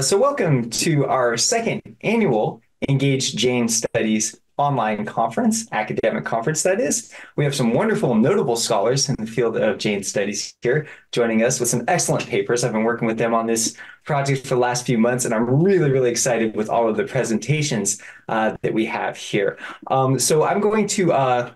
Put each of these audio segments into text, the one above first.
Uh, so, welcome to our second annual Engage Jain Studies online conference, academic conference that is. We have some wonderful, notable scholars in the field of Jain studies here joining us with some excellent papers. I've been working with them on this project for the last few months, and I'm really, really excited with all of the presentations uh, that we have here. Um, so I'm going to uh,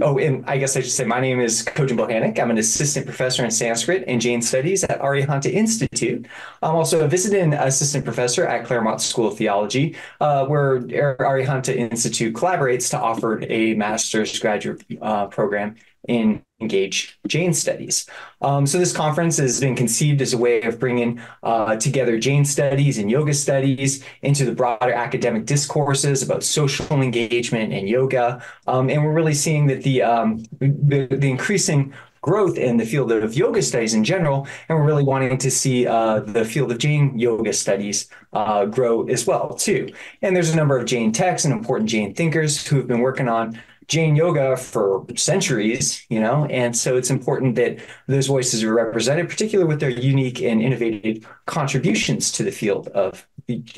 Oh, and I guess I should say my name is Cogen Bohanec. I'm an assistant professor in Sanskrit and Jain Studies at Arihanta Institute. I'm also a visiting assistant professor at Claremont School of Theology, uh, where Arihanta Institute collaborates to offer a master's graduate uh, program in engage Jain studies. Um, so this conference has been conceived as a way of bringing uh, together Jain studies and yoga studies into the broader academic discourses about social engagement and yoga. Um, and we're really seeing that the, um, the, the increasing growth in the field of yoga studies in general, and we're really wanting to see uh, the field of Jain yoga studies uh, grow as well too. And there's a number of Jain texts and important Jain thinkers who have been working on Jain yoga for centuries, you know, and so it's important that those voices are represented, particularly with their unique and innovative contributions to the field of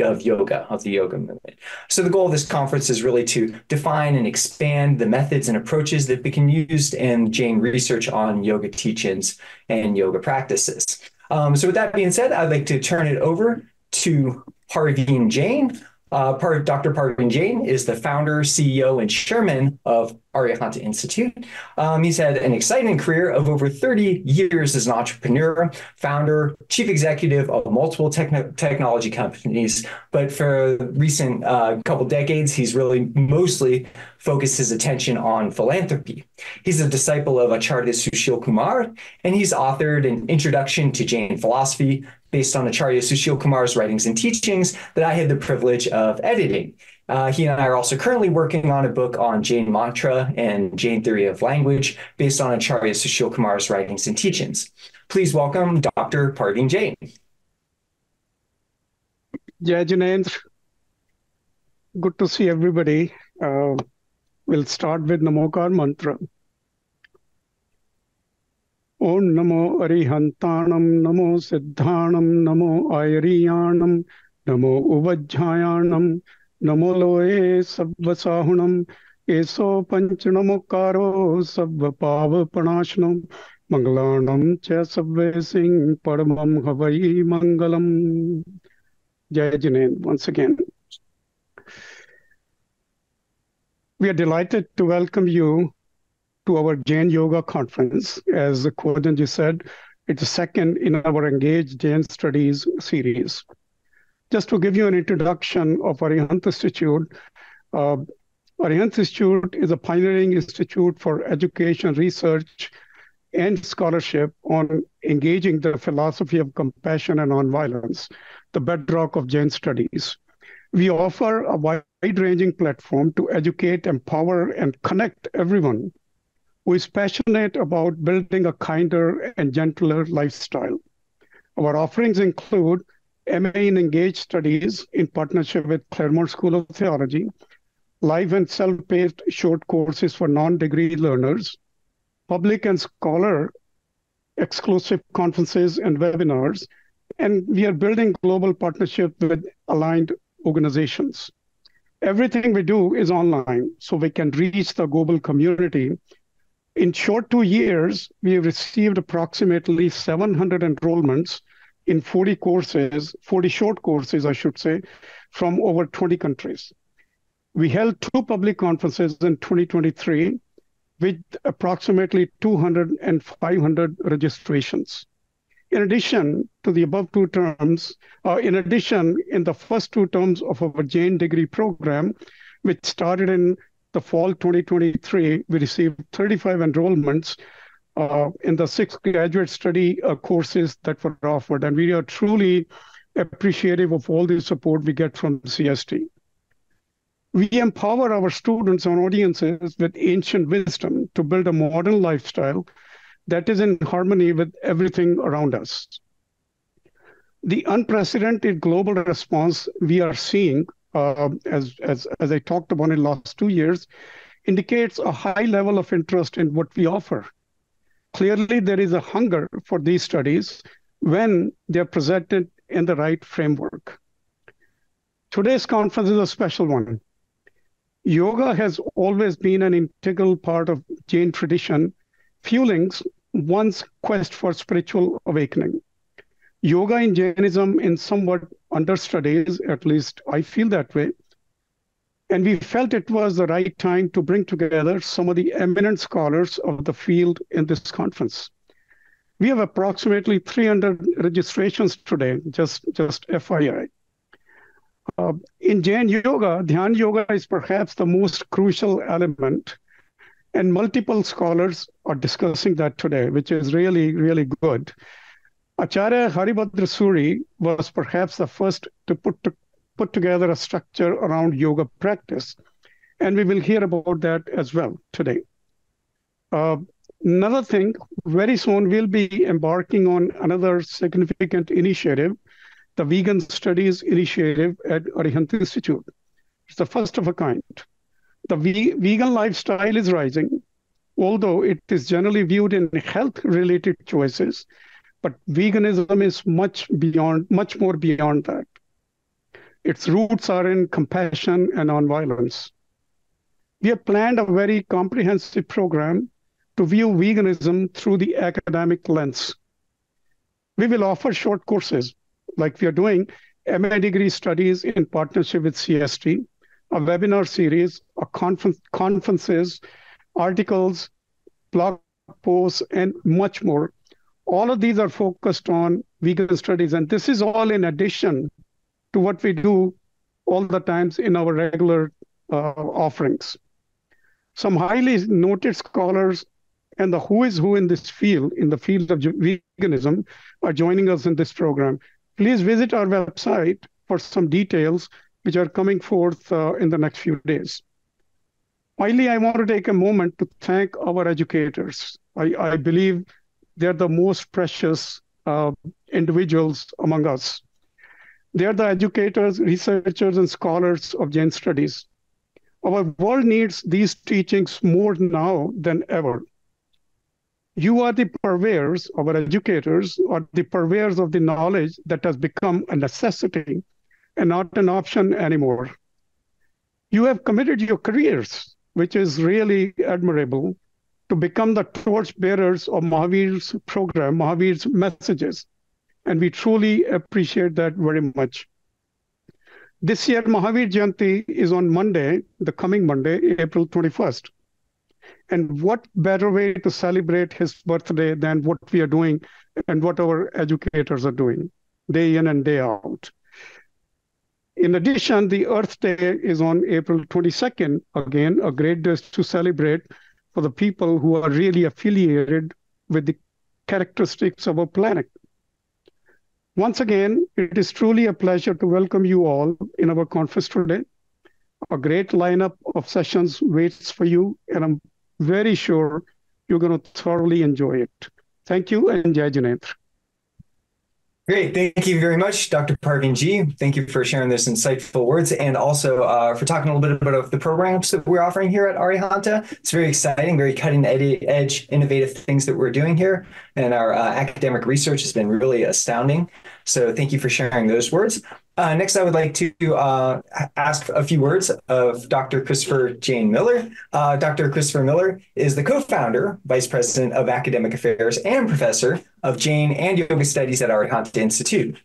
of yoga, of the yoga movement. So the goal of this conference is really to define and expand the methods and approaches that we can be used in Jain research on yoga teachings and yoga practices. Um, so with that being said, I'd like to turn it over to Parveen Jain, uh, Dr. Parveen Jain is the founder, CEO, and chairman of Arihanta Institute. Um, he's had an exciting career of over 30 years as an entrepreneur, founder, chief executive of multiple techn- technology companies. But for recent uh, couple decades, he's really mostly focused his attention on philanthropy. He's a disciple of Acharya Sushil Kumar, and he's authored an introduction to Jain philosophy, based on Acharya Sushil Kumar's writings and teachings that I had the privilege of editing. Uh, he and I are also currently working on a book on Jain mantra and Jain theory of language based on Acharya Sushil Kumar's writings and teachings. Please welcome Dr. Parveen Jain. Jai Jinendra. Good to see everybody. Uh, we'll start with Namokar mantra. ॐ नमो अरिहन्ताणं, नमो सिद्धाणं, नमो आयरीयाणं, नमो उवज्झायाणं नमो लोये सब्वसाहुणम् एषो पञ्चणमुकारो सब्वपावपणाशनं मङ्गलाणं च सव्य सिंह परमं हवै मङ्गलम्। जय Jinendra, once again. We are delighted to welcome you to our Jain Yoga conference. As Kodanji said, it's the second in our Engage Jain Studies series. Just to give you an introduction of Arihant Institute, uh, Arihant Institute is a pioneering institute for education, research, and scholarship on engaging the philosophy of compassion and nonviolence, the bedrock of Jain studies. We offer a wide ranging platform to educate, empower, and connect everyone who is passionate about building a kinder and gentler lifestyle. Our offerings include MA in Engaged Studies in partnership with Claremont School of Theology, live and self-paced short courses for non-degree learners, public and scholar exclusive conferences and webinars, and we are building global partnership with aligned organizations. Everything we do is online, so we can reach the global community in short two years, we have received approximately 700 enrollments in 40 courses, 40 short courses, I should say, from over 20 countries. We held two public conferences in 2023 with approximately 200 and 500 registrations. In addition to the above two terms, uh, in addition, in the first two terms of our Jain degree program, which started in the fall 2023, we received 35 enrollments uh, in the six graduate study uh, courses that were offered. And we are truly appreciative of all the support we get from CST. We empower our students and audiences with ancient wisdom to build a modern lifestyle that is in harmony with everything around us. The unprecedented global response we are seeing Um, as, as, as I talked about in the last two years, indicates a high level of interest in what we offer. Clearly, there is a hunger for these studies when they're presented in the right framework. Today's conference is a special one. Yoga has always been an integral part of Jain tradition, fueling one's quest for spiritual awakening. Yoga in Jainism is somewhat understudied, at least I feel that way. And we felt it was the right time to bring together some of the eminent scholars of the field in this conference. We have approximately 300 registrations today, just, just FYI. Uh, in Jain Yoga, Dhyan Yoga is perhaps the most crucial element, and multiple scholars are discussing that today, which is really, really good. Acharya Haribhadra Suri was perhaps the first to put, to put together a structure around yoga practice, and we will hear about that as well today. Uh, Another thing, very soon we'll be embarking on another significant initiative, the Vegan Studies Initiative at Arihant Institute. It's the first of a kind. The ve- vegan lifestyle is rising, although it is generally viewed in health-related choices, but veganism is much beyond, much more beyond that. Its roots are in compassion and nonviolence. We have planned a very comprehensive program to view veganism through the academic lens. We will offer short courses like we are doing MA degree studies in partnership with CST, a webinar series, a conference, conferences, articles, blog posts, and much more. All of these are focused on vegan studies, and this is all in addition to what we do all the times in our regular uh, offerings. Some highly noted scholars and the who is who in this field, in the field of veganism, are joining us in this program. Please visit our website for some details which are coming forth uh, in the next few days. Finally, I want to take a moment to thank our educators. I, I believe they're the most precious uh, individuals among us. They're the educators, researchers, and scholars of Jain studies. Our world needs these teachings more now than ever you are the purveyors, our educators, or the purveyors of the knowledge that has become a necessity and not an option anymore. You have committed your careers, which is really admirable, to become the torch bearers of Mahavir's program, Mahavir's messages. And we truly appreciate that very much. This year, Mahavir Jayanti is on Monday, the coming Monday, April 21st. And what better way to celebrate his birthday than what we are doing and what our educators are doing day in and day out. In addition, the Earth Day is on April 22nd. Again, a great day to celebrate for the people who are really affiliated with the characteristics of our planet. Once again, it is truly a pleasure to welcome you all in our conference today. A great lineup of sessions waits for you, and I'm very sure you're going to thoroughly enjoy it. Thank you and Jai Jinendra. Great. Thank you very much, Dr. Parveen ji. Thank you for sharing those insightful words and also uh, for talking a little bit about the programs that we're offering here at Arihanta. It's very exciting, very cutting edge, innovative things that we're doing here. And our uh, academic research has been really astounding. So thank you for sharing those words. Uh, next, I would like to uh, ask a few words of Dr. Christopher Jain Miller. Uh, Dr. Christopher Miller is the co-founder, vice president of academic affairs, and professor of Jain and yoga studies at Arihanta Institute.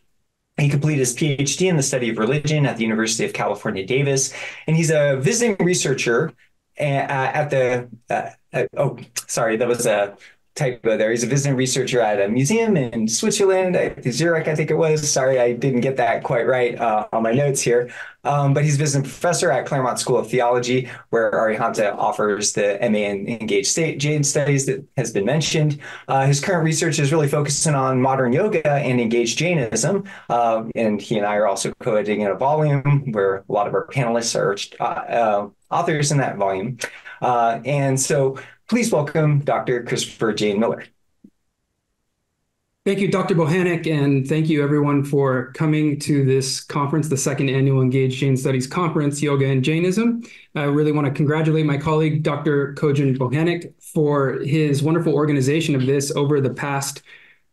He completed his PhD in the study of religion at the University of California, Davis, and he's a visiting researcher uh, at the. Uh, oh, sorry, that was a typo there. He's a visiting researcher at a museum in Switzerland, Zurich, I think it was. Sorry, I didn't get that quite right uh, on my notes here. Um, but he's a visiting professor at Claremont School of Theology, where Arihanta offers the MA in Engaged State Jain Studies that has been mentioned. Uh, his current research is really focusing on modern yoga and engaged Jainism. Uh, and he and I are also co-editing a volume where a lot of our panelists are uh, authors in that volume. Uh, and so Please welcome Dr. Christopher Jain Miller. Thank you, Dr. Bohanec, and thank you everyone for coming to this conference, the second annual Engaged Jain Studies Conference, Yoga and Jainism. I really want to congratulate my colleague, Dr. Cogen Bohanec, for his wonderful organization of this over the past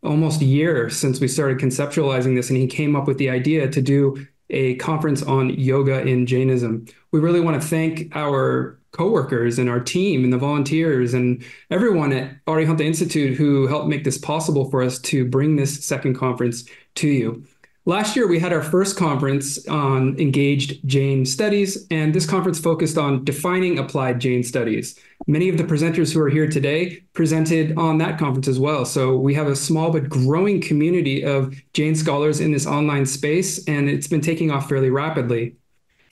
almost year since we started conceptualizing this, and he came up with the idea to do a conference on yoga in Jainism. We really want to thank our coworkers and our team and the volunteers and everyone at Arihanta Institute who helped make this possible for us to bring this second conference to you. Last year, we had our first conference on engaged Jain studies, and this conference focused on defining applied Jain studies. Many of the presenters who are here today presented on that conference as well. So we have a small but growing community of Jain scholars in this online space, and it's been taking off fairly rapidly.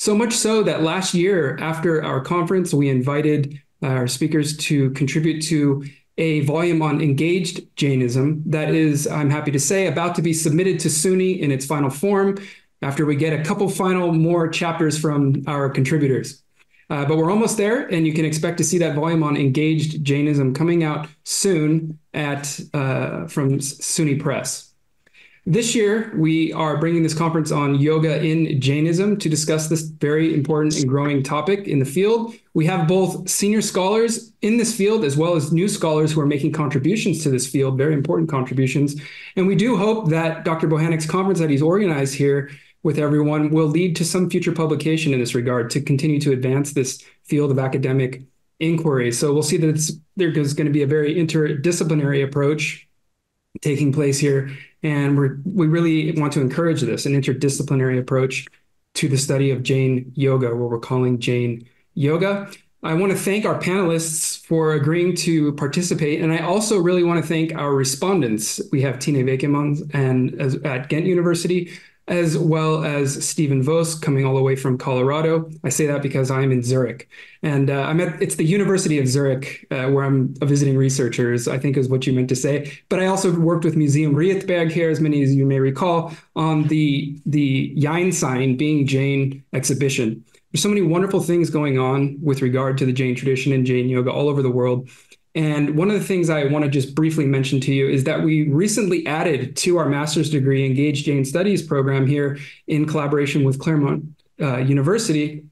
So much so that last year, after our conference, we invited our speakers to contribute to a volume on engaged Jainism that is, I'm happy to say, about to be submitted to SUNY in its final form after we get a couple final more chapters from our contributors. Uh, but we're almost there, and you can expect to see that volume on engaged Jainism coming out soon at uh, from SUNY Press. This year, we are bringing this conference on yoga in Jainism to discuss this very important and growing topic in the field. We have both senior scholars in this field as well as new scholars who are making contributions to this field, very important contributions. And we do hope that Dr. Bohanec's conference that he's organized here with everyone will lead to some future publication in this regard to continue to advance this field of academic inquiry. So we'll see that there's going to be a very interdisciplinary approach taking place here and we we really want to encourage this, an interdisciplinary approach to the study of Jain yoga, what we're calling Jain yoga. I want to thank our panelists for agreeing to participate. And I also really want to thank our respondents. We have Tine Vekemans and as, at Ghent University, as well as Steven Vose coming all the way from Colorado. I say that because I'm in Zurich. And uh, I'm at, it's the University of Zurich uh, where I'm a visiting researcher, I think is what you meant to say. But I also worked with Museum Rietberg here, as many as you may recall, on the, the Jain sign being Jain exhibition. There's so many wonderful things going on with regard to the Jain tradition and Jain yoga all over the world. And one of the things I want to just briefly mention to you is that we recently added to our master's degree Engaged Jain Studies program here in collaboration with Claremont uh, University,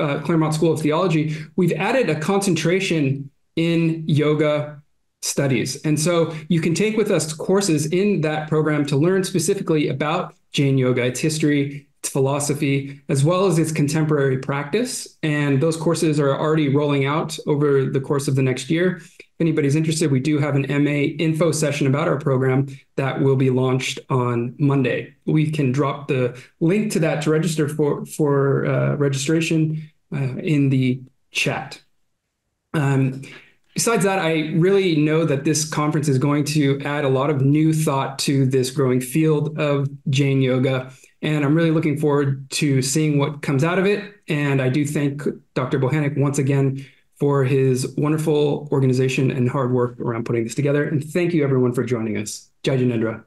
uh, Claremont School of Theology. We've added a concentration in yoga studies. And so you can take with us courses in that program to learn specifically about Jain yoga, its history, philosophy, as well as its contemporary practice. And those courses are already rolling out over the course of the next year. If anybody's interested, we do have an MA info session about our program that will be launched on Monday. We can drop the link to that to register for, for uh, registration uh, in the chat. Um, besides that, I really know that this conference is going to add a lot of new thought to this growing field of Jain Yoga. And I'm really looking forward to seeing what comes out of it. And I do thank Dr. Bohanec once again for his wonderful organization and hard work around putting this together. And thank you everyone for joining us. Jai Jinendra.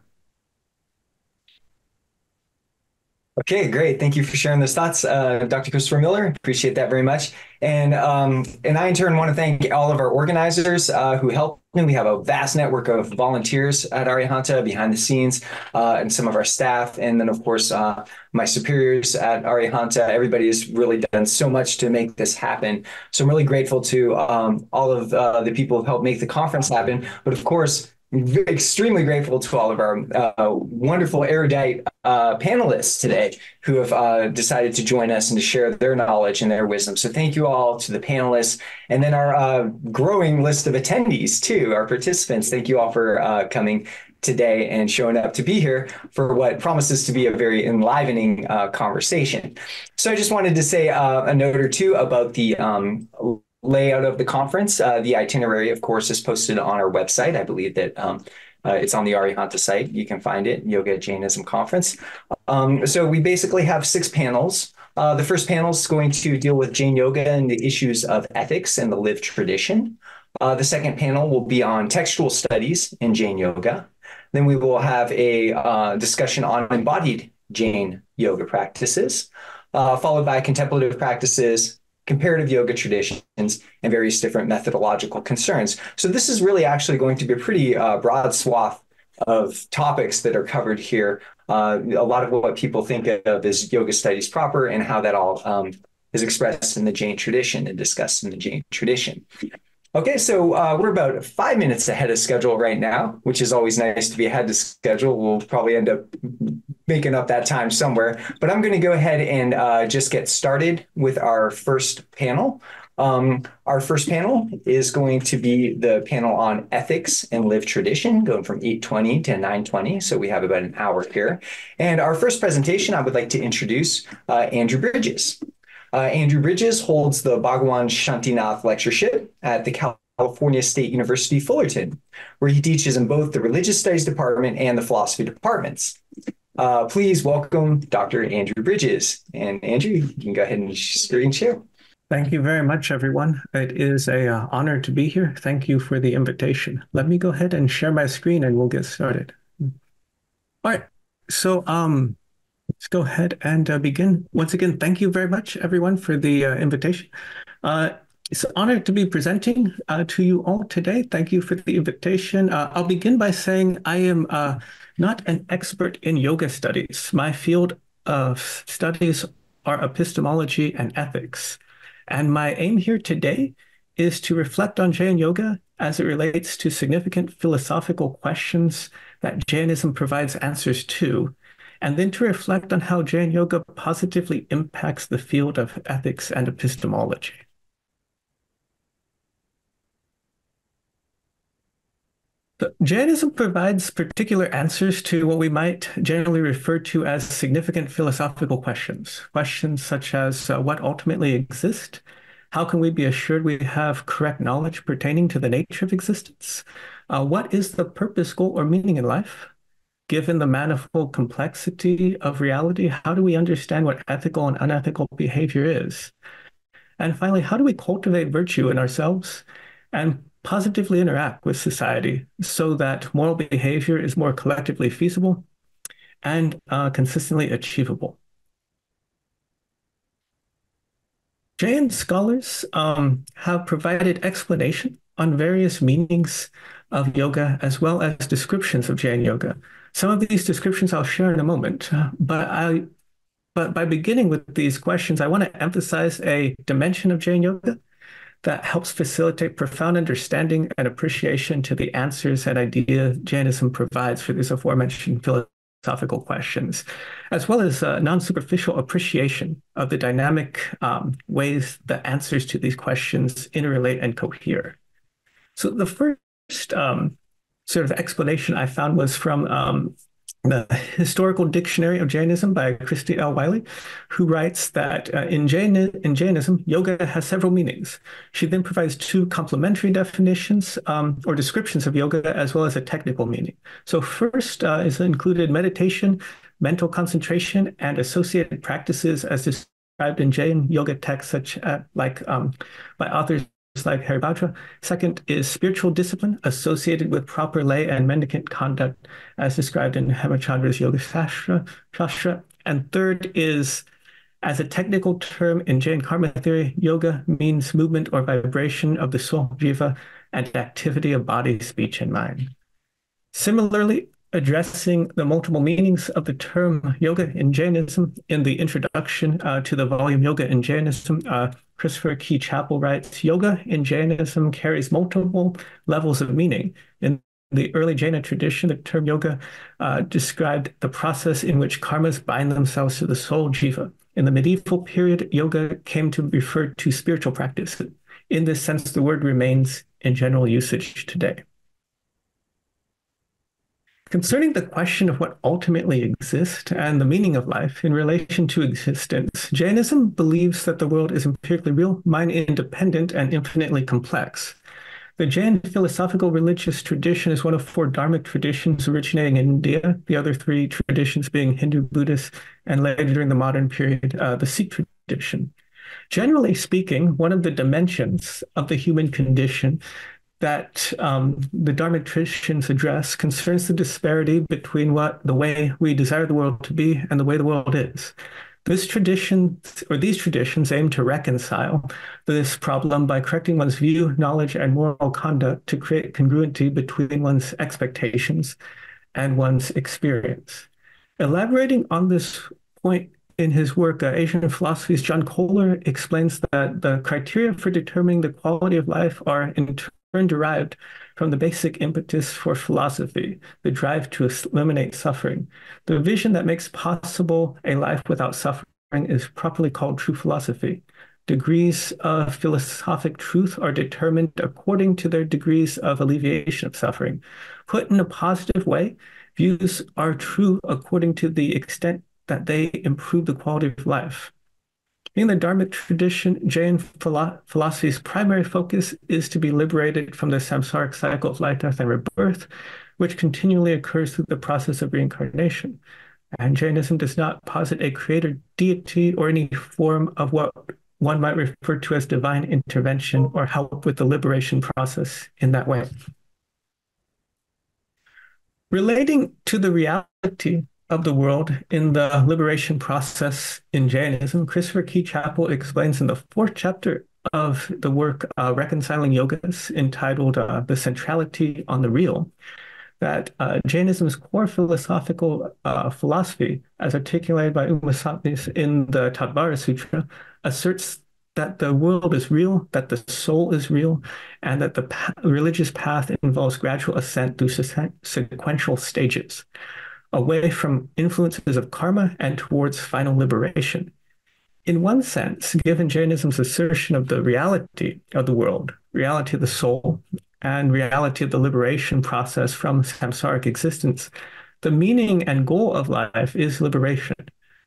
Okay, great. Thank you for sharing those thoughts, uh, Dr. Christopher Miller. Appreciate that very much. And um, and I in turn want to thank all of our organizers uh, who helped me. We have a vast network of volunteers at Arihanta behind the scenes, uh, and some of our staff, and then of course uh, my superiors at Arihanta. Everybody has really done so much to make this happen. So I'm really grateful to um, all of uh, the people who helped make the conference happen. But of course, extremely grateful to all of our uh, wonderful erudite uh, panelists today who have uh, decided to join us and to share their knowledge and their wisdom. So thank you all to the panelists and then our uh, growing list of attendees too, our participants. Thank you all for uh, coming today and showing up to be here for what promises to be a very enlivening uh, conversation. So I just wanted to say a note or two about the um, layout of the conference. Uh, the itinerary, of course, is posted on our website. I believe that um, uh, it's on the Arihanta site. You can find it, Yoga Jainism Conference. Um, so we basically have six panels. Uh, the first panel is going to deal with Jain Yoga and the issues of ethics and the lived tradition. Uh, the second panel will be on textual studies in Jain Yoga. Then we will have a uh, discussion on embodied Jain yoga practices, uh, followed by contemplative practices, comparative yoga traditions, and various different methodological concerns. So this is really actually going to be a pretty uh, broad swath of topics that are covered here. Uh, a lot of what people think of as yoga studies proper and how that all um, is expressed in the Jain tradition and discussed in the Jain tradition. Okay, so uh, we're about five minutes ahead of schedule right now, which is always nice to be ahead of schedule. We'll probably end up making up that time somewhere. But I'm going to go ahead and uh, just get started with our first panel. Um, our first panel is going to be the panel on ethics and live tradition, going from 820 to 920. So we have about an hour here. And our first presentation, I would like to introduce uh, Andrew Bridges. Uh, Andrew Bridges holds the Bhagwan Shantinath Lectureship at the California State University Fullerton, where he teaches in both the Religious Studies Department and the Philosophy departments. Uh, please welcome Dr. Andrew Bridges. And Andrew, you can go ahead and screen share. Thank you very much, everyone. It is a uh, honor to be here. Thank you for the invitation. Let me go ahead and share my screen and we'll get started. All right. So um, let's go ahead and uh, begin. Once again, thank you very much, everyone, for the uh, invitation. Uh, it's an honor to be presenting uh, to you all today. Thank you for the invitation. Uh, I'll begin by saying I am not an expert in yoga studies. My field of studies are epistemology and ethics. And my aim here today is to reflect on Jain Yoga as it relates to significant philosophical questions that Jainism provides answers to, and then to reflect on how Jain Yoga positively impacts the field of ethics and epistemology. Jainism provides particular answers to what we might generally refer to as significant philosophical questions. Questions such as uh, what ultimately exists? How can we be assured we have correct knowledge pertaining to the nature of existence? Uh, what is the purpose, goal, or meaning in life? Given the manifold complexity of reality, how do we understand what ethical and unethical behavior is? And finally, how do we cultivate virtue in ourselves and positively interact with society so that moral behavior is more collectively feasible and uh, consistently achievable. Jain scholars um, have provided explanation on various meanings of yoga as well as descriptions of Jain yoga. Some of these descriptions I'll share in a moment, but I but by beginning with these questions, I want to emphasize a dimension of Jain yoga that helps facilitate profound understanding and appreciation to the answers and ideas Jainism provides for these aforementioned philosophical questions, as well as a non-superficial appreciation of the dynamic um, ways the answers to these questions interrelate and cohere. So the first um, sort of explanation I found was from um, the Historical Dictionary of Jainism by Kristi L. Wiley, who writes that uh, in, Jain, in Jainism, yoga has several meanings. She then provides two complementary definitions um, or descriptions of yoga, as well as a technical meaning. So, first uh, is included meditation, mental concentration, and associated practices as described in Jain yoga texts, such uh, like um, by authors like Haribhadra. Second is spiritual discipline associated with proper lay and mendicant conduct, as described in Hemachandra's Yoga Shastra. And third is, as a technical term in Jain karma theory, yoga means movement or vibration of the soul, jiva, and activity of body, speech, and mind. Similarly, addressing the multiple meanings of the term yoga in Jainism in the introduction uh, to the volume Yoga in Jainism, uh, Christopher Key Chapple writes Yoga in Jainism carries multiple levels of meaning. In the early Jaina tradition, the term yoga uh, described the process in which karmas bind themselves to the soul jiva. In the medieval period, yoga came to refer to spiritual practice. In this sense, the word remains in general usage today. Concerning the question of what ultimately exists and the meaning of life in relation to existence, Jainism believes that the world is empirically real, mind independent, and infinitely complex. The Jain philosophical religious tradition is one of four Dharmic traditions originating in India, the other three traditions being Hindu, Buddhist, and later during the modern period, uh, the Sikh tradition. Generally speaking, one of the dimensions of the human condition that um, the traditions address concerns the disparity between what the way we desire the world to be and the way the world is. This tradition or these traditions aim to reconcile this problem by correcting one's view, knowledge, and moral conduct to create congruency between one's expectations and one's experience. Elaborating on this point in his work, uh, Asian Philosophies, John Koller explains that the criteria for determining the quality of life are in derived from the basic impetus for philosophy, the drive to eliminate suffering. The vision that makes possible a life without suffering is properly called true philosophy. Degrees of philosophic truth are determined according to their degrees of alleviation of suffering. Put in a positive way, views are true according to the extent that they improve the quality of life. In the Dharmic tradition, Jain philosophy's primary focus is to be liberated from the samsaric cycle of life, death, and rebirth, which continually occurs through the process of reincarnation. And Jainism does not posit a creator deity or any form of what one might refer to as divine intervention or help with the liberation process in that way. Relating to the reality of the world in the liberation process in Jainism, Christopher Key Chapple explains in the fourth chapter of the work uh, Reconciling Yogas, entitled uh, The Centrality on the Real, that uh, Jainism's core philosophical uh, philosophy, as articulated by Umasvati's in the Tattva Sutra, asserts that the world is real, that the soul is real, and that the pa- religious path involves gradual ascent through se- sequential stages, away from influences of karma and towards final liberation. In one sense, given Jainism's assertion of the reality of the world, reality of the soul, and reality of the liberation process from samsaric existence, the meaning and goal of life is liberation.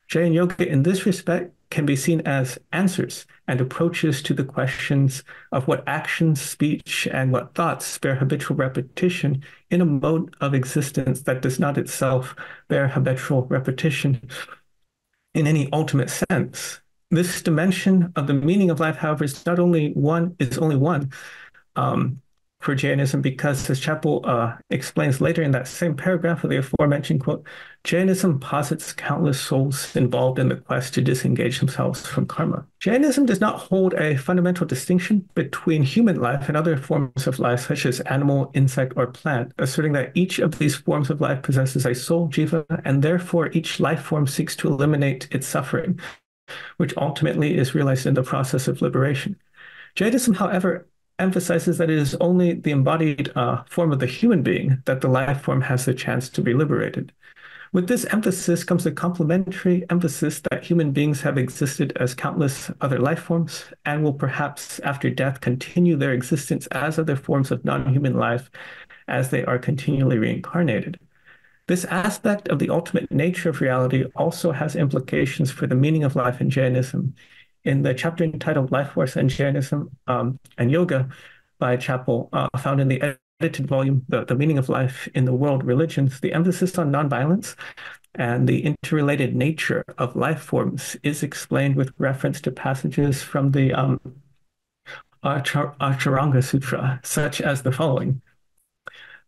Jain Yoga, in this respect, can be seen as answers and approaches to the questions of what actions, speech, and what thoughts bear habitual repetition in a mode of existence that does not itself bear habitual repetition in any ultimate sense. This dimension of the meaning of life, however, is not only one, is only one. Um, for Jainism because, as Chapple uh, explains later in that same paragraph of the aforementioned quote, Jainism posits countless souls involved in the quest to disengage themselves from karma. Jainism does not hold a fundamental distinction between human life and other forms of life, such as animal, insect, or plant, asserting that each of these forms of life possesses a soul, jiva, and therefore each life form seeks to eliminate its suffering, which ultimately is realized in the process of liberation. Jainism, however, emphasizes that it is only the embodied uh, form of the human being that the life form has the chance to be liberated. With this emphasis comes the complementary emphasis that human beings have existed as countless other life forms and will perhaps after death continue their existence as other forms of non-human life as they are continually reincarnated. This aspect of the ultimate nature of reality also has implications for the meaning of life in Jainism in the chapter entitled Life Force and Jainism um, and Yoga by Chapple, uh, found in the edited volume, the, the Meaning of Life in the World Religions, the emphasis on nonviolence and the interrelated nature of life forms is explained with reference to passages from the um, Acharanga Sutra, such as the following.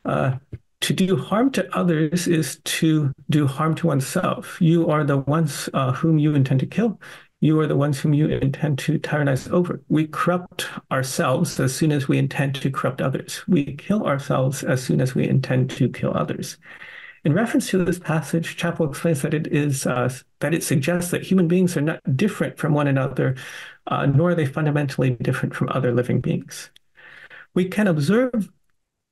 Uh, to do harm to others is to do harm to oneself. You are the ones uh, whom you intend to kill you are the ones whom you intend to tyrannize over. We corrupt ourselves as soon as we intend to corrupt others. We kill ourselves as soon as we intend to kill others. In reference to this passage, Chapple explains that it is uh, that it suggests that human beings are not different from one another, uh, nor are they fundamentally different from other living beings. We can observe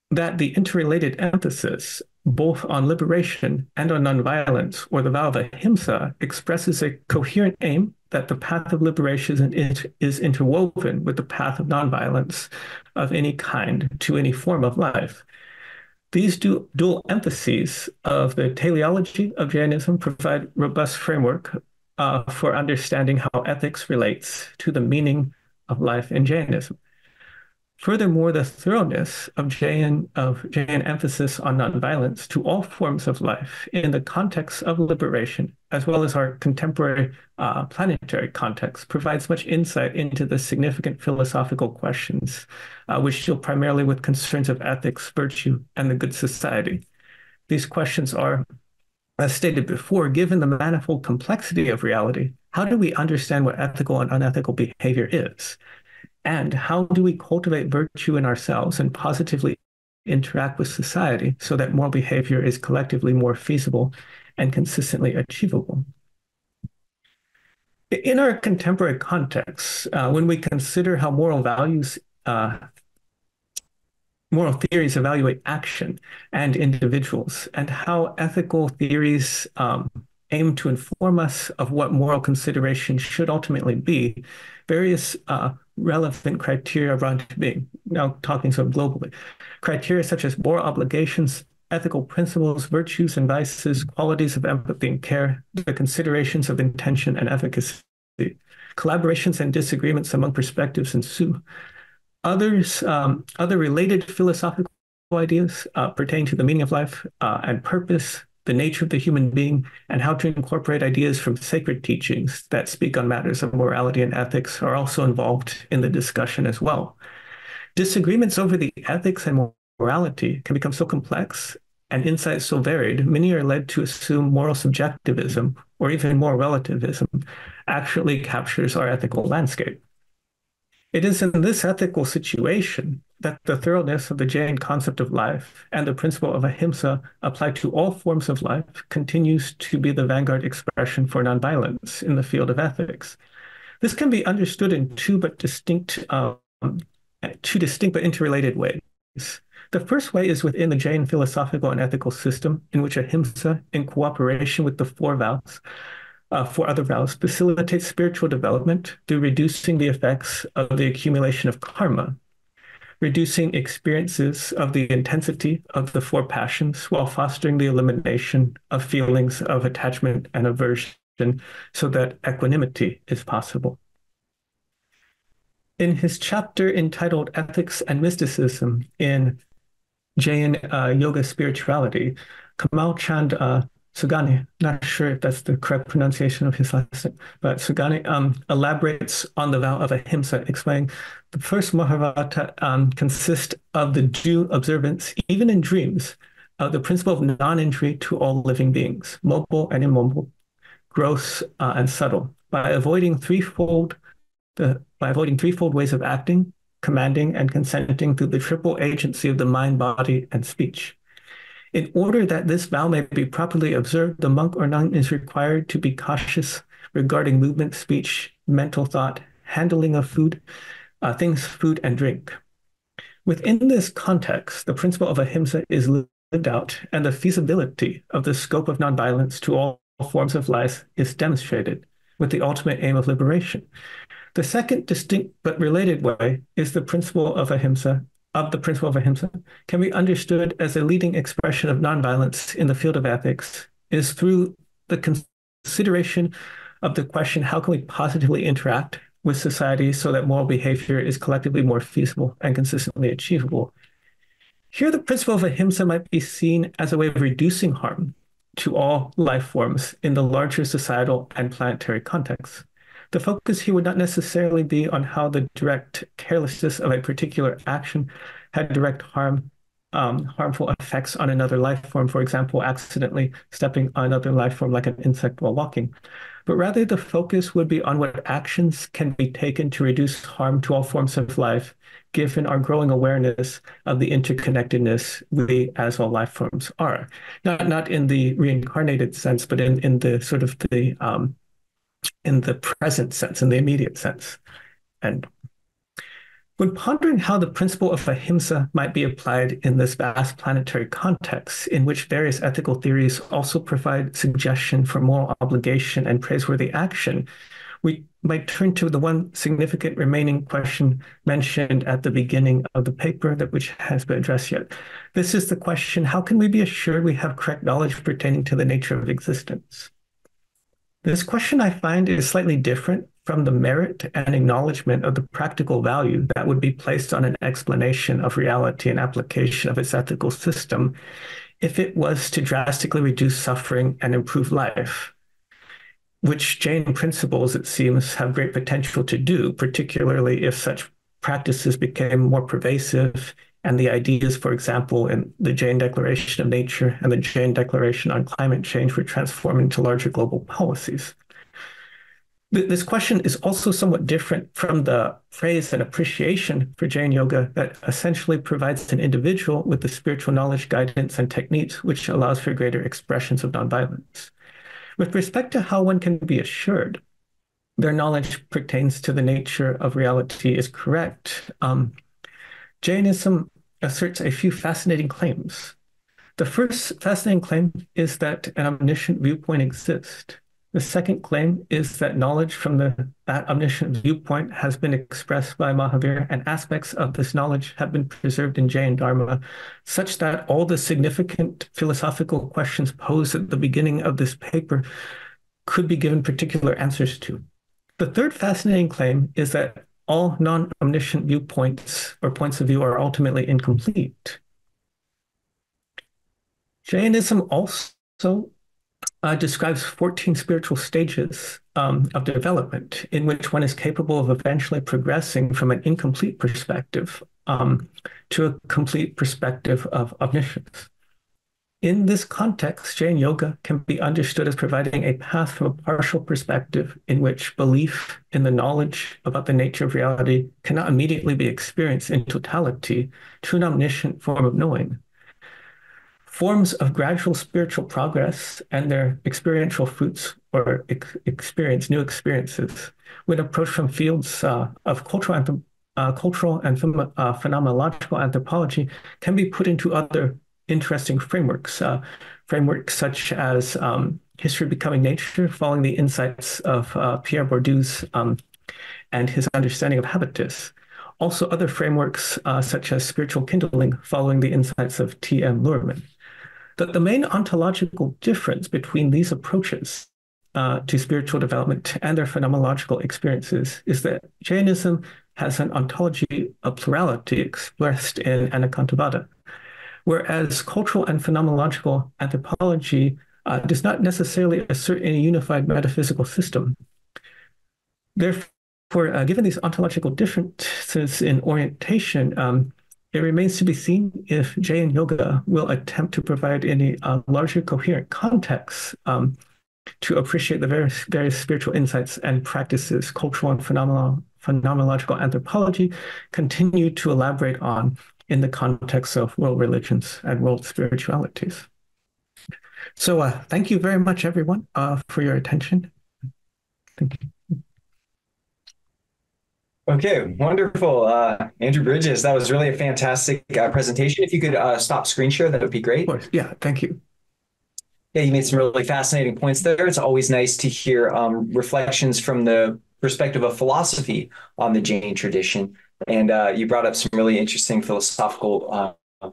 that the interrelated emphasis both on liberation and on nonviolence, or the vow of ahimsa, expresses a coherent aim that the path of liberation is interwoven with the path of nonviolence of any kind to any form of life. These dual emphases of the teleology of Jainism provide robust framework uh, for understanding how ethics relates to the meaning of life in Jainism. Furthermore, the thoroughness of Jain, of Jain emphasis on nonviolence to all forms of life in the context of liberation, as well as our contemporary uh, planetary context, provides much insight into the significant philosophical questions, uh, which deal primarily with concerns of ethics, virtue, and the good society. These questions are, as stated before, given the manifold complexity of reality, how do we understand what ethical and unethical behavior is? And how do we cultivate virtue in ourselves and positively interact with society so that moral behavior is collectively more feasible and consistently achievable? In our contemporary context, uh, when we consider how moral values, uh, moral theories evaluate action and individuals, and how ethical theories um, aim to inform us of what moral consideration should ultimately be, various uh, relevant criteria run to being. Now, talking sort of globally, criteria such as moral obligations, ethical principles, virtues and vices, qualities of empathy and care, the considerations of intention and efficacy. Collaborations and disagreements among perspectives ensue. Others, um, other related philosophical ideas uh, pertain to the meaning of life uh, and purpose, the nature of the human being, and how to incorporate ideas from sacred teachings that speak on matters of morality and ethics are also involved in the discussion as well. Disagreements over the ethics and morality can become so complex and insights so varied, many are led to assume moral subjectivism or even more relativism actually captures our ethical landscape. It is in this ethical situation that the thoroughness of the Jain concept of life and the principle of ahimsa applied to all forms of life continues to be the vanguard expression for nonviolence in the field of ethics. This can be understood in two but distinct, um, two distinct but interrelated ways. The first way is within the Jain philosophical and ethical system, in which ahimsa, in cooperation with the four vows, uh, four other vows, facilitates spiritual development through reducing the effects of the accumulation of karma, reducing experiences of the intensity of the four passions while fostering the elimination of feelings of attachment and aversion so that equanimity is possible. In his chapter entitled Ethics and Mysticism in Jain uh, Yoga Spirituality, Kamal Chand uh, Sugani, not sure if that's the correct pronunciation of his last name, but Sugani um, elaborates on the vow of ahimsa, explaining the first Mahavrata um, consists of the due observance, even in dreams, of the principle of non-injury to all living beings, mobile and immobile, gross uh, and subtle, by avoiding threefold the by avoiding threefold ways of acting, commanding, and consenting through the triple agency of the mind, body, and speech. In order that this vow may be properly observed, the monk or nun is required to be cautious regarding movement, speech, mental thought, handling of food, uh, things, food, and drink. Within this context, the principle of ahimsa is lived out, and the feasibility of the scope of nonviolence to all forms of life is demonstrated with the ultimate aim of liberation. The second distinct but related way is the principle of ahimsa, of the principle of ahimsa, can be understood as a leading expression of nonviolence in the field of ethics is through the consideration of the question, how can we positively interact with society so that moral behavior is collectively more feasible and consistently achievable? Here, the principle of ahimsa might be seen as a way of reducing harm to all life forms in the larger societal and planetary context. The focus here would not necessarily be on how the direct carelessness of a particular action had direct harm, um, harmful effects on another life form, for example, accidentally stepping on another life form like an insect while walking. But rather, the focus would be on what actions can be taken to reduce harm to all forms of life, given our growing awareness of the interconnectedness we as all life forms are. Not not in the reincarnated sense, but in, in the sort of the um, in the present sense, in the immediate sense. And when pondering how the principle of ahimsa might be applied in this vast planetary context, in which various ethical theories also provide suggestion for moral obligation and praiseworthy action, we might turn to the one significant remaining question mentioned at the beginning of the paper that which has been addressed yet. This is the question, how can we be assured we have correct knowledge pertaining to the nature of existence? This question I find is slightly different from the merit and acknowledgement of the practical value that would be placed on an explanation of reality and application of its ethical system if it was to drastically reduce suffering and improve life, which Jain principles, it seems, have great potential to do, particularly if such practices became more pervasive and the ideas, for example, in the Jain Declaration of Nature and the Jain Declaration on Climate Change were transformed into larger global policies. This question is also somewhat different from the praise and appreciation for Jain Yoga that essentially provides an individual with the spiritual knowledge, guidance, and techniques which allows for greater expressions of nonviolence. With respect to how one can be assured their knowledge pertains to the nature of reality is correct. Um, Jainism asserts a few fascinating claims. The first fascinating claim is that an omniscient viewpoint exists. The second claim is that knowledge from the, that omniscient viewpoint has been expressed by Mahavir, and aspects of this knowledge have been preserved in Jain Dharma, such that all the significant philosophical questions posed at the beginning of this paper could be given particular answers to. The third fascinating claim is that all non omniscient viewpoints or points of view are ultimately incomplete. Jainism also uh, describes 14 spiritual stages um, of development in which one is capable of eventually progressing from an incomplete perspective um, to a complete perspective of omniscience. In this context, Jain Yoga can be understood as providing a path from a partial perspective in which belief in the knowledge about the nature of reality cannot immediately be experienced in totality to an omniscient form of knowing. Forms of gradual spiritual progress and their experiential fruits or ex- experience new experiences when approached from fields uh, of cultural, uh, cultural and ph- uh, phenomenological anthropology can be put into other interesting frameworks, uh, frameworks such as um, history becoming nature, following the insights of uh, Pierre Bourdieu's um, and his understanding of habitus. Also, other frameworks uh, such as spiritual kindling, following the insights of T.M. Luhrmann that the main ontological difference between these approaches uh, to spiritual development and their phenomenological experiences is that Jainism has an ontology of plurality expressed in Anekantavada, whereas cultural and phenomenological anthropology uh, does not necessarily assert any unified metaphysical system. Therefore, uh, given these ontological differences in orientation, um, it remains to be seen if Jain Yoga will attempt to provide any uh, larger coherent context um, to appreciate the various, various spiritual insights and practices cultural and phenomenolo- phenomenological anthropology continue to elaborate on in the context of world religions and world spiritualities. So uh, thank you very much, everyone, uh, for your attention. Thank you. Okay, wonderful. Uh, Andrew Bridges, that was really a fantastic uh, presentation. If you could uh, stop screen share, that would be great. Of course. Yeah, thank you. Yeah, you made some really fascinating points there. It's always nice to hear um, reflections from the perspective of philosophy on the Jain tradition. And uh, you brought up some really interesting philosophical uh,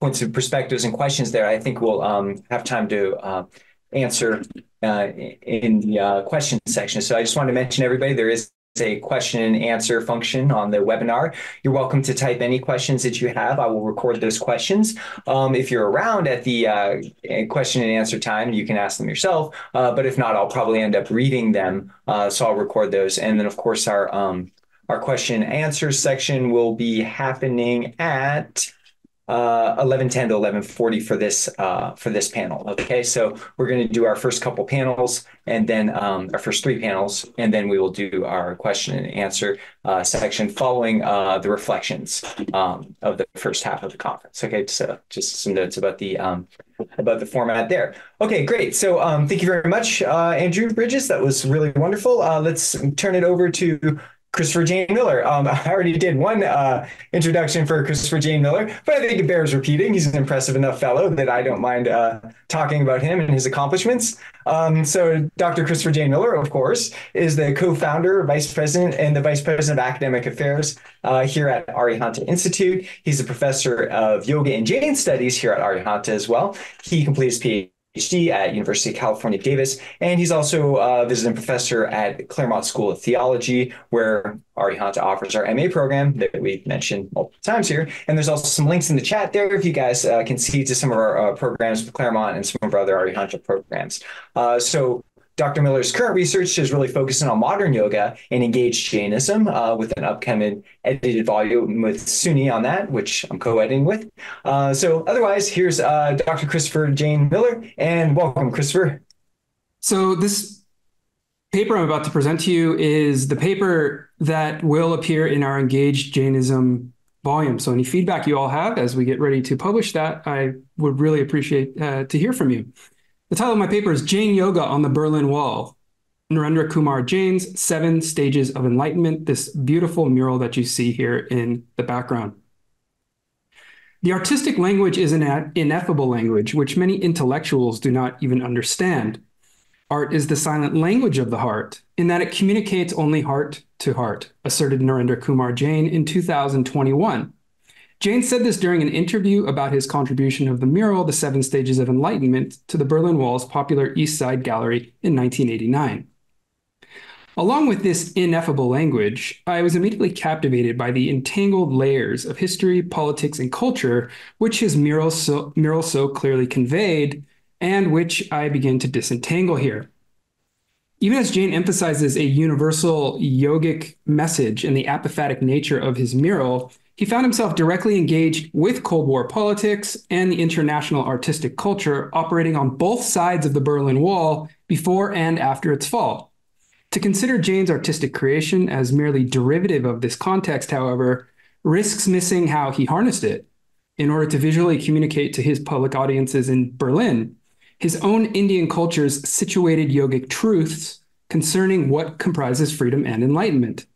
points of perspectives and questions there. I think we'll um, have time to uh, answer in the question section. So I just wanted to mention everybody, there is a question and answer function on the webinar. You're welcome to type any questions that you have. I will record those questions. Um, if you're around at the uh, question and answer time, you can ask them yourself. Uh, but if not, I'll probably end up reading them. Uh, so I'll record those. And then, of course, our um, our question and answer section will be happening at uh, 1110 to 1140 for this uh, for this panel. Okay, so we're going to do our first couple panels and then um, our first three panels, and then we will do our question and answer uh, section following uh, the reflections um, of the first half of the conference. Okay, so just some notes about the um, about the format there. Okay, great. So um, thank you very much, uh, Andrew Bridges. That was really wonderful. Uh, let's turn it over to Christopher Jain Miller. Um, I already did one uh, introduction for Christopher Jain Miller, but I think it bears repeating. He's an impressive enough fellow that I don't mind uh, talking about him and his accomplishments. Um, so, Dr. Christopher Jain Miller, of course, is the co-founder, vice president, and the vice president of academic affairs uh, here at Arihanta Institute. He's a professor of yoga and Jain studies here at Arihanta as well. He completed his PhD PhD at University of California, Davis, and he's also a visiting professor at Claremont School of Theology, where Arihanta offers our MA program that we've mentioned multiple times here. And there's also some links in the chat there if you guys uh, can see to some of our uh, programs with Claremont and some of our other Arihanta programs. Uh, so Dr. Miller's current research is really focusing on modern yoga and engaged Jainism uh, with an upcoming edited volume with SUNY on that, which I'm co-editing with. Uh, so otherwise, here's uh, Dr. Christopher Jain Miller, and welcome, Christopher. So this paper I'm about to present to you is the paper that will appear in our Engaged Jainism volume. So any feedback you all have as we get ready to publish that, I would really appreciate uh, to hear from you. The title of my paper is Jain Yoga on the Berlin Wall. Narendra Kumar Jain's Seven Stages of Enlightenment, this beautiful mural that you see here in the background. The artistic language is an ineffable language, which many intellectuals do not even understand. Art is the silent language of the heart, in that it communicates only heart to heart, asserted Narendra Kumar Jain in 2021. Jain said this during an interview about his contribution of the mural, The Seven Stages of Enlightenment, to the Berlin Wall's popular East Side Gallery in 1989. Along with this ineffable language, I was immediately captivated by the entangled layers of history, politics, and culture which his mural so, mural so clearly conveyed, and which I begin to disentangle here. Even as Jain emphasizes a universal yogic message in the apophatic nature of his mural, he found himself directly engaged with Cold War politics and the international artistic culture operating on both sides of the Berlin Wall before and after its fall. To consider Jain's artistic creation as merely derivative of this context, however, risks missing how he harnessed it in order to visually communicate to his public audiences in Berlin his own Indian culture's situated yogic truths concerning what comprises freedom and enlightenment.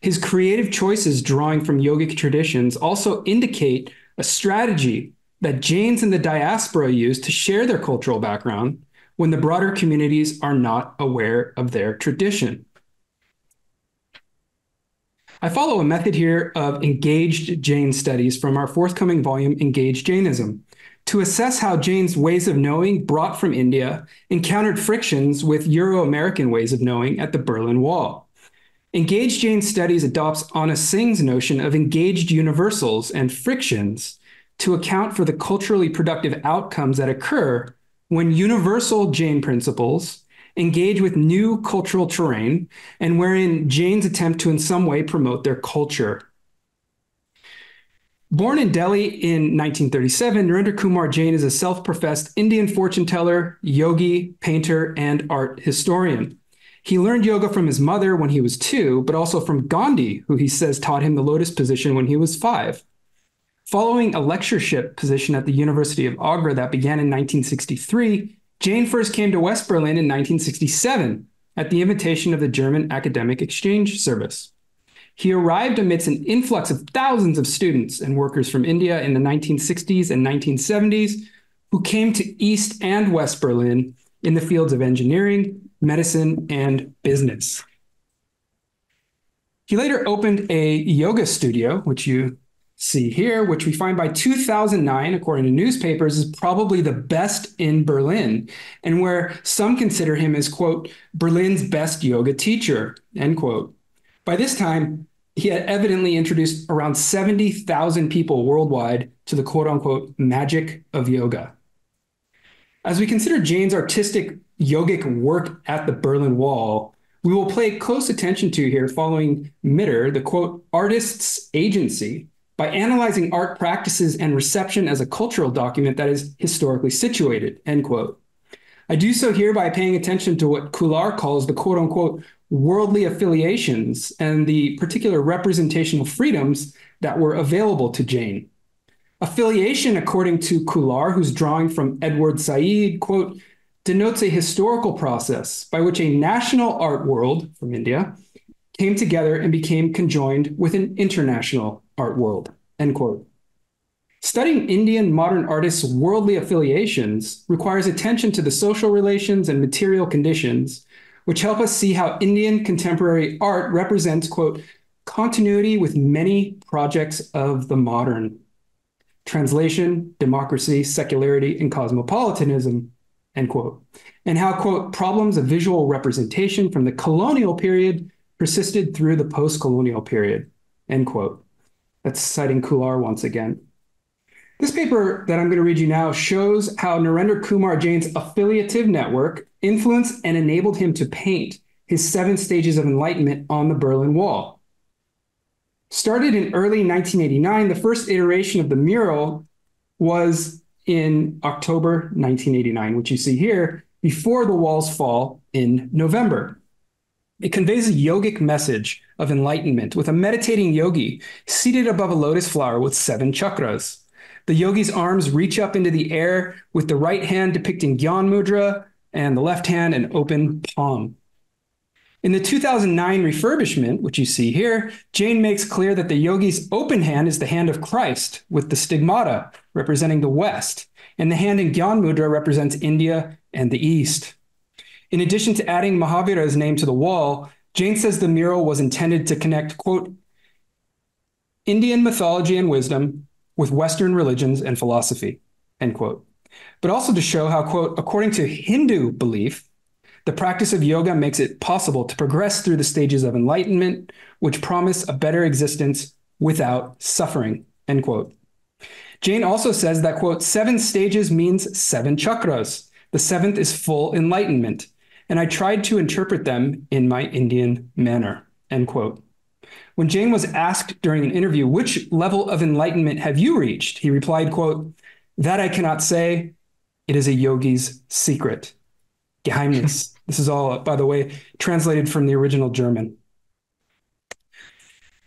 His creative choices drawing from yogic traditions also indicate a strategy that Jains in the diaspora use to share their cultural background when the broader communities are not aware of their tradition. I follow a method here of engaged Jain studies from our forthcoming volume, Engaged Jainism, to assess how Jain's ways of knowing brought from India encountered frictions with Euro American ways of knowing at the Berlin Wall. Engaged Jain Studies adopts Anna Tsing's notion of engaged universals and frictions to account for the culturally productive outcomes that occur when universal Jain principles engage with new cultural terrain and wherein Jains attempt to in some way promote their culture. Born in Delhi in 1937, Narendra Kumar Jain is a self professed Indian fortune teller, yogi, painter, and art historian. He learned yoga from his mother when he was two, but also from Gandhi, who he says taught him the lotus position when he was five. Following a lectureship position at the University of Agra that began in 1963, Jain first came to West Berlin in 1967 at the invitation of the German Academic Exchange Service. He arrived amidst an influx of thousands of students and workers from India in the 1960s and 1970s who came to East and West Berlin in the fields of engineering, medicine, and business. He later opened a yoga studio, which you see here, which we find by 2009, according to newspapers, is probably the best in Berlin, and where some consider him as, quote, Berlin's best yoga teacher, end quote. By this time, he had evidently introduced around 70,000 people worldwide to the quote unquote magic of yoga. As we consider Jain's artistic yogic work at the Berlin Wall, we will pay close attention to here following Mitter, the quote, artist's agency, by analyzing art practices and reception as a cultural document that is historically situated, end quote. I do so here by paying attention to what Khullar calls the quote unquote worldly affiliations and the particular representational freedoms that were available to Jain. Affiliation, according to Khullar, who's drawing from Edward Said, quote, denotes a historical process by which a national art world from India came together and became conjoined with an international art world, end quote. Studying Indian modern artists' worldly affiliations requires attention to the social relations and material conditions, which help us see how Indian contemporary art represents, quote, continuity with many projects of the modern. Translation, democracy, secularity, and cosmopolitanism, end quote. And how, quote, problems of visual representation from the colonial period persisted through the post colonial period, end quote. That's citing Khullar once again. This paper that I'm going to read you now shows how Narendra Kumar Jain's affiliative network influenced and enabled him to paint his seven stages of enlightenment on the Berlin Wall. Started in early 1989, the first iteration of the mural was in October 1989, which you see here, before the walls fall in November. It conveys a yogic message of enlightenment with a meditating yogi seated above a lotus flower with seven chakras. The yogi's arms reach up into the air with the right hand depicting Gyan Mudra and the left hand an open palm. In the 2009 refurbishment, which you see here, Jain makes clear that the yogi's open hand is the hand of Christ, with the stigmata representing the West, and the hand in Gyan Mudra represents India and the East. In addition to adding Mahavira's name to the wall, Jain says the mural was intended to connect, quote, Indian mythology and wisdom with Western religions and philosophy, end quote. But also to show how, quote, according to Hindu belief, the practice of yoga makes it possible to progress through the stages of enlightenment, which promise a better existence without suffering, end quote. Jain also says that, quote, seven stages means seven chakras. The seventh is full enlightenment. And I tried to interpret them in my Indian manner, end quote. When Jain was asked during an interview, which level of enlightenment have you reached? He replied, quote, that I cannot say. It is a yogi's secret. Geheimnis. This is all, by the way, translated from the original German.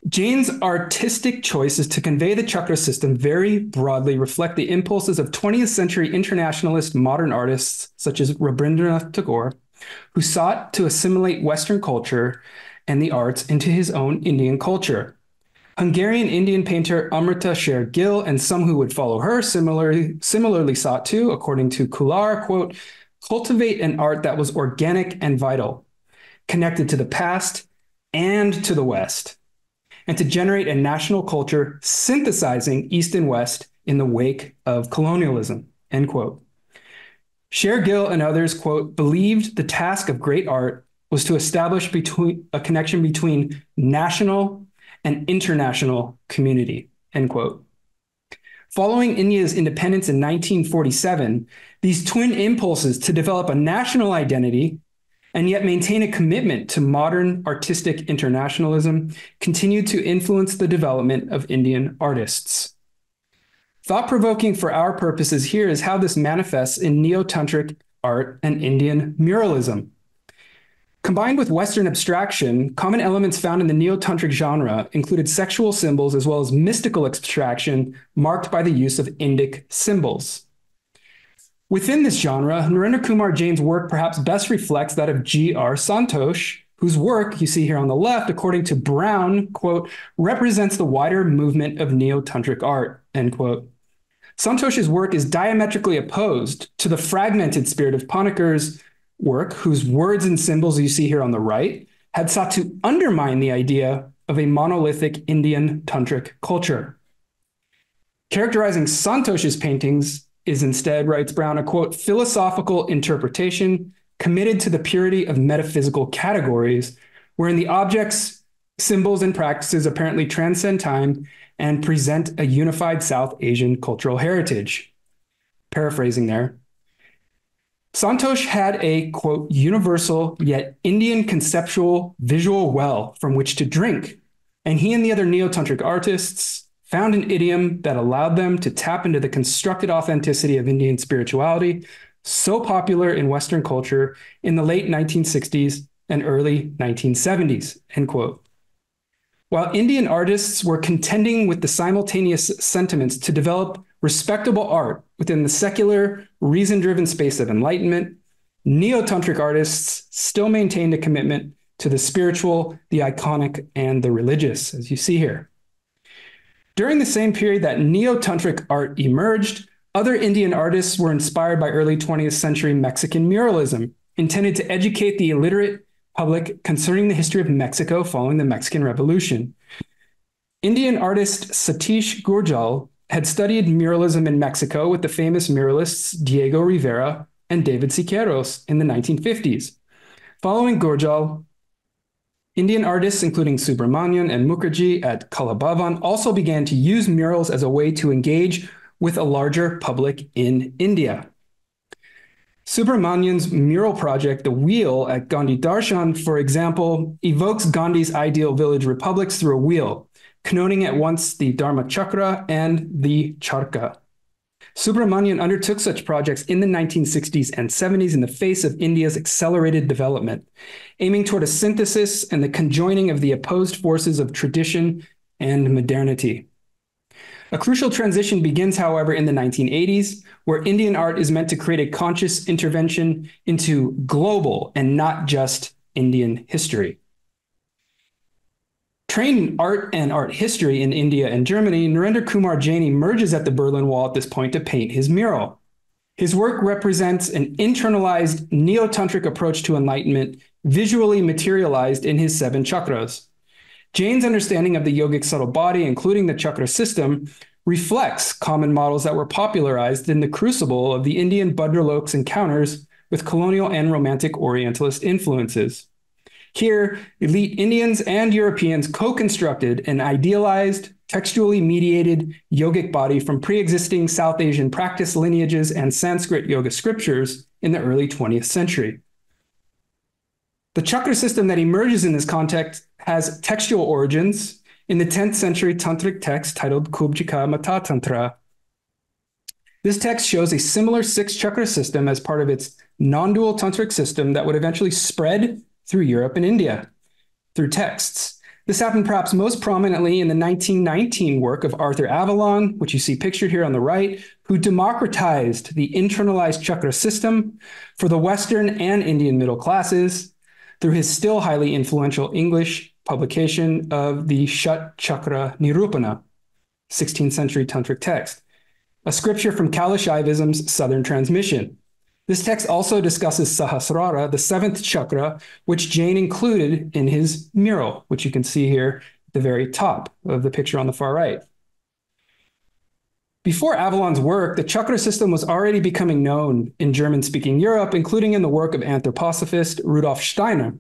Jain's artistic choices to convey the chakra system very broadly reflect the impulses of 20th century internationalist modern artists such as Rabindranath Tagore, who sought to assimilate Western culture and the arts into his own Indian culture. Hungarian Indian painter Amrita Sher Gil and some who would follow her similarly, similarly sought to, according to Khullar, quote, cultivate an art that was organic and vital, connected to the past and to the West and to generate a national culture synthesizing East and West in the wake of colonialism, end quote. Sher Gil and others, quote, believed the task of great art was to establish between, a connection between national and international community, end quote. Following India's independence in 1947, these twin impulses to develop a national identity and yet maintain a commitment to modern artistic internationalism continued to influence the development of Indian artists. Thought provoking for our purposes here is how this manifests in neo tantric art and Indian muralism. Combined with Western abstraction, common elements found in the neo tantric genre included sexual symbols as well as mystical abstraction marked by the use of Indic symbols. Within this genre, Narendra Kumar Jain's work perhaps best reflects that of G.R. Santosh, whose work you see here on the left, according to Brown, quote, represents the wider movement of neo-tantric art, end quote. Santosh's work is diametrically opposed to the fragmented spirit of Panikkar's work, whose words and symbols you see here on the right had sought to undermine the idea of a monolithic Indian tantric culture. Characterizing Santosh's paintings is instead, writes Brown, a quote, philosophical interpretation committed to the purity of metaphysical categories, wherein the objects, symbols, and practices apparently transcend time and present a unified South Asian cultural heritage. Paraphrasing there. Santosh had a, quote, universal yet Indian conceptual visual well from which to drink. And he and the other neo tantric artists, found an idiom that allowed them to tap into the constructed authenticity of Indian spirituality, so popular in Western culture in the late 1960s and early 1970s, end quote. While Indian artists were contending with the simultaneous sentiments to develop respectable art within the secular, reason driven space of enlightenment, neo tantric artists still maintained a commitment to the spiritual, the iconic, and the religious, as you see here. During the same period that neo tantric art emerged, other Indian artists were inspired by early 20th century Mexican muralism, intended to educate the illiterate public concerning the history of Mexico following the Mexican Revolution. Indian artist Satish Gujral had studied muralism in Mexico with the famous muralists Diego Rivera and David Siqueiros in the 1950s. Following Gujral, Indian artists, including Subramanian and Mukherjee at Kalabhavan, also began to use murals as a way to engage with a larger public in India. Subramanian's mural project, The Wheel at Gandhi Darshan, for example, evokes Gandhi's ideal village republics through a wheel, connoting at once the Dharma Chakra and the Charka. Subramanian undertook such projects in the 1960s and 70s in the face of India's accelerated development, aiming toward a synthesis and the conjoining of the opposed forces of tradition and modernity. A crucial transition begins, however, in the 1980s, where Indian art is meant to create a conscious intervention into global and not just Indian history. Trained in art and art history in India and Germany, Narendra Kumar Jain emerges at the Berlin Wall at this point to paint his mural. His work represents an internalized neo-tantric approach to enlightenment, visually materialized in his seven chakras. Jain's understanding of the yogic subtle body, including the chakra system, reflects common models that were popularized in the crucible of the Indian Bhadralok's encounters with colonial and romantic Orientalist influences. Here, elite Indians and Europeans co constructed an idealized, textually mediated yogic body from pre existing South Asian practice lineages and Sanskrit yoga scriptures in the early 20th century. The chakra system that emerges in this context has textual origins in the 10th century tantric text titled Kubjika Mata Tantra. This text shows a similar six chakra system as part of its non dual tantric system that would eventually spread through Europe and India through texts. This happened perhaps most prominently in the 1919 work of Arthur Avalon, which you see pictured here on the right, who democratized the internalized chakra system for the Western and Indian middle classes through his still highly influential English publication of the Shat Chakra Nirupana, 16th century tantric text, a scripture from Kailashivism's Southern transmission. This text also discusses Sahasrara, the seventh chakra, which Jain included in his mural, which you can see here at the very top of the picture on the far right. Before Avalon's work, the chakra system was already becoming known in German speaking Europe, including in the work of anthroposophist Rudolf Steiner,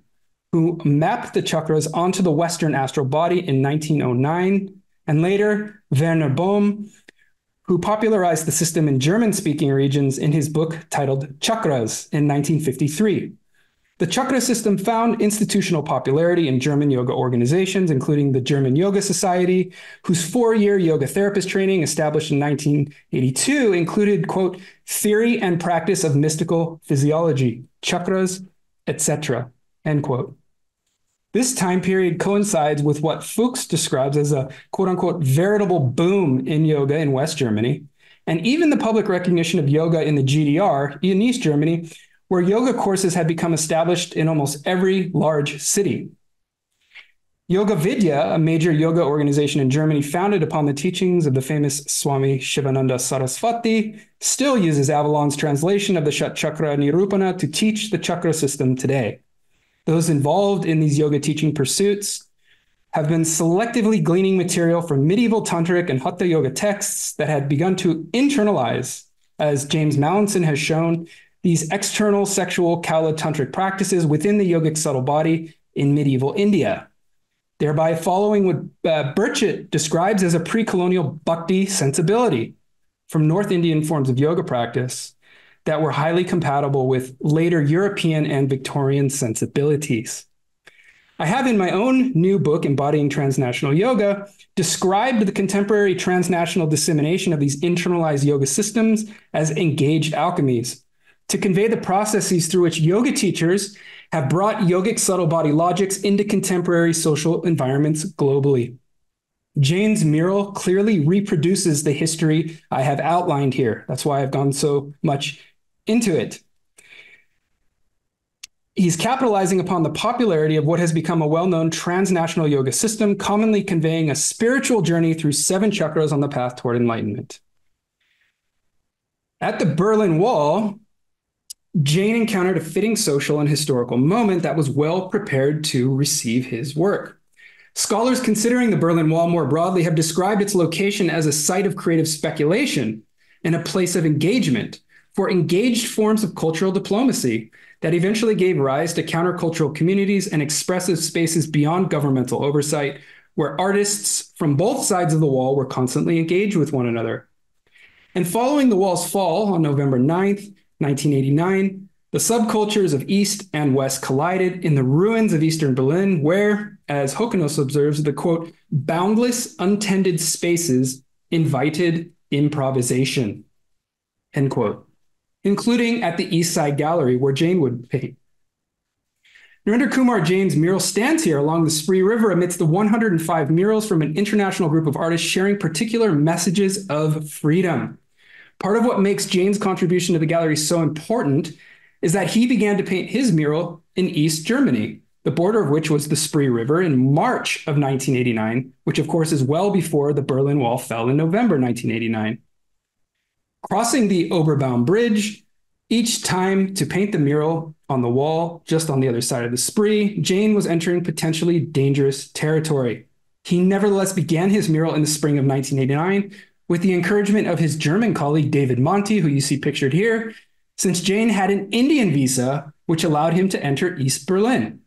who mapped the chakras onto the Western astral body in 1909, and later Werner Bohm, who popularized the system in German speaking regions in his book titled Chakras in 1953. The chakra system found institutional popularity in German yoga organizations, including the German Yoga Society, whose four year yoga therapist training, established in 1982, included, quote, theory and practice of mystical physiology, chakras, etc., end quote. This time period coincides with what Fuchs describes as a quote unquote veritable boom in yoga in West Germany, and even the public recognition of yoga in the GDR in East Germany, where yoga courses had become established in almost every large city. Yoga Vidya, a major yoga organization in Germany founded upon the teachings of the famous Swami Shivananda Saraswati, still uses Avalon's translation of the Shat Chakra Nirupana to teach the chakra system today. Those involved in these yoga teaching pursuits have been selectively gleaning material from medieval tantric and hatha yoga texts that had begun to internalize, as James Mallinson has shown, these external sexual Kala tantric practices within the yogic subtle body in medieval India, thereby following what uh, Burchett describes as a pre-colonial bhakti sensibility from North Indian forms of yoga practice that were highly compatible with later European and Victorian sensibilities. I have in my own new book, Embodying Transnational Yoga, described the contemporary transnational dissemination of these internalized yoga systems as engaged alchemies to convey the processes through which yoga teachers have brought yogic subtle body logics into contemporary social environments globally. Jain's mural clearly reproduces the history I have outlined here. That's why I've gone so much into it. He's capitalizing upon the popularity of what has become a well known transnational yoga system, commonly conveying a spiritual journey through seven chakras on the path toward enlightenment. At the Berlin Wall, Jain encountered a fitting social and historical moment that was well prepared to receive his work. Scholars considering the Berlin Wall more broadly have described its location as a site of creative speculation and a place of engagement for engaged forms of cultural diplomacy that eventually gave rise to countercultural communities and expressive spaces beyond governmental oversight, where artists from both sides of the wall were constantly engaged with one another. And following the wall's fall on November 9th, 1989, the subcultures of East and West collided in the ruins of Eastern Berlin, where, as Hockenos observes, the quote, boundless, untended spaces invited improvisation, end quote including at the East Side Gallery where Jain would paint. Narendra Kumar Jain's mural stands here along the Spree River amidst the 105 murals from an international group of artists sharing particular messages of freedom. Part of what makes Jain's contribution to the gallery so important is that he began to paint his mural in East Germany, the border of which was the Spree River in March of 1989, which of course is well before the Berlin Wall fell in November 1989. Crossing the Oberbaum Bridge, each time to paint the mural on the wall just on the other side of the Spree, Jain was entering potentially dangerous territory. He nevertheless began his mural in the spring of 1989 with the encouragement of his German colleague David Monti, who you see pictured here, since Jain had an Indian visa, which allowed him to enter East Berlin.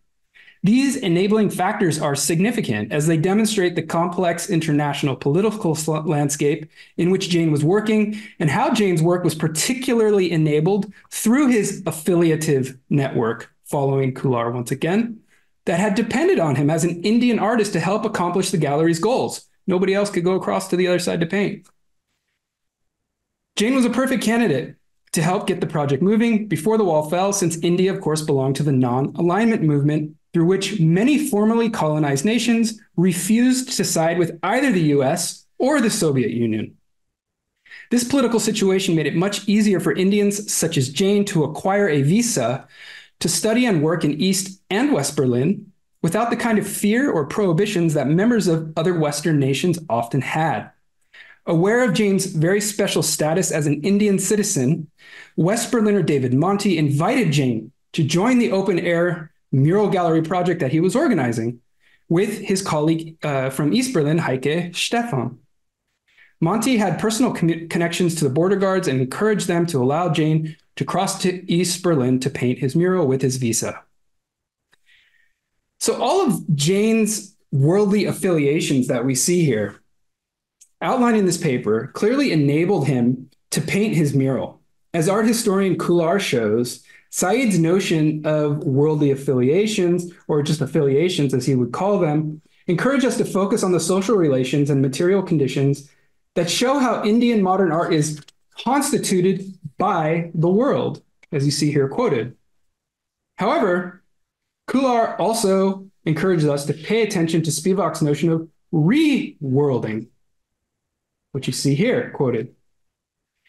These enabling factors are significant as they demonstrate the complex international political landscape in which Jain was working and how Jain's work was particularly enabled through his affiliative network, following Khullar once again, that had depended on him as an Indian artist to help accomplish the gallery's goals. Nobody else could go across to the other side to paint. Jain was a perfect candidate to help get the project moving before the wall fell, since India, of course, belonged to the non alignment movement through which many formerly colonized nations refused to side with either the US or the Soviet Union. This political situation made it much easier for Indians such as Jain to acquire a visa to study and work in East and West Berlin without the kind of fear or prohibitions that members of other Western nations often had. Aware of Jain's very special status as an Indian citizen, West Berliner David Monti invited Jain to join the open air mural gallery project that he was organizing with his colleague uh, from East Berlin, Heike Stephan. Monti had personal connections to the border guards and encouraged them to allow Jain to cross to East Berlin to paint his mural with his visa. So, all of Jain's worldly affiliations that we see here outlined in this paper clearly enabled him to paint his mural. As art historian Khullar shows, Said's notion of worldly affiliations, or just affiliations as he would call them, encourage us to focus on the social relations and material conditions that show how Indian modern art is constituted by the world, as you see here quoted. However, Khullar also encourages us to pay attention to Spivak's notion of re-worlding, which you see here quoted,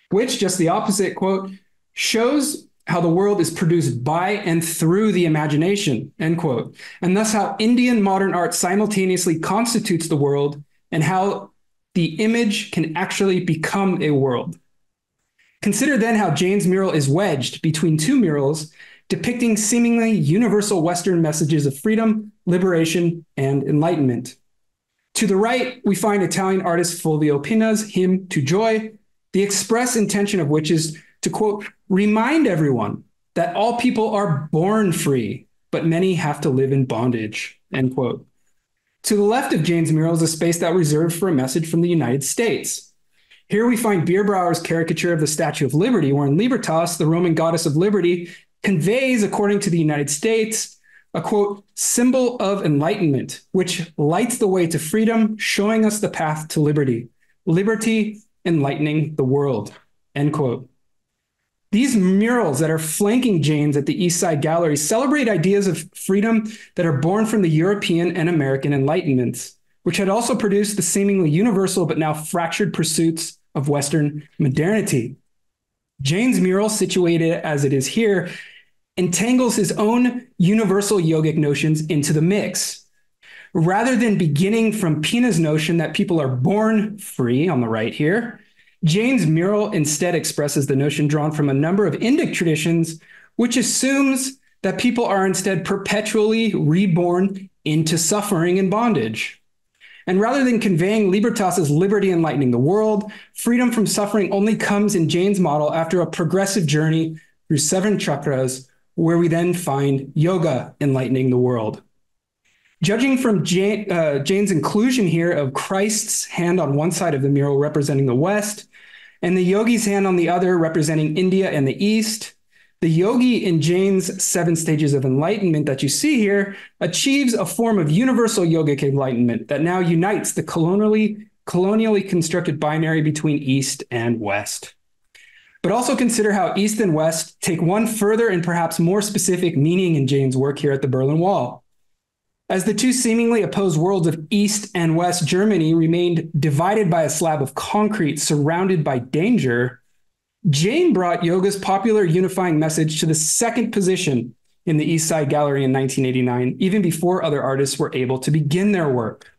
which, just the opposite quote, shows how the world is produced by and through the imagination, end quote. And thus how Indian modern art simultaneously constitutes the world and how the image can actually become a world. Consider then how Jain's mural is wedged between two murals depicting seemingly universal Western messages of freedom, liberation, and enlightenment. To the right, we find Italian artist Fulvio Pinna's hymn to joy, the express intention of which is to quote, remind everyone that all people are born free, but many have to live in bondage, end quote. To the left of Jain's mural is a space that reserved for a message from the United States. Here we find Bierbauer's caricature of the Statue of Liberty, wherein Libertas, the Roman goddess of liberty, conveys, according to the United States, a quote, symbol of enlightenment, which lights the way to freedom, showing us the path to liberty. Liberty enlightening the world, end quote. These murals that are flanking Jain's at the East Side Gallery celebrate ideas of freedom that are born from the European and American Enlightenments, which had also produced the seemingly universal but now fractured pursuits of Western modernity. Jain's mural, situated as it is here, entangles his own universal yogic notions into the mix. Rather than beginning from Pinna's notion that people are born free on the right here, Jain's mural instead expresses the notion drawn from a number of Indic traditions, which assumes that people are instead perpetually reborn into suffering and bondage. And rather than conveying libertas as liberty enlightening the world, freedom from suffering only comes in Jain's model after a progressive journey through seven chakras, where we then find yoga enlightening the world. Judging from Jain, uh, Jain's inclusion here of Christ's hand on one side of the mural representing the West, and the yogi's hand on the other representing India and the East, the yogi in Jain's seven stages of enlightenment that you see here achieves a form of universal yogic enlightenment that now unites the colonially, colonially constructed binary between East and West. But also consider how East and West take one further and perhaps more specific meaning in Jain's work here at the Berlin Wall. As the two seemingly opposed worlds of East and West Germany remained divided by a slab of concrete surrounded by danger, Jain brought yoga's popular unifying message to the second position in the East Side Gallery in 1989, even before other artists were able to begin their work.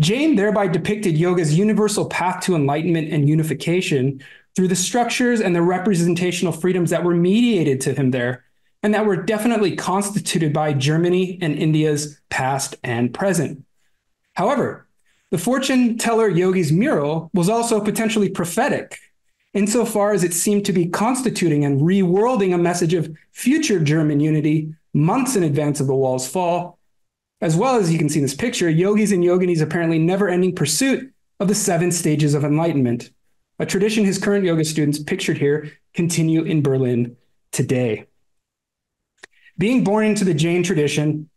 Jain thereby depicted yoga's universal path to enlightenment and unification through the structures and the representational freedoms that were mediated to him there, and that were definitely constituted by Germany and India's past and present. However, the fortune teller yogi's mural was also potentially prophetic, insofar as it seemed to be constituting and reworlding a message of future German unity months in advance of the wall's fall, as well as you can see in this picture, yogis and yoginis' apparently never ending pursuit of the seven stages of enlightenment, a tradition his current yoga students pictured here continue in Berlin today. Being born into the Jain tradition,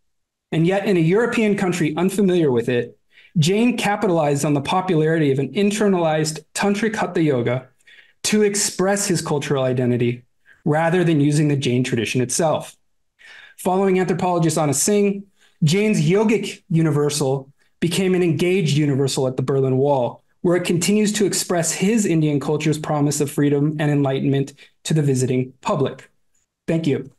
and yet in a European country unfamiliar with it, Jain capitalized on the popularity of an internalized tantric hatha yoga to express his cultural identity rather than using the Jain tradition itself. Following anthropologist Anna Tsing, Jain's yogic universal became an engaged universal at the Berlin Wall, where it continues to express his Indian culture's promise of freedom and enlightenment to the visiting public. Thank you.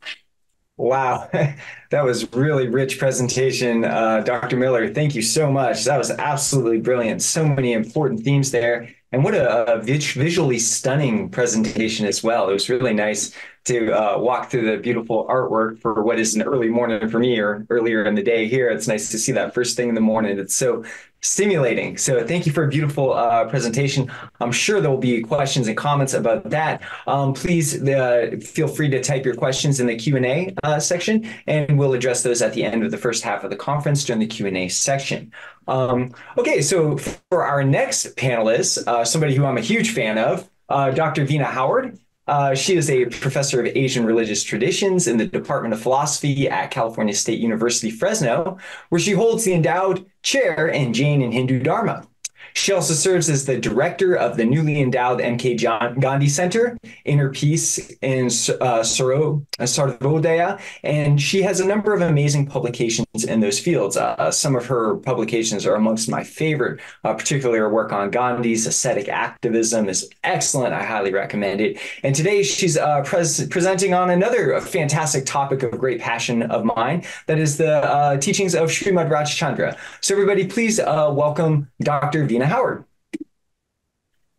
Wow, that was really rich presentation, uh, Dr. Miller. Thank you so much. That was absolutely brilliant. So many important themes there, and what a, a visually stunning presentation as well. It was really nice to uh, walk through the beautiful artwork for what is an early morning for me or earlier in the day here. It's nice to see that first thing in the morning. It's so stimulating. So thank you for a beautiful uh, presentation. I'm sure there will be questions and comments about that. Um, please uh, feel free to type your questions in the Q&A uh, section, and we'll address those at the end of the first half of the conference during the Q&A section. Um, okay, so for our next panelist, uh, somebody who I'm a huge fan of, uh, Dr. Veena Howard. Uh, she is a professor of Asian religious traditions in the Department of Philosophy at California State University, Fresno, where she holds the endowed chair in Jain and Hindu Dharma. She also serves as the director of the newly endowed MK Gandhi Center, Inner Peace in uh, uh, Sarvodaya, and she has a number of amazing publications in those fields. Uh, some of her publications are amongst my favorite, uh, particularly her work on Gandhi's ascetic activism is excellent. I highly recommend it. And today she's uh, pres- presenting on another fantastic topic of great passion of mine, that is the uh, teachings of Srimad Rajchandra. So everybody, please uh, welcome Dr. Howard.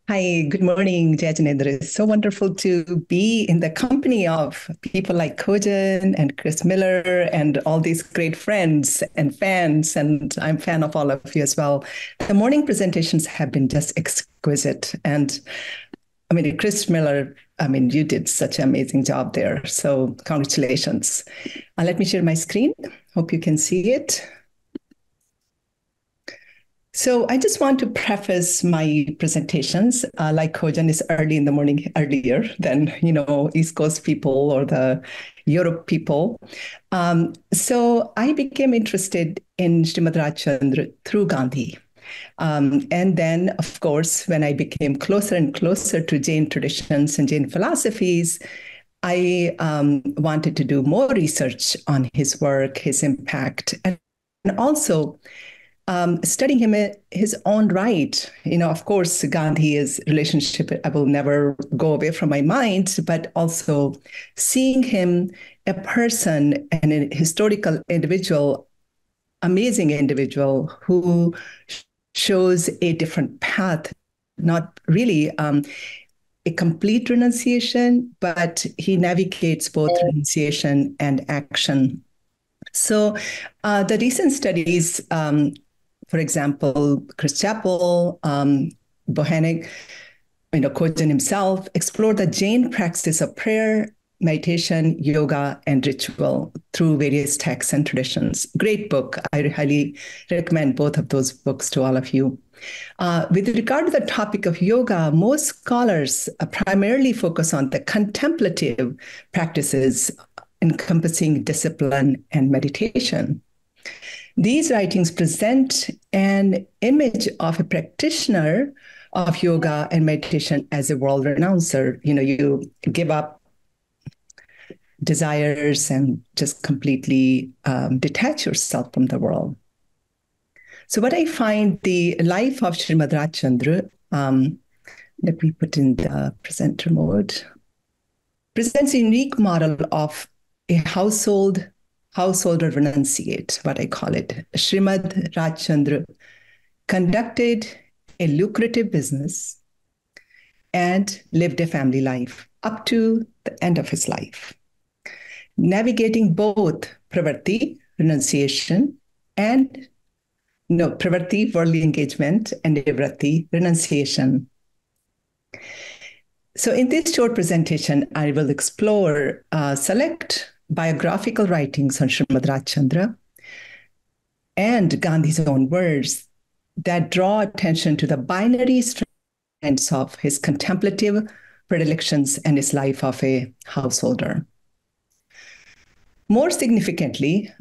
Hi, good morning, Jayanendra. It's so wonderful to be in the company of people like Cogen and Chris Miller and all these great friends and fans. And I'm a fan of all of you as well. The morning presentations have been just exquisite. And I mean, Chris Miller, I mean, you did such an amazing job there. So congratulations. Uh, let me share my screen. Hope you can see it. So I just want to preface my presentations. Uh, like Cogen is early in the morning, earlier than you know East Coast people or the Europe people. Um, so I became interested in Srimad Rajchandra through Gandhi. Um, and then, of course, when I became closer and closer to Jain traditions and Jain philosophies, I um, wanted to do more research on his work, his impact, and also um, studying him in his own right. You know, of course, Gandhi's relationship I will never go away from my mind, but also seeing him a person and a historical individual, amazing individual who shows a different path, not really um, a complete renunciation, but he navigates both renunciation and action. So, uh, the recent studies um, for example, Chris Chapple, um, you know, Cogen himself explored the Jain practice of prayer, meditation, yoga, and ritual through various texts and traditions. Great book. I highly recommend both of those books to all of you. Uh, with regard to the topic of yoga, most scholars uh, primarily focus on the contemplative practices encompassing discipline and meditation. These writings present an image of a practitioner of yoga and meditation as a world renouncer. You know, you give up desires and just completely um, detach yourself from the world. So, what I find the life of Srimad Rajchandra, um, let me put in the presenter mode, presents a unique model of a household householder renunciate, what I call it. Srimad Rajchandra conducted a lucrative business and lived a family life up to the end of his life, navigating both pravarti, renunciation, and no, pravarti, worldly engagement, and nivratti, renunciation. So, in this short presentation, I will explore uh, select biographical writings on Srimad Rajchandra and Gandhi's own words that draw attention to the binary strands of his contemplative predilections and his life of a householder. More significantly,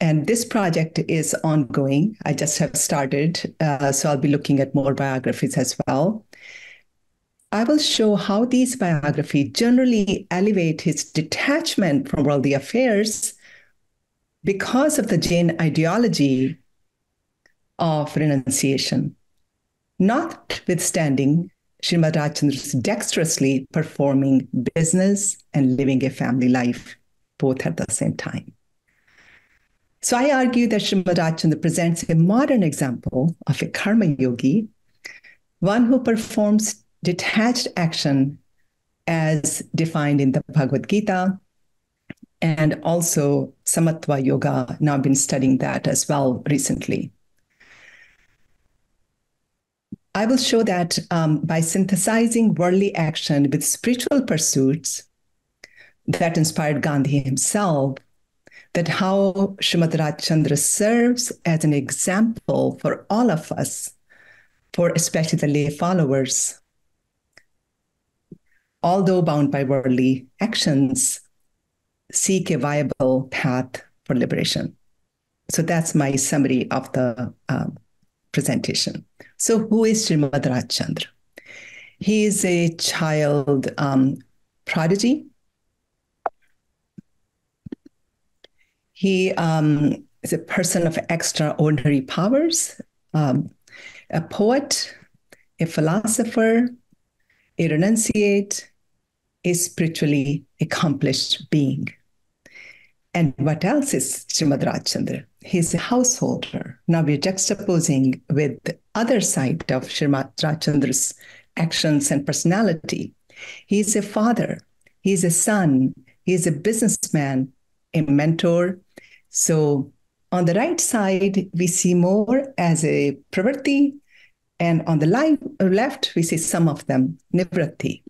and this project is ongoing. I just have started, uh, so I'll be looking at more biographies as well. I will show how these biographies generally elevate his detachment from worldly affairs because of the Jain ideology of renunciation, notwithstanding Srimad Rajchandra's dexterously performing business and living a family life both at the same time. So I argue that Srimad Rajchandra presents a modern example of a karma yogi, one who performs detached action as defined in the Bhagavad Gita, and also Samatva Yoga. Now I've been studying that as well recently. I will show that um, by synthesizing worldly action with spiritual pursuits that inspired Gandhi himself, that how Srimad Rajchandra serves as an example for all of us, for especially the lay followers although bound by worldly actions, seek a viable path for liberation. So that's my summary of the uh, presentation. So, who is Srimad Rajchandra? He is a child um, prodigy. He um, is a person of extraordinary powers, um, a poet, a philosopher, a renunciate, a spiritually accomplished being. And what else is Srimad Rajchandra? He's a householder. Now we're juxtaposing with the other side of Srimad Rajchandra's actions and personality. He's a father, he's a son, he's a businessman, a mentor. So on the right side, we see more as a pravritti, and on the left, we see some of them, nivritti.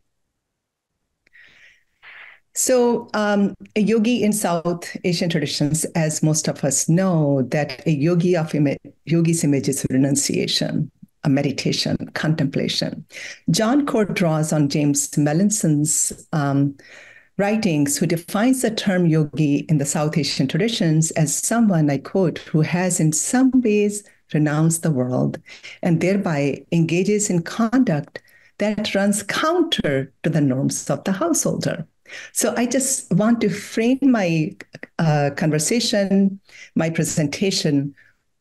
So, um, a yogi in South Asian traditions, as most of us know, that a yogi of Im- yogi's image is renunciation, a meditation, contemplation. John Cort draws on James Mallinson's um, writings, who defines the term yogi in the South Asian traditions as someone, I quote, who has in some ways renounced the world and thereby engages in conduct that runs counter to the norms of the householder. So I just want to frame my uh, conversation, my presentation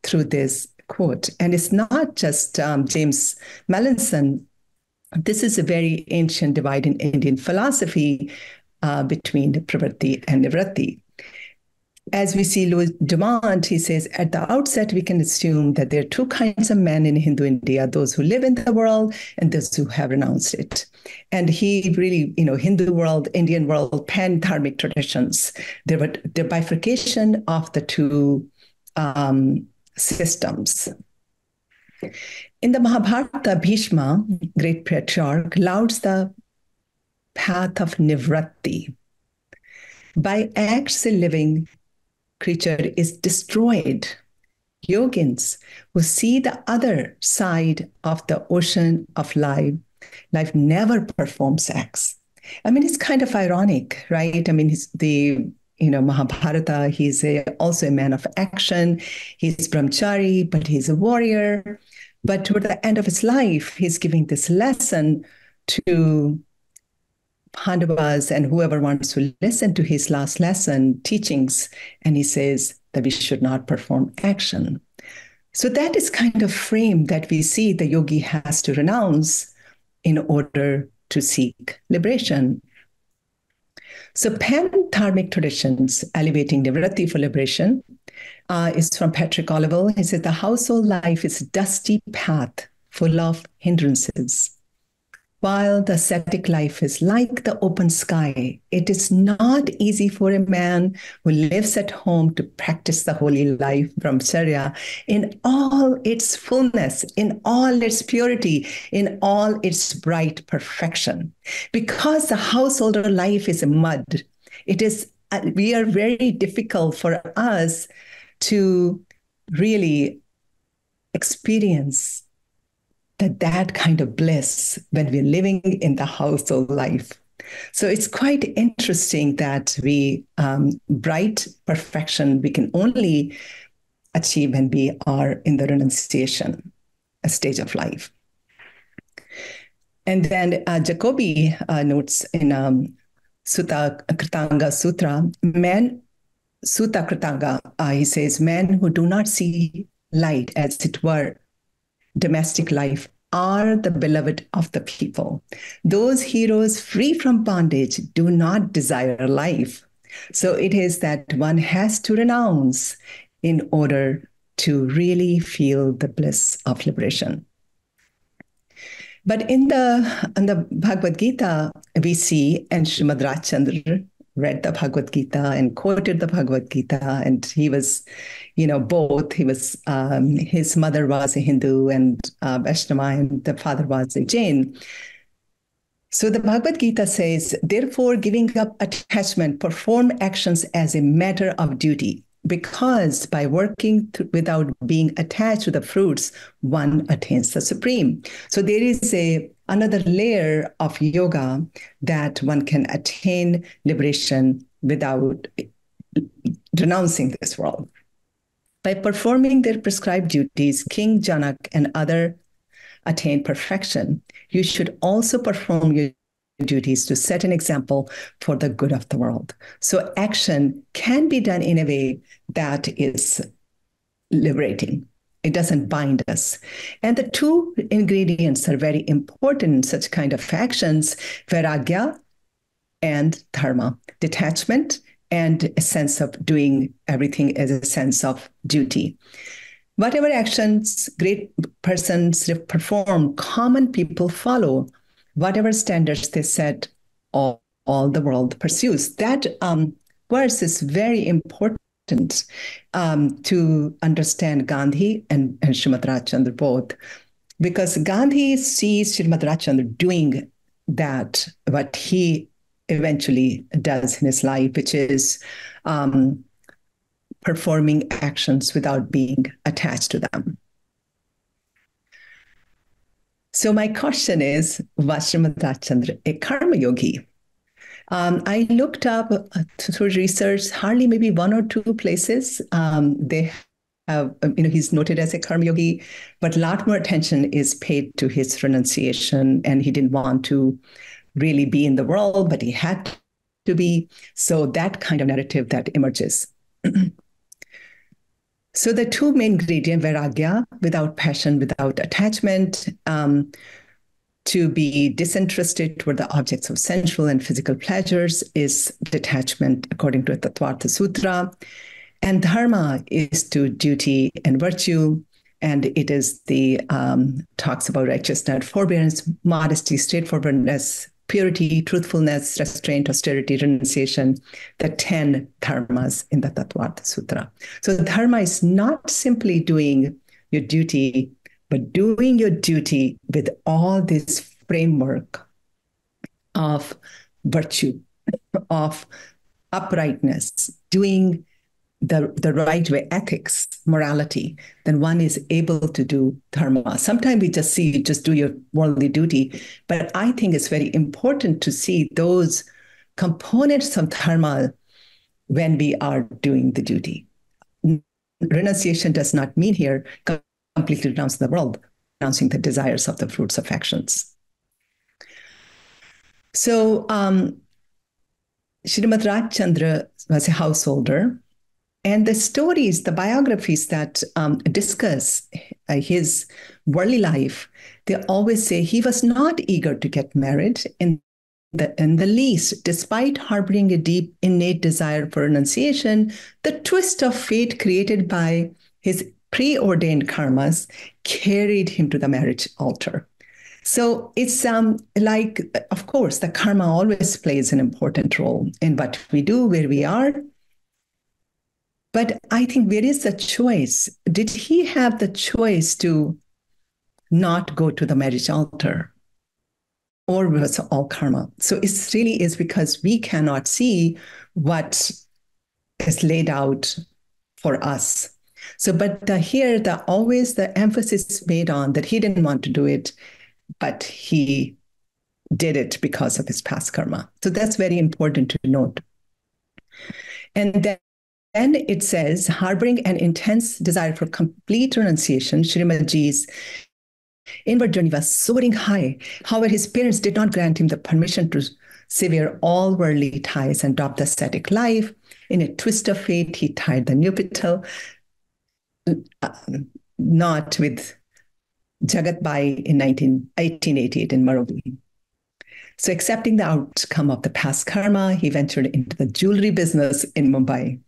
through this quote. And it's not just um, James Mallinson. This is a very ancient divide in Indian philosophy uh, between pravritti and nivritti as we see Louis Dumont, he says, at the outset, we can assume that there are two kinds of men in Hindu India those who live in the world and those who have renounced it. And he really, you know, Hindu world, Indian world, pan dharmic traditions, there were the bifurcation of the two um, systems. In the Mahabharata, Bhishma, great patriarch, lauds the path of nivritti. By actually living creature is destroyed. Yogins who see the other side of the ocean of life, life never performs acts. I mean, it's kind of ironic, right? I mean, he's the you know Mahabharata. He's a, also a man of action. He's brahmachari, but he's a warrior. But toward the end of his life, he's giving this lesson to Pandavas and whoever wants to listen to his last lesson teachings, and he says that we should not perform action. So that is kind of frame that we see the yogi has to renounce in order to seek liberation. So, pan-dharmic traditions elevating Nivritti for liberation uh, is from Patrick Olivelle. He says the household life is a dusty path full of hindrances. While the ascetic life is like the open sky, it is not easy for a man who lives at home to practice the holy life from brahmacharya in all its fullness, in all its purity, in all its bright perfection. Because the householder life is a mud, it is uh, we are very difficult for us to really experience that that kind of bliss when we're living in the household life. So it's quite interesting that we um, bright perfection we can only achieve when we are in the renunciation stage of life. And then uh, Jacobi uh, notes in um, Sutrakritanga Sutra, men, Sutrakritanga, uh, he says, men who do not see light as it were domestic life are the beloved of the people. Those heroes free from bondage do not desire life. So it is that one has to renounce in order to really feel the bliss of liberation. But in the, in the Bhagavad Gita, we see, and Srimad Rajchandra read the Bhagavad Gita and quoted the Bhagavad Gita, and he was, you know, both. He was um, his mother was a Hindu and uh, Vaishnava, and the father was a Jain. So the Bhagavad Gita says, therefore, giving up attachment, perform actions as a matter of duty, because by working th- without being attached to the fruits, one attains the supreme. So there is a another layer of yoga that one can attain liberation without renouncing this world. By performing their prescribed duties, King Janak and other attain perfection. You should also perform your duties to set an example for the good of the world. So action can be done in a way that is liberating. It doesn't bind us. And the two ingredients are very important in such kind of actions, vairagya and dharma, detachment and a sense of doing everything as a sense of duty. Whatever actions great persons perform, common people follow. Whatever standards they set, all, all the world pursues. That um, verse is very important um, to understand Gandhi and, and Srimad Rajchandra both, because Gandhi sees Srimad Rajchandra doing that, what he eventually does in his life, which is um, performing actions without being attached to them. So my question is, Srimad a karma yogi? Um, I looked up uh, through research, hardly maybe one or two places. Um, they have, um, you know, he's noted as a karma yogi, but a lot more attention is paid to his renunciation, and he didn't want to really be in the world, but he had to be. So that kind of narrative that emerges. so the two main ingredients, vairagya, without passion, without attachment, um, to be disinterested toward the objects of sensual and physical pleasures is detachment, according to the Tattvartha Sutra. And dharma is to duty and virtue. And it is the um, talks about righteousness, forbearance, modesty, straightforwardness, purity, truthfulness, restraint, austerity, renunciation, the 10 dharmas in the Tattvartha Sutra. So dharma is not simply doing your duty but doing your duty with all this framework of virtue, of uprightness, doing the, the right way, ethics, morality, then one is able to do dharma. Sometimes we just see you just do your worldly duty, but I think it's very important to see those components of dharma when we are doing the duty. Renunciation does not mean here completely renounce the world, renouncing the desires of the fruits of actions. So, um, Srimad Rajchandra was a householder, and the stories, the biographies that um, discuss uh, his worldly life, they always say he was not eager to get married. In the, in the least, despite harboring a deep innate desire for renunciation, the twist of fate created by his preordained karmas carried him to the marriage altar. So it's um, like, of course, the karma always plays an important role in what we do, where we are. But I think there is a choice. Did he have the choice to not go to the marriage altar? Or was it all karma? So it really is because we cannot see what is laid out for us. So, but the, here, the always the emphasis made on that he didn't want to do it, but he did it because of his past karma. So that's very important to note. And then it says, harboring an intense desire for complete renunciation, Srimad inward journey was soaring high. However, his parents did not grant him the permission to sever all worldly ties and adopt the ascetic life. In a twist of fate, he tied the nuptial uh, knot with Jagat Bai in 19, 1888 in Morbi. So, accepting the outcome of the past karma, he ventured into the jewelry business in Mumbai.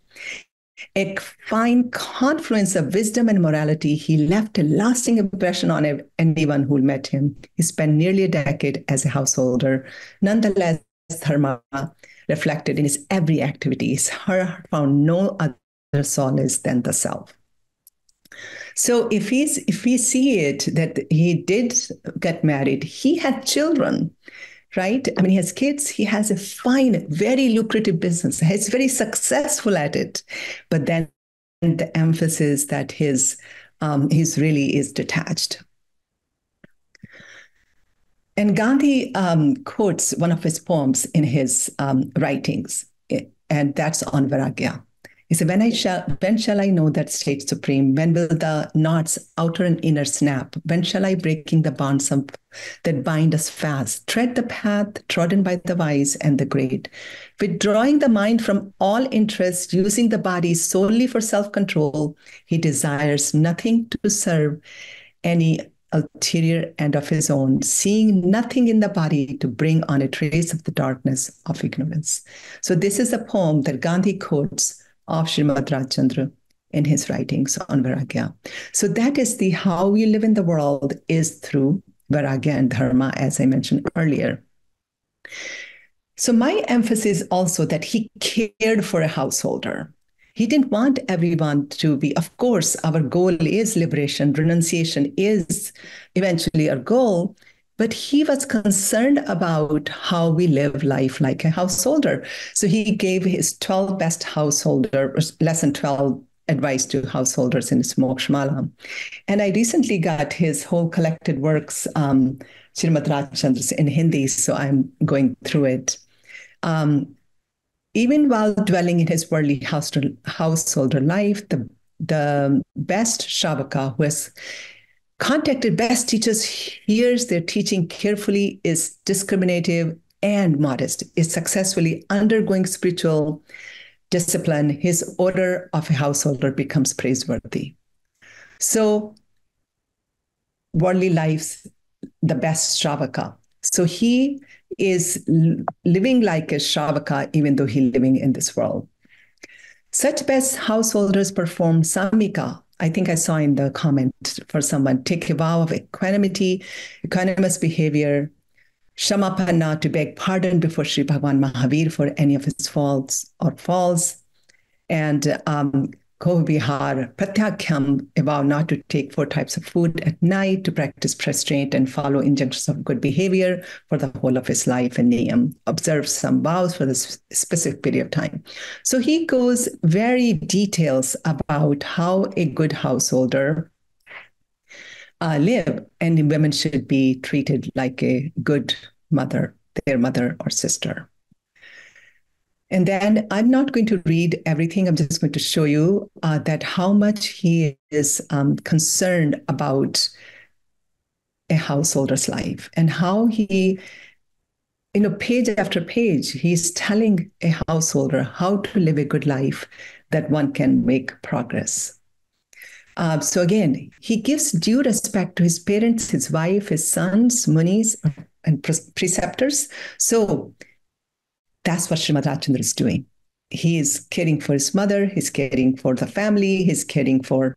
A fine confluence of wisdom and morality, he left a lasting impression on anyone who met him. He spent nearly a decade as a householder. Nonetheless, Dharma reflected in his every activity. His heart found no other solace than the self. So if he's if we see it that he did get married, he had children right? I mean, he has kids, he has a fine, very lucrative business, he's very successful at it. But then the emphasis that his um, he's really is detached. And Gandhi um, quotes one of his poems in his um, writings, and that's on Vairagya. He said, when, I shall, when shall I know that state supreme? When will the knots outer and inner snap? When shall I breaking the bonds of, that bind us fast? Tread the path trodden by the wise and the great. Withdrawing the mind from all interest, using the body solely for self-control, he desires nothing to serve any ulterior end of his own, seeing nothing in the body to bring on a trace of the darkness of ignorance. So this is a poem that Gandhi quotes of Srimad Rajchandra in his writings on Vairagya. So that is the how we live in the world is through Vairagya and Dharma, as I mentioned earlier. So my emphasis also that he cared for a householder. He didn't want everyone to be, of course, our goal is liberation, renunciation is eventually our goal, but he was concerned about how we live life like a householder. So he gave his 12 best householder, lesson 12 advice to householders in his Mokshmala. And I recently got his whole collected works, um, Srimad Rajchandra's in Hindi, so I'm going through it. Um, even while dwelling in his worldly householder life, the, the best Shravaka who has contacted best teachers hears their teaching carefully is discriminative and modest is successfully undergoing spiritual discipline. His order of a householder becomes praiseworthy. So worldly lives the best shravaka. So he is living like a shravaka even though he's living in this world. Such best householders perform samayika I think I saw in the comment for someone take a vow of equanimity, equanimous behavior, kshamapana to beg pardon before Sri Bhagwan Mahavir for any of his faults or falls, and um, Kohvihar, Pratyakham, a vow not to take four types of food at night, to practice restraint and follow injunctions of good behavior for the whole of his life and niyam, observe some vows for this specific period of time. So he goes very details about how a good householder uh, live, and women should be treated like a good mother, their mother or sister. And then I'm not going to read everything. I'm just going to show you uh, that how much he is um, concerned about a householder's life and how he, you know, page after page, he's telling a householder how to live a good life that one can make progress. Uh, so again, he gives due respect to his parents, his wife, his sons, monies, and preceptors. So that's what Srimad Rajchandra is doing. He is caring for his mother, he's caring for the family, he's caring for,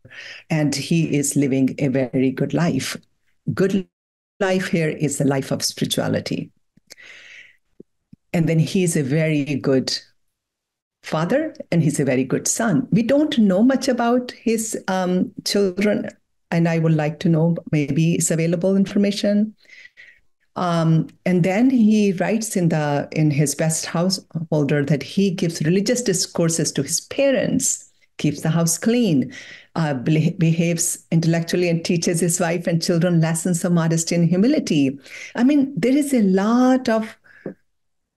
and he is living a very good life. Good life here is the life of spirituality. And then he is a very good father and he's a very good son. We don't know much about his um, children, and I would like to know maybe it's available information. Um, and then he writes in the in his best householder that he gives religious discourses to his parents, keeps the house clean, uh, behaves intellectually, and teaches his wife and children lessons of modesty and humility. I mean, there is a lot of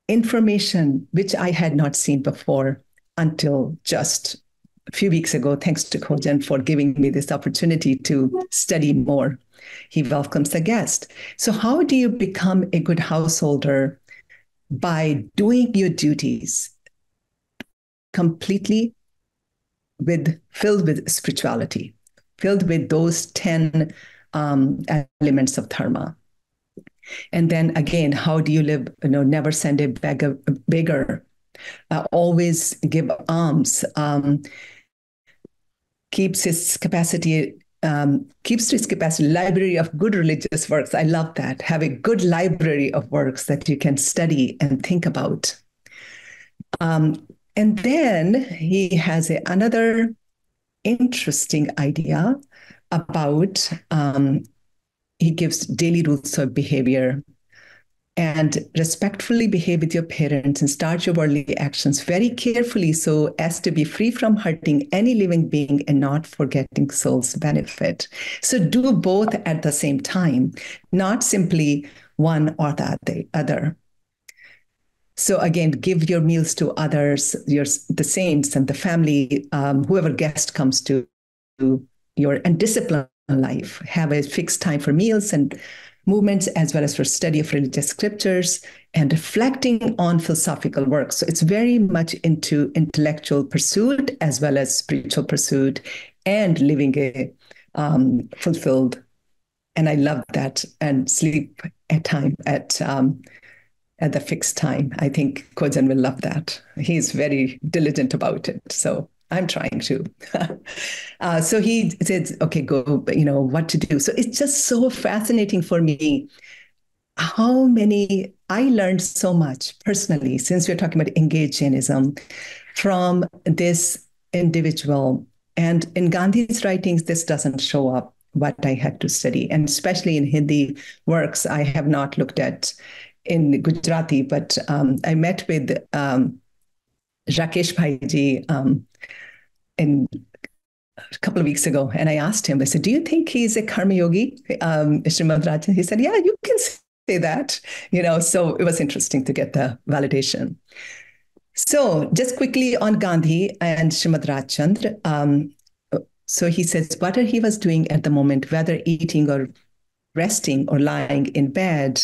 information which I had not seen before until just a few weeks ago. Thanks to Cogen for giving me this opportunity to study more. He welcomes a guest. So, how do you become a good householder? By doing your duties completely with filled with spirituality, filled with those 10 um, elements of dharma. And then again, how do you live? You know, never send a beggar, beggar uh, always give alms, um, keeps his capacity, um, keeps his capacity, library of good religious works. I love that. Have a good library of works that you can study and think about. Um, and then he has a, another interesting idea about um, he gives daily rules of behavior and respectfully behave with your parents and start your worldly actions very carefully so as to be free from hurting any living being and not forgetting soul's benefit. So do both at the same time, not simply one or the other. So again, give your meals to others, your the saints and the family, um, whoever guest comes to your and discipline life. Have a fixed time for meals and movements as well as for study of religious scriptures and reflecting on philosophical works. So it's very much into intellectual pursuit as well as spiritual pursuit and living a um, fulfilled. And I love that and sleep at time at um, at the fixed time. I think Cogen will love that. He's very diligent about it. So I'm trying to. uh, so he said, okay, go, you know, what to do. So it's just so fascinating for me how many, I learned so much personally, since we're talking about engaged Jainism, from this individual. And in Gandhi's writings, this doesn't show up what I had to study. And especially in Hindi works, I have not looked at in Gujarati, but um, I met with um, Rakesh Bhaiji um, in a couple of weeks ago, and I asked him, I said, Do you think he's a karma yogi, um, Srimad? He said, Yeah, you can say that. You know, so it was interesting to get the validation. So, just quickly on Gandhi and Srimad Rajchandra. Um, so he says, whatever he was doing at the moment, whether eating or resting or lying in bed,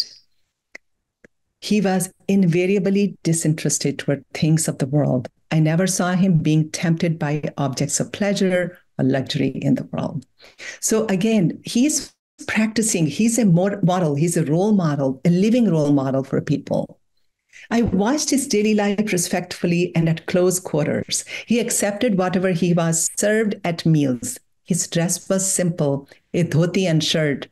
he was invariably disinterested toward things of the world I never saw him being tempted by objects of pleasure or luxury in the world. So again, he's practicing, he's a model, he's a role model, a living role model for people. I watched his daily life respectfully and at close quarters. He accepted whatever he was served at meals. His dress was simple, a dhoti and shirt,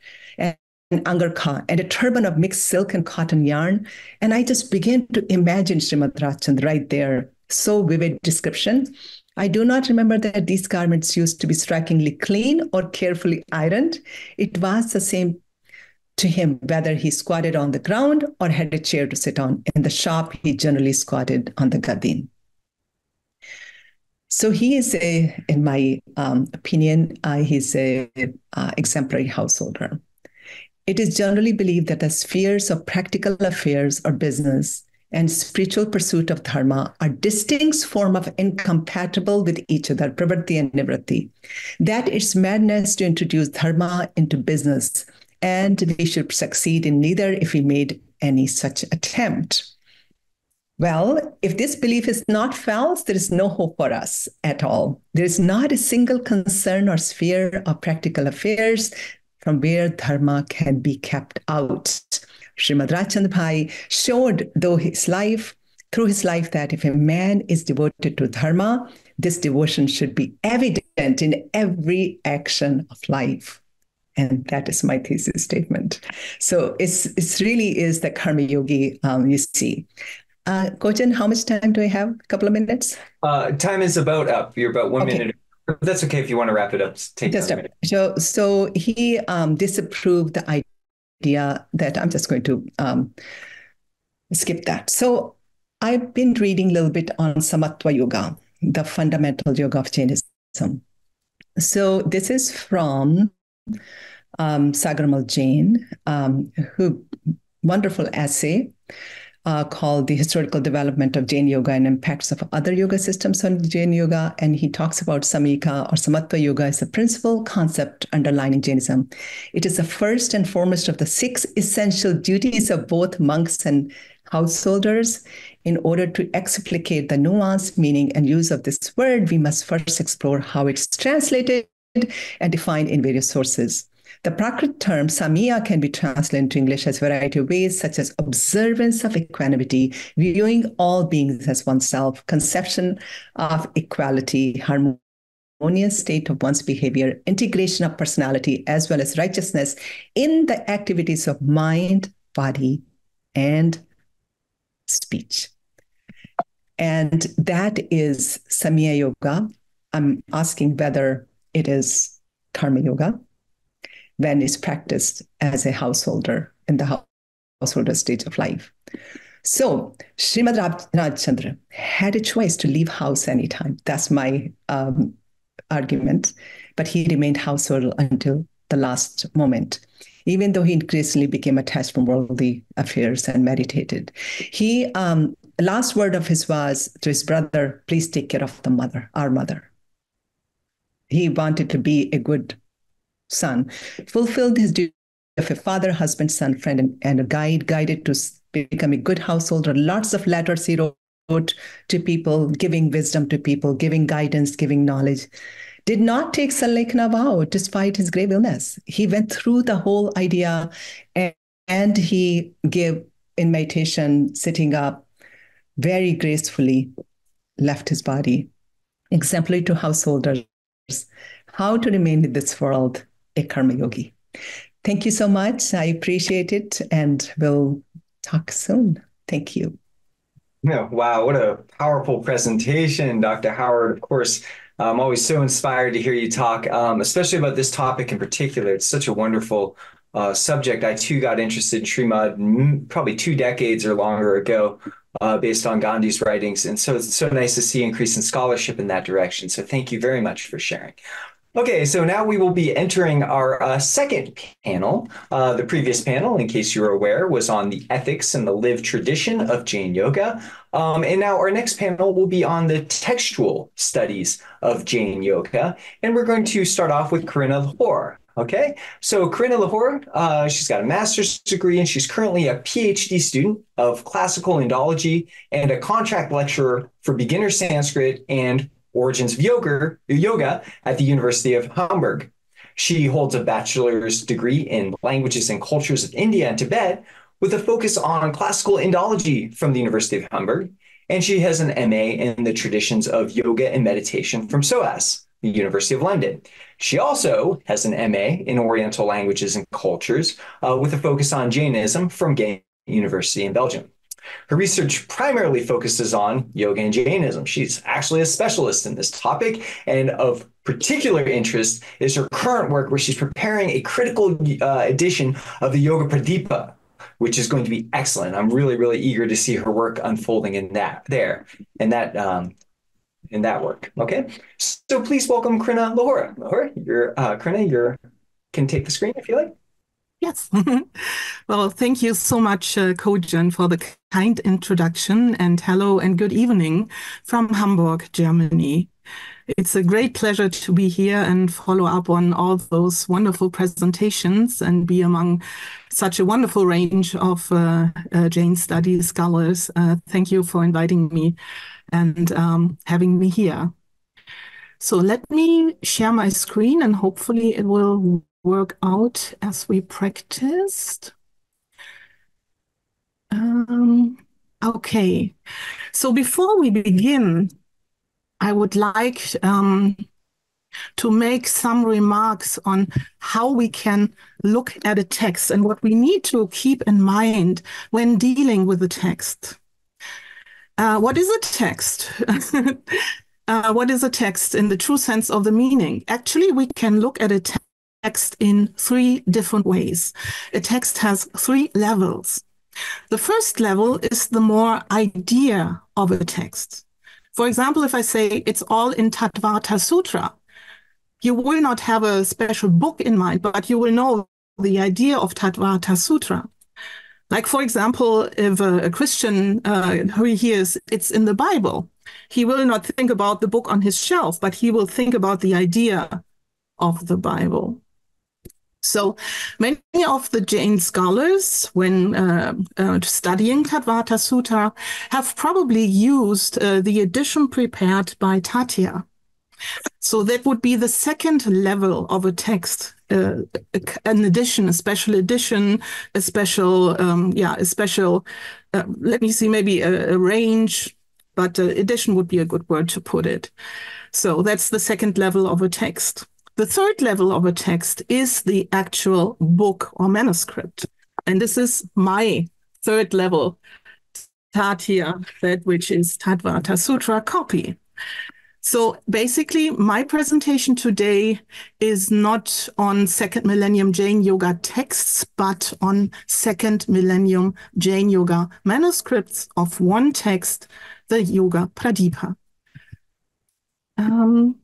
an angarkha, and a turban of mixed silk and cotton yarn. And I just began to imagine Srimad Rajchand right there so vivid description. I do not remember that these garments used to be strikingly clean or carefully ironed. It was the same to him whether he squatted on the ground or had a chair to sit on. In the shop, he generally squatted on the gadin. So he is a, in my um, opinion, uh, he's a uh, exemplary householder. It is generally believed that the spheres of practical affairs or business and spiritual pursuit of dharma are distinct forms of incompatible with each other, pravritti and nivritti. That it's madness to introduce dharma into business, and we should succeed in neither if we made any such attempt. Well, if this belief is not false, there is no hope for us at all. There is not a single concern or sphere of practical affairs from where dharma can be kept out. Srimad Rajchandra Bhai showed, though his life, through his life, that if a man is devoted to dharma, this devotion should be evident in every action of life. And that is my thesis statement. So it's it's really is the karma yogi um, you see. Uh, how much time do I have? A couple of minutes? Uh, time is about up. You're about one okay. minute. That's okay if you want to wrap it up. Take just a minute. So, so he um, disapproved the idea that I'm just going to um, skip that. So I've been reading a little bit on Samatva Yoga, the fundamental yoga of Jainism. So this is from um, Sagaramal Jain, um, who wonderful essay uh, called The Historical Development of Jain Yoga and Impacts of Other Yoga Systems on Jain Yoga. And he talks about Samayika or Samatva Yoga as a principal concept underlying Jainism. It is the first and foremost of the six essential duties of both monks and householders. In order to explicate the nuance, meaning and use of this word, we must first explore how it's translated and defined in various sources. The Prakrit term samya can be translated into English as a variety of ways, such as observance of equanimity, viewing all beings as oneself, conception of equality, harmonious state of one's behavior, integration of personality, as well as righteousness in the activities of mind, body, and speech. And that is Samya Yoga. I'm asking whether it is Karma Yoga when it's practiced as a householder in the householder stage of life. So Srimad Rajchandra had a choice to leave house anytime. That's my um, argument. But he remained householder until the last moment, even though he increasingly became attached from worldly affairs and meditated. He um, last word of his was to his brother, please take care of the mother, our mother. He wanted to be a good son, fulfilled his duty of a father, husband, son, friend, and, and a guide, guided to become a good householder. Lots of letters he wrote to people, giving wisdom to people, giving guidance, giving knowledge. Did not take Sallekhana vow despite his grave illness. He went through the whole idea and, and he gave in meditation, sitting up very gracefully, left his body. Exemplary to householders, how to remain in this world a karma yogi. Thank you so much. I appreciate it and we'll talk soon. Thank you. Yeah, wow, what a powerful presentation, Dr. Howard. Of course, I'm always so inspired to hear you talk, um, especially about this topic in particular. It's such a wonderful uh, subject. I too got interested in Srimad probably two decades or longer ago, uh, based on Gandhi's writings. And so it's so nice to see increase in scholarship in that direction. So thank you very much for sharing. Okay, so now we will be entering our uh, second panel. Uh, the previous panel, in case you're aware, was on the ethics and the lived tradition of Jain Yoga. Um, and now our next panel will be on the textual studies of Jain Yoga. And we're going to start off with Corinna Lhoir. Okay, so Corinna Lhoir, uh, she's got a master's degree and she's currently a PhD student of classical Indology and a contract lecturer for beginner Sanskrit and origins of yoga, yoga at the University of Hamburg. She holds a bachelor's degree in languages and cultures of India and Tibet with a focus on classical Indology from the University of Hamburg. And she has an MA in the traditions of yoga and meditation from SOAS, the University of London. She also has an MA in Oriental languages and cultures uh, with a focus on Jainism from Ghent University in Belgium. Her research primarily focuses on yoga and Jainism. She's actually a specialist in this topic, and of particular interest is her current work, where she's preparing a critical uh, edition of the Yoga Pradipa, which is going to be excellent. I'm really, really eager to see her work unfolding in that there, and that um, in that work. Okay, so please welcome Krina Lahora. Lahora, you're uh, Krina. You can take the screen if you like. Yes. well, thank you so much, uh, Cogen, for the kind introduction and hello and good evening from Hamburg, Germany. It's a great pleasure to be here and follow up on all those wonderful presentations and be among such a wonderful range of uh, uh, Jain studies scholars. Uh, thank you for inviting me and um, having me here. So let me share my screen and hopefully it will work out as we practiced. Um, okay. So before we begin, I would like um, to make some remarks on how we can look at a text and what we need to keep in mind when dealing with a text. Uh, what is a text? uh, what is a text in the true sense of the meaning? Actually, we can look at a text in three different ways. A text has three levels. The first level is the more idea of a text. For example, if I say it's all in Tattva Sutra, you will not have a special book in mind, but you will know the idea of Tattva Sutra. Like, for example, if a, a Christian uh, who hears it's in the Bible, he will not think about the book on his shelf, but he will think about the idea of the Bible. So many of the Jain scholars, when uh, uh, studying Tattva Sutta, have probably used uh, the edition prepared by Tatia. So that would be the second level of a text, uh, an edition, a special edition, a special, um, yeah, a special, uh, let me see, maybe a, a range, but uh, edition would be a good word to put it. So that's the second level of a text. The third level of a text is the actual book or manuscript. And this is my third level, Tatia, that which is Tattva Sutra copy. So basically, my presentation today is not on second millennium Jain Yoga texts, but on second millennium Jain Yoga manuscripts of one text, the Yoga Pradipa. Um,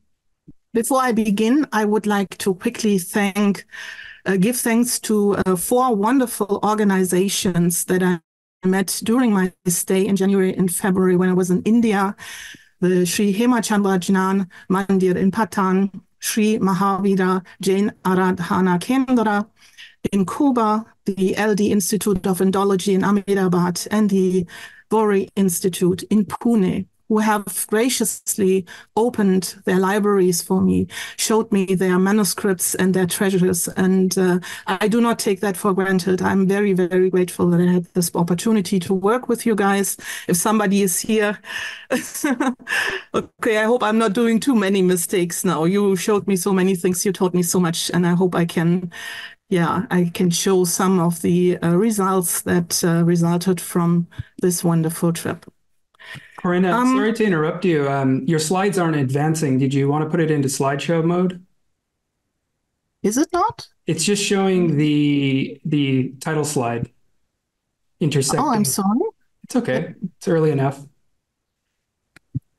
before I begin, I would like to quickly thank, uh, give thanks to uh, four wonderful organizations that I met during my stay in January and February when I was in India. The Sri Hemachandra Jnan Mandir in Patan, Sri Mahavira Jain Aradhana Kendra in Koba, the LD Institute of Indology in Ahmedabad, and the Bohri Institute in Pune who have graciously opened their libraries for me, showed me their manuscripts and their treasures. And uh, I do not take that for granted. I'm very, very grateful that I had this opportunity to work with you guys. If somebody is here, okay, I hope I'm not doing too many mistakes now. You showed me so many things, you taught me so much, and I hope I can yeah, I can show some of the uh, results that uh, resulted from this wonderful trip. Corinna, um, sorry to interrupt you. Um, your slides aren't advancing. Did you want to put it into slideshow mode? Is it not? It's just showing the the title slide intersecting. Oh, I'm sorry. It's okay. It's early enough.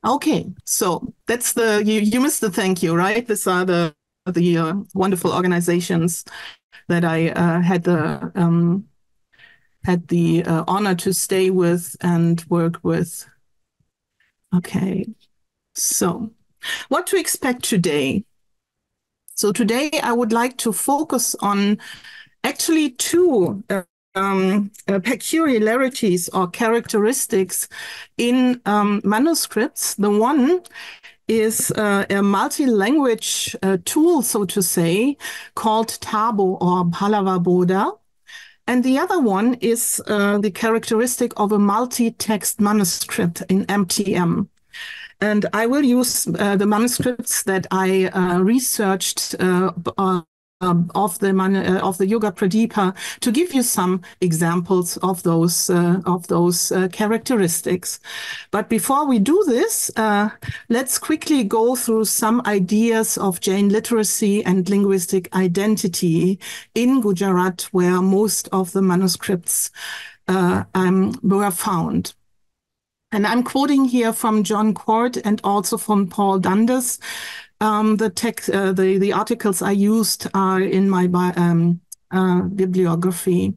Okay, so that's the you you missed the thank you, right? These are the the uh, wonderful organizations that I uh, had the um, had the uh, honor to stay with and work with Okay, so what to expect today? So today I would like to focus on actually two um, uh, peculiarities or characteristics in um, manuscripts. The one is uh, a multi-language uh, tool, so to say, called Tabo or Balavabodha. And the other one is uh, the characteristic of a multi-text manuscript in MTM. And I will use uh, the manuscripts that I uh, researched uh, uh um, of the uh, of the Yoga Pradipa to give you some examples of those uh, of those characteristics. But before we do this, let's quickly go through some ideas of Jain literacy and linguistic identity in Gujarat, where most of the manuscripts um, were found. And I'm quoting here from John Cort and also from Paul Dundas. Um, the text, uh, the the articles I used are in my um, uh, bibliography.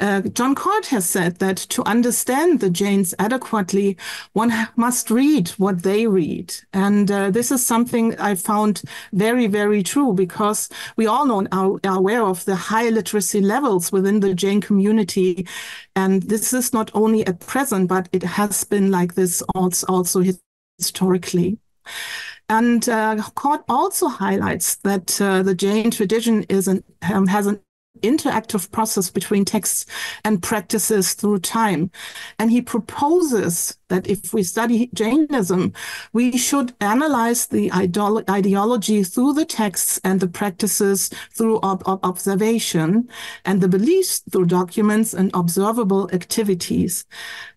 Uh, John Cort has said that to understand the Jains adequately, one must read what they read. And uh, this is something I found very, very true because we all know are, are aware of the high literacy levels within the Jain community. And this is not only at present, but it has been like this also, also historically. And uh, Cort also highlights that uh, the Jain tradition is an, um, has an interactive process between texts and practices through time. And he proposes that if we study Jainism, we should analyze the ideology through the texts and the practices through ob observation and the beliefs through documents and observable activities.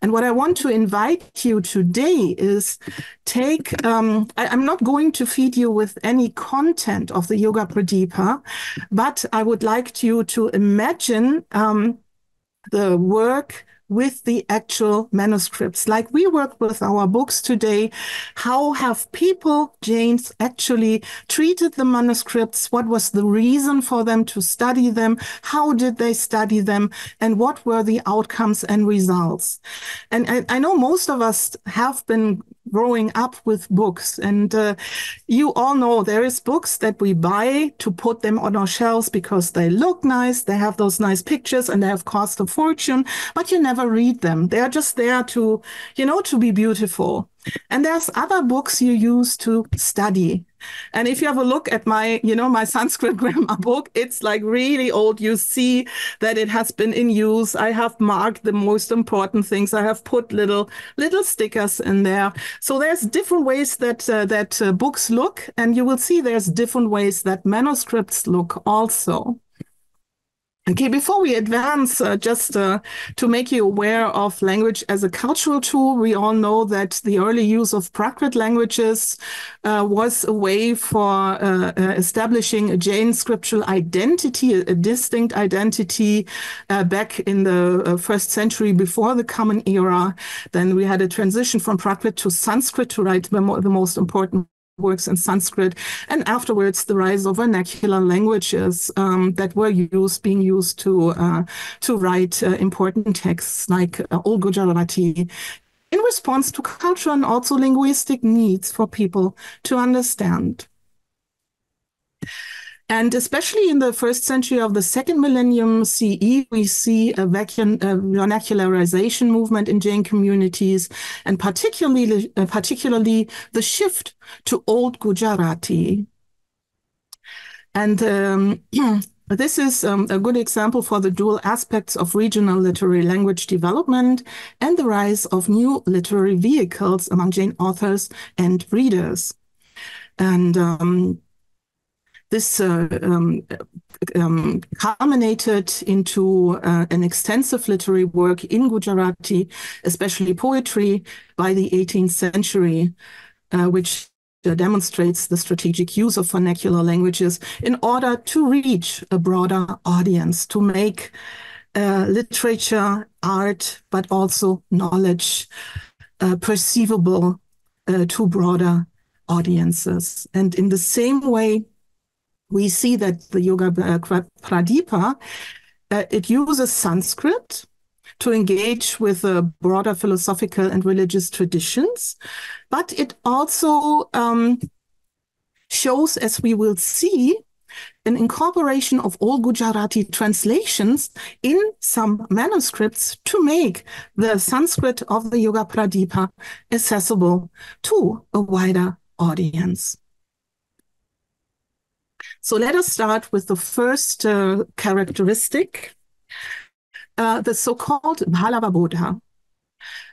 And what I want to invite you today is take, um, I, am not going to feed you with any content of the Yoga Pradipa, but I would like you to imagine um, the work with the actual manuscripts. Like we work with our books today, how have people, James, actually treated the manuscripts? What was the reason for them to study them? How did they study them? And what were the outcomes and results? And I, I know most of us have been growing up with books. And uh, you all know there is books that we buy to put them on our shelves because they look nice they have those nice pictures and they have cost a fortune but you never read them. They're just there to you know to be beautiful and there's other books you use to study. And if you have a look at my, you know, my Sanskrit grammar book, it's like really old. You see that it has been in use. I have marked the most important things. I have put little little stickers in there. So there's different ways that uh, that uh, books look, and you will see there's different ways that manuscripts look also. Okay, before we advance, uh, just uh, to make you aware of language as a cultural tool, we all know that the early use of Prakrit languages uh, was a way for uh, uh, establishing a Jain scriptural identity, a, distinct identity uh, back in the first century before the Common Era. Then we had a transition from Prakrit to Sanskrit to write the, mo the most important works in Sanskrit, and afterwards the rise of vernacular languages um, that were used, being used to uh, to write uh, important texts like uh, Old Gujarati, in response to cultural and also linguistic needs for people to understand. And especially in the first century of the second millennium CE, we see a, vernacularization movement in Jain communities, and particularly, uh, particularly the shift to Old Gujarati. And um, This is um, a good example for the dual aspects of regional literary language development and the rise of new literary vehicles among Jain authors and readers. And um, this uh, um, um, culminated into uh, an extensive literary work in Gujarati, especially poetry, by the 18th century, uh, which uh, demonstrates the strategic use of vernacular languages in order to reach a broader audience, to make uh, literature, art, but also knowledge uh, perceivable to broader audiences. And in the same way, we see that the Yoga uh, Pradipa, uh, it uses Sanskrit to engage with uh, broader philosophical and religious traditions, but it also um, shows, as we will see, an incorporation of all Gujarati translations in some manuscripts to make the Sanskrit of the Yoga Pradipa accessible to a wider audience. So let us start with the first uh, characteristic, uh, the so-called Balavabodha.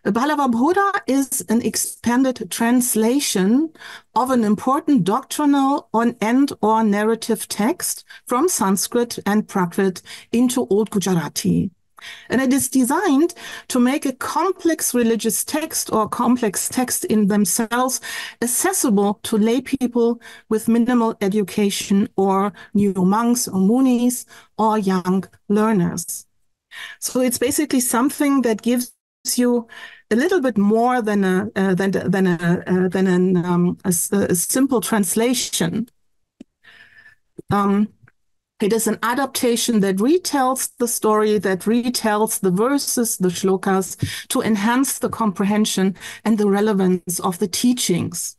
Balavabodha is an expanded translation of an important doctrinal on and or narrative text from Sanskrit and Prakrit into Old Gujarati. And it is designed to make a complex religious text or complex text in themselves accessible to lay people with minimal education or new monks or munis or young learners. So it's basically something that gives you a little bit more than a uh, than than a uh, than an, um, a, a, simple translation. Um, it is an adaptation that retells the story, that retells the verses, the shlokas, to enhance the comprehension and the relevance of the teachings.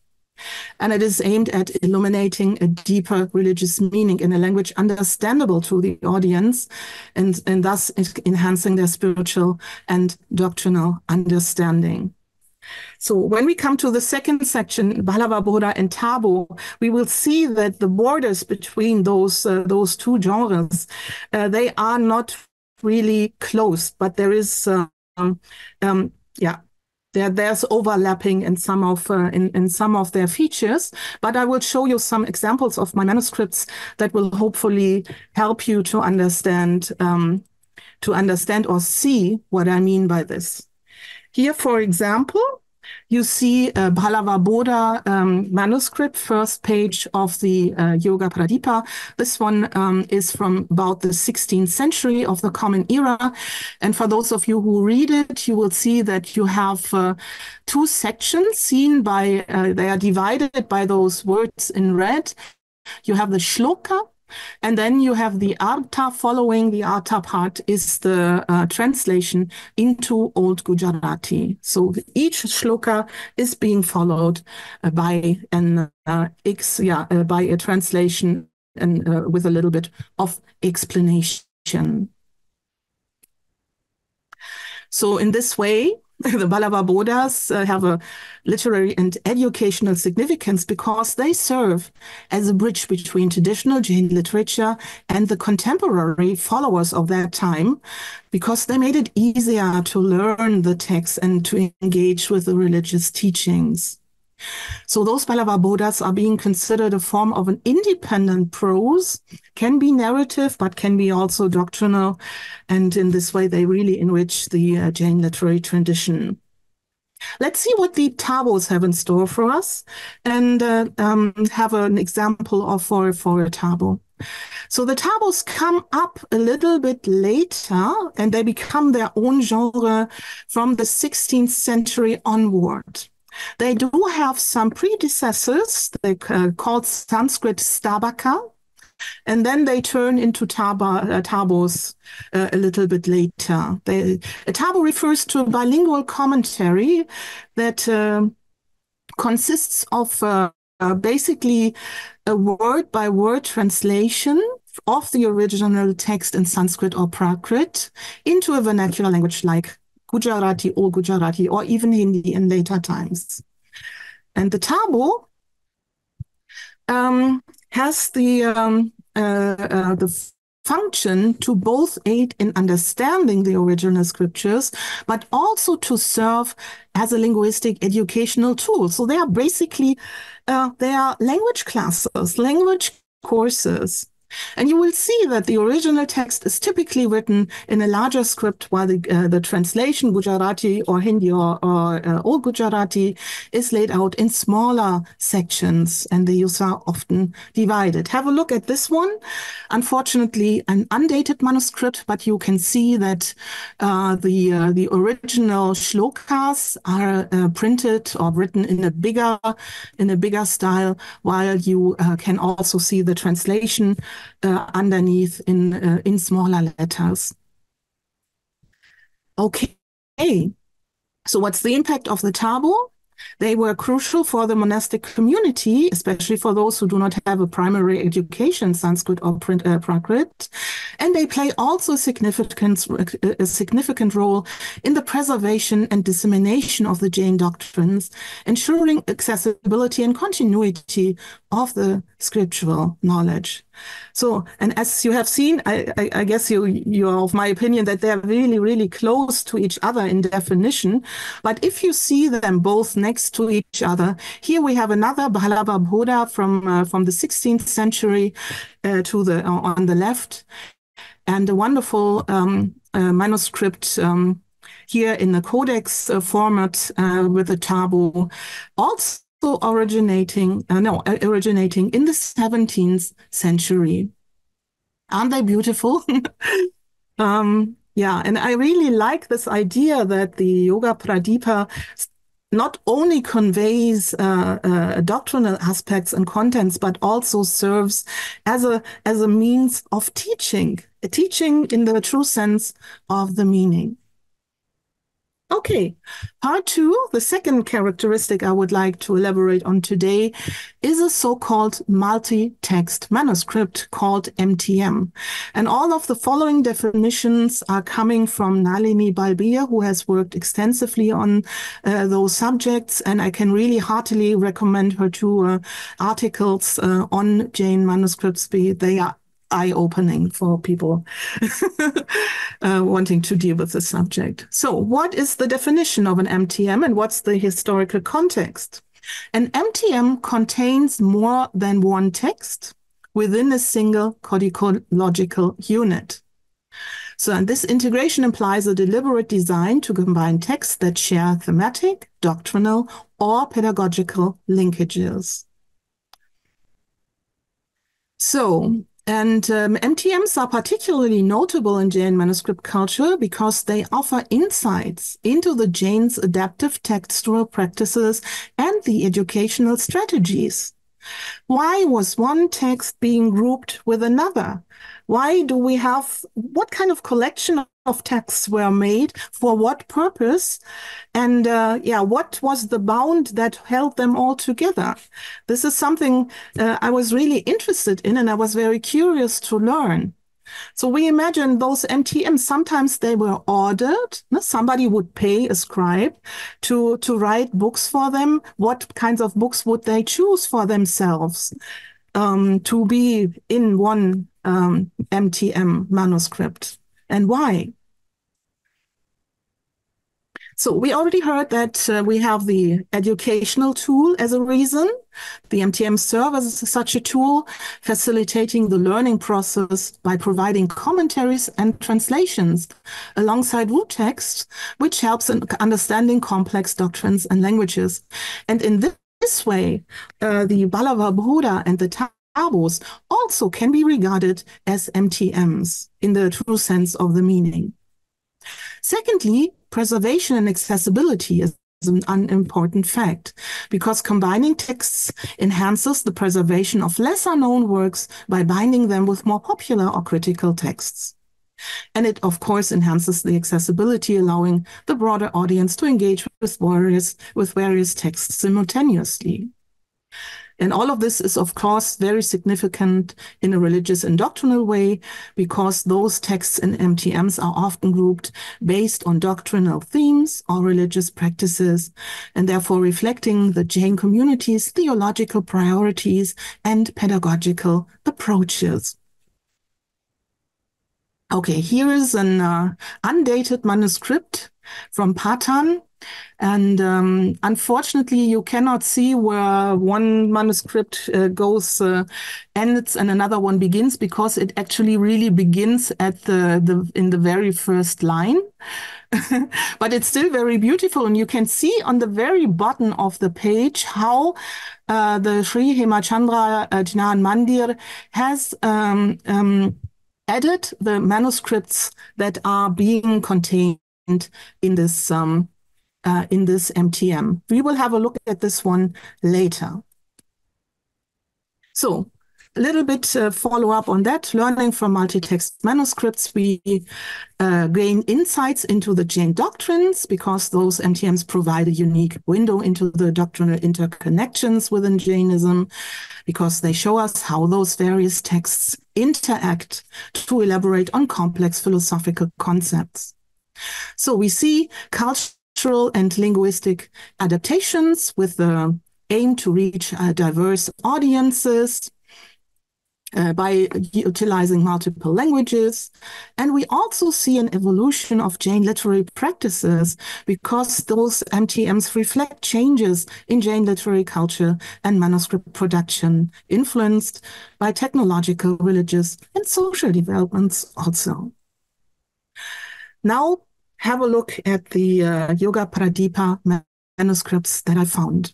And it is aimed at illuminating a deeper religious meaning in a language understandable to the audience and, and thus enhancing their spiritual and doctrinal understanding. So when we come to the second section, Balavabodha and Tabo, we will see that the borders between those uh, those two genres, uh, they are not really close, but there is, um, um, yeah, there, there's overlapping in some of uh, in, in some of their features, but I will show you some examples of my manuscripts that will hopefully help you to understand um, to understand or see what I mean by this. Here, for example, you see a Balavabodha um, manuscript, first page of the uh, Yoga Pradipa. This one um, is from about the 16th century of the Common Era. And for those of you who read it, you will see that you have uh, two sections seen by, uh, they are divided by those words in red. You have the shloka, and then you have the Artha following the Artha part is the uh, translation into Old Gujarati. So each shloka is being followed uh, by an uh, ex, yeah, uh, by a translation and uh, with a little bit of explanation. So in this way, the Balavabodhas uh, have a literary and educational significance because they serve as a bridge between traditional Jain literature and the contemporary followers of that time because they made it easier to learn the text and to engage with the religious teachings. So those Balavabodhas are being considered a form of an independent prose, can be narrative, but can be also doctrinal. And in this way, they really enrich the uh, Jain literary tradition. Let's see what the Tabos have in store for us and uh, um, have an example of for, for a Tabo. So the Tabos come up a little bit later and they become their own genre from the 16th century onward. They do have some predecessors, they uh, called Sanskrit Stabaka, and then they turn into taba, uh, tabos uh, a little bit later. They, a tabo refers to a bilingual commentary that uh, consists of uh, uh, basically a word by word translation of the original text in Sanskrit or Prakrit into a vernacular language like Gujarati or Gujarati or even Hindi in later times. And the Tabo um, has the um, uh, uh, the function to both aid in understanding the original scriptures, but also to serve as a linguistic educational tool. So they are basically uh, they are language classes, language courses and you will see that the original text is typically written in a larger script, while the, uh, the translation Gujarati or Hindi or, or uh, Gujarati is laid out in smaller sections, and the use are often divided. Have a look at this one. Unfortunately, an undated manuscript, but you can see that uh, the uh, the original shlokas are uh, printed or written in a bigger in a bigger style, while you uh, can also see the translation uh, underneath in, uh, in smaller letters. Okay, so what's the impact of the Tabo? They were crucial for the monastic community, especially for those who do not have a primary education, Sanskrit or print, uh, Prakrit. And they play also significant, a significant role in the preservation and dissemination of the Jain doctrines, ensuring accessibility and continuity of the scriptural knowledge. So, and as you have seen, I, I, I, guess you you are of my opinion that they're really, really close to each other in definition. But if you see them both next to each other, here we have another Balavabodha from uh, from the 16th century uh, to the uh, on the left, and a wonderful um, uh, manuscript. Um, here in the codex uh, format uh, with the Tabo, also originating, uh, no, uh, originating in the 17th century. Aren't they beautiful? um, yeah, and I really like this idea that the Yoga Pradipa not only conveys uh, uh, doctrinal aspects and contents, but also serves as a as a means of teaching, teaching in the true sense of the meaning. Okay, part two, the second characteristic I would like to elaborate on today is a so-called multi-text manuscript called MTM. And all of the following definitions are coming from Nalini Balbir, who has worked extensively on uh, those subjects. And I can really heartily recommend her two uh, articles uh, on Jain manuscripts. Be they are eye opening for people uh, wanting to deal with the subject. So, what is the definition of an MTM and what's the historical context? An MTM contains more than one text within a single codicological unit. So, and this integration implies a deliberate design to combine texts that share thematic, doctrinal, or pedagogical linkages. So, and um, MTMs are particularly notable in Jain manuscript culture because they offer insights into the Jain's adaptive textual practices and the educational strategies. Why was one text being grouped with another? Why do we have, what kind of collection of texts were made for what purpose? And uh, yeah, what was the bound that held them all together? This is something uh, I was really interested in and I was very curious to learn. So we imagine those MTMs, sometimes they were ordered. Somebody would pay a scribe to, to write books for them. What kinds of books would they choose for themselves um, to be in one um, MTM manuscript? And why? So we already heard that uh, we have the educational tool as a reason. The MTM serve as such a tool, facilitating the learning process by providing commentaries and translations alongside root text, which helps in understanding complex doctrines and languages. And in this way, uh, the Balavabodha and the Tabos also can be regarded as MTMs in the true sense of the meaning. Secondly, preservation and accessibility is an unimportant fact because combining texts enhances the preservation of lesser known works by binding them with more popular or critical texts. And it, of course, enhances the accessibility, allowing the broader audience to engage with various, with various texts simultaneously. And all of this is, of course, very significant in a religious and doctrinal way because those texts in MTMs are often grouped based on doctrinal themes or religious practices, and therefore reflecting the Jain community's theological priorities and pedagogical approaches. Okay, here is an uh, undated manuscript from Patan and um, unfortunately, you cannot see where one manuscript uh, goes, uh, ends, and another one begins because it actually really begins at the, the in the very first line. but it's still very beautiful, and you can see on the very bottom of the page how uh, the Sri Hemachandra uh, Jnan Mandir has um, um, added the manuscripts that are being contained in this um, uh, in this MTM. We will have a look at this one later. So a little bit uh, follow up on that, learning from multi-text manuscripts, we uh, gain insights into the Jain doctrines because those MTMs provide a unique window into the doctrinal interconnections within Jainism because they show us how those various texts interact to elaborate on complex philosophical concepts. So we see culture cultural and linguistic adaptations with the aim to reach uh, diverse audiences uh, by utilizing multiple languages. And we also see an evolution of Jain literary practices because those MTMs reflect changes in Jain literary culture and manuscript production, influenced by technological, religious, and social developments also. Now, have a look at the uh, Yoga Pradipa manuscripts that I found.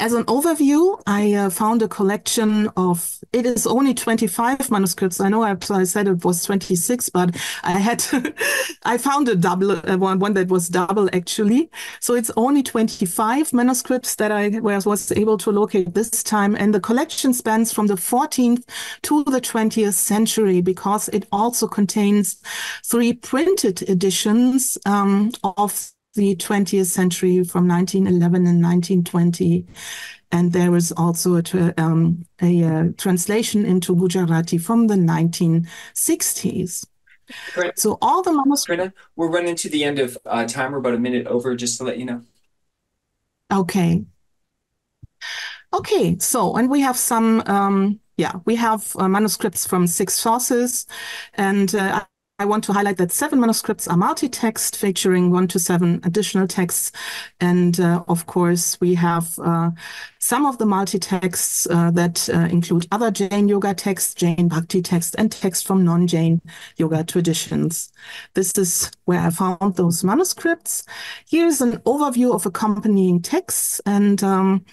As an overview, I uh, found a collection of, it is only 25 manuscripts. I know I, I said it was 26, but I had, I found a double, uh, one, one that was double actually. So it's only 25 manuscripts that I was able to locate this time. And the collection spans from the 14th to the 20th century because it also contains three printed editions um, of the 20th century from 1911 and 1920. And there was also a, um, a, a uh, translation into Gujarati from the 1960s. So all the manuscripts. We're running to the end of uh, time. We're about a minute over, just to let you know. Okay. Okay. So, and we have some, um, yeah, we have uh, manuscripts from six sources, and uh, I want to highlight that seven manuscripts are multi-text, featuring one to seven additional texts. And uh, of course, we have uh, some of the multi-texts uh, that uh, include other Jain yoga texts, Jain bhakti texts, and texts from non-Jain yoga traditions. This is where I found those manuscripts. Here's an overview of accompanying texts. And um,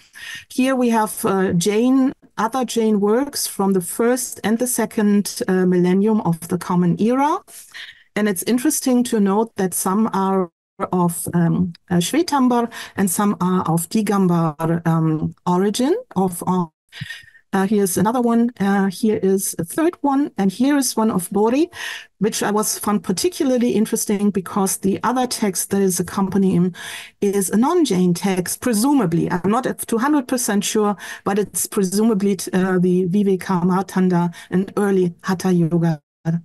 here we have uh, Jain other Jain works from the first and the second uh, millennium of the Common Era. And it's interesting to note that some are of um, uh, Shwetambar and some are of Digambar um, origin of, of uh, here's another one. Uh, here is a third one. And here is one of BORI, which I was found particularly interesting because the other text that is accompanying is a non-Jain text, presumably. I'm not 200% sure, but it's presumably uh, the Vivekamartanda, an early Hatha Yoga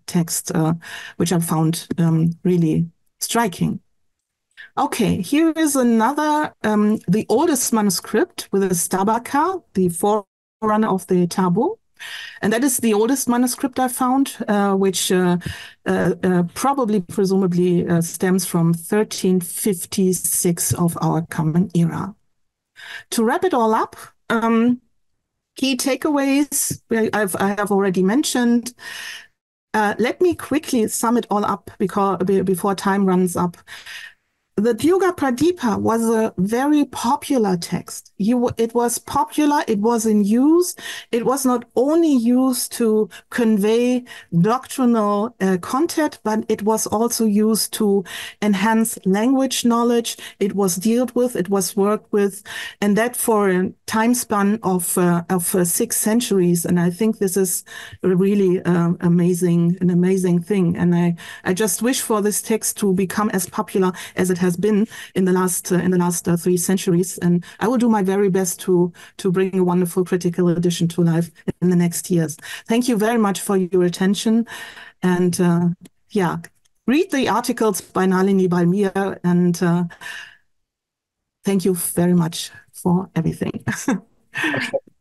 text, uh, which I found um, really striking. Okay, here is another, um, the oldest manuscript with a Stabaka, the four forerunner of the Tabo. And that is the oldest manuscript I found, uh, which uh, uh, uh probably, presumably, uh, stems from 1356 of our Common Era. To wrap it all up, um, key takeaways I've, I have already mentioned. Uh, let me quickly sum it all up because, before time runs up the Yoga Pradipa was a very popular text. You, it was popular, it was in use. It was not only used to convey doctrinal uh, content, but it was also used to enhance language knowledge. It was dealt with, it was worked with, and that for a time span of, uh, of uh, six centuries. And I think this is really um, amazing, an amazing thing. And I, I just wish for this text to become as popular as it has has been in the last uh, in the last uh, three centuries. And I will do my very best to to bring a wonderful critical edition to life in the next years. Thank you very much for your attention, and uh, yeah, read the articles by Nalini Balbir, and thank you very much for everything.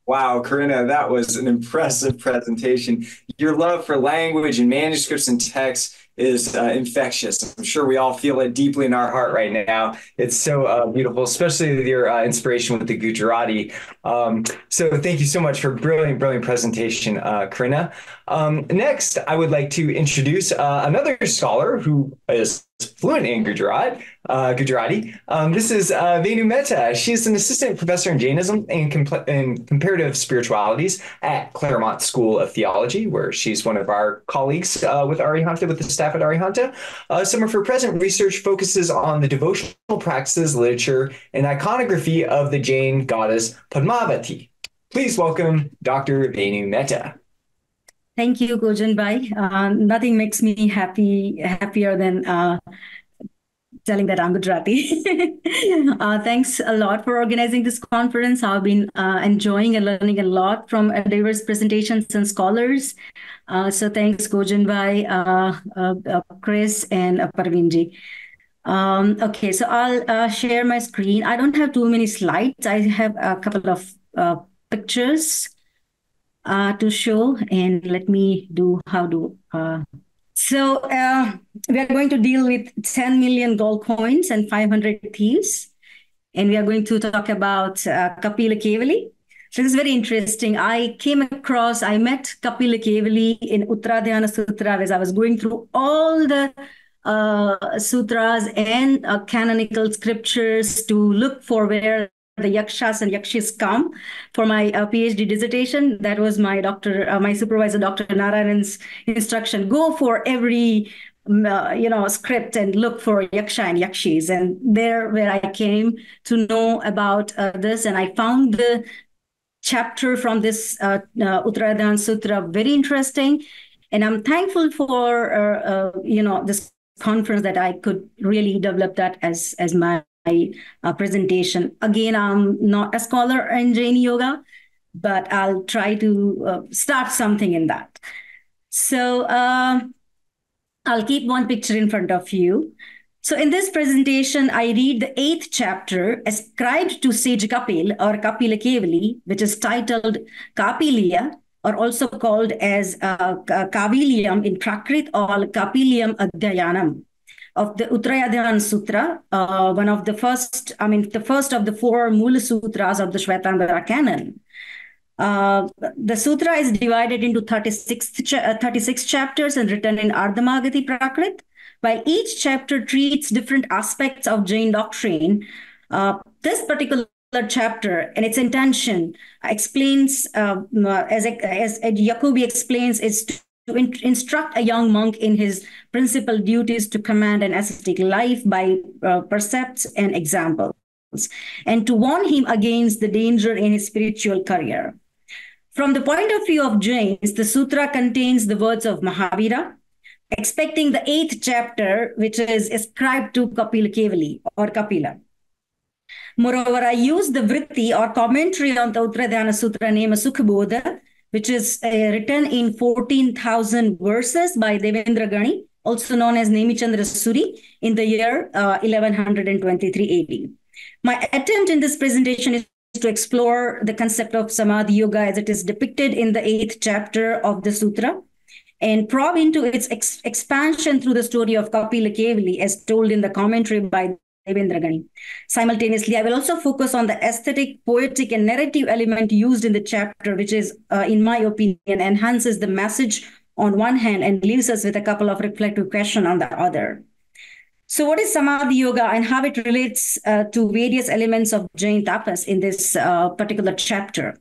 Wow, Corinna, that was an impressive presentation. Your love for language and manuscripts and texts is uh, infectious. I'm sure we all feel it deeply in our heart right now. It's so uh, beautiful, especially with your uh, inspiration with the Gujarati. Um, so thank you so much for brilliant, brilliant presentation, uh, Corinna. Um, next, I would like to introduce uh, another scholar who is fluent in Gujarat, uh, Gujarati. Um, this is uh, Venu Mehta. She is an assistant professor in Jainism and, comp- comparative spiritualities at Claremont School of Theology, where she's one of our colleagues uh, with Arihanta, with the staff at Arihanta. Uh, some of her present research focuses on the devotional practices, literature, and iconography of the Jain goddess Padmavati. Please welcome Dr. Venu Mehta. Thank you, Gojan Bhai. Uh, nothing makes me happy happier than uh, telling that I'm Gujarati. uh, thanks a lot for organizing this conference. I've been uh, enjoying and learning a lot from uh, diverse presentations and scholars. Uh, so thanks, Gojan Bhai, Chris, and uh, Parvinji. Um, okay, so I'll share my screen. I don't have too many slides. I have a couple of pictures uh, to show and let me do how to uh, so uh, we are going to deal with 10 million gold coins and 500 thieves and we are going to talk about uh, Kapila Kevali. So this is very interesting. I came across, I met Kapila Kevali in Uttradhyana Sutra as I was going through all the uh, sutras and uh, canonical scriptures to look for where the yakshas and yakshis come for my uh, PhD dissertation. That was my doctor, uh, my supervisor, Dr. Narayan's instruction. Go for every uh, you know script and look for yaksha and yakshis and there where i came to know about uh, this and i found the chapter from this uh, uh, Sutra very interesting. And I'm thankful for, uh, you know, this conference that I could really develop that as, as my uh, presentation. Again, I'm not a scholar in Jain Yoga, but I'll try to uh, start something in that. So uh, I'll keep one picture in front of you. So in this presentation, I read the eighth chapter ascribed to sage Kapil or Kapila Kevali, which is titled Kapiliya, or also called as uh, Kaviliam in Prakrit or Kapiliam Adhyayanam of the Uttaradhyayana Sutra, uh, one of the first, I mean, the first of the four Mula Sutras of the Shvetambara canon. Uh, the sutra is divided into 36, cha- uh, 36 chapters and written in Ardhamagadhi Prakrit. While each chapter treats different aspects of Jain doctrine, uh, this particular chapter and its intention explains, uh, as, as Jacobi explains, is to in- instruct a young monk in his principal duties to command an ascetic life by uh, precepts and examples, and to warn him against the danger in his spiritual career. From the point of view of Jains, the sutra contains the words of Mahavira, expecting the eighth chapter, which is ascribed to Kapila Kevali or Kapila. Moreover, I use the vritti or commentary on the Uttradhyana Sutra named Sukhabodha, which is uh, written in 14,000 verses by Devendra Gani, also known as Nemichandra Suri, in the year uh, 1123 AD. My attempt in this presentation is to explore the concept of Samadhi Yoga as it is depicted in the eighth chapter of the Sutra and probe into its ex- expansion through the story of Kapila Kevali as told in the commentary by Simultaneously, I will also focus on the aesthetic, poetic, and narrative element used in the chapter, which is, uh, in my opinion, enhances the message on one hand and leaves us with a couple of reflective questions on the other. So, what is Samadhi Yoga and how it relates uh, to various elements of Jain tapas in this uh, particular chapter?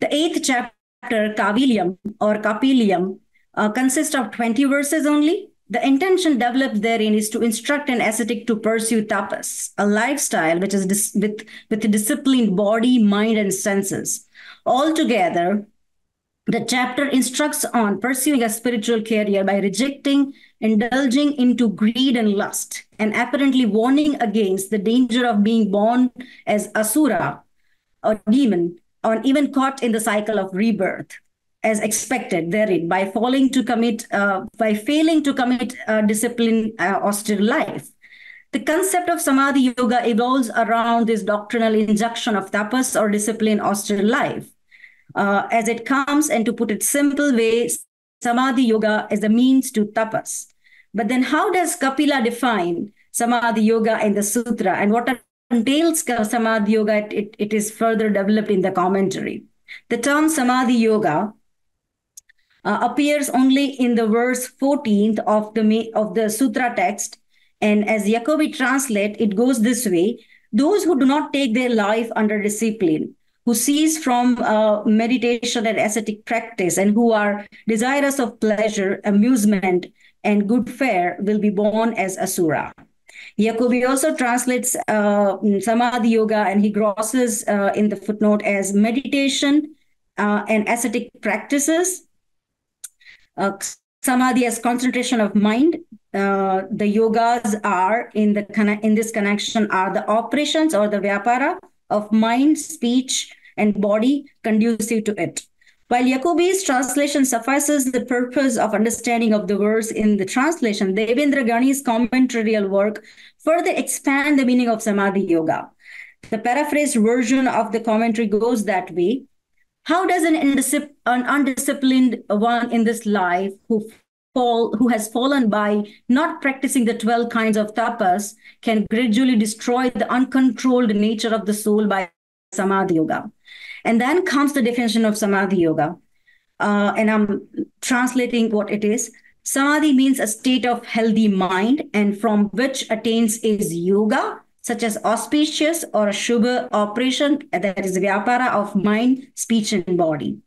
The eighth chapter, Kaviliam or Kapiliam, uh, consists of 20 verses only. The intention developed therein is to instruct an ascetic to pursue tapas, a lifestyle which is dis- with, with a disciplined body, mind, and senses. Altogether, the chapter instructs on pursuing a spiritual career by rejecting, indulging into greed and lust, and apparently warning against the danger of being born as asura or demon, or even caught in the cycle of rebirth as expected therein by falling to commit uh, by failing to commit a disciplined uh, austere life. The concept of samadhi yoga evolves around this doctrinal injunction of tapas or disciplined austere life. Uh, as it comes and to put it simple way samadhi yoga is a means to tapas. But then how does kapila define samadhi yoga in the sutra? And what entails samadhi yoga? It, it is further developed in the commentary. The term samadhi yoga uh, appears only in the verse 14th of the of the sutra text. And as jacobi translate it goes this way those who do not take their life under discipline who cease from uh, meditation and ascetic practice and who are desirous of pleasure amusement and good fare will be born as asura. Jacobi also translates uh, Samadhi Yoga and he glosses uh, in the footnote as meditation uh, and ascetic practices uh, samadhi as concentration of mind. Uh, the yogas are in the in this connection are the operations or the vyapara of mind, speech, and body conducive to it. While Jacobi's translation suffices the purpose of understanding of the verse in the translation, Devendra Gani's commentarial work further expand the meaning of Samadhi Yoga. The paraphrased version of the commentary goes that way. How does an, an undisciplined one in this life who fall who has fallen by not practicing the 12 kinds of tapas can gradually destroy the uncontrolled nature of the soul by samadhi yoga? And then comes the definition of samadhi yoga. Uh, and i'm translating what it is. Samadhi means a state of healthy mind and from which attains is yoga such as auspicious or a sugar operation, that is vyapara of mind, speech, and body.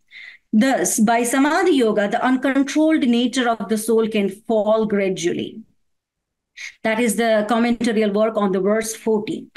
Thus, by samadhi yoga, the uncontrolled nature of the soul can fall gradually. That is the commentarial work on the verse 14.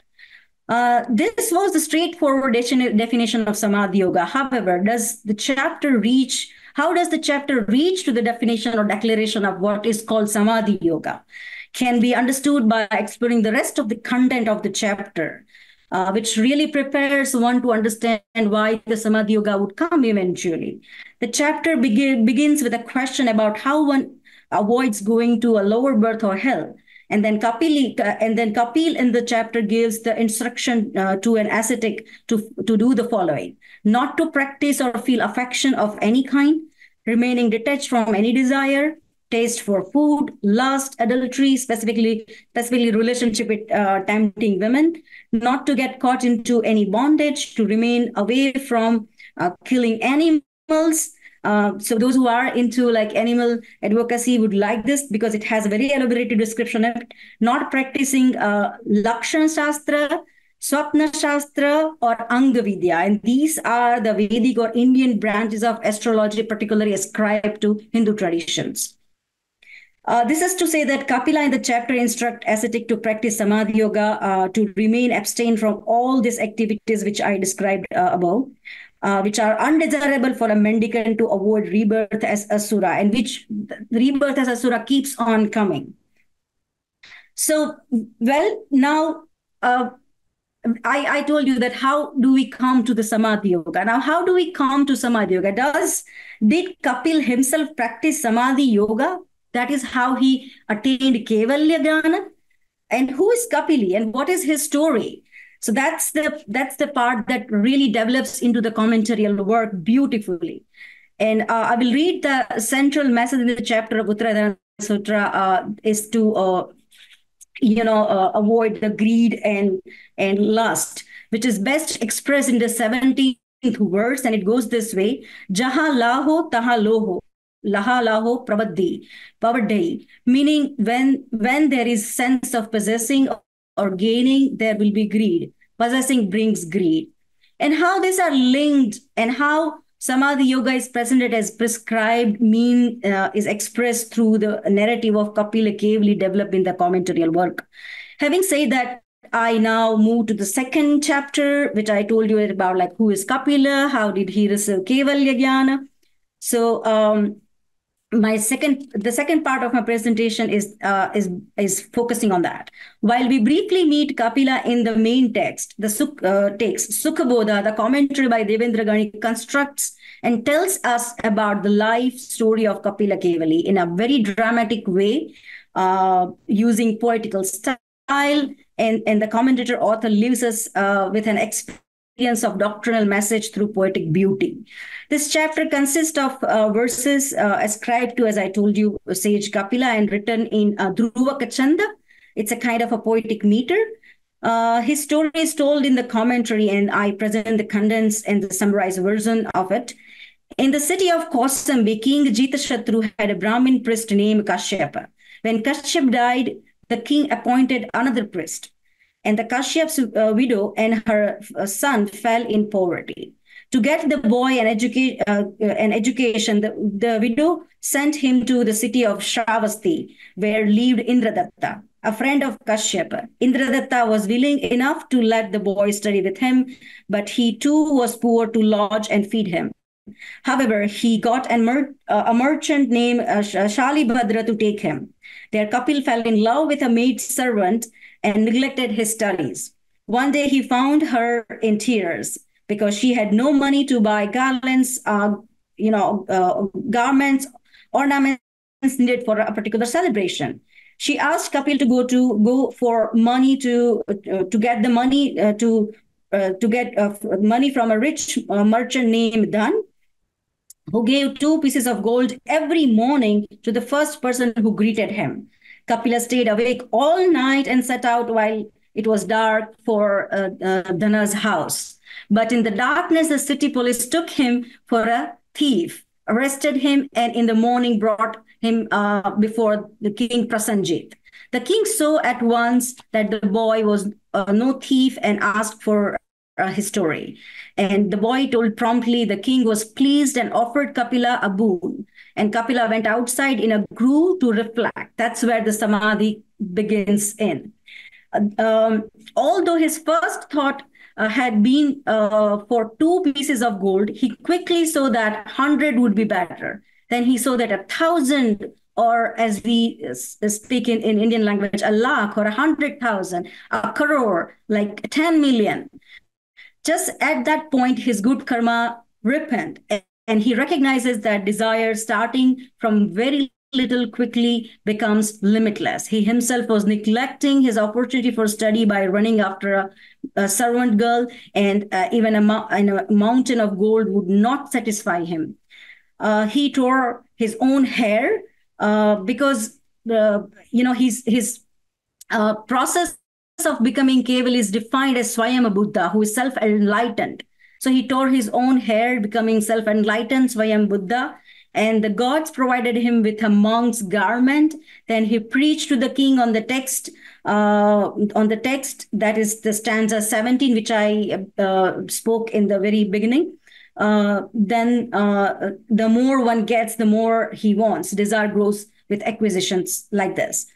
Uh, this was the straightforward definition of samadhi yoga. However, does the chapter reach? How does the chapter reach to the definition or declaration of what is called samadhi yoga? Can be understood by exploring the rest of the content of the chapter, uh, which really prepares one to understand why the samadhi yoga would come eventually. The chapter begin, begins with a question about how one avoids going to a lower birth or hell and then Kapil, uh, and then Kapil in the chapter gives the instruction uh, to an ascetic to, to do the following: not to practice or feel affection of any kind, remaining detached from any desire, taste for food, lust, adultery, specifically specifically relationship with uh, tempting women, not to get caught into any bondage, to remain away from uh, killing animals, uh, so those who are into like animal advocacy would like this because it has a very elaborated description of it. Not practicing uh, Lakshan Shastra, Swapna Shastra, or Anga Vidya. And these are the Vedic or Indian branches of astrology, particularly ascribed to Hindu traditions. Uh, this is to say that Kapila in the chapter instruct ascetic to practice samadhi yoga uh, to remain abstain from all these activities which I described uh, above uh, which are undesirable for a mendicant to avoid rebirth as asura, and which rebirth as asura keeps on coming. So, well, now uh, I, I told you that how do we come to the samadhi yoga? Now, how do we come to samadhi yoga? Does did Kapil himself practice samadhi yoga? That is how he attained Kevalya. And who is Kapili and what is his story? So that's the that's the part that really develops into the commentarial work beautifully. And uh, I will read the central message in the chapter of Uttaradhyayana Sutra uh, is to uh, you know uh, avoid the greed and and lust, which is best expressed in the 17th verse, and it goes this way: Jaha laho taha loho. Laha laho pravaddi, pavadai, meaning when when there is sense of possessing or gaining, there will be greed. Possessing brings greed. And how these are linked and how Samadhi Yoga is presented as prescribed mean uh, is expressed through the narrative of Kapila Kevali developed in the commentarial work. Having said that, I now move to the second chapter, which I told you about, like who is Kapila, how did he receive Kevalya Jnana. So um, my second the second part of my presentation is uh, is is focusing on that while we briefly meet kapila in the main text the Suk, uh, text sukhabodha the commentary by devendra gani constructs and tells us about the life story of kapila kevali in a very dramatic way uh, using poetical style and and the commentator author leaves us uh, with an experience of doctrinal message through poetic beauty. This chapter consists of uh, verses uh, ascribed to, as I told you, sage Kapila and written in uh, Dhruva Kachanda. It's a kind of a poetic meter. Uh, his story is told in the commentary, and I present the condensed and the summarized version of it. In the city of Kausambi, King Jitashatru had a Brahmin priest named Kashyapa. When Kashyap died, the king appointed another priest and the Kashyap's uh, widow and her uh, son fell in poverty. To get the boy an, educa- uh, an education, the, the widow sent him to the city of Shravasti, where lived Indradatta, a friend of Kashyapa. Indradatta was willing enough to let the boy study with him, but he too was poor to lodge and feed him. However, he got mer- uh, a merchant named uh, Shalibhadra to take him. There, Kapil fell in love with a maid servant and neglected his studies. One day he found her in tears because she had no money to buy garlands, uh, you know, uh, garments, ornaments needed for a particular celebration. She asked Kapil to go to go for money to uh, to get the money uh, to uh, to get uh, money from a rich merchant named Dan, who gave two pieces of gold every morning to the first person who greeted him. Kapila stayed awake all night and set out while it was dark for uh, uh, Dana's house. But in the darkness, the city police took him for a thief, arrested him, and in the morning brought him uh, before the king Prasanjit. The king saw at once that the boy was uh, no thief and asked for uh, his story. And the boy told promptly the king was pleased and offered Kapila a boon. And Kapila went outside in a grove to reflect. That's where the samadhi begins in. Um, although his first thought uh, had been uh, for two pieces of gold, he quickly saw that 100 would be better. Then he saw that a thousand, or as we speak in, in Indian language, a lakh or a hundred thousand, a crore, like 10 million. Just at that point, his good karma ripened, and he recognizes that desire starting from very little quickly becomes limitless. He himself was neglecting his opportunity for study by running after a, a servant girl, and uh, even a, a, mountain of gold would not satisfy him. Uh, he tore his own hair uh, because the you know his his uh, process of becoming Keval is defined as Swayam Buddha, who is self-enlightened. So he tore his own hair, becoming self-enlightened Swayam Buddha and the gods provided him with a monk's garment. Then he preached to the king on the text, uh, on the text that is the stanza 17, which I uh, spoke in the very beginning. Uh, then uh, the more one gets, the more he wants. Desire grows with acquisitions like this.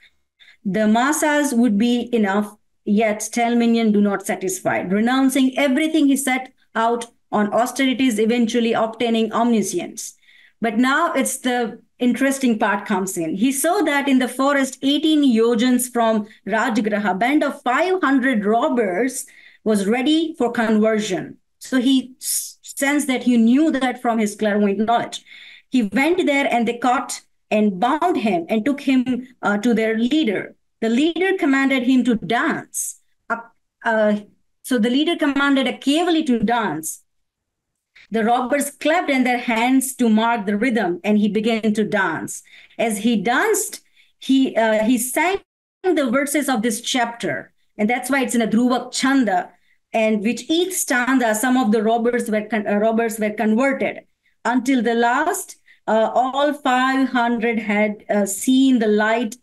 The masas would be enough, yet 10 million do not satisfy. Renouncing everything he set out on austerities, eventually obtaining omniscience. But now it's the interesting part comes in. He saw that in the forest, 18 yojans from Rajgriha, band of 500 robbers was ready for conversion. So he sensed that he knew that from his clairvoyant knowledge. He went there and they caught and bound him and took him uh, to their leader. The leader commanded him to dance. Uh, uh, so the leader commanded a Kevali to dance. The robbers clapped in their hands to mark the rhythm, and he began to dance. As he danced, he uh, he sang the verses of this chapter, and that's why it's in a Dhruva Chanda. And which each stanza, some of the robbers were uh, robbers were converted, until the last, uh, all 500 had uh, seen the light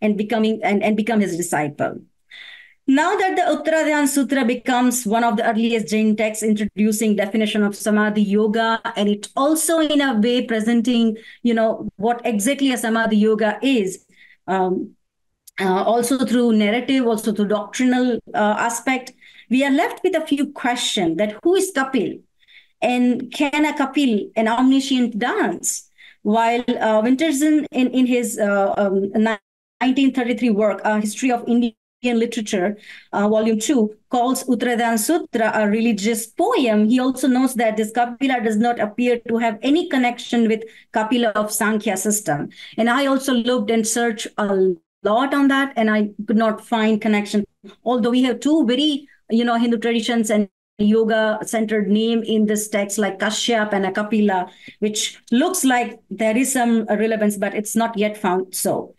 and becoming and, and become his disciple. Now that the Uttaradhyayan Sutra becomes one of the earliest Jain texts introducing definition of Samadhi Yoga, and it also in a way presenting, you know, what exactly a Samadhi Yoga is, um, uh, also through narrative, also through doctrinal uh, aspect, we are left with a few questions that who is Kapil? And can a Kapil, an omniscient, dance? While uh, Winternitz, in, in his uh, um, 1933 work, uh, History of India, Indian literature, uh, volume two, calls Uttaradhyayan Sutra a religious poem, he also notes that this Kapila does not appear to have any connection with Kapila of Sankhya system. And I also looked and searched a lot on that, and I could not find connection. Although we have two very, you know, Hindu traditions and yoga centered name in this text like kashyap and a kapila which looks like there is some relevance but it's not yet found so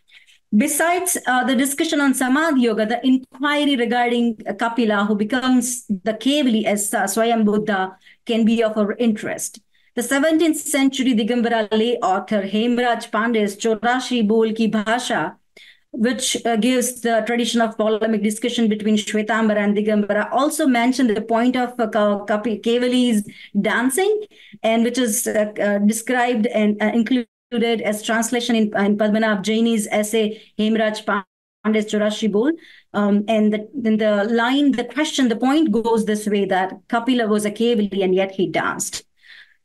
Besides uh, the discussion on Samadhi Yoga, the inquiry regarding Kapila, who becomes the Kevali as uh, Swayam Buddha, can be of our interest. The 17th century Digambara lay author Hemraj Pandey's Chorashi Bol Ki Bhasha, which uh, gives the tradition of polemic discussion between Shvetambara and Digambara, also mentioned the point of uh, Kevali's dancing, and which is uh, uh, described and uh, included included as translation in, in Padmanabh Jaini's essay, Hemraj Pandey's Chorashi Bol. Um, and the, then the line, the question, the point goes this way that Kapila was a Kevali and yet he danced.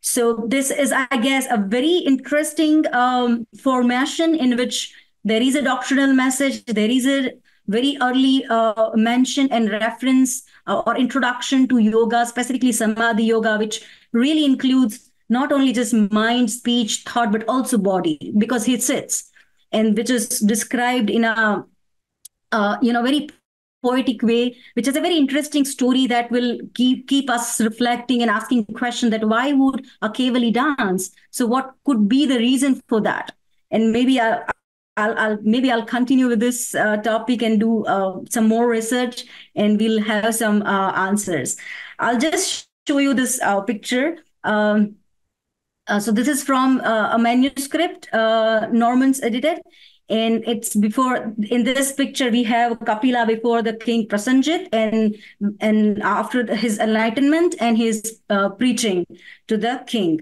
So this is, I guess, a very interesting um, formation in which there is a doctrinal message, there is a very early uh, mention and reference uh, or introduction to yoga, specifically Samadhi yoga, which really includes not only just mind, speech, thought, but also body, because he sits, and which is described in a, uh, you know, very poetic way, which is a very interesting story that will keep keep us reflecting and asking the question that why would a Kevali dance? So what could be the reason for that? And maybe I'll, I'll, maybe I'll continue with this uh, topic and do uh, some more research, and we'll have some uh, answers. I'll just show you this uh, picture. Um, uh, so this is from uh, a manuscript uh, Normans edited. and it's before in this picture we have kapila before the king prasenjit and and after his enlightenment and his uh, preaching to the king.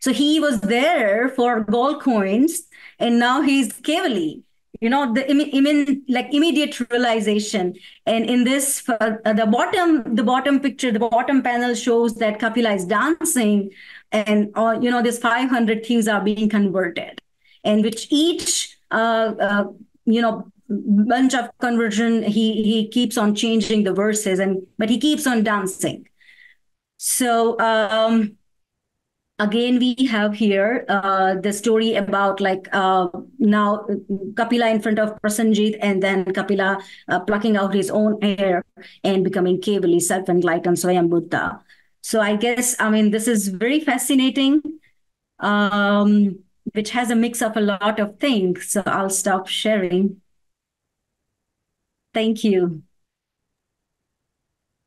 So he was there for gold coins and now he's kevali. You know the Im- like immediate realization. And in this uh, the bottom the bottom picture the bottom panel shows that kapila is dancing and uh, you know these 500 things are being converted and which each uh, uh, you know bunch of conversion he he keeps on changing the verses and but he keeps on dancing. So um again we have here uh, the story about like uh, now kapila in front of prasenjit and then kapila uh, plucking out his own hair and becoming kevali self-enlightened swayam buddha so i guess i mean this is very fascinating um, which has a mix of a lot of things. So I'll stop sharing. Thank you.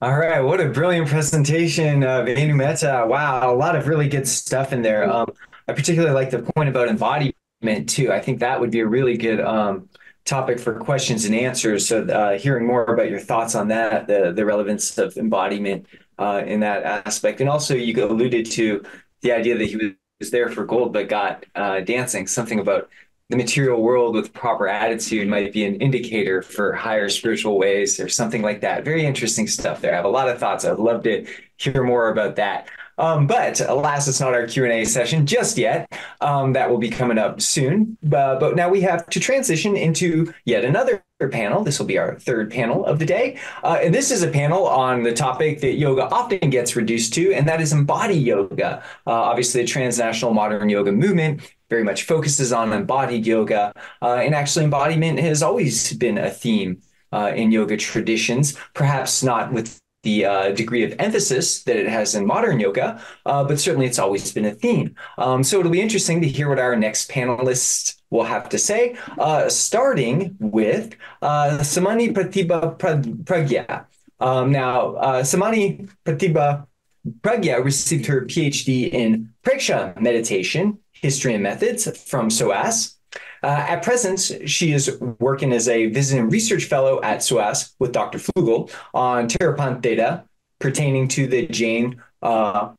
All right, what a brilliant presentation of Anu Mehta. Wow, a lot of really good stuff in there. Um, I particularly like the point about embodiment too. I think that would be a really good um, topic for questions and answers. So, uh, hearing more about your thoughts on that, the the relevance of embodiment uh, in that aspect, and also you alluded to the idea that he was there for gold but got uh, dancing. Something about the material world with proper attitude might be an indicator for higher spiritual ways or something like that. Very interesting stuff there. I have a lot of thoughts. I'd love to hear more about that. Um, but alas, it's not our Q&A session just yet. Um, that will be coming up soon. Uh, but now we have to transition into yet another panel. This will be our third panel of the day. Uh, and this is a panel on the topic that yoga often gets reduced to, and that is embodied yoga. Uh, obviously, the transnational modern yoga movement very much focuses on embodied yoga. Uh, and actually, embodiment has always been a theme uh, in yoga traditions, perhaps not with the uh, degree of emphasis that it has in modern yoga, uh, but certainly it's always been a theme. Um, so it'll be interesting to hear what our next panelists will have to say, uh, starting with uh, Samani Pratibha Pragya. Um, now, uh, Samani Pratibha Pragya received her PhD in Preksha meditation, history and methods from SOAS. Uh, at present, she is working as a visiting research fellow at SOAS with Dr. Flugel on Terapanth data pertaining to the Jain uh,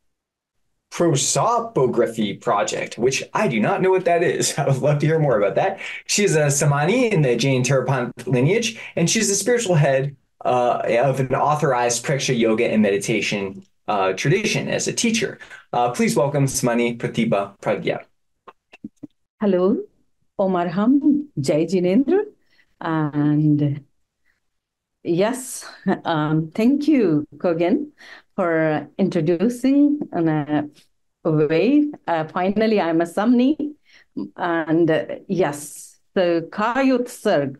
prosopography project, which I do not know what that is. I would love to hear more about that. She is a Samani in the Jain Terapanth lineage, and she's the spiritual head uh, of an authorized Preksha yoga and meditation uh, tradition as a teacher. Uh, please welcome Samani Pratibha Pragya. Hello, Om Arham, Jai Jinendra. And yes, um, thank you, Cogen, for introducing in a way. Uh, finally, I'm a Samni. And uh, yes, the Kayut Sarg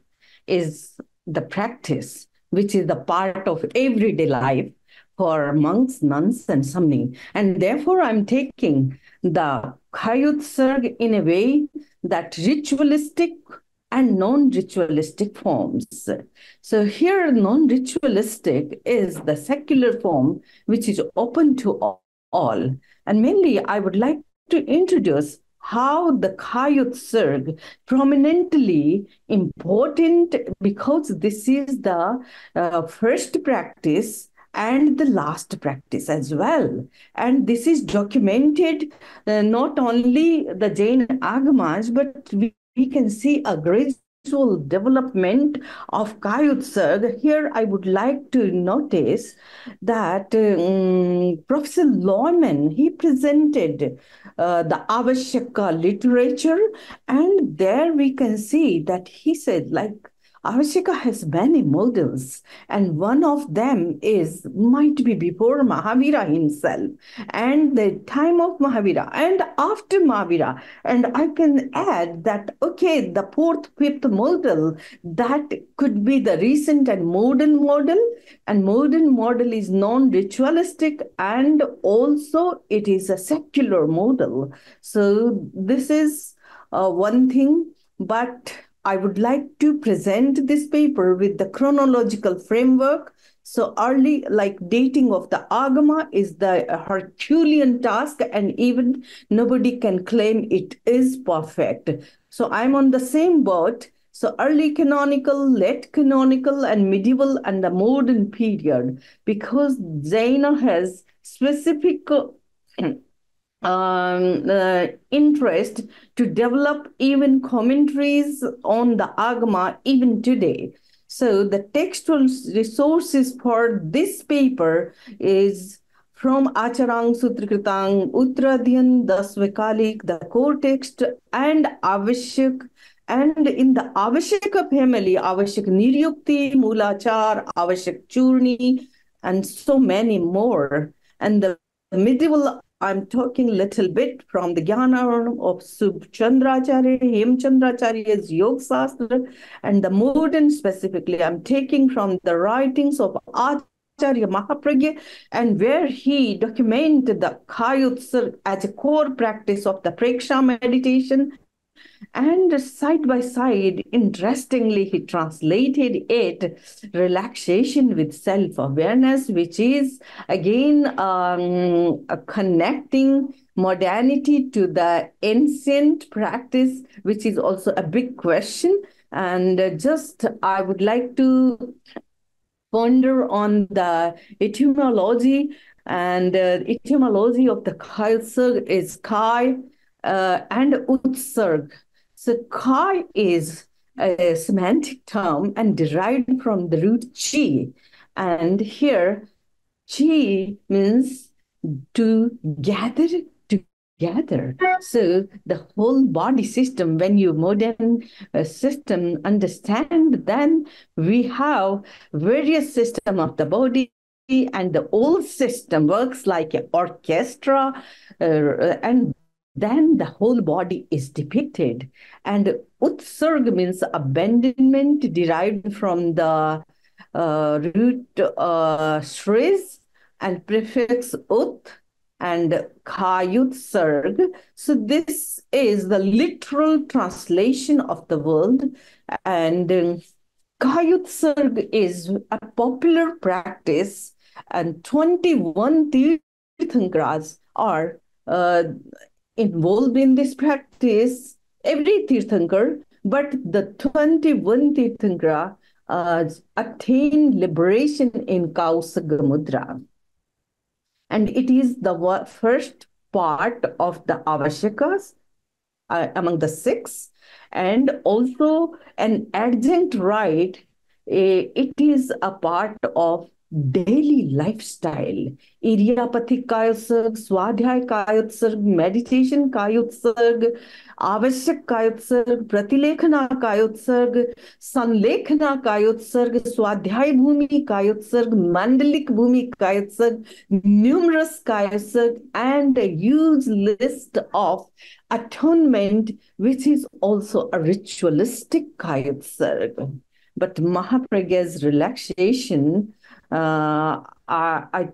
is the practice, which is the part of everyday life for monks, nuns, and Samni. And therefore, I'm taking the Kayut Sarg in a way that ritualistic and non-ritualistic forms. So here non-ritualistic is the secular form which is open to all. And mainly I would like to introduce how the Kayut Sarg prominently important because this is the uh, first practice and the last practice as well. And this is documented uh, not only the Jain Agamas, but we, we can see a gradual development of Kayut Sarg. Here, I would like to notice that um, Professor Leumann, he presented uh, the Avashyaka literature, and there we can see that he said, like, Avashyaka has many models, and one of them is might be before Mahavira himself, and the time of Mahavira, and after Mahavira. And I can add that, okay, the fourth, fifth model, that could be the recent and modern model, and modern model is non-ritualistic, and also it is a secular model. So this is uh, one thing, but I would like to present this paper with the chronological framework. So early, like dating of the Agama is the Herculean task, and even nobody can claim it is perfect. So I'm on the same boat. So early canonical, late canonical, and medieval and the modern period, because Jaina has specific um, uh, interest to develop even commentaries on the Agama even today. So the textual resources for this paper is from Acharang Sutrakritang, Uttradhyan, Dasvekalik, the core text, and Avishyak and in the Avashika family, Avashik Niryukti, Mulachar, Avashik Churni, and so many more. And the medieval, I'm talking little bit from the Jnana of Subchandracharya, Hemchandracharya's Yoga Sastra, and the modern specifically, I'm taking from the writings of Acharya Mahapragya, and where he documented the Kayutsar as a core practice of the Preksha meditation and side by side, interestingly, he translated it relaxation with self awareness, which is again um, connecting modernity to the ancient practice, which is also a big question. And just I would like to ponder on the etymology and uh, etymology of the Kailsug is Kai uh, and Utsarg. So Kai is a semantic term and derived from the root chi. And here, chi means to gather together. So the whole body system, when you modern uh, system understand, then we have various system of the body and the old system works like an orchestra uh, and then the whole body is depicted. And utsarg means abandonment derived from the uh, root uh, shriz and prefix ut and kayutsarg. So this is the literal translation of the word. And um, kayutsarg is a popular practice and 21 tirthankaras are uh, involved in this practice, every Tirthankar, but the 21 Tirthankara uh, attain liberation in Kausaga Mudra. And it is the first part of the Avashakas uh, among the six, and also an adjunct rite. Uh, it is a part of daily lifestyle. Idiopathic Kayutsarg, Swadhyay Kayutsarg, Meditation Kayutsarg, Avashyak Kayutsarg, Pratilekhana Kayutsarg, Sanlekhana Kayutsarg, Swadhyay Bhumi Kayutsarg, Mandalik Bhumi Kayutsarg, numerous Kayutsarg, and a huge list of atonement, which is also a ritualistic Kayutsarg. But Mahapragya's relaxation uh, I, I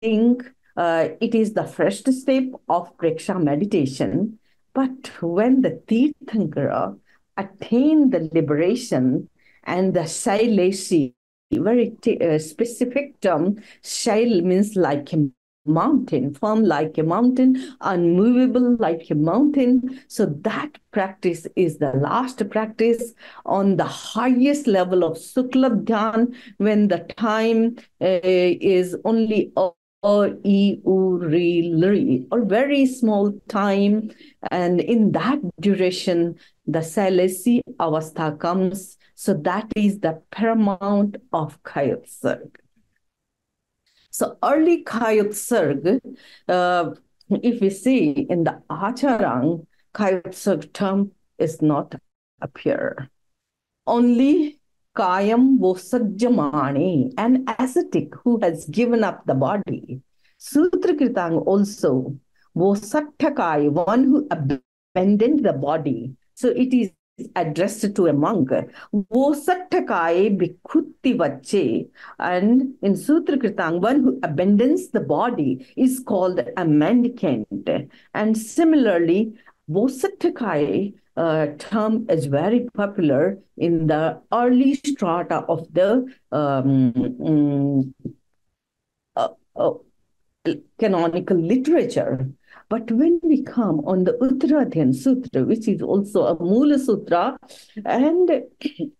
think uh, it is the first step of Preksha meditation. But when the Tirthankara attain the liberation and the Shailesi, very uh, specific term, Shail means like a mountain, firm like a mountain, unmovable like a mountain. So that practice is the last practice on the highest level of Sukla Dhyan when the time uh, is only or or very small time. And in that duration the shailesi avastha comes. So that is the paramount of kayotsarg so early Kayutsarg, uh, if we see in the Acharang, Kayutsarg term is not appear. Only Kayam Vosajamani, an ascetic who has given up the body. Sutrakritang also, Vosattakai, one who abandoned the body. So it is addressed to a monk. Vache. And in Sutra Kritang, one who abandons the body is called a mendicant. And similarly, Vosattakai uh, term is very popular in the early strata of the um, um, uh, uh, canonical literature. But when we come on the Uttaradhyan Sutra, which is also a Mula Sutra, and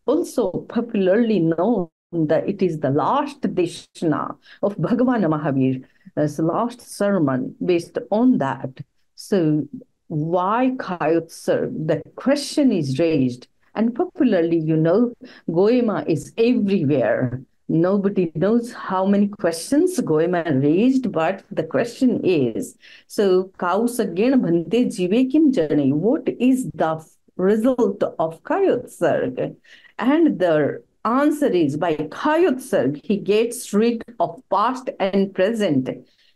also popularly known that it is the last Deshna of Bhagavan Mahavir, uh, as last sermon based on that. So why Kayutsar? The question is raised. And popularly, you know, Goema is everywhere. Nobody knows how many questions Goema raised, but the question is, so Kaus again bhante jive kim jane, what is the result of Kayutsarg? And the answer is by Kayutsarg, he gets rid of past and present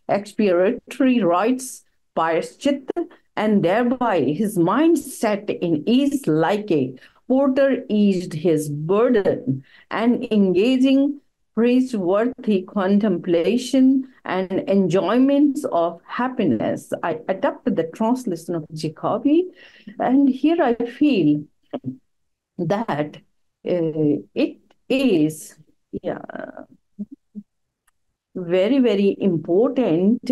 expiatory rites, Payashchit, and thereby his mindset in is like a porter eased his burden and engaging praiseworthy contemplation and enjoyments of happiness. I adopted the translation of Jacobi, and here I feel that uh, it is yeah, very, very important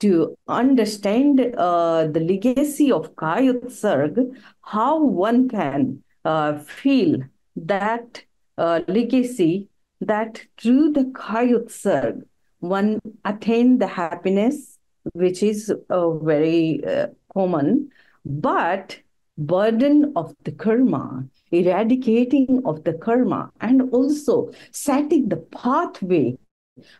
to understand uh, the legacy of Kayutsarg, how one can uh, feel that uh, legacy that through the Kayutsarg, one attain the happiness, which is uh, very uh, common, but burden of the karma, eradicating of the karma, and also setting the pathway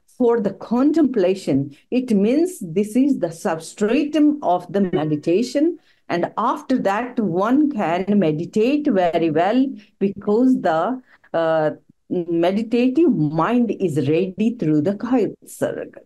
for the contemplation. It means this is the substratum of the meditation. And after that, one can meditate very well because the uh, meditative mind is ready through the Kayutsarga.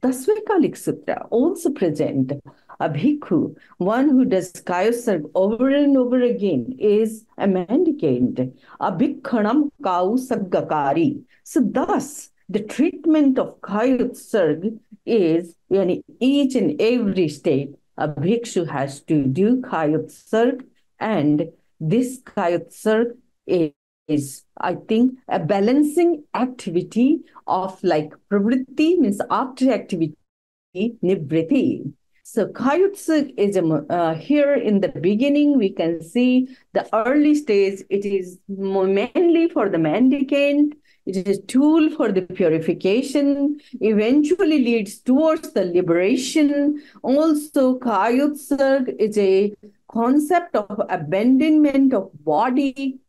Dasvekalik Sutra also present a bhikkhu, one who does Kayusarg over and over again, is a mendicant, a bhikkhanam kau saggakari. So thus, the treatment of Kayutsarg is in each and every state, a bhikshu has to do Kayutsarg, and this Kayutsarg is, is, I think, a balancing activity of like pravritti means after activity, nivritti. So Kayutsarg is a, uh, here in the beginning, we can see the early stage, it is mainly for the mendicant, it is a tool for the purification, eventually leads towards the liberation. Also, Kayutsarg is a concept of abandonment of body,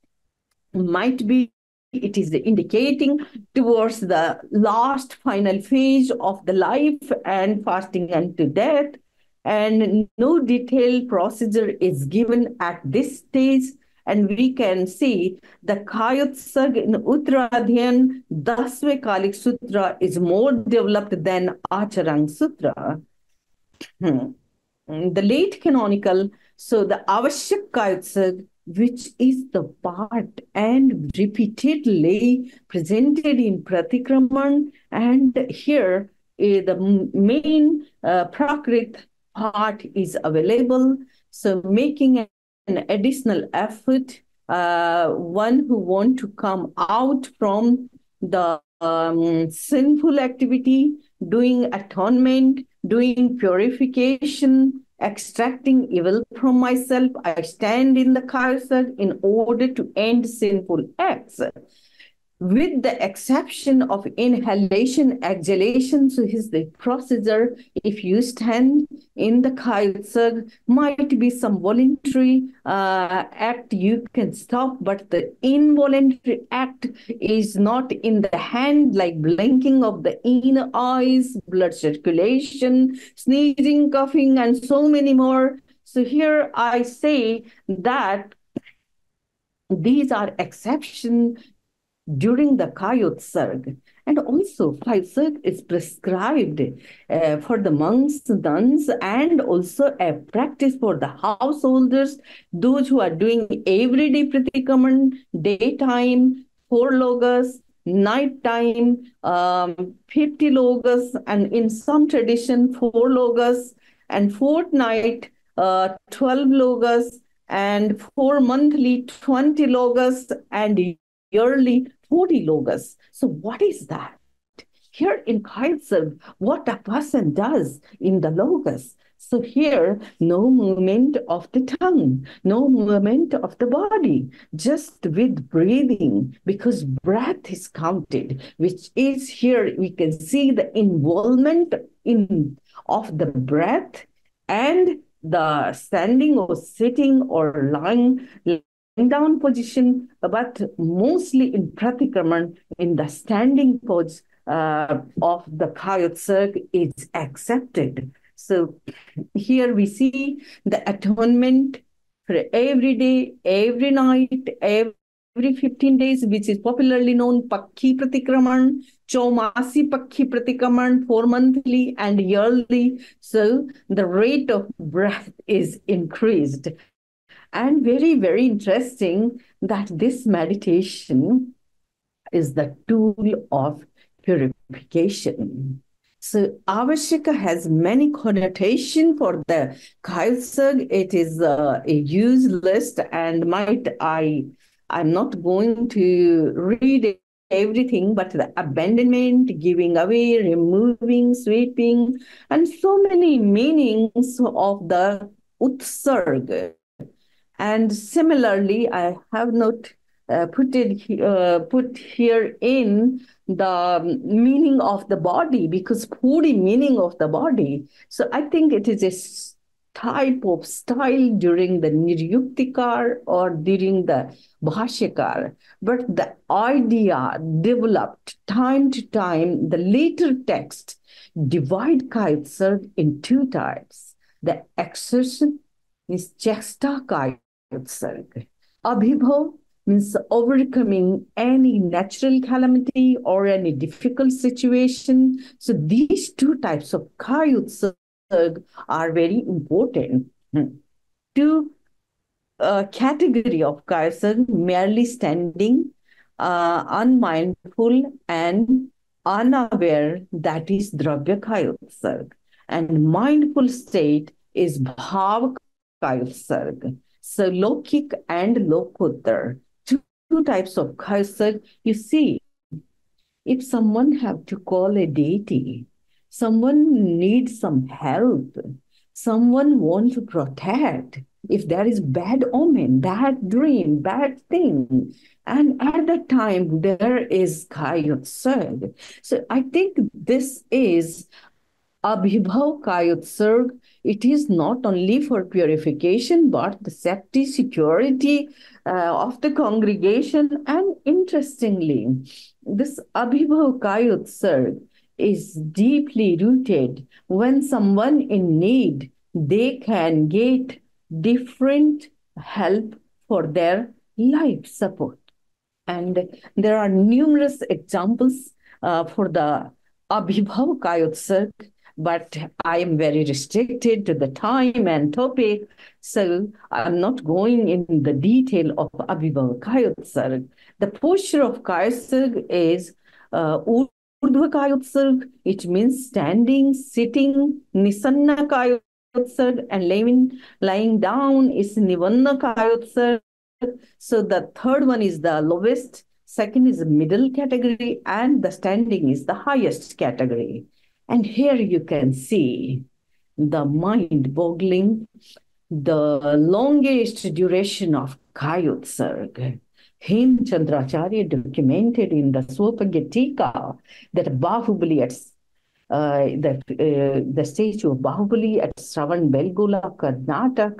might be it is indicating towards the last final phase of the life and fasting unto death. And no detailed procedure is given at this stage and we can see the Kayutsarg in Uttaradhyan, Dasve Kalik Sutra is more developed than Acharang Sutra. Hmm. The late canonical, so the Avashyak Kayutsarg, which is the part and repeatedly presented in Pratikraman, and here uh, the main uh, Prakrit part is available. So making an additional effort, uh, one who want to come out from the um, sinful activity, doing atonement, doing purification, extracting evil from myself. I stand in the Kayutsarg in order to end sinful acts with the exception of inhalation, exhalation. So his the procedure, if you stand in the Kayutsarg, might be some voluntary uh, act you can stop, but the involuntary act is not in the hand, like blinking of the inner eyes, blood circulation, sneezing, coughing, and so many more. So here I say that these are exception during the Kayutsarg. And also, Kayutsarg is prescribed uh, for the monks, nuns, and also a practice for the householders, those who are doing everyday pratikraman, daytime, four logas, nighttime, um, 50 logas, and in some tradition, four logas, and fortnight, uh, 12 logas, and four monthly, 20 logas, and yearly 40 logas. So what is that? here in Kaiser, what a person does in the locus. So here, no movement of the tongue, no movement of the body, just with breathing, because breath is counted, which is here we can see the involvement in of the breath and the standing or sitting or lying down position, but mostly in pratikraman, in the standing pose uh, of the Kayotsarg is accepted. So here we see the atonement for every day, every night, every every 15 days, which is popularly known Pakhi Pratikraman, Chomasi Pakhi Pratikraman, four monthly and yearly. So the rate of breath is increased. And very, very interesting that this meditation is the tool of purification. So Avashika has many connotation for the Kailsag. It is a use list and might I I'm not going to read everything, but the abandonment, giving away, removing, sweeping, and so many meanings of the utsarg. And similarly, I have not uh, put it uh, put here in the meaning of the body because puri meaning of the body. So I think it is a type of style during the Niryuktikar or during the Bhashyakar. But the idea developed time to time, the later text divide Kaitsar in two types. The exertion is Chesta Kaitsar. Abhibhav means overcoming any natural calamity or any difficult situation. So these two types of Kayutsarg are very important. Two uh, category of Kaisar merely standing, uh, unmindful and unaware, that is Dravya Kayutsarg. And mindful state is Bhav Kayutsarg. So Lokik and Lokotter, two, two types of Kayutsarg. You see, if someone have to call a deity, someone needs some help, someone wants to protect, if there is bad omen, bad dream, bad thing, and at that time there is Kayotsarg. So I think this is Abhibhav Kayotsarg. It is not only for purification, but the safety, security uh, of the congregation. And interestingly, this Abhibhav Kayotsarg is deeply rooted. When someone in need, they can get different help for their life support. And there are numerous examples uh, for the Abhibhav Kayotsarg, but I am very restricted to the time and topic, so I'm not going in the detail of Abhibhav Kayotsarg. The posture of Kayotsarg is uh, Urdhva Kayotsarg, it means standing, sitting, Nisanna Kayotsarg, and lying, lying down is Nivanna Kayotsar. So the third one is the lowest, second is the middle category, and the standing is the highest category. And here you can see the mind boggling, the longest duration of Kayotsarg. Hem Chandracharya documented in the Swapagyatika that Bahubali at uh, the, uh, the statue of Bahubali at Shravan Belgola, Karnataka,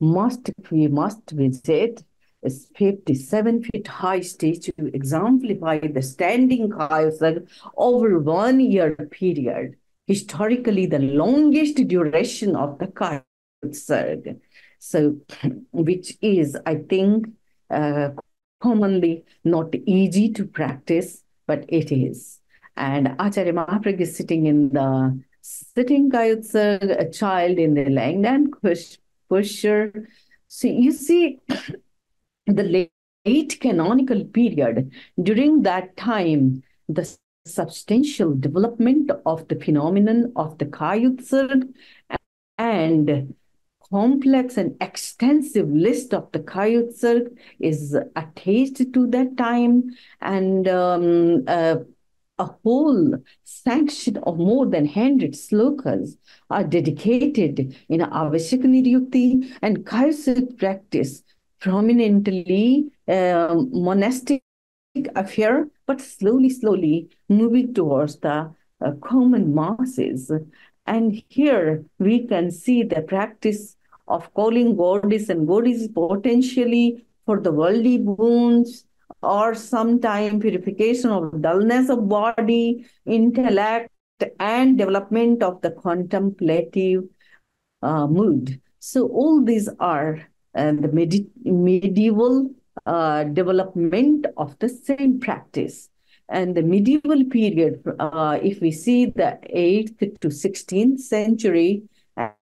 must we must visit a 57 feet high statue exemplify the standing Kayasag over one year period. Historically, the longest duration of the Kayasag. So, which is, I think, uh, commonly not easy to practice, but it is. And Acharya Mahapragya is sitting in the sitting Kayutsarg, a child in the Langdan posture. So you see the late canonical period, during that time, the substantial development of the phenomenon of the Kayutsarg and complex and extensive list of the Kayutsarg is attached to that time. And um, uh, a whole section of more than 100 slokas are dedicated in Avashak Niryukti and Kayasuk practice, prominently uh, monastic affair, but slowly, slowly moving towards the uh, common masses. And here we can see the practice of calling goddess and goddess potentially for the worldly boons or sometime purification of dullness of body, intellect, and development of the contemplative uh, mood. So all these are uh, the medi- medieval uh, development of the same practice. And the medieval period, uh, if we see the 8th to 16th century, and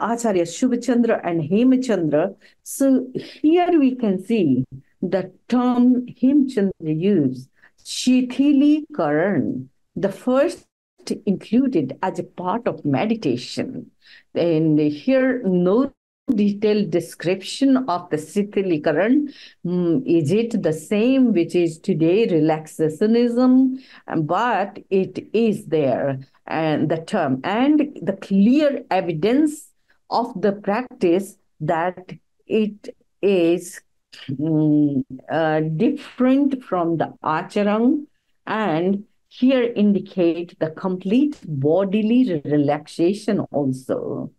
Acharya Shubhachandra and Hemachandra, so here we can see the term Hemchandra used, Shithili Karan, the first included as a part of meditation. And here, no detailed description of the Shithilikaran. Mm, is it the same which is today relaxationism? But it is there, and the term, and the clear evidence of the practice that it is um, uh, different from the acharang and here indicate the complete bodily relaxation also.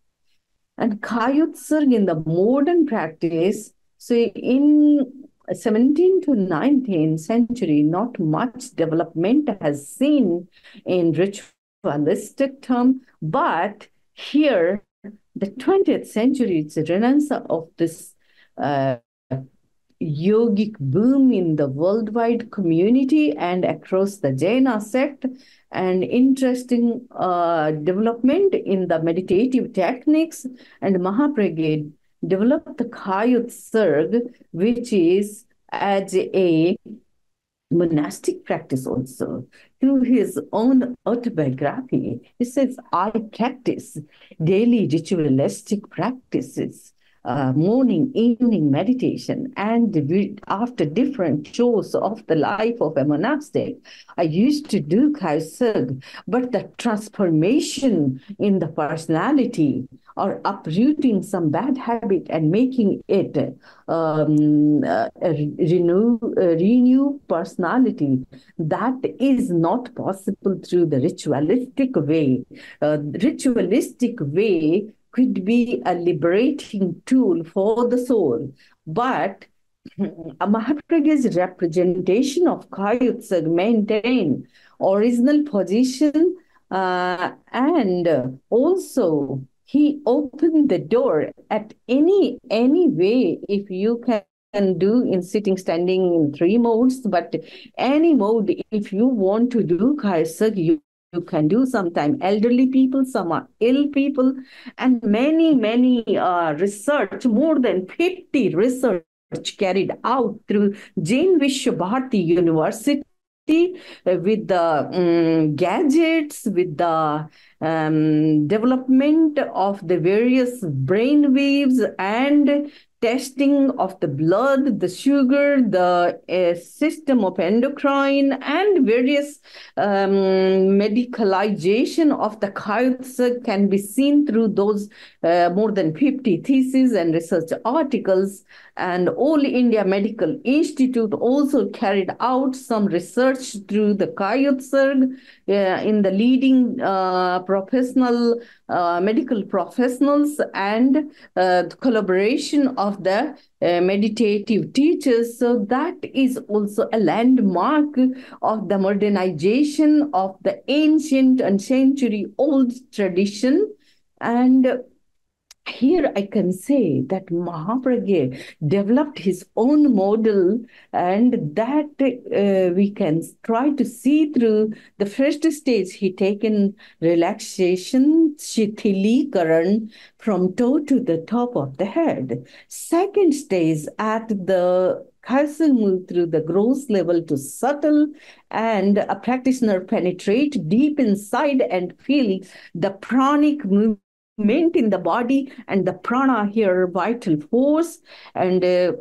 And Kayutsarg in the modern practice, so in 17th to 19th century, not much development has seen in ritualistic term, but here, the 20th century, it's a renaissance of this uh, yogic boom in the worldwide community and across the Jaina sect, and interesting uh, development in the meditative techniques. And Mahapragya developed the Kayut Sarg, which is as a monastic practice also. Through his own autobiography, he says, I practice daily ritualistic practices uh, morning, evening meditation, and after different chores of the life of a monastic, I used to do Kaisag, but the transformation in the personality or uprooting some bad habit and making it um, a renew, a renew personality, that is not possible through the ritualistic way. Uh, ritualistic way could be a liberating tool for the soul. But Mahapragya's representation of Kayutsag maintain original position uh, and also he opened the door at any any way if you can do in sitting standing in three modes but any mode if you want to do Kayutsag you you can do sometime. Elderly people some are ill people and many many uh, research more than 50 research carried out through Jain Vishwabharati University with the um, gadgets, with the um, development of the various brain waves and testing of the blood, the sugar, the uh, system of endocrine, and various um, medicalization of the cancer can be seen through those uh, more than 50 theses and research articles. And All India Medical Institute also carried out some research through the Kayutsarg in the leading uh, professional uh, medical professionals and uh, collaboration of the uh, meditative teachers. So that is also a landmark of the modernization of the ancient and century old tradition. And here I can say that Mahapragya developed his own model, and that uh, we can try to see through the first stage. He taken relaxation, shithilikaran, from toe to the top of the head. Second stage at the Kaiser move through the gross level to subtle, and a practitioner penetrate deep inside and feel the pranic movement movement in the body and the prana here vital force. And uh,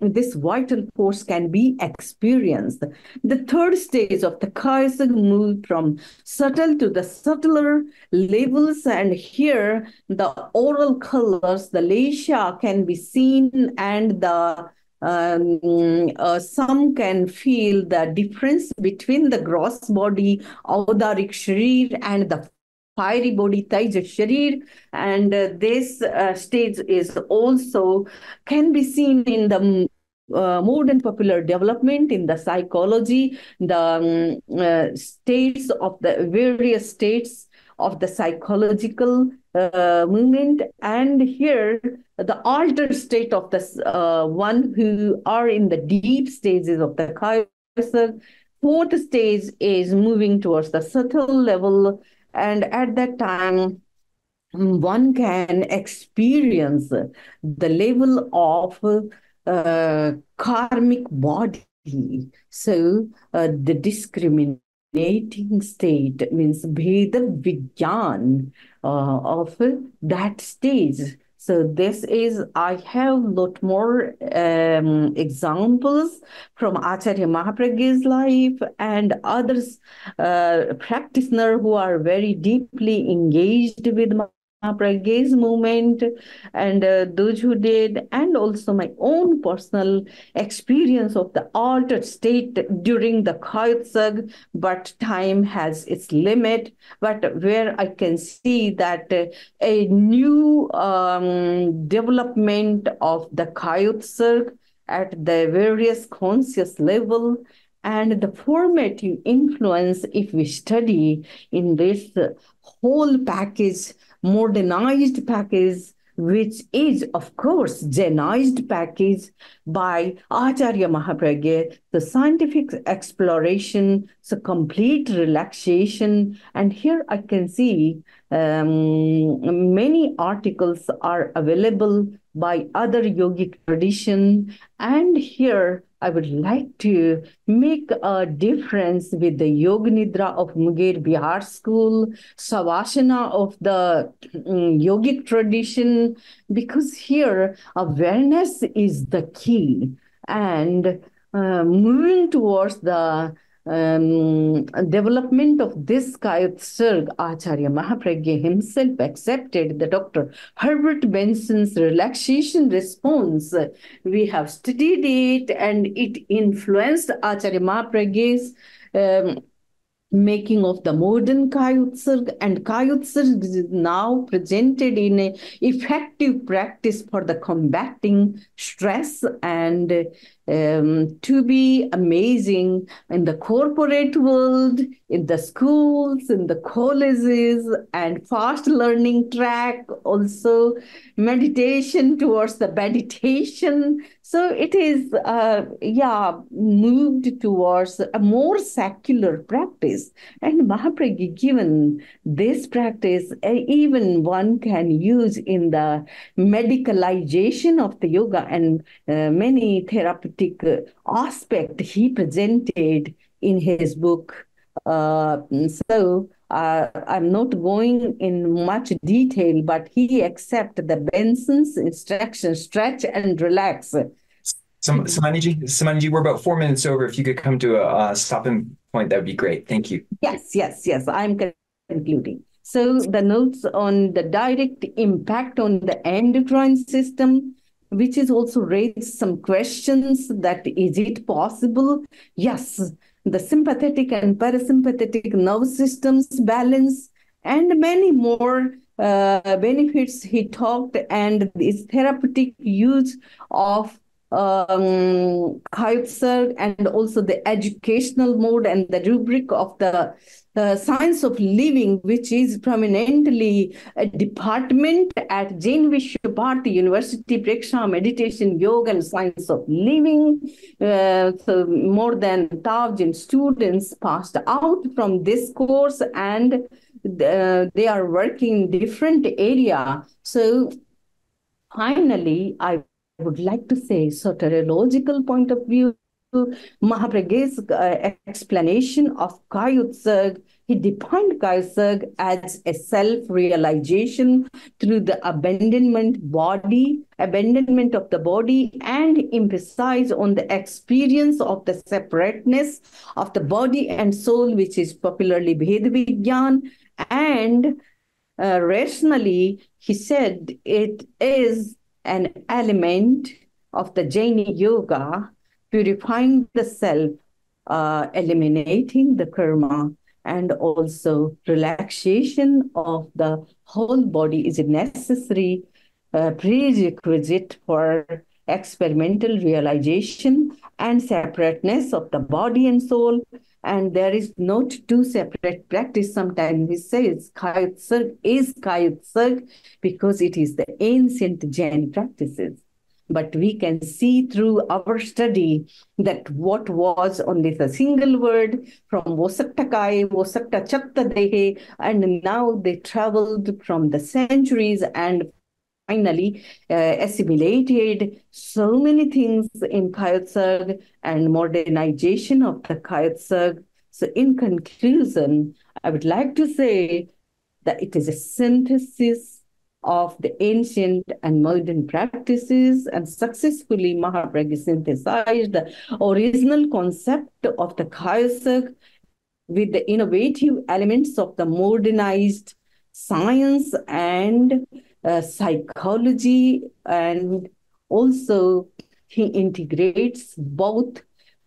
this vital force can be experienced. The third stage of the kaiser move from subtle to the subtler levels. And here the oral colors the leshya can be seen and the um, uh, some can feel the difference between the gross body, Audaric Sharir, and the fiery body Taija Sharir. And uh, this uh, stage is also can be seen in the uh, modern popular development in the psychology, the um, uh, states of the various states of the psychological uh, movement. And here, the altered state of the uh, one who are in the deep stages of the Kaiser. Fourth stage is moving towards the subtle level and at that time, one can experience the level of uh, karmic body. So uh, the discriminating state means Bheda Vigyan uh, of that stage so this is, I have a lot more um, examples from Acharya Mahapragya's life and others uh, practitioners who are very deeply engaged with Pragya's movement and uh, those who did, and also my own personal experience of the altered state during the Kayutsag, but time has its limit. But where I can see that uh, a new um, development of the Kayutsag at the various conscious level and the formative influence if we study in this whole package modernized package, which is, of course, Jainized package by Acharya Mahapragya, the scientific exploration, the complete relaxation. And here I can see um, many articles are available by other yogic tradition. And here I would like to make a difference with the Yoga Nidra of Munger Bihar School, Savasana of the um, yogic tradition, because here awareness is the key. And uh, moving towards the um, development of this Kayotsarg, Acharya Mahapragya himself accepted the Dr. Herbert Benson's relaxation response. We have studied it and it influenced Acharya Mahapragya's um, making of the modern Kayotsarg and Kayotsarg is now presented in a effective practice for the combating stress and um, to be amazing in the corporate world, in the schools, in the colleges, and fast learning track, also meditation towards the meditation. So it is, uh, yeah, moved towards a more secular practice. And Mahapragya given this practice, uh, even one can use in the medicalization of the yoga and uh, many therapeutic aspect he presented in his book. Uh, so uh, I'm not going in much detail, but he accepted the Benson's instruction, stretch and relax. Sam- Samaniji, Samaniji, we're about four minutes over. If you could come to a, a stopping point, that would be great. Thank you. Yes, yes, yes. I'm concluding. So the notes on the direct impact on the endocrine system, which is also raised some questions that is it possible? Yes, the sympathetic and parasympathetic nervous systems balance and many more uh, benefits he talked and this therapeutic use of um, and also the educational mode and the rubric of the uh, science of living, which is prominently a department at Jain Vishwabharati University, Preksha Meditation, Yoga, and Science of Living. Uh, so more than 1,000 students passed out from this course and uh, they are working in different area. So finally, I would like to say, soteriological point of view, Mahapragya's uh, explanation of Kayutsag, he defined Kayutsag as a self-realization through the abandonment body, abandonment of the body, and emphasize on the experience of the separateness of the body and soul, which is popularly Bhedavigyan. And uh, rationally, he said it is an element of the Jain yoga purifying the self, uh, eliminating the karma, and also relaxation of the whole body is a necessary uh, prerequisite for experimental realization and separateness of the body and soul. And there is not two separate practice. Sometimes we say it's Kayutsag is Kayutsag because it is the ancient Jain practices but we can see through our study that what was only the single word from Vosaktakai, Vosakta Chakta and now they traveled from the centuries and finally uh, assimilated so many things in Kayutsag and modernization of the Kayutsag. So in conclusion, I would like to say that it is a synthesis of the ancient and modern practices and successfully Mahapragya synthesized the original concept of the Kayutsag with the innovative elements of the modernized science and uh, psychology and also he integrates both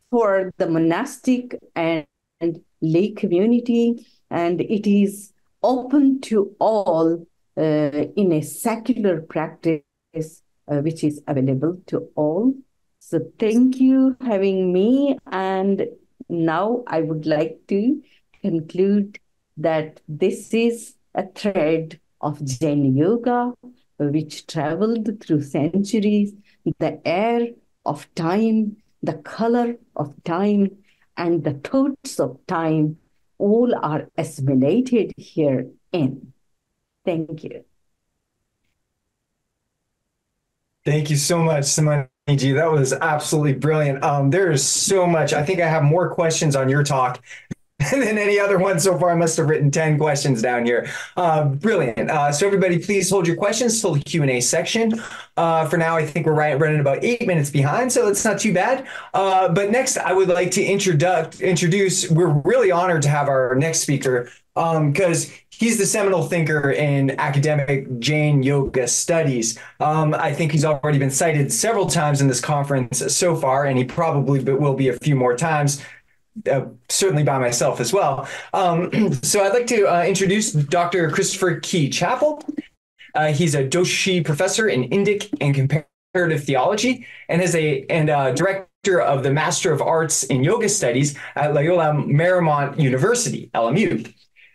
for the monastic and, and lay community. And it is open to all in a secular practice uh, which is available to all. So thank you having me. And now I would like to conclude that this is a thread of Jain Yoga, which traveled through centuries, the air of time, the color of time, and the thoughts of time all are assimilated herein. Thank you. Thank you so much, Samani ji. That was absolutely brilliant. Um, there is so much. I think I have more questions on your talk than any other one so far. I must have written 10 questions down here. Uh, brilliant. Uh, so everybody, please hold your questions till the Q&A section. Uh, for now, I think we're right, running about eight minutes behind, so it's not too bad. Uh, but next, I would like to introduce, introduce, we're really honored to have our next speaker because um, he's the seminal thinker in academic Jain yoga studies. Um, I think he's already been cited several times in this conference so far, and he probably will be a few more times. Uh, certainly by myself as well. Um, so I'd like to uh, introduce Dr. Christopher Key Chapple. Uh, he's a Doshi professor in Indic and comparative theology, and is a and uh, director of the Master of Arts in Yoga Studies at Loyola Marymount University, LMU.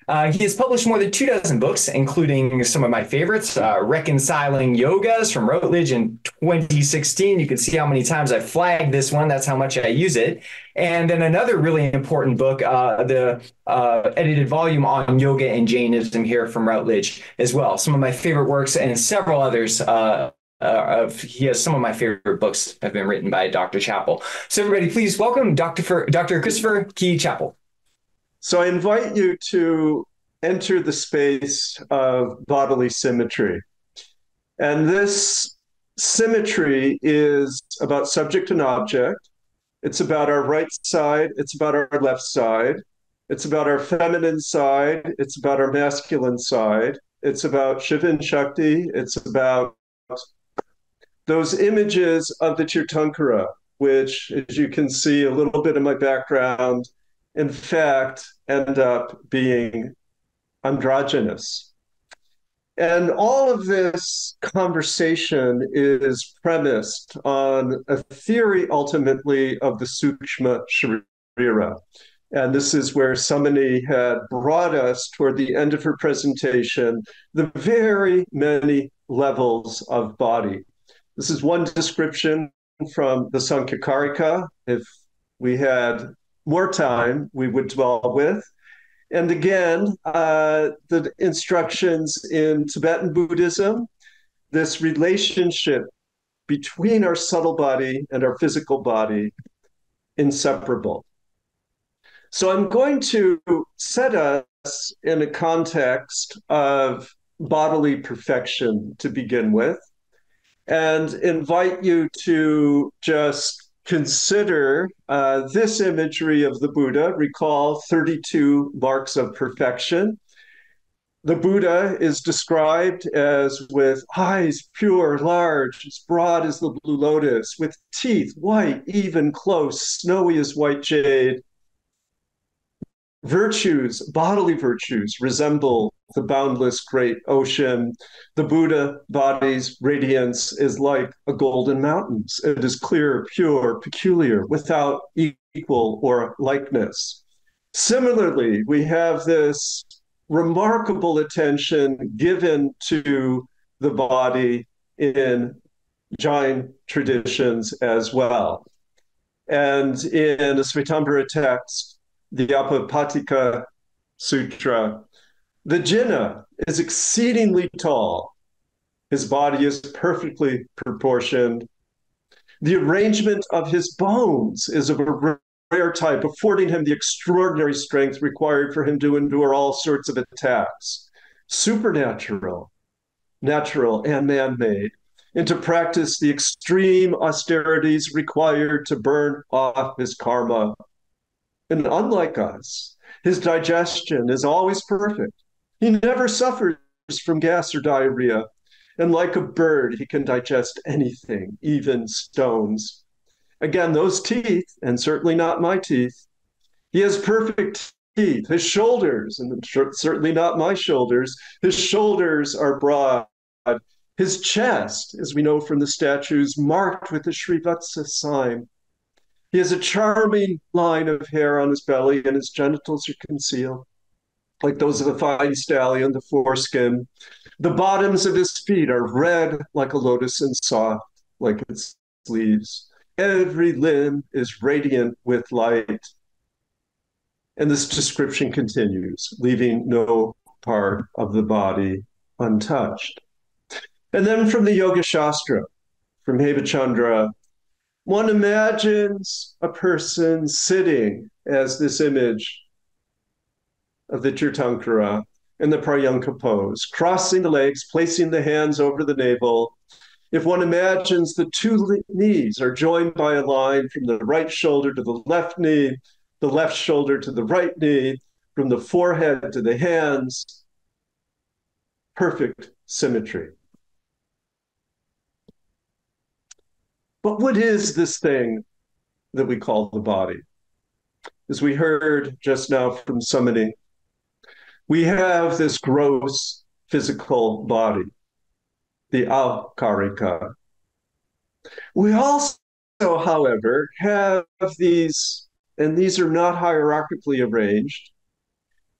Uh, he has published more than two dozen books, including some of my favorites, uh, Reconciling Yogas from Routledge in 2016. You can see how many times I flagged this one. That's how much I use it. And then another really important book, uh, the uh, edited volume on yoga and Jainism here from Routledge as well. Some of my favorite works and several others. Uh, uh, of he has some of my favorite books have been written by Dr. Chapple. So everybody, please welcome Dr. Dr. Christopher Key Chapple. So I invite you to enter the space of bodily symmetry. And this symmetry is about subject and object. It's about our right side, it's about our left side, it's about our feminine side, it's about our masculine side, it's about Shiva Shakti, it's about those images of the Tirthankara, which, as you can see a little bit in my background, in fact, end up being androgynous. And all of this conversation is premised on a theory ultimately of the Sukshma Sharira. And this is where Samani had brought us toward the end of her presentation the very many levels of body. This is one description from the Sankhya Karika. If we had more time we would dwell with. And again, uh, the instructions in Tibetan Buddhism, this relationship between our subtle body and our physical body, inseparable. So I'm going to set us in a context of bodily perfection to begin with and invite you to just consider uh, this imagery of the Buddha. Recall 32 marks of perfection. The Buddha is described as with eyes pure, large, as broad as the blue lotus, with teeth white, even, close, snowy as white jade. Virtues, bodily virtues, resemble the boundless great ocean. The Buddha body's radiance is like a golden mountains. It is clear, pure, peculiar, without equal or likeness. Similarly, we have this remarkable attention given to the body in Jain traditions as well. And in the Svetambara text, the Aupapatika Sutra, the Jina is exceedingly tall. His body is perfectly proportioned. The arrangement of his bones is of a rare type, affording him the extraordinary strength required for him to endure all sorts of attacks, supernatural, natural, and man made, and to practice the extreme austerities required to burn off his karma. And unlike us, his digestion is always perfect. He never suffers from gas or diarrhea. And like a bird, he can digest anything, even stones. Again, those teeth, and certainly not my teeth, he has perfect teeth. His shoulders, and certainly not my shoulders, his shoulders are broad. His chest, as we know from the statues, marked with the Srivatsa sign. He has a charming line of hair on his belly, and his genitals are concealed, like those of a fine stallion, the foreskin. The bottoms of his feet are red like a lotus and soft like its leaves. Every limb is radiant with light. And this description continues, leaving no part of the body untouched. And then from the Yoga Shastra, from Hemachandra, one imagines a person sitting as this image of the Tirthankara and the Paryanka pose, crossing the legs, placing the hands over the navel, if one imagines the two knees are joined by a line from the right shoulder to the left knee, the left shoulder to the right knee, from the forehead to the hands, perfect symmetry. But what is this thing that we call the body? As we heard just now from Samani, we have this gross physical body the audarika. We also, however, have these, and these are not hierarchically arranged.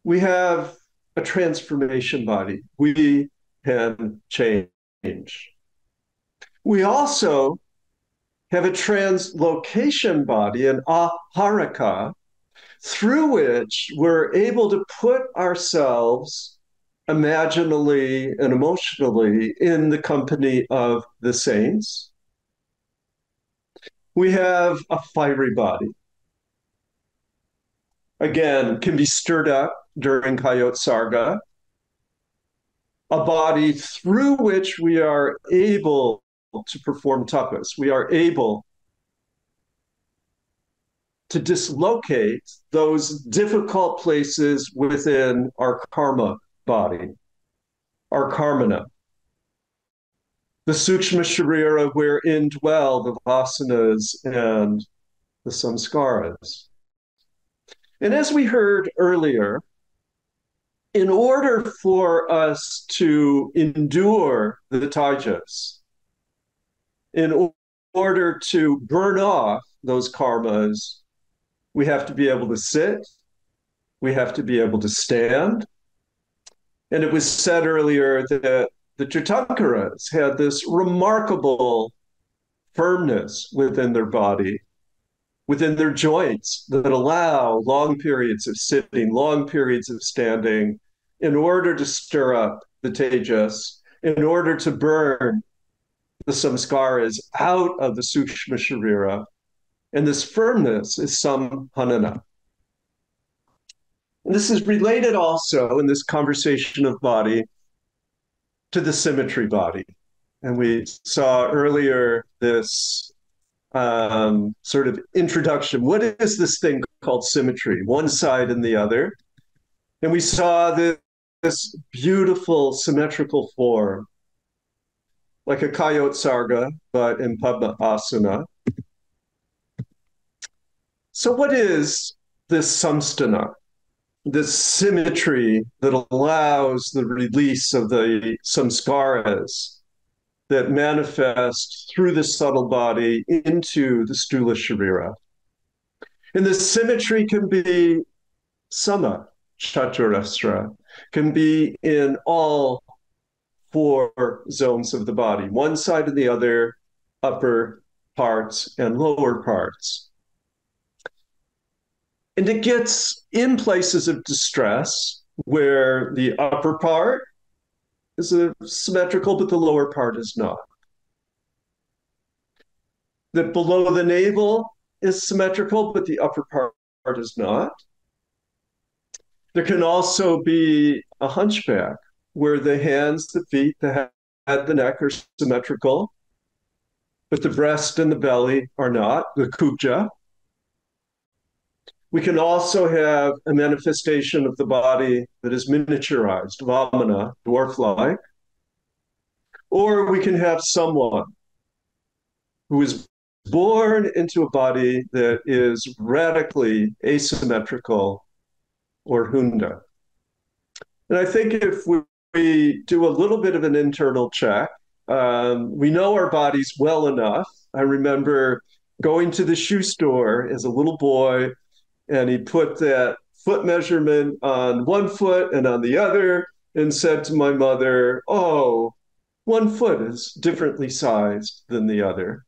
We have a transformation body. We can change. We also have a translocation body, an aharaka, through which we're able to put ourselves imaginally and emotionally in the company of the saints. We have a fiery body. Again, can be stirred up during Kayotsarga. A body through which we are able to perform tapas. We are able to dislocate those difficult places within our karma body, our karmana, the sukshma sharira wherein dwell the vasanas and the samskaras. And as we heard earlier, in order for us to endure the tejas, in order to burn off those karmas, we have to be able to sit, we have to be able to stand, and it was said earlier that the Tirthankaras had this remarkable firmness within their body, within their joints that allow long periods of sitting, long periods of standing in order to stir up the tejas, in order to burn the samskaras out of the sukshma sharira, And this firmness is samhanana. And this is related also in this conversation of body to the symmetry body. And we saw earlier this um, sort of introduction. What is this thing called symmetry? One side and the other. And we saw this, this beautiful symmetrical form, like a Kayotsarga, but in Padma So, what is this samsthana? This symmetry that allows the release of the samskaras that manifest through the subtle body into the sthula sharira. And the symmetry can be sama, chaturasra, can be in all four zones of the body, one side and the other, upper parts and lower parts. And it gets in places of distress where the upper part is symmetrical, but the lower part is not. That below the navel is symmetrical, but the upper part is not. There can also be a hunchback where the hands, the feet, the head, the neck are symmetrical, but the breast and the belly are not, the kubja. We can also have a manifestation of the body that is miniaturized, vamana, dwarf like. Or we can have someone who is born into a body that is radically asymmetrical or hunda. And I think if we, we do a little bit of an internal check, um, we know our bodies well enough. I remember going to the shoe store as a little boy and he put that foot measurement on one foot and on the other and said to my mother, Oh, one foot is differently sized than the other.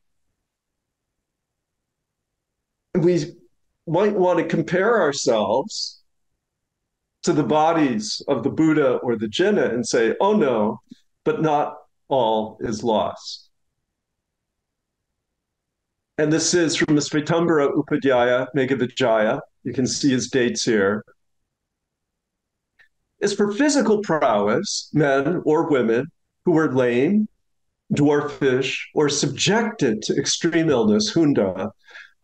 We might want to compare ourselves to the bodies of the Buddha or the Jina and say, Oh no, but not all is lost. And this is from the Svetambara Upadhyaya, Meghavijaya. You can see his dates here. Is for physical prowess, men or women who were lame, dwarfish, or subjected to extreme illness, hunda,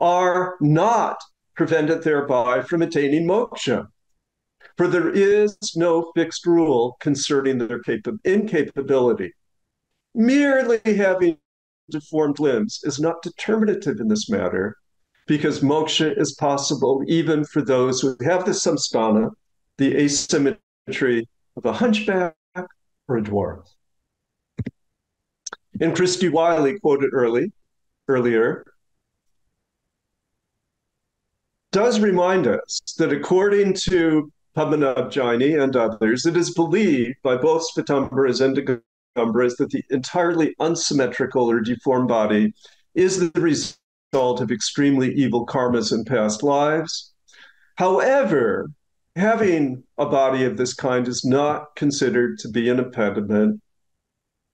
are not prevented thereby from attaining moksha. For there is no fixed rule concerning their capa- incapability. Merely having deformed limbs is not determinative in this matter because moksha is possible even for those who have the samsthana, the asymmetry of a hunchback or a dwarf. And Kristi Wiley quoted early, earlier, does remind us that according to Padmanabh Jaini and others, it is believed by both Svetambaras and Digambaras that the entirely unsymmetrical or deformed body is the result of extremely evil karmas in past lives. However, having a body of this kind is not considered to be an impediment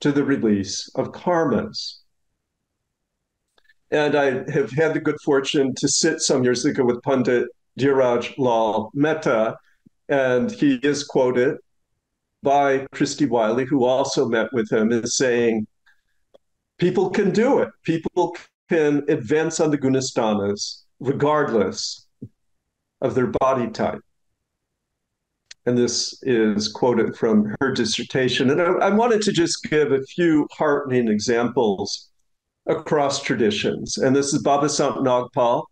to the release of karmas. And I have had the good fortune to sit some years ago with Pandit Dhiraj Lal Mehta, and he is quoted by Kristi Wiley, who also met with him, is saying, People can do it. People can advance on the Gunasthanas regardless of their body type. And this is quoted from her dissertation. And I, I wanted to just give a few heartening examples across traditions. And this is Baba Sant Nagpal,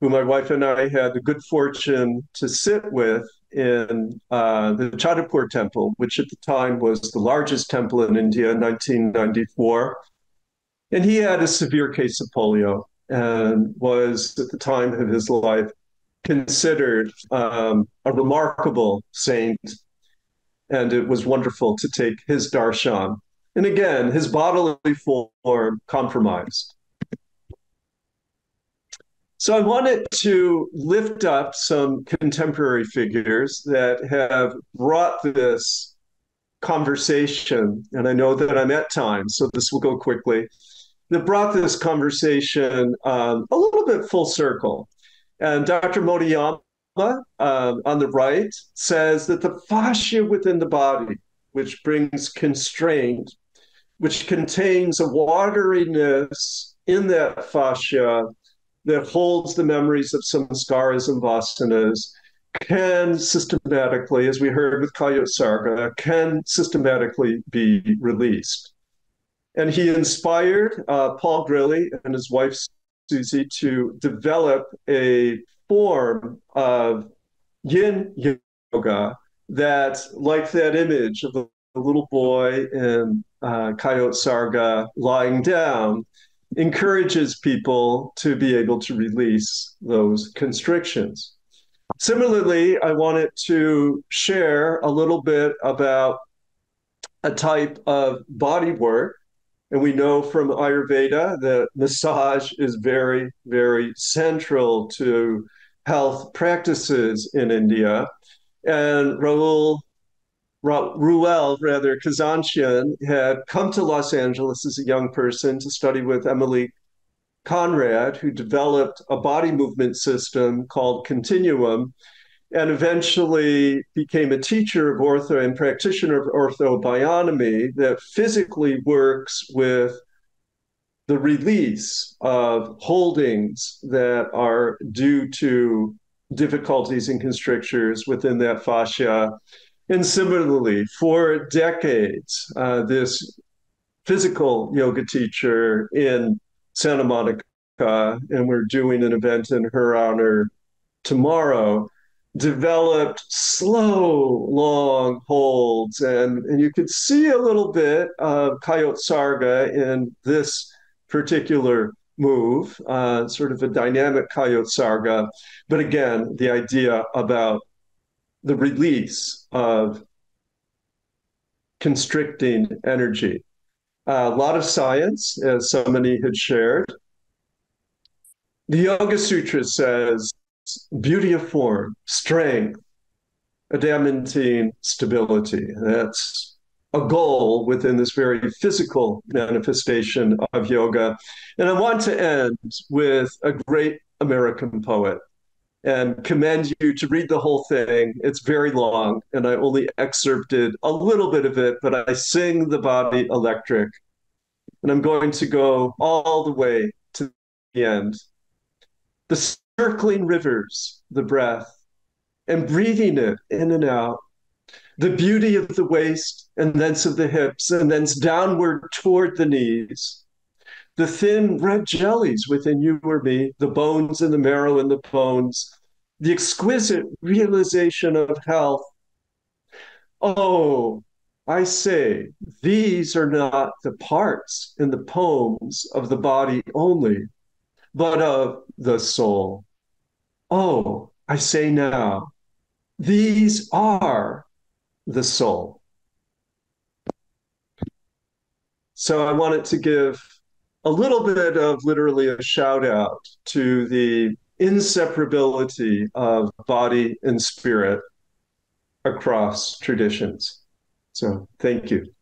who my wife and I had the good fortune to sit with in uh, the Chhatarpur temple, which at the time was the largest temple in India in 1994. And he had a severe case of polio and was at the time of his life considered um, a remarkable saint. And it was wonderful to take his darshan. And again, his bodily form compromised. So I wanted to lift up some contemporary figures that have brought this conversation, and I know that I'm at time, so this will go quickly, that brought this conversation um, a little bit full circle. And Dr. Motoyama uh, on the right says that the fascia within the body, which brings constraint, which contains a wateriness in that fascia that holds the memories of samskaras and vasanas, can systematically, as we heard with Kayot can systematically be released. And he inspired uh, Paul Grilley and his wife Susie to develop a form of yin yoga that, like that image of the little boy in uh, Kayotsarga lying down, encourages people to be able to release those constrictions. Similarly, I wanted to share a little bit about a type of body work. And we know from Ayurveda that massage is very, very central to health practices in India. And Raul, Ra, Ruel, rather, Kazanchian had come to Los Angeles as a young person to study with Emilie Conrad, who developed a body movement system called Continuum, and eventually became a teacher of ortho and practitioner of orthobionomy that physically works with the release of holdings that are due to difficulties and constrictures within that fascia. And similarly, for decades, uh, this physical yoga teacher in Santa Monica, and we're doing an event in her honor tomorrow, developed slow, long holds. And, and you could see a little bit of Kayotsarga in this particular move, uh, sort of a dynamic Kayotsarga. But again, the idea about the release of constricting energy a lot of science, as somebody had shared. The Yoga Sutra says beauty of form, strength, adamantine stability. That's a goal within this very physical manifestation of yoga. And I want to end with a great American poet and commend you to read the whole thing. It's very long, and I only excerpted a little bit of it, but I sing the body electric. And I'm going to go all the way to the end. The circling rivers, the breath, and breathing it in and out. The beauty of the waist, and thence of the hips, and thence downward toward the knees the thin red jellies within you or me, the bones and the marrow and the bones, the exquisite realization of health. Oh, I say, these are not the parts in the poems of the body only, but of the soul. Oh, I say now, these are the soul. So I wanted to give a little bit of literally a shout out to the inseparability of body and spirit across traditions. So thank you.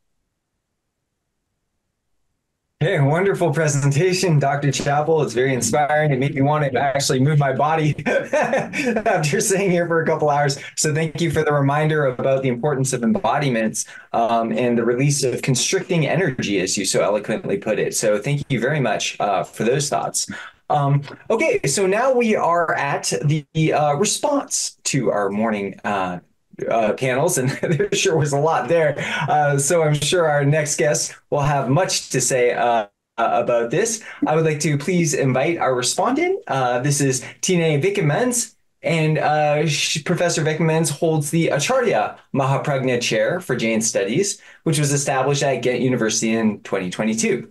Hey, wonderful presentation, Dr. Chapple. It's very inspiring. It made me want to actually move my body after sitting here for a couple hours. So, thank you for the reminder about the importance of embodiments um, and the release of constricting energy, as you so eloquently put it. So, thank you very much uh, for those thoughts. Um, okay, so now we are at the uh, response to our morning uh, uh, panels, and there sure was a lot there. Uh, so I'm sure our next guest will have much to say uh, about this. I would like to please invite our respondent. Uh, this is Tine Vekemans. And uh, Professor Vekemans holds the Acharya Mahapragna Chair for Jain Studies, which was established at Ghent University in 2022.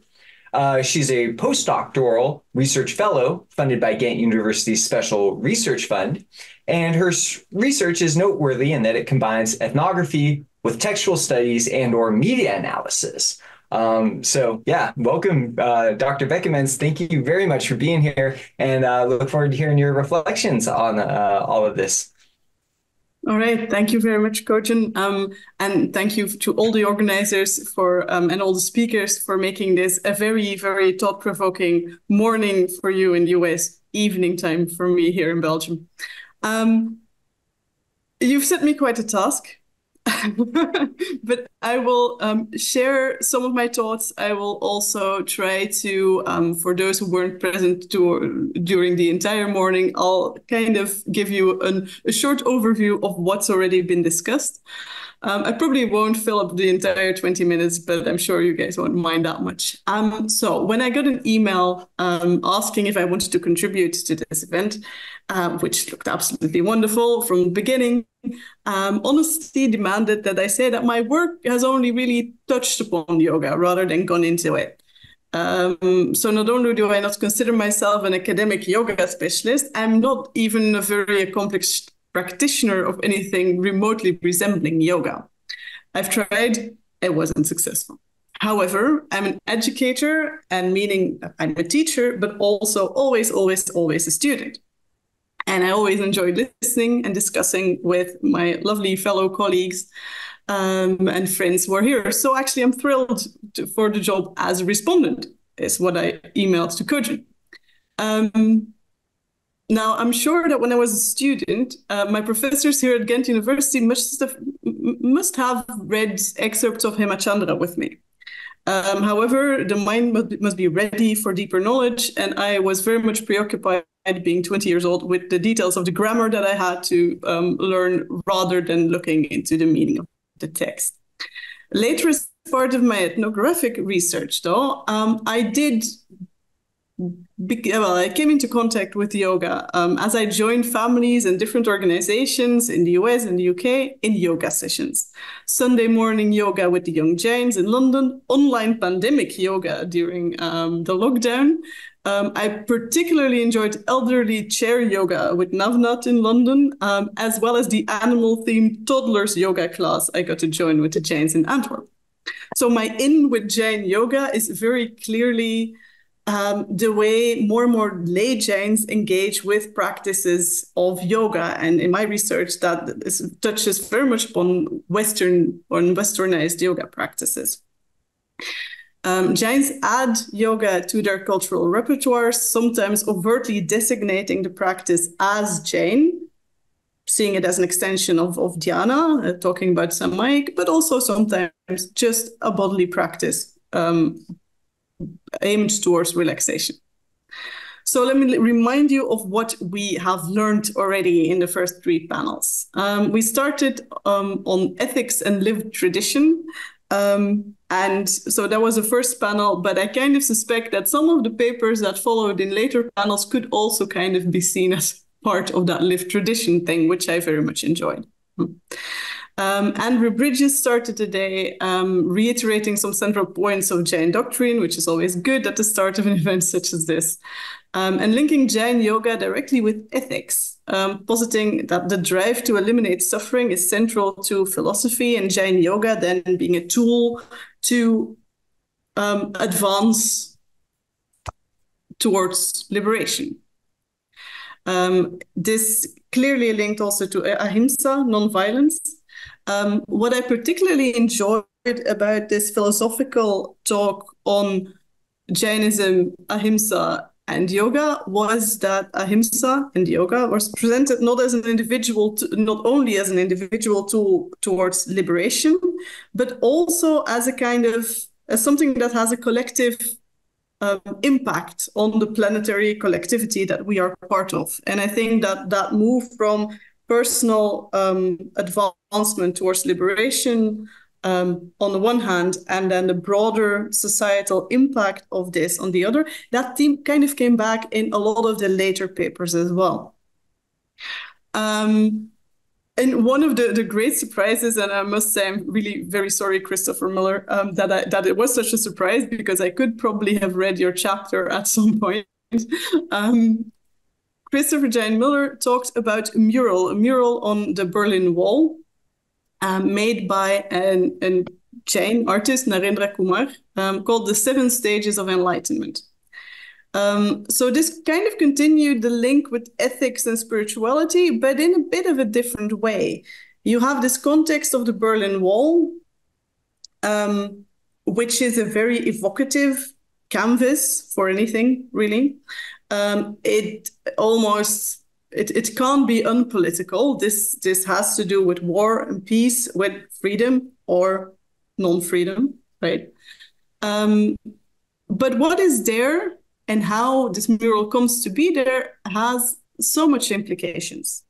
Uh, she's a postdoctoral research fellow funded by Ghent University's Special Research Fund. And her research is noteworthy in that it combines ethnography with textual studies and or media analysis. Um, so yeah, welcome, uh, Dr. Vekemans. Thank you very much for being here and uh, look forward to hearing your reflections on uh, all of this. All right, thank you very much, Cogen, um, and thank you to all the organizers for um, and all the speakers for making this a very, very thought-provoking morning for you in the US, evening time for me here in Belgium. Um, you've set me quite a task, but I will um, share some of my thoughts. I will also try to, um, for those who weren't present to, during the entire morning, I'll kind of give you an, a short overview of what's already been discussed. Um, I probably won't fill up the entire 20 minutes, but I'm sure you guys won't mind that much. Um, so when I got an email um, asking if I wanted to contribute to this event, uh, which looked absolutely wonderful from the beginning, um, honesty demanded that I say that my work has only really touched upon yoga rather than gone into it. Um, so not only do I not consider myself an academic yoga specialist, I'm not even a very accomplished practitioner of anything remotely resembling yoga. I've tried, it wasn't successful. However, I'm an educator, and meaning I'm a teacher, but also always, always, always a student. And I always enjoy listening and discussing with my lovely fellow colleagues um, and friends who are here. So actually, I'm thrilled to, for the job as a respondent, is what I emailed to Cogen. Um, now, I'm sure that when I was a student, uh, my professors here at Ghent University must have, must have read excerpts of Hemachandra with me. Um, however, the mind must be ready for deeper knowledge, and I was very much preoccupied, being 20 years old, with the details of the grammar that I had to um, learn rather than looking into the meaning of the text. Later, as part of my ethnographic research, though, um, I did well, I came into contact with yoga um, as I joined families and different organizations in the US and the UK in yoga sessions. Sunday morning yoga with the young Jains in London, online pandemic yoga during um, the lockdown. Um, I particularly enjoyed elderly chair yoga with Navnat in London, um, as well as the animal themed toddlers yoga class I got to join with the Jains in Antwerp. So my in with Jain yoga is very clearly um, the way more and more lay Jains engage with practices of yoga. And in my research, that is, touches very much upon Western or Westernized yoga practices. Um, Jains add yoga to their cultural repertoire, sometimes overtly designating the practice as Jain, seeing it as an extension of, of dhyana, uh, talking about samayik, but also sometimes just a bodily practice um, aimed towards relaxation. So let me remind you of what we have learned already in the first three panels. Um, we started um, on ethics and lived tradition. Um, and so that was the first panel, but I kind of suspect that some of the papers that followed in later panels could also kind of be seen as part of that lived tradition thing, which I very much enjoyed. Um, Andrew Bridges started today um, reiterating some central points of Jain doctrine, which is always good at the start of an event such as this, um, and linking Jain yoga directly with ethics, um, positing that the drive to eliminate suffering is central to philosophy, and Jain yoga then being a tool to um, advance towards liberation. Um, this clearly linked also to ahimsa, non-violence, um, what I particularly enjoyed about this philosophical talk on Jainism, ahimsa, and yoga was that ahimsa and yoga was presented not as an individual, not only as an individual tool towards liberation, but also as a kind of as something that has a collective um, impact on the planetary collectivity that we are part of. And I think that that move from personal um, advancement towards liberation um, on the one hand, and then the broader societal impact of this on the other, that theme kind of came back in a lot of the later papers as well. Um, and one of the, the great surprises, and I must say, I'm really very sorry, Christopher Miller, um, that I, that it was such a surprise because I could probably have read your chapter at some point. Um, Christopher Jain Miller talked about a mural, a mural on the Berlin Wall, um, made by an, an Jain artist, Narendra Kumar, um, called The Seven Stages of Enlightenment. Um, so this kind of continued the link with ethics and spirituality, but in a bit of a different way. You have this context of the Berlin Wall, um, which is a very evocative canvas for anything, really. Um, it almost it, it can't be unpolitical. This this has to do with war and peace, with freedom or non-freedom, right? Um, but what is there and how this mural comes to be there has so much implications.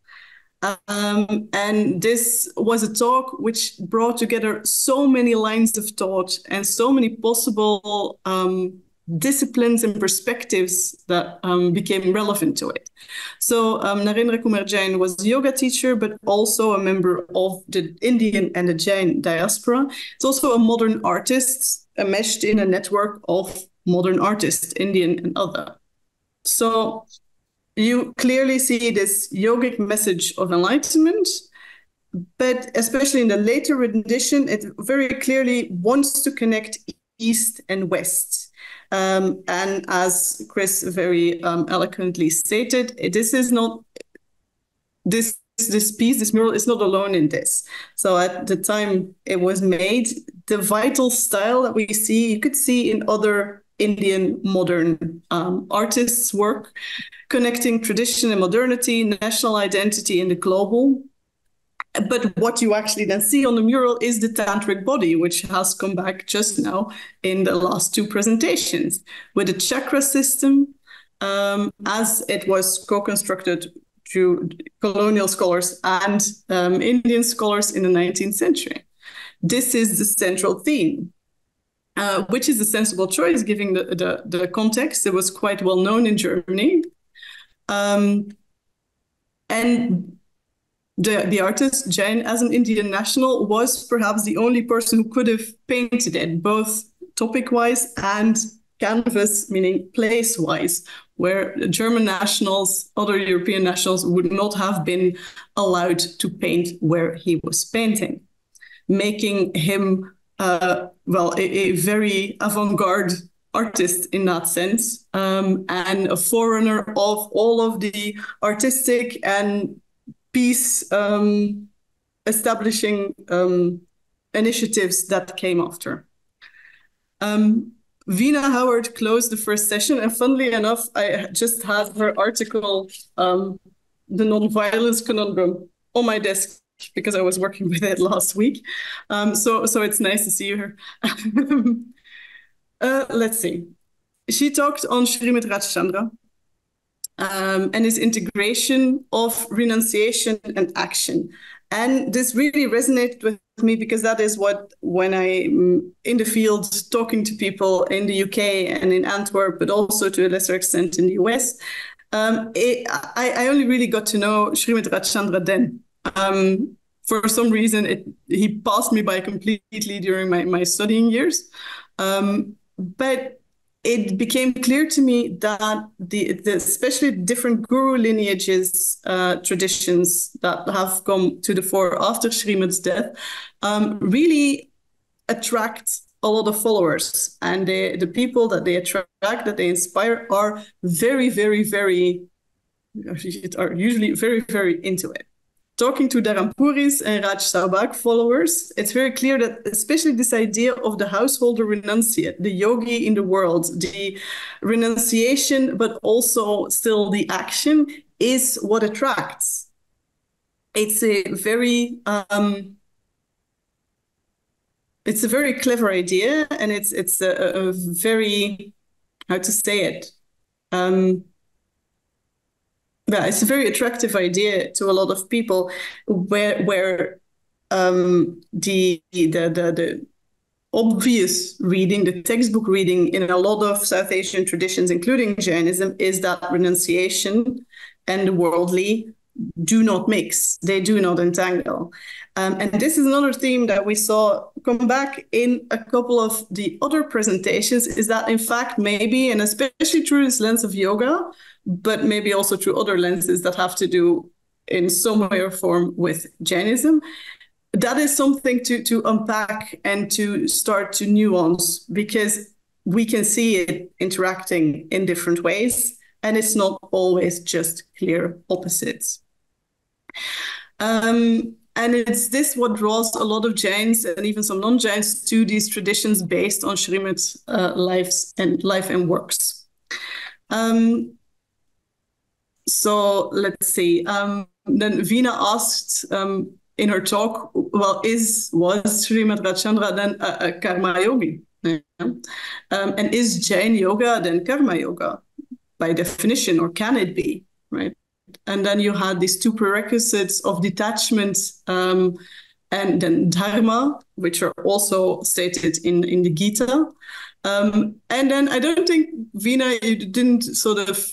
Um, and this was a talk which brought together so many lines of thought and so many possible um, disciplines and perspectives that um, became relevant to it. So um, Narendra Kumar Jain was a yoga teacher, but also a member of the Indian and the Jain diaspora. It's also a modern artist, enmeshed in a network of modern artists, Indian and other. So you clearly see this yogic message of enlightenment, but especially in the later rendition, it very clearly wants to connect East and West. Um, and as Chris very um, eloquently stated, this is not this this piece, this mural is not alone in this. So at the time it was made, the vital style that we see, you could see in other Indian modern um, artists' work, connecting tradition and modernity, national identity, and the global. But what you actually then see on the mural is the tantric body, which has come back just now in the last two presentations, with the chakra system um, as it was co-constructed through colonial scholars and um, Indian scholars in the 19th century. This is the central theme uh, which is a sensible choice given the, the, the, context. It was quite well known in Germany. Um, and the, the artist, Jain, as an Indian national, was perhaps the only person who could have painted it, both topic wise and canvas, meaning place wise, where German nationals, other European nationals would not have been allowed to paint where he was painting, making him uh, well, a, a very avant-garde artist in that sense, um, and a forerunner of all of the artistic and peace um, establishing um, initiatives that came after. Um, Veena Howard closed the first session, and funnily enough, I just had her article, um, The Nonviolence Conundrum, on my desk because I was working with it last week. Um, so so it's nice to see her. uh, let's see. She talked on Srimad Rajchandra um, and his integration of renunciation and action. And this really resonated with me because that is what, when I mm, in the field talking to people in the UK and in Antwerp, but also to a lesser extent in the US, um, it, I, I, only really got to know Srimad Rajchandra then. Um, for some reason, it, he passed me by completely during my, my studying years. Um, but it became clear to me that the, the especially different guru lineages uh, traditions that have come to the fore after Srimad's death um, really attract a lot of followers. And they, the people that they attract that they inspire are very very very are usually very very into it talking to Dharampuris and Raj Saubhag followers, it's very clear that especially this idea of the householder renunciate, the yogi in the world, the renunciation, but also still the action is what attracts. It's a very um, it's a very clever idea, and it's it's a, a very how to say it. Um, yeah, it's a very attractive idea to a lot of people, where where um, the, the the the obvious reading, the textbook reading in a lot of South Asian traditions, including Jainism, is that renunciation and the worldly do not mix, they do not entangle. Um, and this is another theme that we saw come back in a couple of the other presentations is that, in fact, maybe, and especially through this lens of yoga, but maybe also through other lenses that have to do in some way or form with Jainism, that is something to, to unpack and to start to nuance because we can see it interacting in different ways, and it's not always just clear opposites. Um, and it's this what draws a lot of Jains and even some non-Jains to these traditions based on Shrimad's uh, lives and life and works. Um, so let's see. Um, then Veena asked um, in her talk, well, is was Srimad Rajchandra then a, a karma yogi? Yeah. Um, and is Jain yoga then karma yoga by definition, or can it be? Right. And then you had these two prerequisites of detachment um, and then dharma, which are also stated in, in the Gita. Um, and then I don't think, Veena, you didn't sort of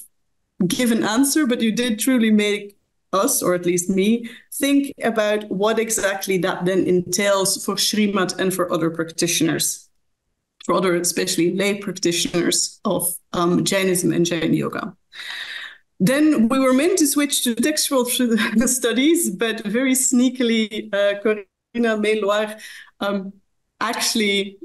give an answer, but you did truly make us, or at least me, think about what exactly that then entails for Srimad and for other practitioners, for other, especially lay practitioners of um, Jainism and Jain yoga. Then we were meant to switch to textual studies, but very sneakily, uh, Corinna Lhoir um, actually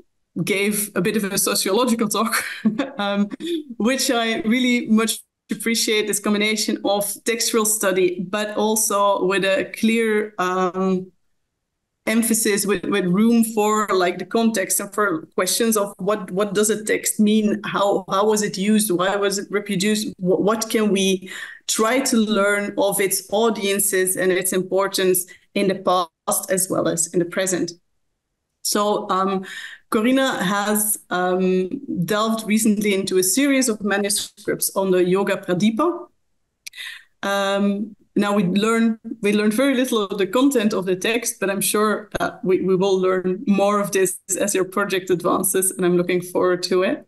gave a bit of a sociological talk, um, which I really much appreciate this combination of textual study, but also with a clear um, emphasis with, with room for like the context and for questions of what what does a text mean? How how was it used? Why was it reproduced? What, what can we try to learn of its audiences and its importance in the past as well as in the present? So um, Corinna has um, delved recently into a series of manuscripts on the Yoga Pradipa. Um, now we learn we learned very little of the content of the text, but I'm sure that we, we will learn more of this as your project advances, and I'm looking forward to it.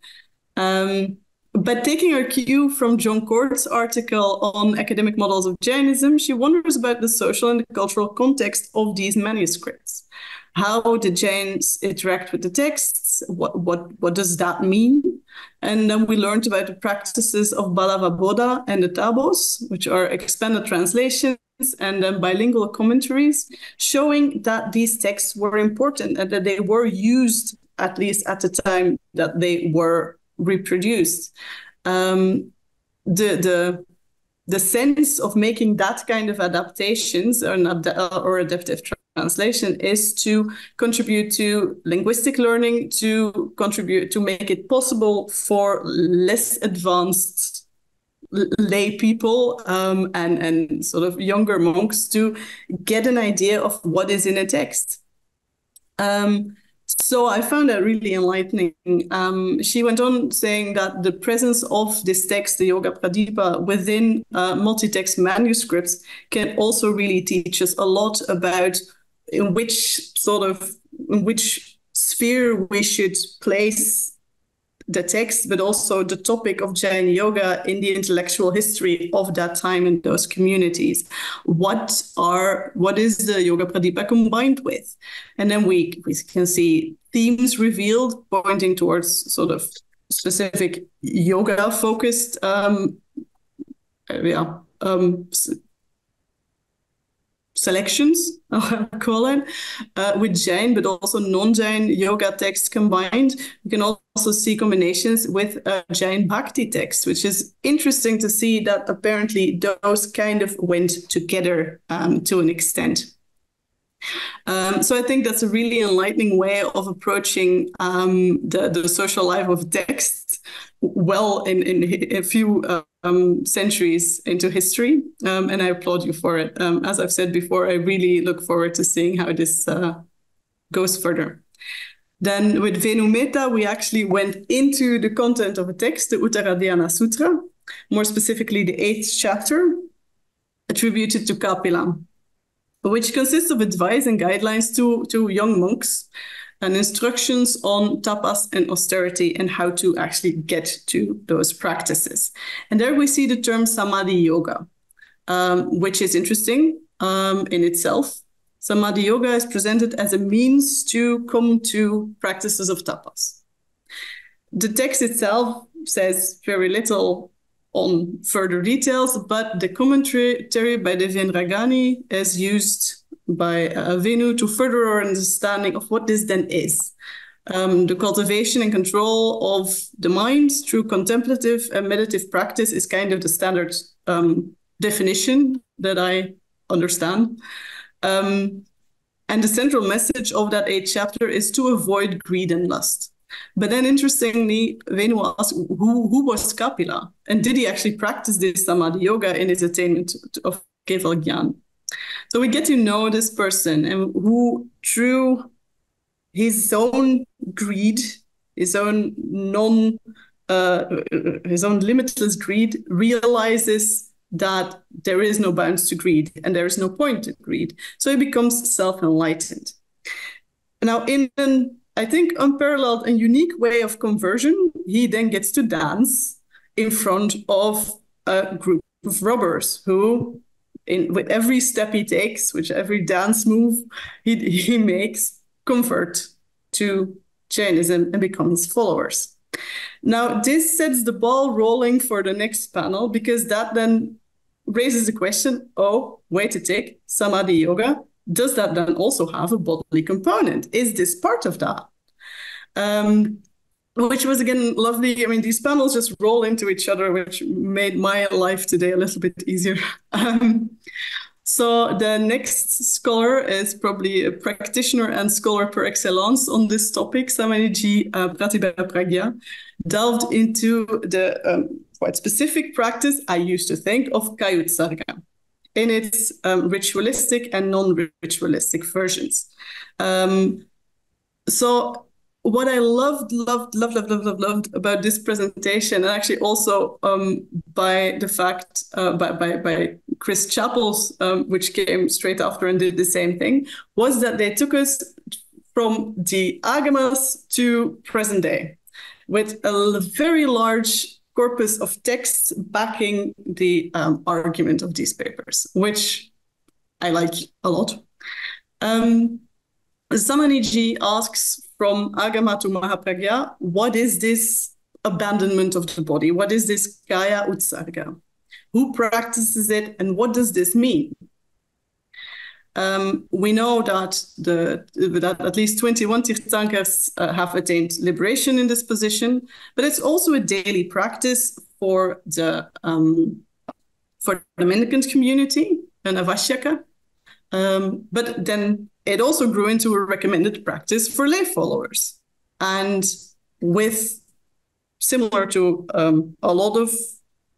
Um, but taking her cue from John Cort's article on academic models of Jainism, she wonders about the social and cultural context of these manuscripts how the Jains interact with the texts, what, what, what does that mean? And then we learned about the practices of Balava and the Tabos, which are expanded translations and then bilingual commentaries, showing that these texts were important and that they were used at least at the time that they were reproduced. Um, the the the sense of making that kind of adaptations or, or adaptive translation is to contribute to linguistic learning, to contribute to make it possible for less advanced lay people um, and and sort of younger monks to get an idea of what is in a text. Um, so I found that really enlightening. Um, she went on saying that the presence of this text, the Yoga Pradipa, within uh, multi-text manuscripts can also really teach us a lot about in which sort of in which sphere we should place the text, but also the topic of Jain yoga in the intellectual history of that time in those communities. What are what is the yoga pradipa combined with? And then we we can see themes revealed pointing towards sort of specific yoga focused um, yeah um, selections, I call uh, with Jain, but also non-Jain yoga texts combined. We can also see combinations with uh, Jain Bhakti texts, which is interesting to see that apparently those kind of went together um, to an extent. Um, so I think that's a really enlightening way of approaching um, the, the social life of texts well in, in a few uh, um, centuries into history, um, and I applaud you for it. Um, as I've said before, I really look forward to seeing how this uh, goes further. Then with Venu Mehta, we actually went into the content of a text, the Uttaradhyayana Sutra, more specifically the eighth chapter, attributed to Kapila, which consists of advice and guidelines to, to young monks and instructions on tapas and austerity and how to actually get to those practices. And there we see the term samadhi yoga, um, which is interesting um, in itself. Samadhi yoga is presented as a means to come to practices of tapas. The text itself says very little on further details, but the commentary by Devendragani is used by uh, Venu to further our understanding of what this then is. Um, the cultivation and control of the mind through contemplative and meditative practice is kind of the standard um, definition that I understand. Um, and the central message of that eighth chapter is to avoid greed and lust. But then, interestingly, Venu asked who, who was Kapila? And did he actually practice this Samadhi yoga in his attainment of Keval Gyan? So we get to know this person and who, through his own greed, his own non, uh, his own limitless greed, realizes that there is no bounds to greed and there is no point to greed. So he becomes self enlightened. Now, in I think, unparalleled and unique way of conversion, he then gets to dance in front of a group of robbers who, in, with every step he takes, which every dance move he, he makes, convert to Jainism and become his followers. Now, this sets the ball rolling for the next panel because that then raises the question oh, wait a tick, Samadhi Yoga, does that then also have a bodily component? Is this part of that? Um, which was again lovely. I mean, these panels just roll into each other, which made my life today a little bit easier. Um, so the next scholar is probably a practitioner and scholar per excellence on this topic, Samaniji uh, Pratibha Pragya, delved into the um, quite specific practice, I used to think, of Kayotsarga in its um, ritualistic and non-ritualistic versions. Um, so what I loved, loved, loved, loved, loved, loved, loved about this presentation, and actually also um, by the fact uh, by, by by Chris Chapple's, um, which came straight after and did the same thing, was that they took us from the agamas to present day, with a very large corpus of texts backing the um, argument of these papers, which I like a lot. Um, Samaniji asks from Agama to Mahapragya, what is this abandonment of the body? What is this Kaya Utsarga? Who practices it and what does this mean? Um, we know that the that at least 21 Tirthankars uh, have attained liberation in this position, but it's also a daily practice for the um, for the mendicant community and Avashyaka. Um, but then it also grew into a recommended practice for lay followers. And with similar to um, a lot of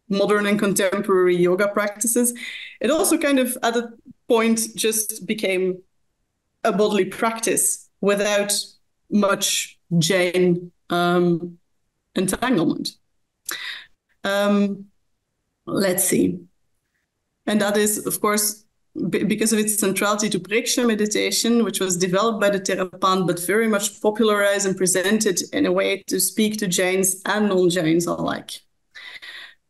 modern and contemporary yoga practices, it also kind of at a point just became a bodily practice without much Jain um, entanglement. Um, let's see. And that is, of course, because of its centrality to Preksha meditation, which was developed by the Terapanth, but very much popularized and presented in a way to speak to Jains and non-Jains alike.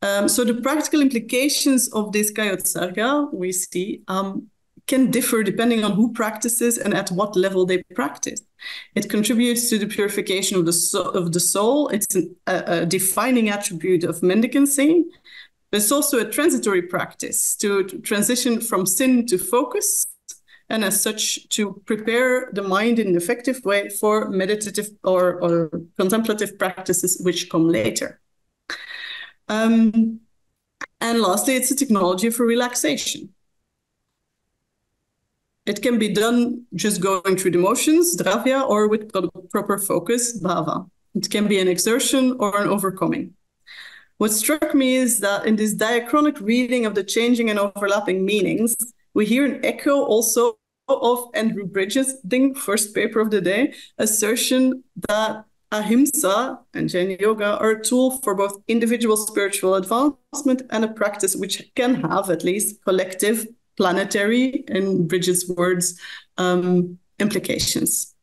Um, so the practical implications of this Kayotsarga we see um, can differ depending on who practices and at what level they practice. It contributes to the purification of the, so- of the soul. It's an, a, a defining attribute of mendicancy but it's also a transitory practice to, to transition from sin to focus, and as such, to prepare the mind in an effective way for meditative or, or contemplative practices which come later. Um, and lastly, it's a technology for relaxation. It can be done just going through the motions, dravya, or with proper focus, bhava. It can be an exertion or an overcoming. What struck me is that in this diachronic reading of the changing and overlapping meanings, we hear an echo also of Andrew Bridges' thing, first paper of the day, assertion that ahimsa and Jain yoga are a tool for both individual spiritual advancement and a practice which can have at least collective, planetary, in Bridges' words, um, implications.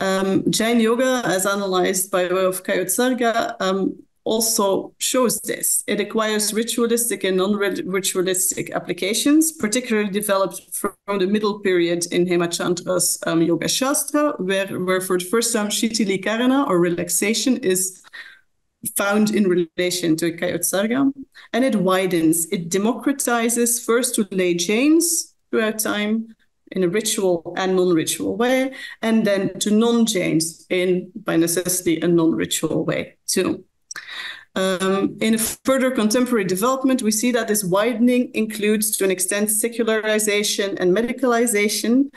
Um, Jain yoga, as analyzed by way of Kayotsarga, um, also shows this. It acquires ritualistic and non-ritualistic applications, particularly developed from the middle period in Hemachandra's um, Yoga Shastra, where, where for the first time Shitilikarana, or relaxation, is found in relation to Kayotsarga. And it widens, it democratizes first to lay Jains throughout time, in a ritual and non-ritual way, and then to non-Jains in, by necessity, a non-ritual way too. Um, in a further contemporary development, we see that this widening includes, to an extent, secularization and medicalization,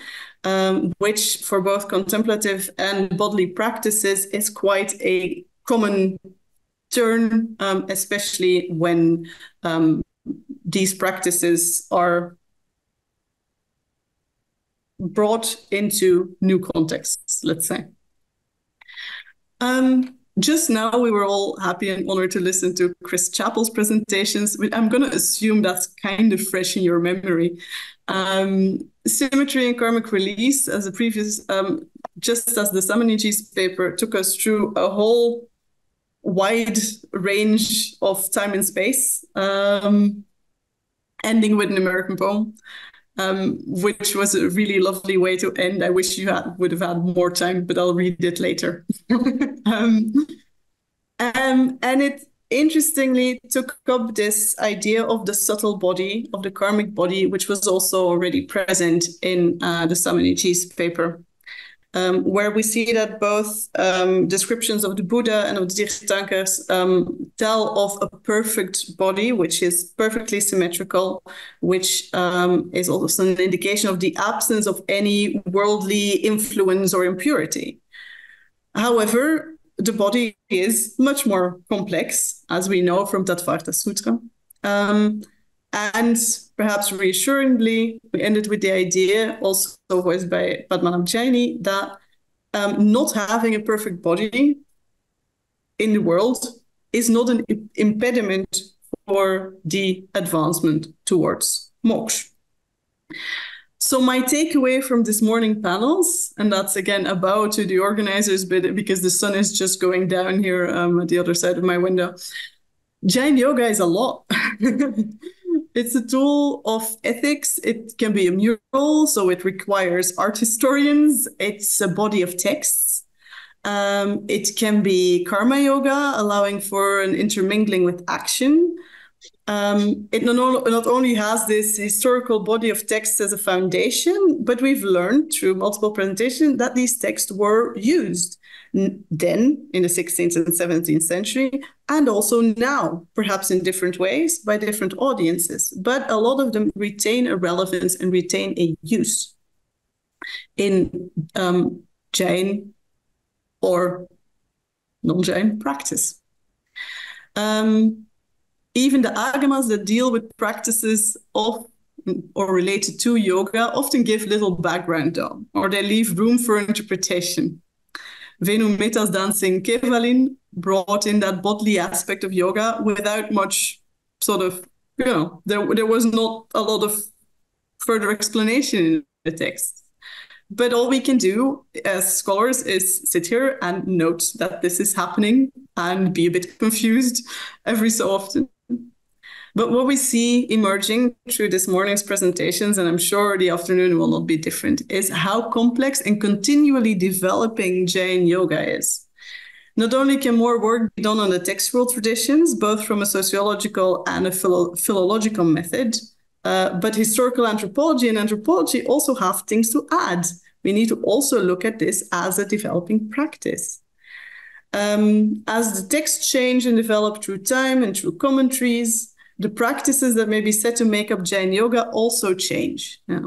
um, which for both contemplative and bodily practices is quite a common turn, um, especially when um, these practices are brought into new contexts, let's say. Um, just now, we were all happy and honored to listen to Chris Chapple's presentations. I'm going to assume that's kind of fresh in your memory. Um, symmetry and karmic release, as a previous, um, just as the Samanijis paper took us through a whole wide range of time and space, um, ending with an American poem. Um, which was a really lovely way to end. I wish you had would have had more time, but I'll read it later. um, um, and it interestingly took up this idea of the subtle body, of the karmic body, which was also already present in uh, the Samanijis paper um, where we see that both um, descriptions of the Buddha and of the Tirthankars um, tell of a perfect body, which is perfectly symmetrical, which um, is also an indication of the absence of any worldly influence or impurity. However, the body is much more complex, as we know from Tattvartha Sutra. Um, and perhaps reassuringly, we ended with the idea, also voiced by Padmanabh Jaini, that um, not having a perfect body in the world is not an impediment for the advancement towards moksha. So my takeaway from this morning panels, and that's again a bow to the organizers, but because the sun is just going down here um, at the other side of my window, Jain yoga is a lot. It's a tool of ethics. It can be a mural, so it requires art historians. It's a body of texts. Um, it can be karma yoga, allowing for an intermingling with action. Um, it not, not only has this historical body of texts as a foundation, but we've learned through multiple presentations that these texts were used then in the 16th and 17th century, and also now, perhaps in different ways by different audiences. But a lot of them retain a relevance and retain a use in um, Jain or non Jain practice. Um, even the agamas that deal with practices of or related to yoga often give little background though, or they leave room for interpretation. Venu Mehta's dancing Kevalin brought in that bodily aspect of yoga without much sort of, you know, there, there was not a lot of further explanation in the text. But all we can do as scholars is sit here and note that this is happening and be a bit confused every so often. But what we see emerging through this morning's presentations, and I'm sure the afternoon will not be different, is how complex and continually developing Jain yoga is. Not only can more work be done on the textual traditions, both from a sociological and a philo philological method, uh, but historical anthropology and anthropology also have things to add. We need to also look at this as a developing practice. Um, as the texts change and develop through time and through commentaries, the practices that may be said to make up Jain yoga also change. Yeah.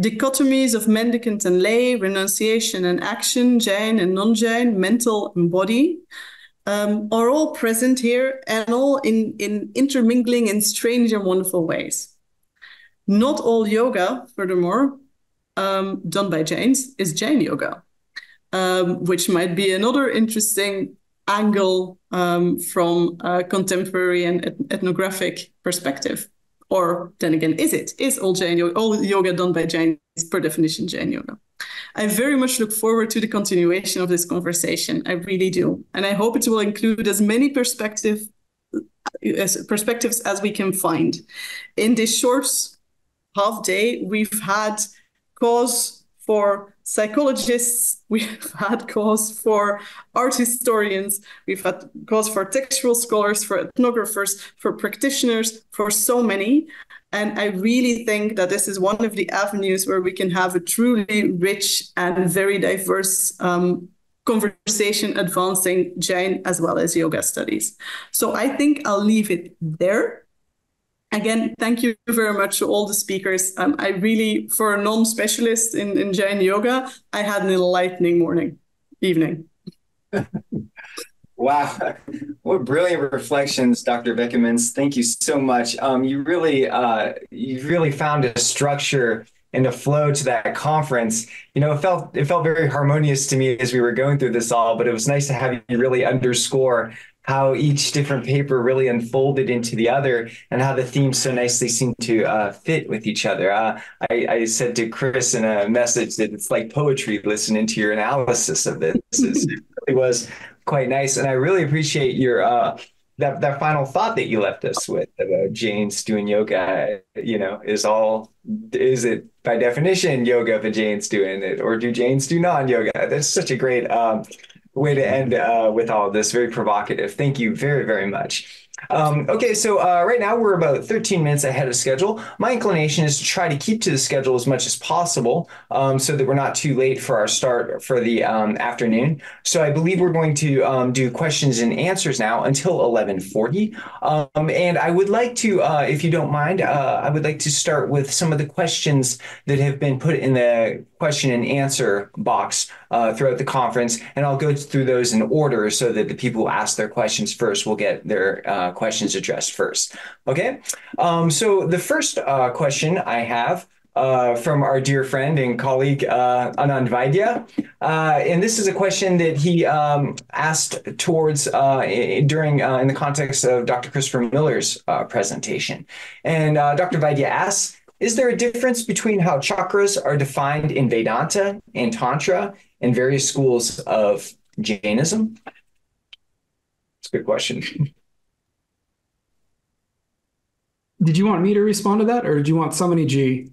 Dichotomies of mendicant and lay, renunciation and action, Jain and non Jain, mental and body, um, are all present here and all in, in intermingling in strange and wonderful ways. Not all yoga, furthermore, um, done by Jains is Jain yoga, um, which might be another interesting angle um, from a contemporary and ethnographic perspective? Or then again, is it? Is all Jain yoga, all yoga done by Jain is per definition Jain yoga? I very much look forward to the continuation of this conversation. I really do. And I hope it will include as many perspective, as perspectives as we can find. In this short half day, we've had cause for psychologists, we've had calls for art historians, we've had calls for textual scholars, for ethnographers, for practitioners, for so many. And I really think that this is one of the avenues where we can have a truly rich and very diverse um, conversation advancing Jain as well as yoga studies. So I think I'll leave it there. Again, thank you very much to all the speakers. Um, I really, for a non-specialist in, in Jain yoga, I had an enlightening morning, evening. Wow, what brilliant reflections, Dr. Vekemans. Thank you so much. Um, you really, uh, you really found a structure and a flow to that conference. You know, it felt it felt very harmonious to me as we were going through this all. But it was nice to have you really underscore how each different paper really unfolded into the other and how the themes so nicely seem to uh, fit with each other. Uh, I, I, said to Chris in a message that it's like poetry listening to your analysis of this. it really was quite nice. And I really appreciate your uh, that that final thought that you left us with about Jain's doing yoga. You know, is all is it by definition yoga if a Jain's doing it, or do Jains do non-yoga? That's such a great um, way to end uh, with all this. Very provocative. Thank you very very much. Um, okay, so uh, right now we're about 13 minutes ahead of schedule. My inclination is to try to keep to the schedule as much as possible um, so that we're not too late for our start for the um, afternoon. So I believe we're going to um, do questions and answers now until 1140. Um, and I would like to, uh, if you don't mind, uh, I would like to start with some of the questions that have been put in the question and answer box uh, throughout the conference. And I'll go through those in order so that the people who ask their questions first will get their uh, questions addressed first. Okay. Um, so the first uh, question I have uh, from our dear friend and colleague uh, Anand Vaidya. Uh, and this is a question that he um, asked towards uh, during uh, in the context of Dr. Christopher Miller's uh, presentation. And Dr. Vaidya asks, is there a difference between how chakras are defined in Vedanta and Tantra and various schools of Jainism? It's a good question. Did you want me to respond to that, or did you want Samani ji?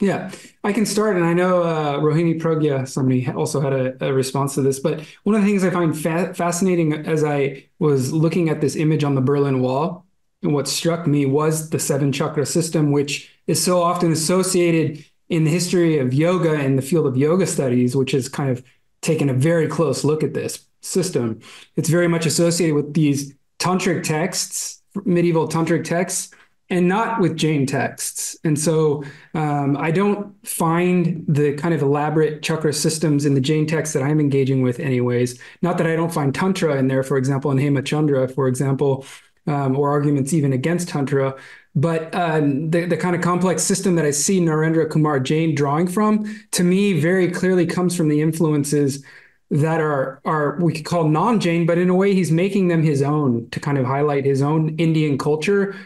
Yeah, I can start, and I know uh, Rohini Pragya, somebody also had a, a, response to this. But one of the things I find fa- fascinating as I was looking at this image on the Berlin Wall, and what struck me was the seven chakra system, which is so often associated in the history of yoga and the field of yoga studies, which has kind of taken a very close look at this system. It's very much associated with these tantric texts medieval tantric texts and not with Jain texts. And so um, I don't find the kind of elaborate chakra systems in the Jain texts that I'm engaging with, anyways. Not that I don't find Tantra in there, for example, in Hemachandra, for example, um, or arguments even against Tantra. But uh, the, the kind of complex system that I see Narendra Kumar Jain drawing from, to me, very clearly comes from the influences that are are we could call non-Jain, but in a way he's making them his own to kind of highlight his own Indian culture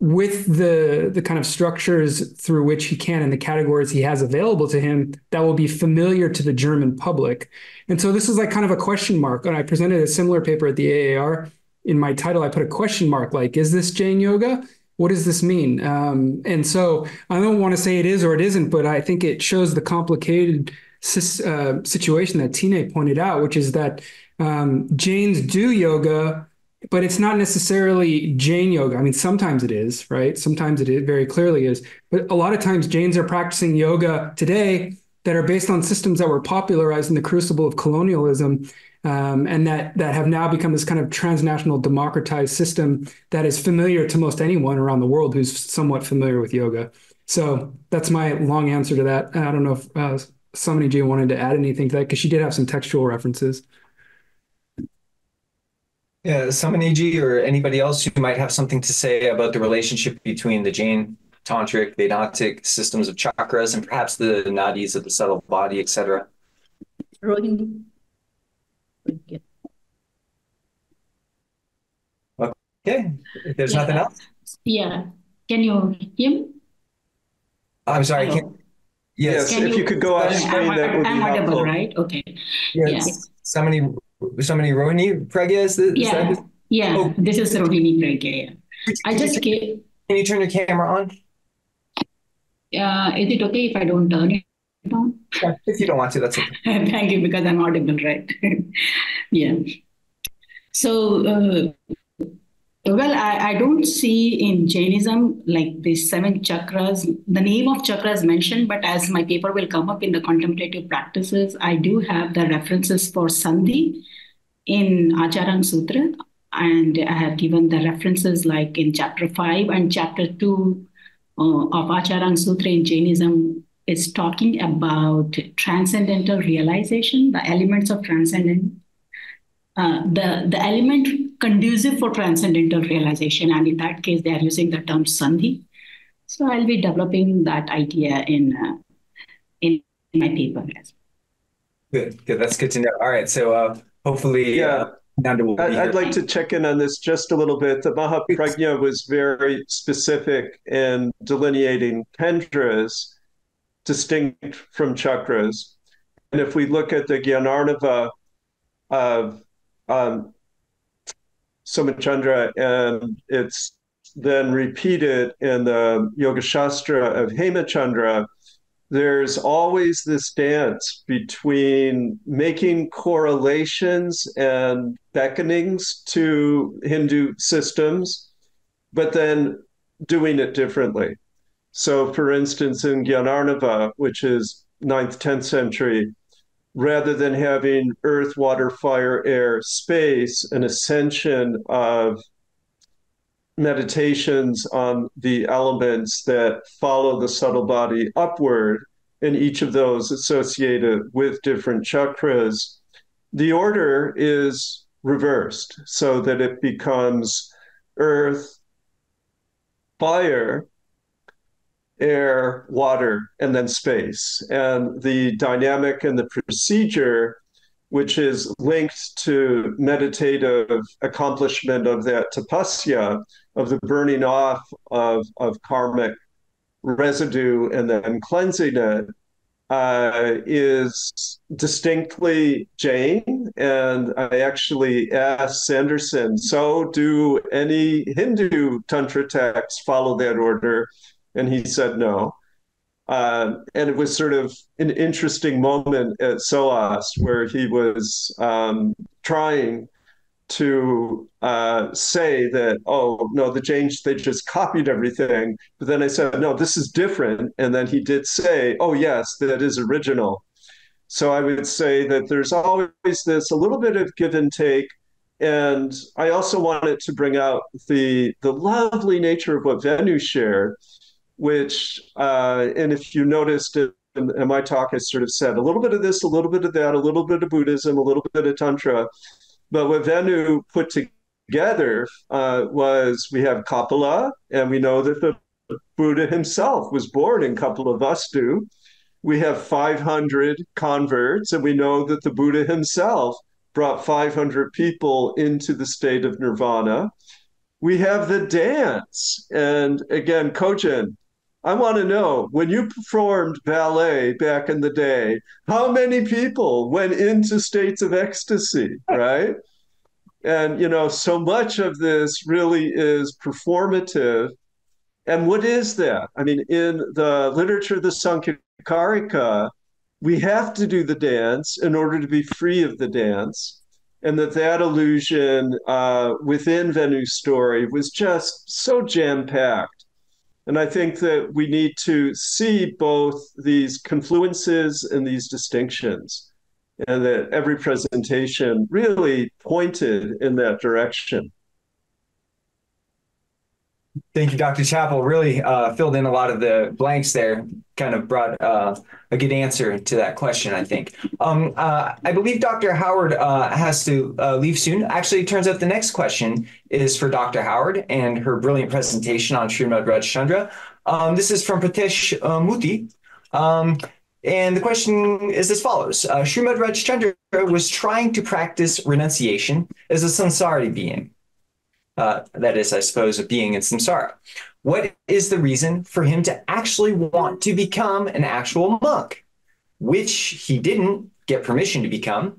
with the the kind of structures through which he can and the categories he has available to him that will be familiar to the German public. And so this is like kind of a question mark. And I presented a similar paper at the AAR. In my title, I put a question mark like, is this Jain yoga? What does this mean? Um, and so I don't want to say it is or it isn't, but I think it shows the complicated uh, situation that Tine pointed out, which is that um, Jains do yoga, but it's not necessarily Jain yoga. I mean, sometimes it is, right? Sometimes it is, very clearly is. But a lot of times Jains are practicing yoga today that are based on systems that were popularized in the crucible of colonialism um, and that that have now become this kind of transnational democratized system that is familiar to most anyone around the world who's somewhat familiar with yoga. So that's my long answer to that. I don't know if uh, Samani ji wanted to add anything to that because she did have some textual references. Yeah, Samani ji or anybody else who might have something to say about the relationship between the Jain tantric Vedantic systems of chakras and perhaps the nadis of the subtle body, etc. Rohini. Okay, if there's yeah. nothing else. Yeah, can you hear me? I'm sorry, I can't. Yes, Can if you, you could go off screen, that would I'm be audible, helpful. right? Okay. Yes. yes. Somebody, somebody, Rohini Pragya is the. Yeah. Is yeah. Oh. This is Rohini Pragya. Yeah. I just came. Can you turn your camera on? Uh, is it okay if I don't turn it? on? If you don't want to, that's okay. Thank you, because I'm audible, right? yeah. So, uh, well, I, I don't see in Jainism like the seven chakras, the name of chakras mentioned, but as my paper will come up in the contemplative practices, I do have the references for Sandhi in Acharang Sutra. And I have given the references like in chapter five and chapter two uh, of Acharang Sutra in Jainism is talking about transcendental realization, the elements of transcendent, uh, the, the element conducive for transcendental realization. And in that case, they are using the term sandhi. So I'll be developing that idea in, uh, in my paper as well. Good, good. That's good to know. All right. So uh, hopefully, yeah. Uh, I'd, I'd like to check in on this just a little bit. The Mahaprajna was very specific in delineating kendras distinct from chakras. And if we look at the Gyanarnava of um, Shubhachandra, and it's then repeated in the Yoga Shastra of Hemachandra, there's always this dance between making correlations and beckonings to Hindu systems, but then doing it differently. So, for instance, in Gyanarnava, which is 9th, 10th century, rather than having earth, water, fire, air, space, an ascension of meditations on the elements that follow the subtle body upward, and each of those associated with different chakras, the order is reversed so that it becomes earth, fire, air, water, and then space. And the dynamic and the procedure which is linked to meditative accomplishment of that tapasya, of the burning off of, of karmic residue and then cleansing it, uh, is distinctly Jain. And I actually asked Sanderson, so do any Hindu Tantra texts follow that order? And he said no. Uh, and it was sort of an interesting moment at SOAS where he was um, trying to uh, say that, oh, no, the change, they just copied everything. But then I said, no, this is different. And then he did say, oh, yes, that is original. So I would say that there's always this a little bit of give and take. And I also wanted to bring out the the lovely nature of what Venu shared, which, uh, and if you noticed in, in my talk, I sort of said a little bit of this, a little bit of that, a little bit of Buddhism, a little bit of Tantra. But what Venu put together uh, was we have Kapila, and we know that the Buddha himself was born in Kapilavastu. We have 500 converts, and we know that the Buddha himself brought 500 people into the state of nirvana. We have the dance. And again, Cogen, I want to know when you performed ballet back in the day, how many people went into states of ecstasy, right? And, you know, so much of this really is performative. And what is that? I mean, in the literature of the Sankhyakarika, we have to do the dance in order to be free of the dance. And that that illusion uh, within Venu's story was just so jam packed and I think that we need to see both these confluences and these distinctions, and that every presentation really pointed in that direction. Thank you, Dr. Chapple. Really uh, filled in a lot of the blanks there. Kind of brought uh, a good answer to that question, I think. Um, uh, I believe Dr. Howard uh, has to uh, leave soon. Actually, it turns out the next question is for Dr. Howard and her brilliant presentation on Srimad Rajchandra. Um, this is from Pratish uh, Muti. Um, and the question is as follows uh, Srimad Rajchandra was trying to practice renunciation as a samsari being uh, that is, I suppose, a being in samsara. What is the reason for him to actually want to become an actual monk, which he didn't get permission to become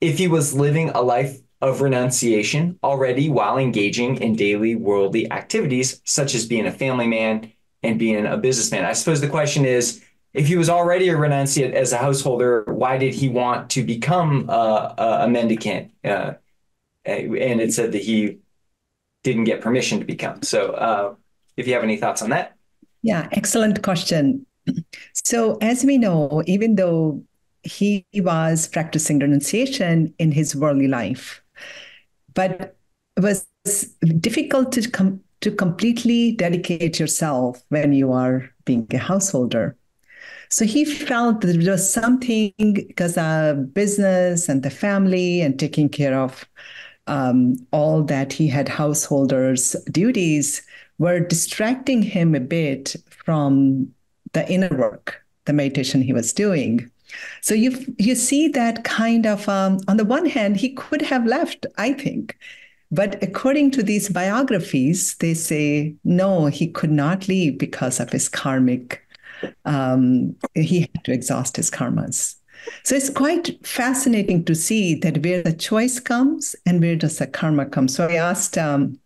if he was living a life of renunciation already while engaging in daily worldly activities, such as being a family man and being a businessman? I suppose the question is if he was already a renunciate as a householder, why did he want to become uh, a mendicant? Uh, and it said that he didn't get permission to become. So, uh, if you have any thoughts on that. Yeah, excellent question. So, as we know, even though he was practicing renunciation in his worldly life, but it was difficult to com- to completely dedicate yourself when you are being a householder. So he felt that there was something because of business and the family and taking care of um, all that he had householders' duties were distracting him a bit from the inner work, the meditation he was doing. So you you see that kind of um, on the one hand he could have left, I think, but according to these biographies, they say no, he could not leave because of his karmic. Um, he had to exhaust his karmas. So it's quite fascinating to see that where the choice comes and where does the karma come. So I asked um,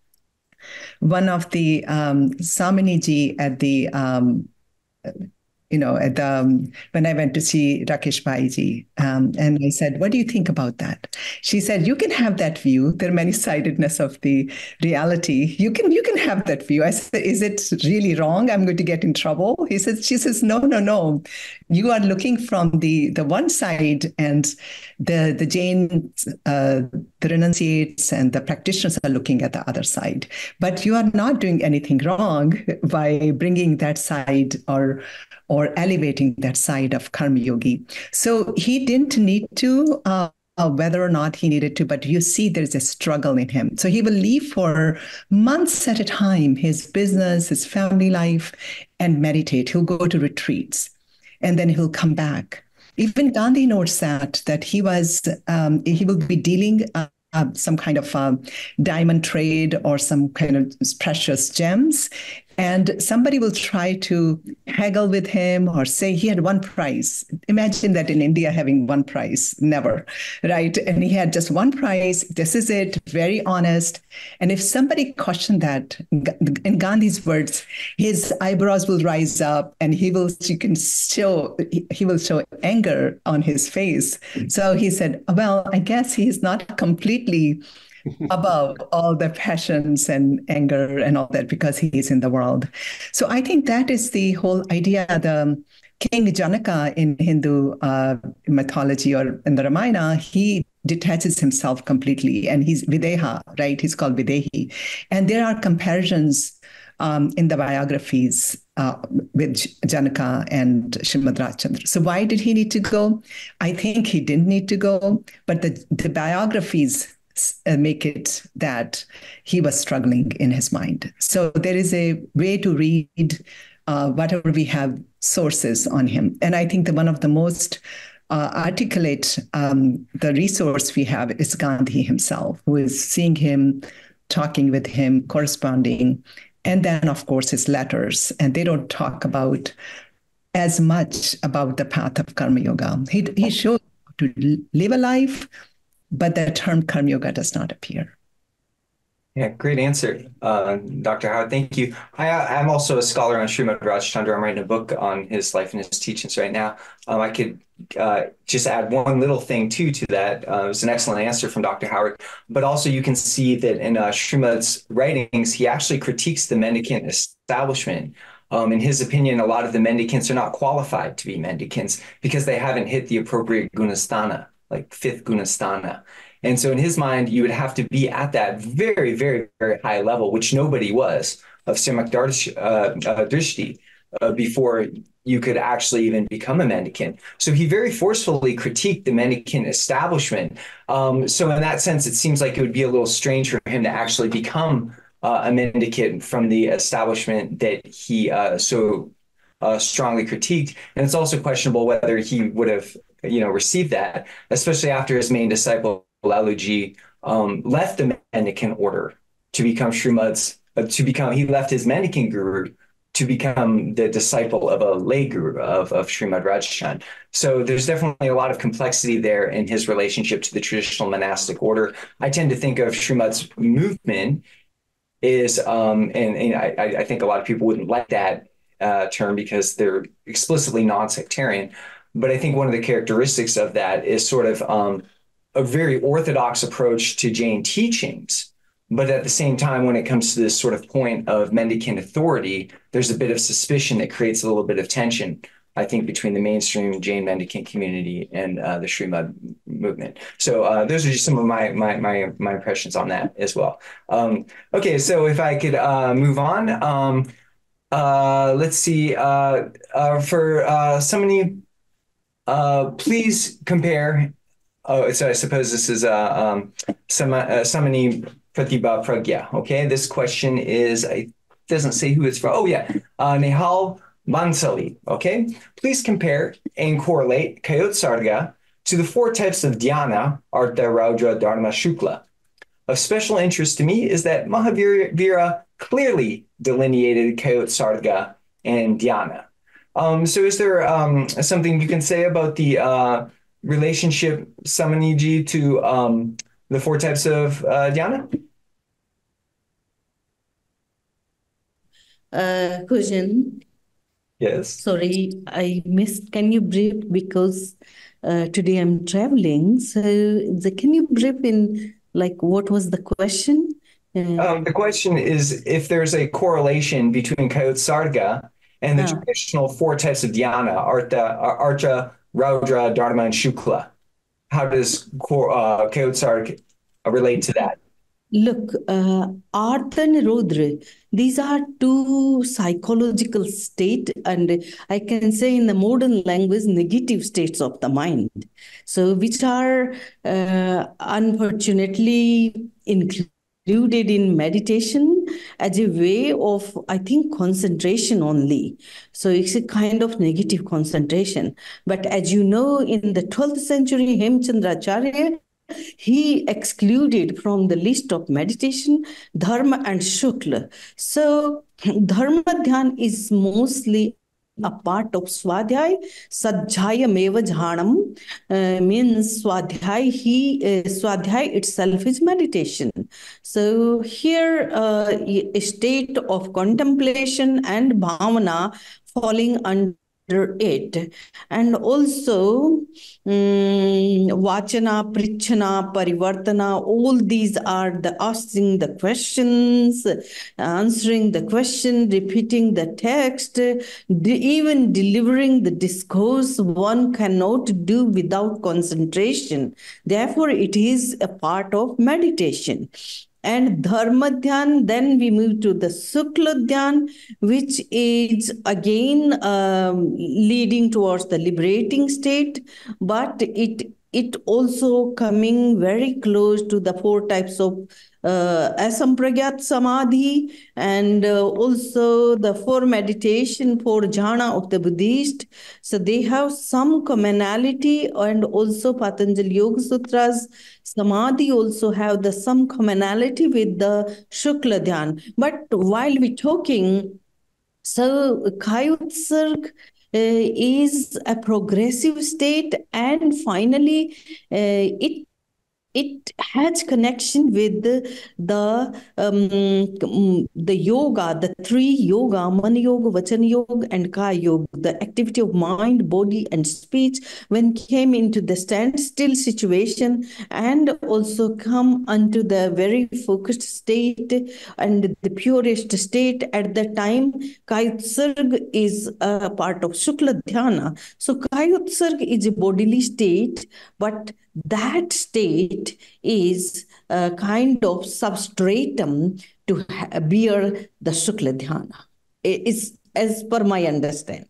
one of the um, Samaniji at the um, you know, at um, when I went to see Rakesh Bhaiji, um, and I said, "What do you think about that?" She said, "You can have that view. There are many sidedness of the reality. You can you can have that view." I said, "Is it really wrong? I'm going to get in trouble." He says, "She says, no, no, no. You are looking from the the one side, and the the Jain, uh, the renunciates, and the practitioners are looking at the other side. But you are not doing anything wrong by bringing that side or." Or elevating that side of karma yogi. So he didn't need to. Uh, uh, whether or not he needed to, but you see there's a struggle in him. So he will leave for months at a time his business, his family life, and meditate. He'll go to retreats and then he'll come back. Even Gandhi notes that that he was um, he will be dealing uh, uh, some kind of uh, diamond trade or some kind of precious gems and somebody will try to haggle with him or say he had one price. Imagine that in India having one price, never, right? And he had just one price. This is it, very honest. And if somebody questioned that, in Gandhi's words, his eyebrows will rise up and he will, you can show, he will show anger on his face. So he said, well, I guess he's not completely above all the passions and anger and all that because he is in the world. So I think that is the whole idea. The King Janaka in Hindu uh, mythology or in the Ramayana, he detaches himself completely and he's Videha, right? He's called Videhi. And there are comparisons um, in the biographies uh, with Janaka and Shrimad Rajchandra. So why did he need to go? I think he didn't need to go, but the, the biographies make it that he was struggling in his mind. So there is a way to read uh, whatever we have sources on him. And I think that one of the most uh, articulate um, the resource we have is Gandhi himself, who is seeing him, talking with him, corresponding, and then of course his letters. And they don't talk about as much about the path of karma yoga. He he shows to live a life but the term karma yoga does not appear. Yeah, great answer, uh, Dr. Howard. Thank you. I, am also a scholar on Srimad Rajchandra. I'm writing a book on his life and his teachings right now. Um, I could uh, just add one little thing too to that. Uh, it was an excellent answer from Dr. Howard. But also, you can see that in uh, Srimad's writings, he actually critiques the mendicant establishment. Um, in his opinion, a lot of the mendicants are not qualified to be mendicants because they haven't hit the appropriate gunasthana like fifth gunasthana. And so in his mind, you would have to be at that very, very, very high level, which nobody was of Samyak uh, uh, Drishti uh, before you could actually even become a mendicant. So he very forcefully critiqued the mendicant establishment. Um, so in that sense, it seems like it would be a little strange for him to actually become uh, a mendicant from the establishment that he uh, so uh, strongly critiqued. And it's also questionable whether he would have you know, received that, especially after his main disciple Laluji um, left the mendicant order to become Srimad's, uh, to become, he left his mendicant guru to become the disciple of a lay guru of, of Srimad Rajchan. So there's definitely a lot of complexity there in his relationship to the traditional monastic order. I tend to think of Srimad's movement is, um, and, and I, I think a lot of people wouldn't like that uh, term because they're explicitly non-sectarian. But I think one of the characteristics of that is sort of um, a very orthodox approach to Jain teachings. But at the same time, when it comes to this sort of point of mendicant authority, there's a bit of suspicion that creates a little bit of tension. I think, between the mainstream Jain mendicant community and uh, the Srimad movement. So uh, those are just some of my my my, my impressions on that as well. Um, okay, so if I could uh, move on, um, uh, let's see. Uh, uh, for uh, somebody, uh, please compare. Oh, so I suppose this is uh, um, uh, Samani Pratibha Pragya. Okay, this question is. I doesn't say who it's from. Oh yeah, uh, Nehal Bansali. Okay, please compare and correlate Kayotsarga to the four types of dhyana, Artha, Raudra, Dharma, Shukla. Of special interest to me is that Mahavira clearly delineated Kayotsarga and dhyana. Um, so, is there um, something you can say about the uh, relationship Samaniji to um, the four types of uh, dhyana? Uh, Kujan, Yes. sorry, I missed. Can you brief because uh, today I'm traveling. So the, can you brief in like what was the question? Uh, Um, the question is if there's a correlation between Kayotsarga and the Ah. traditional four types of dhyana, Artha, Archa, Raudra, Dharma, and Shukla. How does uh, relate to that? Look, uh, Artha and Rudra, these are two psychological state, and I can say in the modern language, negative states of the mind. So, which are uh, unfortunately included in meditation as a way of, I think, concentration only. So, it's a kind of negative concentration. But as you know, in the 12th century, Hemchandracharya he excluded from the list of meditation dharma and shukla so dharma dhyan is mostly a part of swadhyay sadhyaya meva jhanam uh, means swadhyay he uh, swadhyay itself is meditation so here uh, a state of contemplation and bhavana falling under it and also um, vachana prichana parivartana all these are the asking the questions answering the question repeating the text de- even delivering the discourse one cannot do without concentration. Therefore it is a part of meditation and dharma dhyan then we move to the sukla dhyan which is again um, leading towards the liberating state but it it also coming very close to the four types of uh, asampragyat samadhi and uh, also the four meditation for jhana of the buddhist. So they have some commonality and also patanjali yoga sutras. Samadhi also have the some commonality with the shukla dhyan. But while we talking so Kayotsarg uh, is a progressive state, and finally, uh, it it has connection with the the, um, the yoga, the three yoga, mana yoga, Vachan yoga, and kaya yoga, the activity of mind, body, and speech, when came into the standstill situation, and also come unto the very focused state and the purest state at the time. Kayotsarg is a part of Shukla Dhyana. So Kayotsarg is a bodily state, but that state is a kind of substratum to bear the Shukla Dhyana. It's as per my understanding.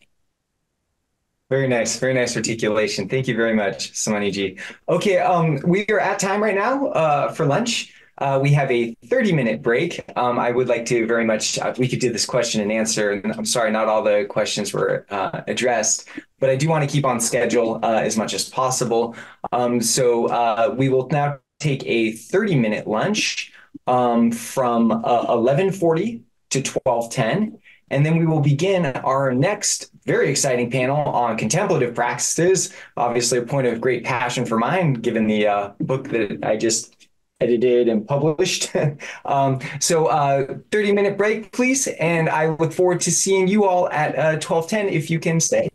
Very nice, very nice articulation. Thank you very much, Samaniji. Okay, um, we are at time right now uh, for lunch. Uh, we have a 30 minute break. Um, I would like to very much, uh, we could do this question and answer. And I'm sorry, not all the questions were uh, addressed, but I do want to keep on schedule uh, as much as possible. Um, so uh, we will now take a 30 minute lunch um, from uh, 1140 to 1210. And then we will begin our next very exciting panel on contemplative practices. Obviously, a point of great passion for mine, given the uh, book that I just edited and published. um, so uh, 30 minute break, please. And I look forward to seeing you all at uh, 1210 if you can stay.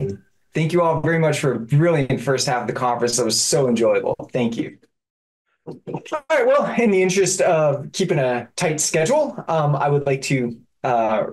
Thank you all very much for a brilliant first half of the conference. That was so enjoyable. Thank you. All right. Well, in the interest of keeping a tight schedule, um, I would like to uh,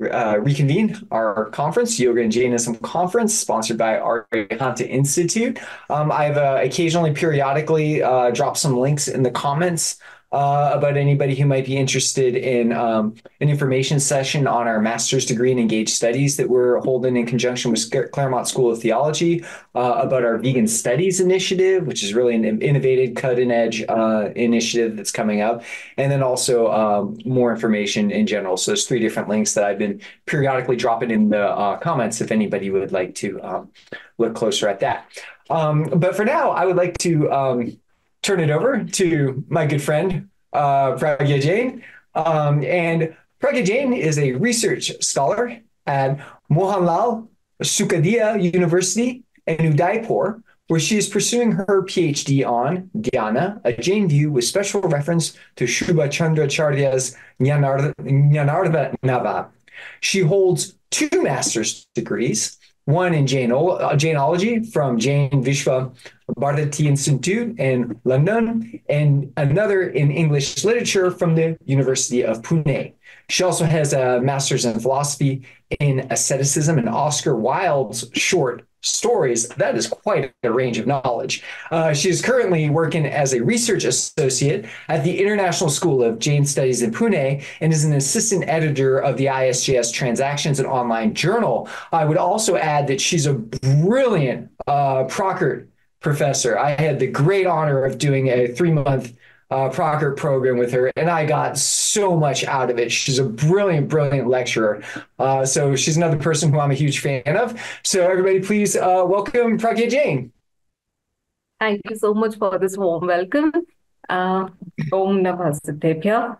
uh, reconvene our conference, Yoga and Jainism Conference, sponsored by Arihanta Institute. Um, I've uh, occasionally, periodically, uh, dropped some links in the comments uh, about anybody who might be interested in um, an information session on our master's degree in engaged studies that we're holding in conjunction with Claremont School of Theology uh, about our vegan studies initiative, which is really an innovative, cutting edge uh, initiative that's coming up. And then also um, more information in general. So there's three different links that I've been periodically dropping in the uh, comments if anybody would like to um, look closer at that. Um, but for now, I would like to um, turn it over to my good friend, uh, Pragya Jain. Um, and Pragya Jain is a research scholar at Mohanlal Sukhadia University in Udaipur, where she is pursuing her PhD on Dhyana, a Jain view with special reference to Shubha Chandracharya's Jnanarnava. She holds two master's degrees one in uh, Jainology from Jain Vishva Bharati Institute in Ladnun, and another in English literature from the University of Pune. She also has a master's in philosophy in asceticism and Oscar Wilde's short stories. That is quite a range of knowledge. Uh, she is currently working as a research associate at the International School of Jain Studies in Pune and is an assistant editor of the ISJS Transactions and Online Journal. I would also add that she's a brilliant uh, Proctor professor. I had the great honor of doing a three month uh, Proctor program with her, and I got so much out of it. She's a brilliant, brilliant lecturer. Uh, so she's another person who I'm a huge fan of. So everybody, please uh, welcome Pragya Jain. Thank you so much for this warm welcome. Uh, Om Namah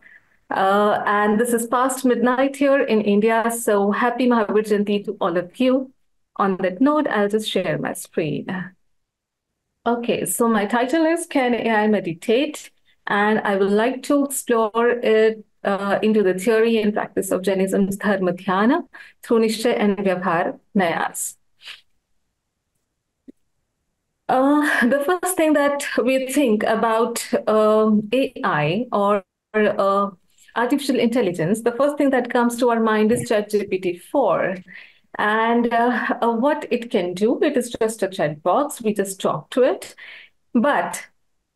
uh, and this is past midnight here in India. So happy Mahavir to all of you. On that note, I'll just share my screen. Okay, so my title is Can AI Meditate? And I would like to explore it uh, into the theory and practice of Jainism's Dharma Dhyana through Nishchay and Vyavhar Nayas. Uh, the first thing that we think about um, AI or uh, artificial intelligence, the first thing that comes to our mind is ChatGPT 4. And uh, uh, what it can do, it is just a chat box. We just talk to it. But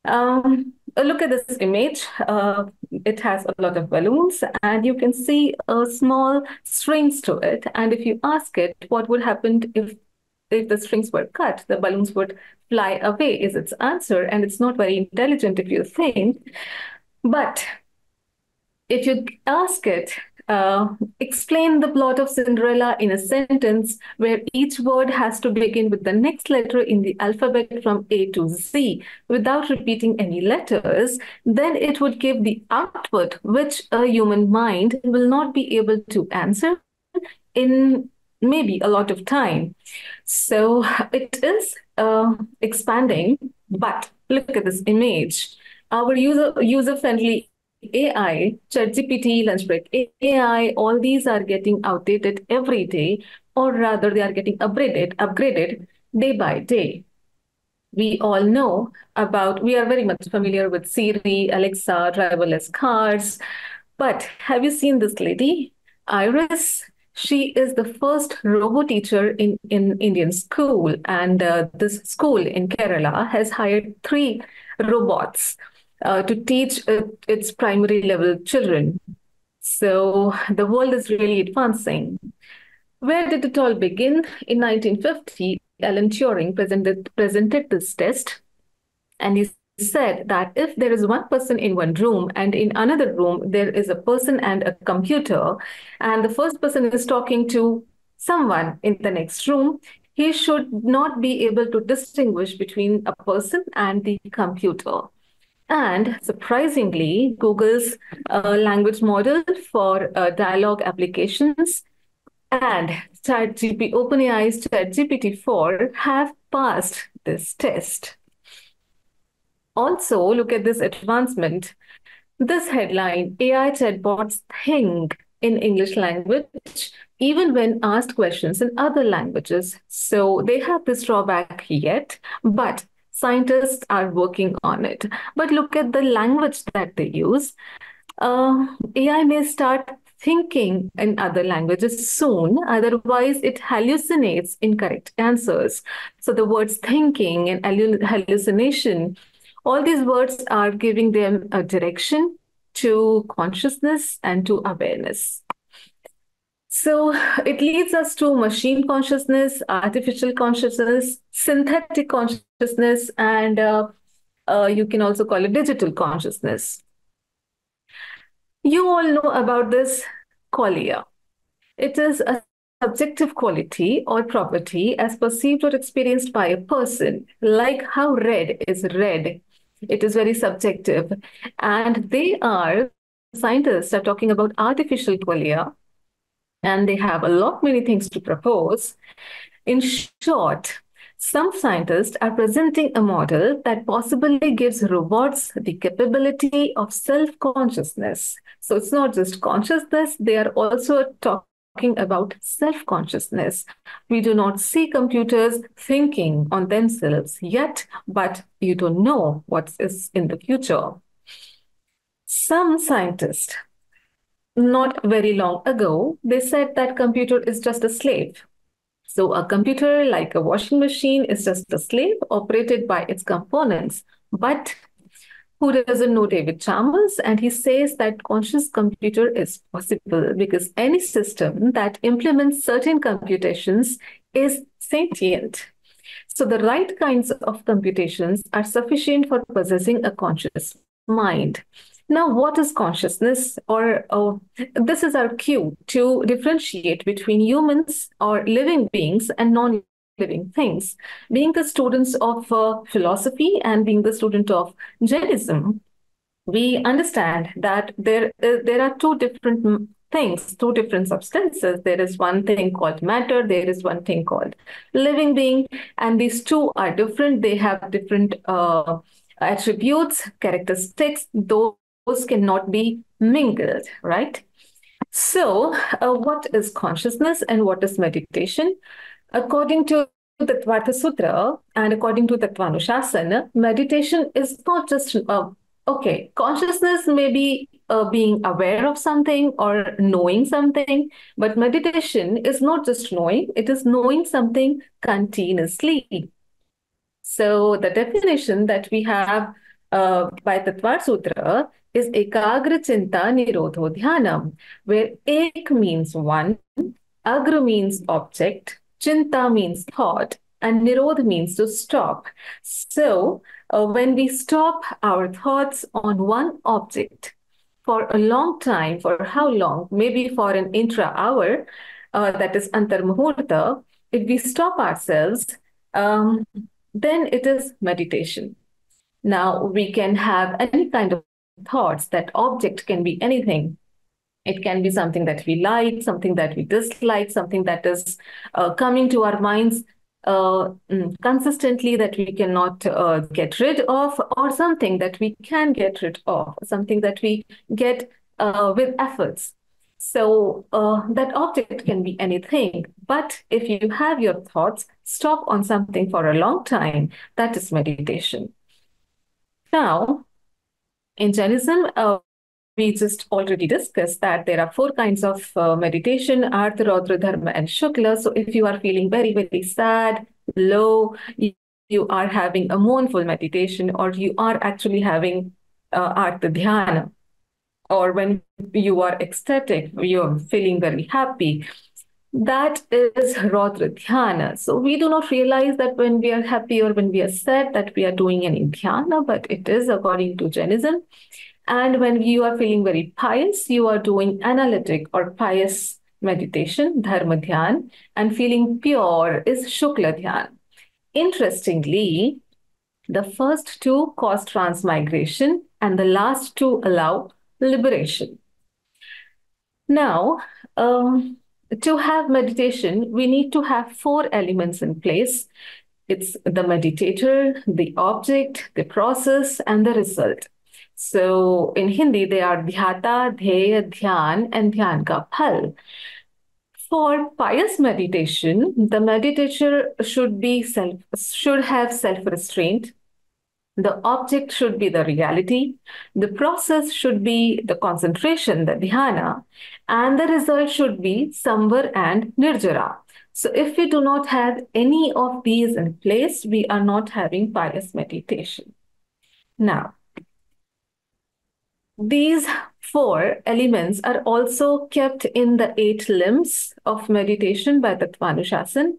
um, look at this image. Uh, it has a lot of balloons, and you can see a small strings to it. And if you ask it, what would happen if if the strings were cut? The balloons would fly away. Is its answer, and it's not very intelligent if you think. But if you ask it uh, explain the plot of Cinderella in a sentence where each word has to begin with the next letter in the alphabet from A to Z without repeating any letters, then it would give the output which a human mind will not be able to answer in maybe a lot of time. So it is uh, expanding, but look at this image. Our user user friendly AI, ChatGPT, Lunchbreak AI, all these are getting outdated every day, or rather, they are getting upgraded, upgraded day by day. We all know about, we are very much familiar with Siri, Alexa, driverless cars. But have you seen this lady, Iris? She is the first robo teacher in, in Indian school. And uh, this school in Kerala has hired three robots uh, to teach uh, its primary level children. So the world is really advancing. Where did it all begin? In 1950, Alan Turing presented, presented this test, and he said that if there is one person in one room and in another room there is a person and a computer, and the first person is talking to someone in the next room, he should not be able to distinguish between a person and the computer. And surprisingly, Google's uh, language model for uh, dialogue applications and ChatGPT, OpenAI's ChatGPT 4 have passed this test. Also, look at this advancement. This headline AI chatbots think in English language, even when asked questions in other languages. So they have this drawback yet, but scientists are working on it. But look at the language that they use. Uh, AI may start thinking in other languages soon, otherwise, it hallucinates incorrect answers. So the words thinking and hallucination, all these words are giving them a direction to consciousness and to awareness. So it leads us to machine consciousness, artificial consciousness, synthetic consciousness, and uh, uh, you can also call it digital consciousness. You all know about this qualia. It is a subjective quality or property as perceived or experienced by a person, like how red is red. It is very subjective. And they are, scientists are talking about artificial qualia, and they have a lot many things to propose. In short, some scientists are presenting a model that possibly gives robots the capability of self-consciousness. So it's not just consciousness, they are also talking about self-consciousness. We do not see computers thinking on themselves yet, but you don't know what is in the future. Some scientists not very long ago, they said that computer is just a slave. So a computer, like a washing machine, is just a slave operated by its components. But who doesn't know David Chalmers? And he says that conscious computer is possible because any system that implements certain computations is sentient. So the right kinds of computations are sufficient for possessing a conscious mind. Now, what is consciousness? Or uh, this is our cue to differentiate between humans or living beings and non living things. Being the students of uh, philosophy and being the student of Jainism, we understand that there, uh, there are two different things, two different substances. There is one thing called matter, there is one thing called living being, and these two are different. They have different uh, attributes, characteristics, though those cannot be mingled, right? So, uh, what is consciousness and what is meditation? According to the Tattvartha Sutra and according to the Tattvanushasana, meditation is not just, uh, okay, consciousness may be uh, being aware of something or knowing something, but meditation is not just knowing, it is knowing something continuously. So, the definition that we have uh, by Tattva Sutra is Ekagra Chinta Nirodho Dhyanam, where Ek means one, Agra means object, Chinta means thought, and Nirodh means to stop. So uh, when we stop our thoughts on one object for a long time, for how long? Maybe for an intra hour, uh, that is Antar Muhurta, if we stop ourselves, um, then it is meditation. Now we can have any kind of thoughts. That object can be anything. It can be something that we like, something that we dislike, something that is uh, coming to our minds uh, mm, consistently that we cannot uh, get rid of, or something that we can get rid of, something that we get uh, with efforts. So uh, that object can be anything. But if you have your thoughts stop on something for a long time, that is meditation. Now, in Jainism, uh, we just already discussed that there are four kinds of uh, meditation, Artha, Raudra, Dharma, and Shukla. So if you are feeling very, very sad, low, you, you are having a mournful meditation, or you are actually having uh, Artha Dhyana, or when you are ecstatic, you're feeling very happy, that is Raudra Dhyana. So we do not realize that when we are happy or when we are sad that we are doing any dhyana, but it is according to Jainism. And when you are feeling very pious, you are doing analytic or pious meditation, Dharma Dhyan, and feeling pure is Shukla Dhyan. Interestingly, the first two cause transmigration and the last two allow liberation. Now, um, to have meditation, we need to have four elements in place. It's the meditator, the object, the process, and the result. So in Hindi, they are dhyata, dheya, dhyan, and dhyan ka phal. For pious meditation, the meditator should be self should have self-restraint. The object should be the reality. The process should be the concentration, the dhyana, and the result should be samvar and nirjara. So if we do not have any of these in place, we are not having pious meditation. Now, these four elements are also kept in the eight limbs of meditation by the Tatvanushasana.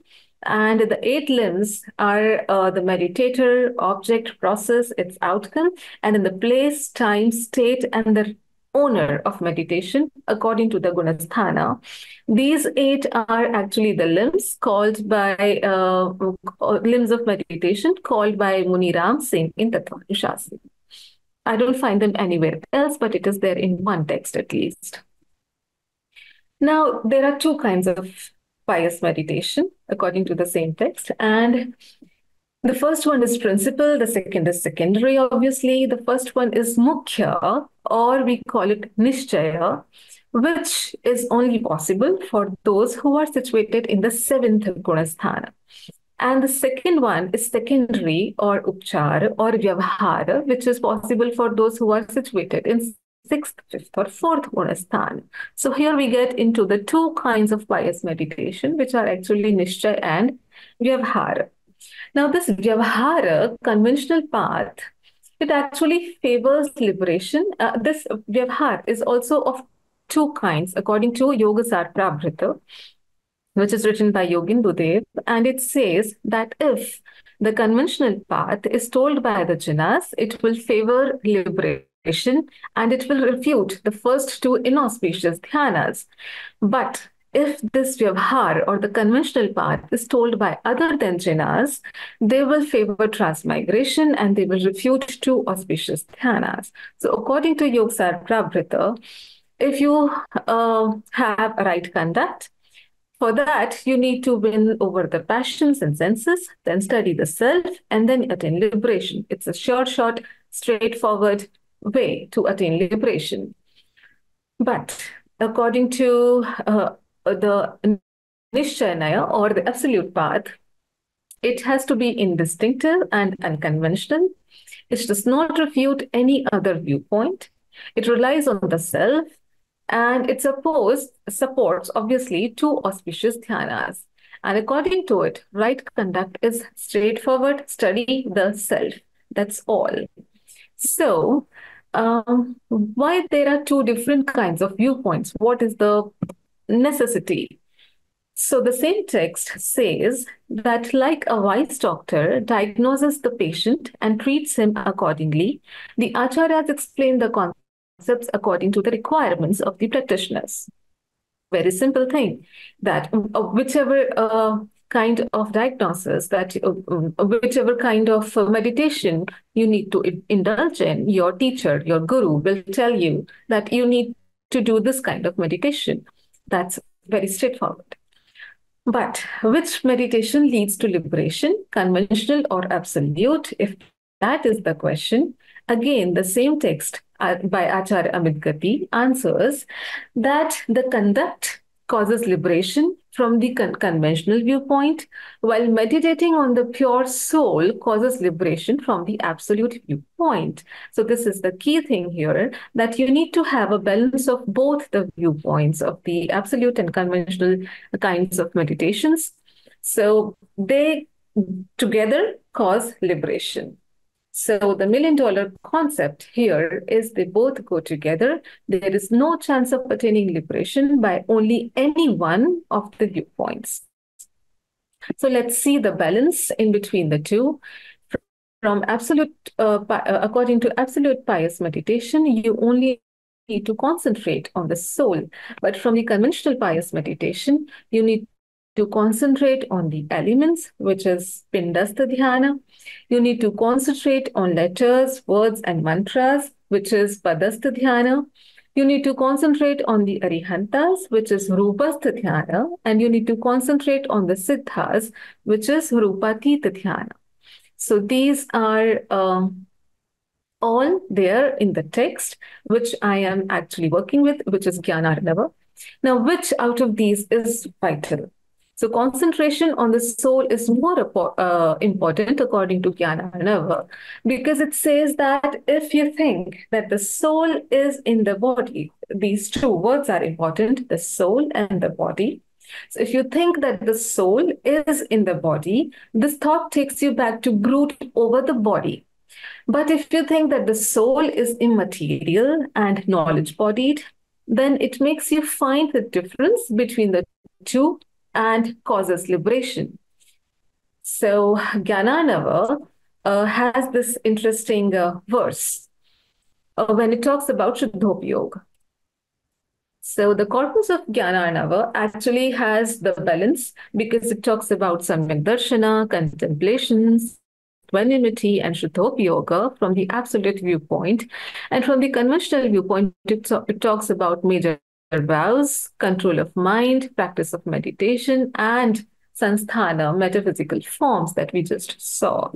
And the eight limbs are uh, the meditator, object, process, its outcome, and in the place, time, state, and the owner of meditation according to the Gunasthana. These eight are actually the limbs called by uh, limbs of meditation called by Muniram Singh in Tatvanushasana. I don't find them anywhere else, but it is there in one text at least. Now, there are two kinds of pious meditation according to the same text. And the first one is principal, the second is secondary, obviously. The first one is mukhya, or we call it nishchaya, which is only possible for those who are situated in the seventh gunasthana. And the second one is secondary or upchar or vyavhara, which is possible for those who are situated in sixth, fifth, or fourth gunasthan. So here we get into the two kinds of pious meditation, which are actually nishchay and vyavhara. Now, this vyavhara, conventional path, it actually favors liberation. Uh, this vyavhar is also of two kinds, according to Yogasar Prabhrita which is written by Yogin Dev, and it says that if the conventional path is told by the jinas, it will favor liberation and it will refute the first two inauspicious dhyanas. But if this vyavhar or the conventional path is told by other than jinas, they will favor transmigration and they will refute two auspicious dhyanas. So according to Yogsar Prabhrita, if you uh, have right conduct, for that, you need to win over the passions and senses, then study the self, and then attain liberation. It's a short, short, straightforward way to attain liberation. But according to uh, the Nishchanaya or the absolute path, it has to be indistinctive and unconventional. It does not refute any other viewpoint. It relies on the self and it supports, supports obviously two auspicious dhyanas. And according to it, right conduct is straightforward, study the self. That's all. So, um, why there are two different kinds of viewpoints? What is the necessity? So the same text says that like a wise doctor diagnoses the patient and treats him accordingly, the acharyas explain the concepts according to the requirements of the practitioners. Very simple thing that uh, whichever uh, kind of diagnosis that uh, uh whichever kind of uh, meditation you need to indulge in, your teacher, your guru will tell you that you need to do this kind of meditation. That's very straightforward. But which meditation leads to liberation, conventional or absolute? If that is the question, again, the same text uh, by Acharya Amit Gati answers that the conduct causes liberation from the con- conventional viewpoint, while meditating on the pure soul causes liberation from the absolute viewpoint. So, this is the key thing here that you need to have a balance of both the viewpoints of the absolute and conventional kinds of meditations. So, they together cause liberation. So the million dollar concept here is they both go together. There is no chance of attaining liberation by only any one of the viewpoints. So let's see the balance in between the two. From absolute, uh, uh, according to absolute pious meditation, you only need to concentrate on the soul. But from the conventional pious meditation, you need to concentrate on the elements, which is Pindastha Dhyana. You need to concentrate on letters, words, and mantras, which is Padastha Dhyana. You need to concentrate on the Arihantas, which is Rupastha Dhyana, and you need to concentrate on the Siddhas, which is Rupatita Dhyana. So these are um, all there in the text, which I am actually working with, which is Jnanarnava. Now, which out of these is vital? So concentration on the soul is more uh, important according to Jnanarnava because it says that if you think that the soul is in the body, these two words are important, the soul and the body. So if you think that the soul is in the body, this thought takes you back to brood over the body. But if you think that the soul is immaterial and knowledge bodied, then it makes you find the difference between the two and causes liberation. So Jnanarnava uh, has this interesting uh, verse uh, when it talks about Shuddhopayog. So the corpus of Jnanarnava actually has the balance because it talks about Samyak contemplations, equanimity, and Shuddhopayoga from the absolute viewpoint. And from the conventional viewpoint, it talks about major vows, control of mind, practice of meditation, and sansthana, metaphysical forms that we just saw.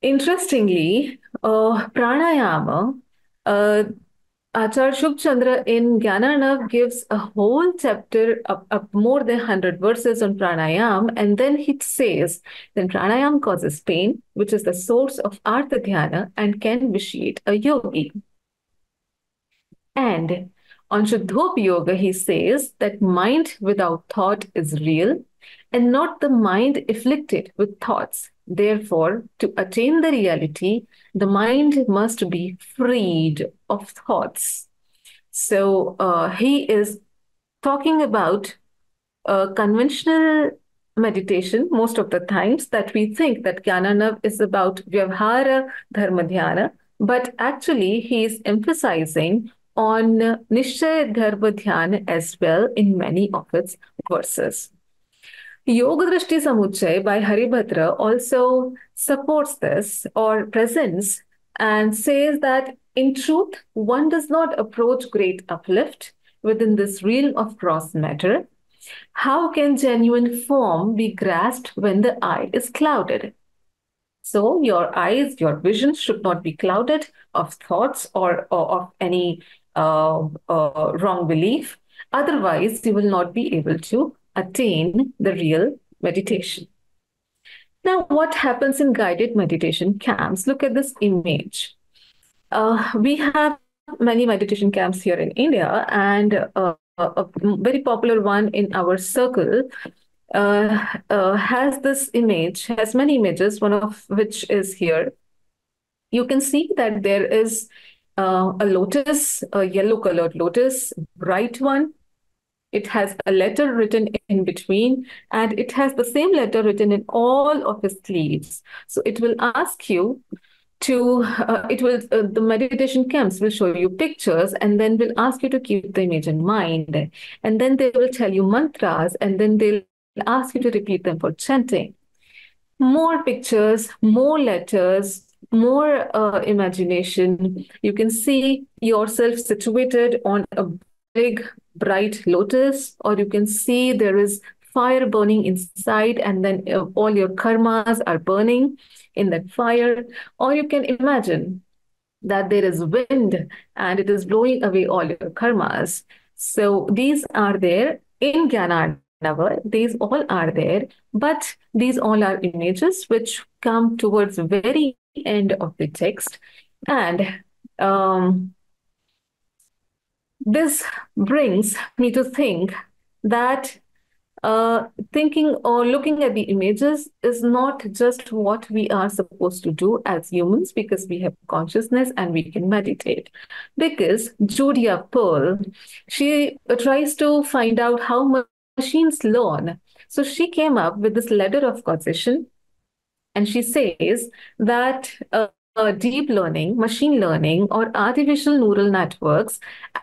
Interestingly, uh, pranayama, uh, Acharya Shubh in Jnanarnav gives a whole chapter of, more than 100 verses on pranayam, and then he says, then pranayam causes pain, which is the source of artha dhyana and can vitiate a yogi. And on Shuddhopayoga, he says that mind without thought is real and not the mind afflicted with thoughts. Therefore, to attain the reality, the mind must be freed of thoughts. So uh, he is talking about uh, conventional meditation most of the times that we think that Jnanarnava is about Vyavhara Dharma Dhyana, but actually he is emphasizing on Nishchay Dharma Dhyan as well in many of its verses. Yoga Drishti Samuchay by Haribhadra also supports this or presents and says that in truth, one does not approach great uplift within this realm of gross matter. How can genuine form be grasped when the eye is clouded? So your eyes, your vision should not be clouded of thoughts or, or of any uh, uh, wrong belief. Otherwise, you will not be able to attain the real meditation. Now, what happens in guided meditation camps? Look at this image. Uh, we have many meditation camps here in India, and uh, a very popular one in our circle uh, uh, has this image, has many images, one of which is here. You can see that there is uh, a lotus, a yellow colored lotus, bright one. It has a letter written in between, and it has the same letter written in all of its leaves. So it will ask you to, uh, it will, uh, the meditation camps will show you pictures and then will ask you to keep the image in mind. And then they will tell you mantras and then they'll ask you to repeat them for chanting. More pictures, more letters, more uh, imagination, you can see yourself situated on a big, bright lotus, or you can see there is fire burning inside, and then uh, all your karmas are burning in that fire. Or you can imagine that there is wind and it is blowing away all your karmas. So these are there in Gyanar these all are there, but these all are images which come towards very end of the text. And um, this brings me to think that uh, thinking or looking at the images is not just what we are supposed to do as humans because we have consciousness and we can meditate. Because Judea Pearl, she tries to find out how machines learn. So she came up with this ladder of causation and she says that uh, uh, deep learning, machine learning, or artificial neural networks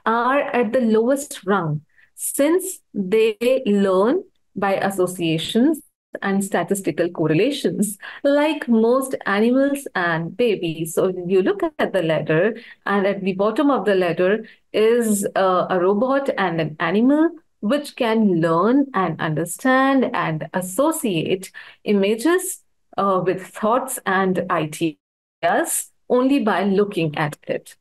are at the lowest rung since they learn by associations and statistical correlations like most animals and babies. So you look at the ladder, and at the bottom of the ladder is uh, a robot and an animal which can learn and understand and associate images uh, with thoughts and ideas only by looking at it.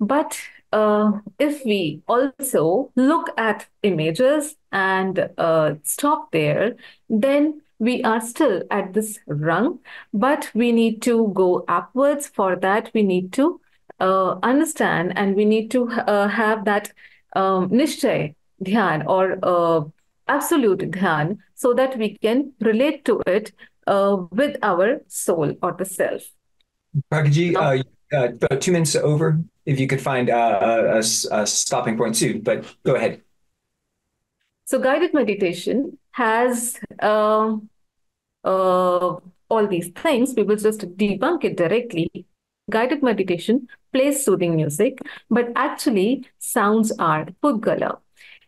But uh, if we also look at images and uh, stop there, then we are still at this rung, but we need to go upwards. For that, we need to uh, understand and we need to uh, have that um, nishchay dhyan or uh, absolute dhyan so that we can relate to it uh, with our soul or the self. Pragyaji, uh, uh, about two minutes over, if you could find uh, a, a, stopping point soon, but go ahead. So guided meditation has uh, uh, all these things. We will just debunk it directly. Guided meditation plays soothing music, but actually sounds are pudgala.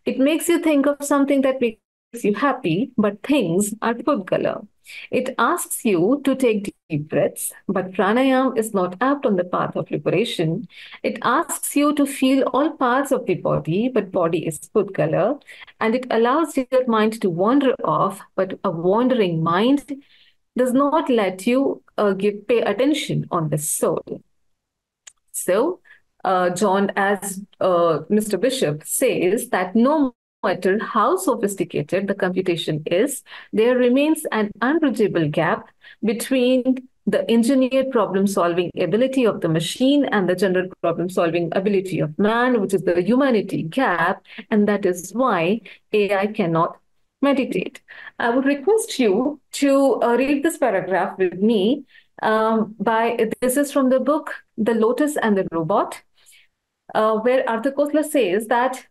It makes you think of something that makes you happy, but things are pudgala. It asks you to take deep breaths, but pranayam is not apt on the path of liberation. It asks you to feel all parts of the body, but body is pudgala, and it allows your mind to wander off, but a wandering mind does not let you uh, give pay attention on the soul. So, uh, John, as uh, Mr. Bishop says, that no matter how sophisticated the computation is, there remains an unbridgeable gap between the engineered problem solving ability of the machine and the general problem solving ability of man, which is the humanity gap. And that is why AI cannot meditate. I would request you to uh, read this paragraph with me. Um, by this is from the book The Lotus and the Robot, uh, where Arthur Koestler says that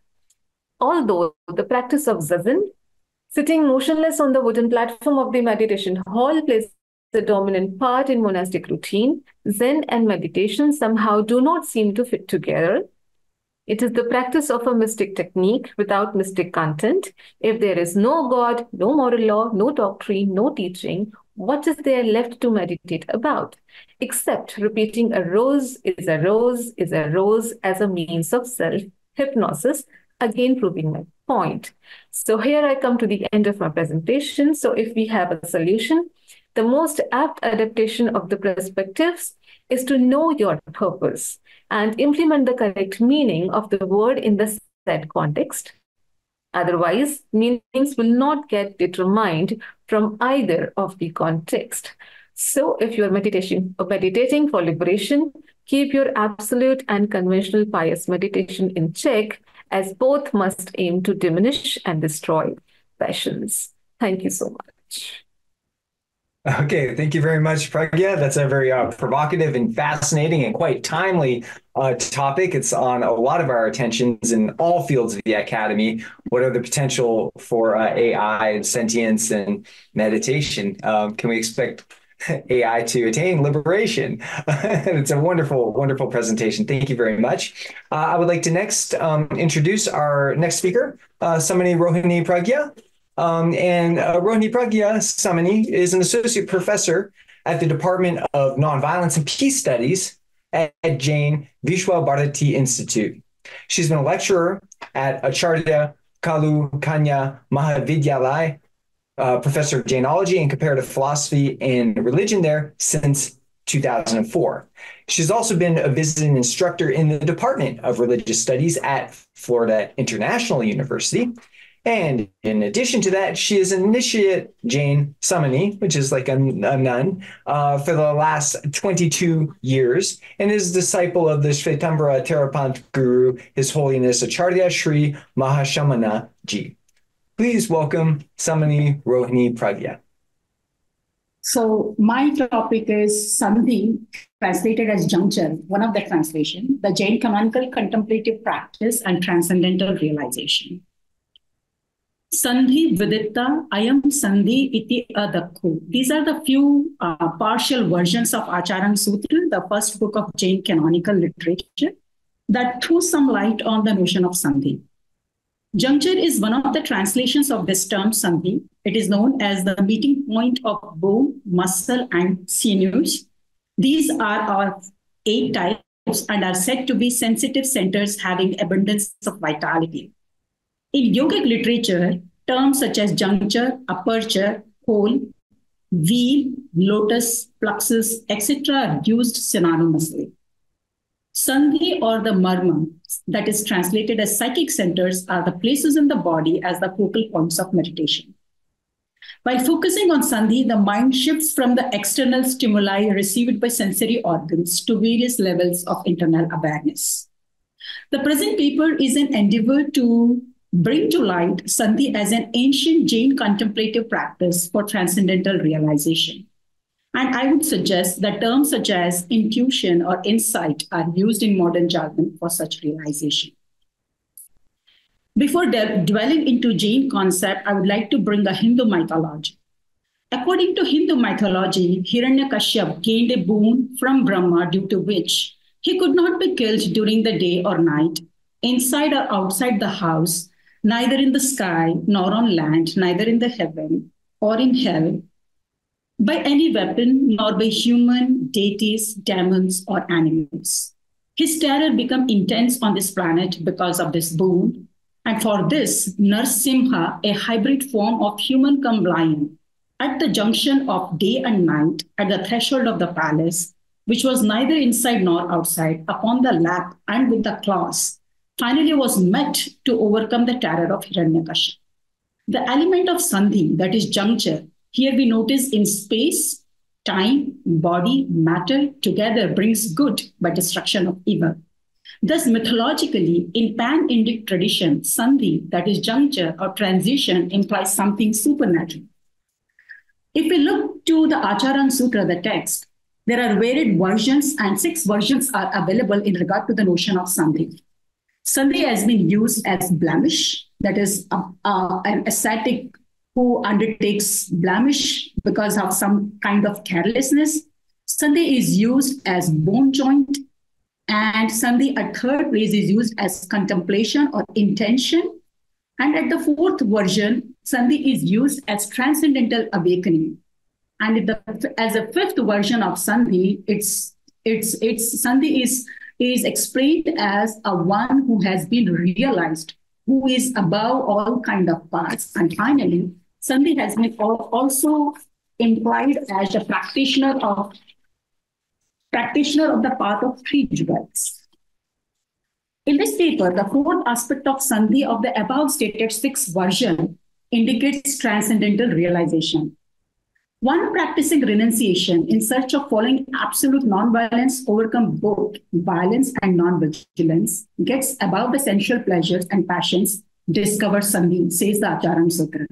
Although the practice of zazen, sitting motionless on the wooden platform of the meditation hall, plays the dominant part in monastic routine, Zen and meditation somehow do not seem to fit together. It is the practice of a mystic technique without mystic content. If there is no God, no moral law, no doctrine, no teaching, what is there left to meditate about? Except repeating a rose is a rose is a rose as a means of self hypnosis again proving my point. So here I come to the end of my presentation. So if we have a solution, the most apt adaptation of the perspectives is to know your purpose and implement the correct meaning of the word in the said context. Otherwise, meanings will not get determined from either of the context. So if you're meditation or meditating for liberation, keep your absolute and conventional pious meditation in check as both must aim to diminish and destroy passions. Thank you so much. Okay, thank you very much, Pragya. That's a very uh, provocative and fascinating and quite timely uh, topic. It's on a lot of our attentions in all fields of the academy. What are the potential for uh, AI and sentience and meditation? Um, can we expect AI to attain liberation. it's a wonderful, wonderful presentation. Thank you very much. Uh, I would like to next um, introduce our next speaker, uh, Samani Rohini Pragya. Um, and uh, Rohini Pragya Samani is an associate professor at the Department of Nonviolence and Peace Studies at, at Jain Vishwa Bharati Institute. She's been a lecturer at Acharya Kalu Kanya Mahavidyalaya uh, professor of Jainology and comparative philosophy and religion there since 2004. She's also been a visiting instructor in the Department of Religious Studies at Florida International University. And in addition to that, she is an initiate Jain Samani, which is like a, a nun, uh, for the last 22 years, and is disciple of the Shvetambara Terapanth Guru, His Holiness Acharya Sri Mahashramana Ji. Please welcome Samani Rohini Pragya. So my topic is Sandhi, translated as juncture, one of the translation, the Jain canonical contemplative practice and transcendental realization. Sandhi Viditta, Ayam Sandhi iti adakhu. These are the few uh, partial versions of Acharan Sutra, the first book of Jain canonical literature, that threw some light on the notion of Sandhi. Juncture is one of the translations of this term sandhi, It is known as the meeting point of bone, muscle, and sinews. These are our eight types and are said to be sensitive centers having abundance of vitality. In yogic literature, terms such as juncture, aperture, hole, wheel, lotus, plexus, etc. are used synonymously. Sandhi or the marma, that is translated as psychic centers, are the places in the body as the focal points of meditation. By focusing on Sandhi, the mind shifts from the external stimuli received by sensory organs to various levels of internal awareness. The present paper is an endeavor to bring to light Sandhi as an ancient Jain contemplative practice for transcendental realization. And I would suggest that terms such as intuition or insight are used in modern jargon for such realization. Before dwelling into Jain concept, I would like to bring a Hindu mythology. According to Hindu mythology, Hiranyakashyap gained a boon from Brahma due to which he could not be killed during the day or night, inside or outside the house, neither in the sky nor on land, neither in the heaven or in hell, by any weapon, nor by human, deities, demons, or animals. His terror became intense on this planet because of this boon, and for this, Narsimha, a hybrid form of human come lion, at the junction of day and night, at the threshold of the palace, which was neither inside nor outside, upon the lap and with the claws, finally was met to overcome the terror of Hiranyakashipu. The element of Sandhi, that is juncture, here we notice in space, time, body, matter together brings good by destruction of evil. Thus, mythologically, in pan Indic tradition, Sandhi, that is juncture or transition, implies something supernatural. If we look to the Acharan Sutra, the text, there are varied versions, and six versions are available in regard to the notion of Sandhi. Sandhi has been used as blemish, that is, a, a, an ascetic who undertakes blemish because of some kind of carelessness. Sandhi is used as bone joint, and Sandhi at third place is used as contemplation or intention. And at the fourth version, Sandhi is used as transcendental awakening. And the, as a fifth version of Sandhi, it's it's it's Sandhi is is explained as a one who has been realized, who is above all kind of paths. And finally, Sandhi has been also implied as a practitioner of practitioner of the path of three jewels. In this paper, the fourth aspect of Sandhi of the above stated sixth version indicates transcendental realization. One practicing renunciation in search of following absolute nonviolence overcome both violence and non-vigilance, gets above the sensual pleasures and passions, discovers Sandhi, says the Acharan Sutra.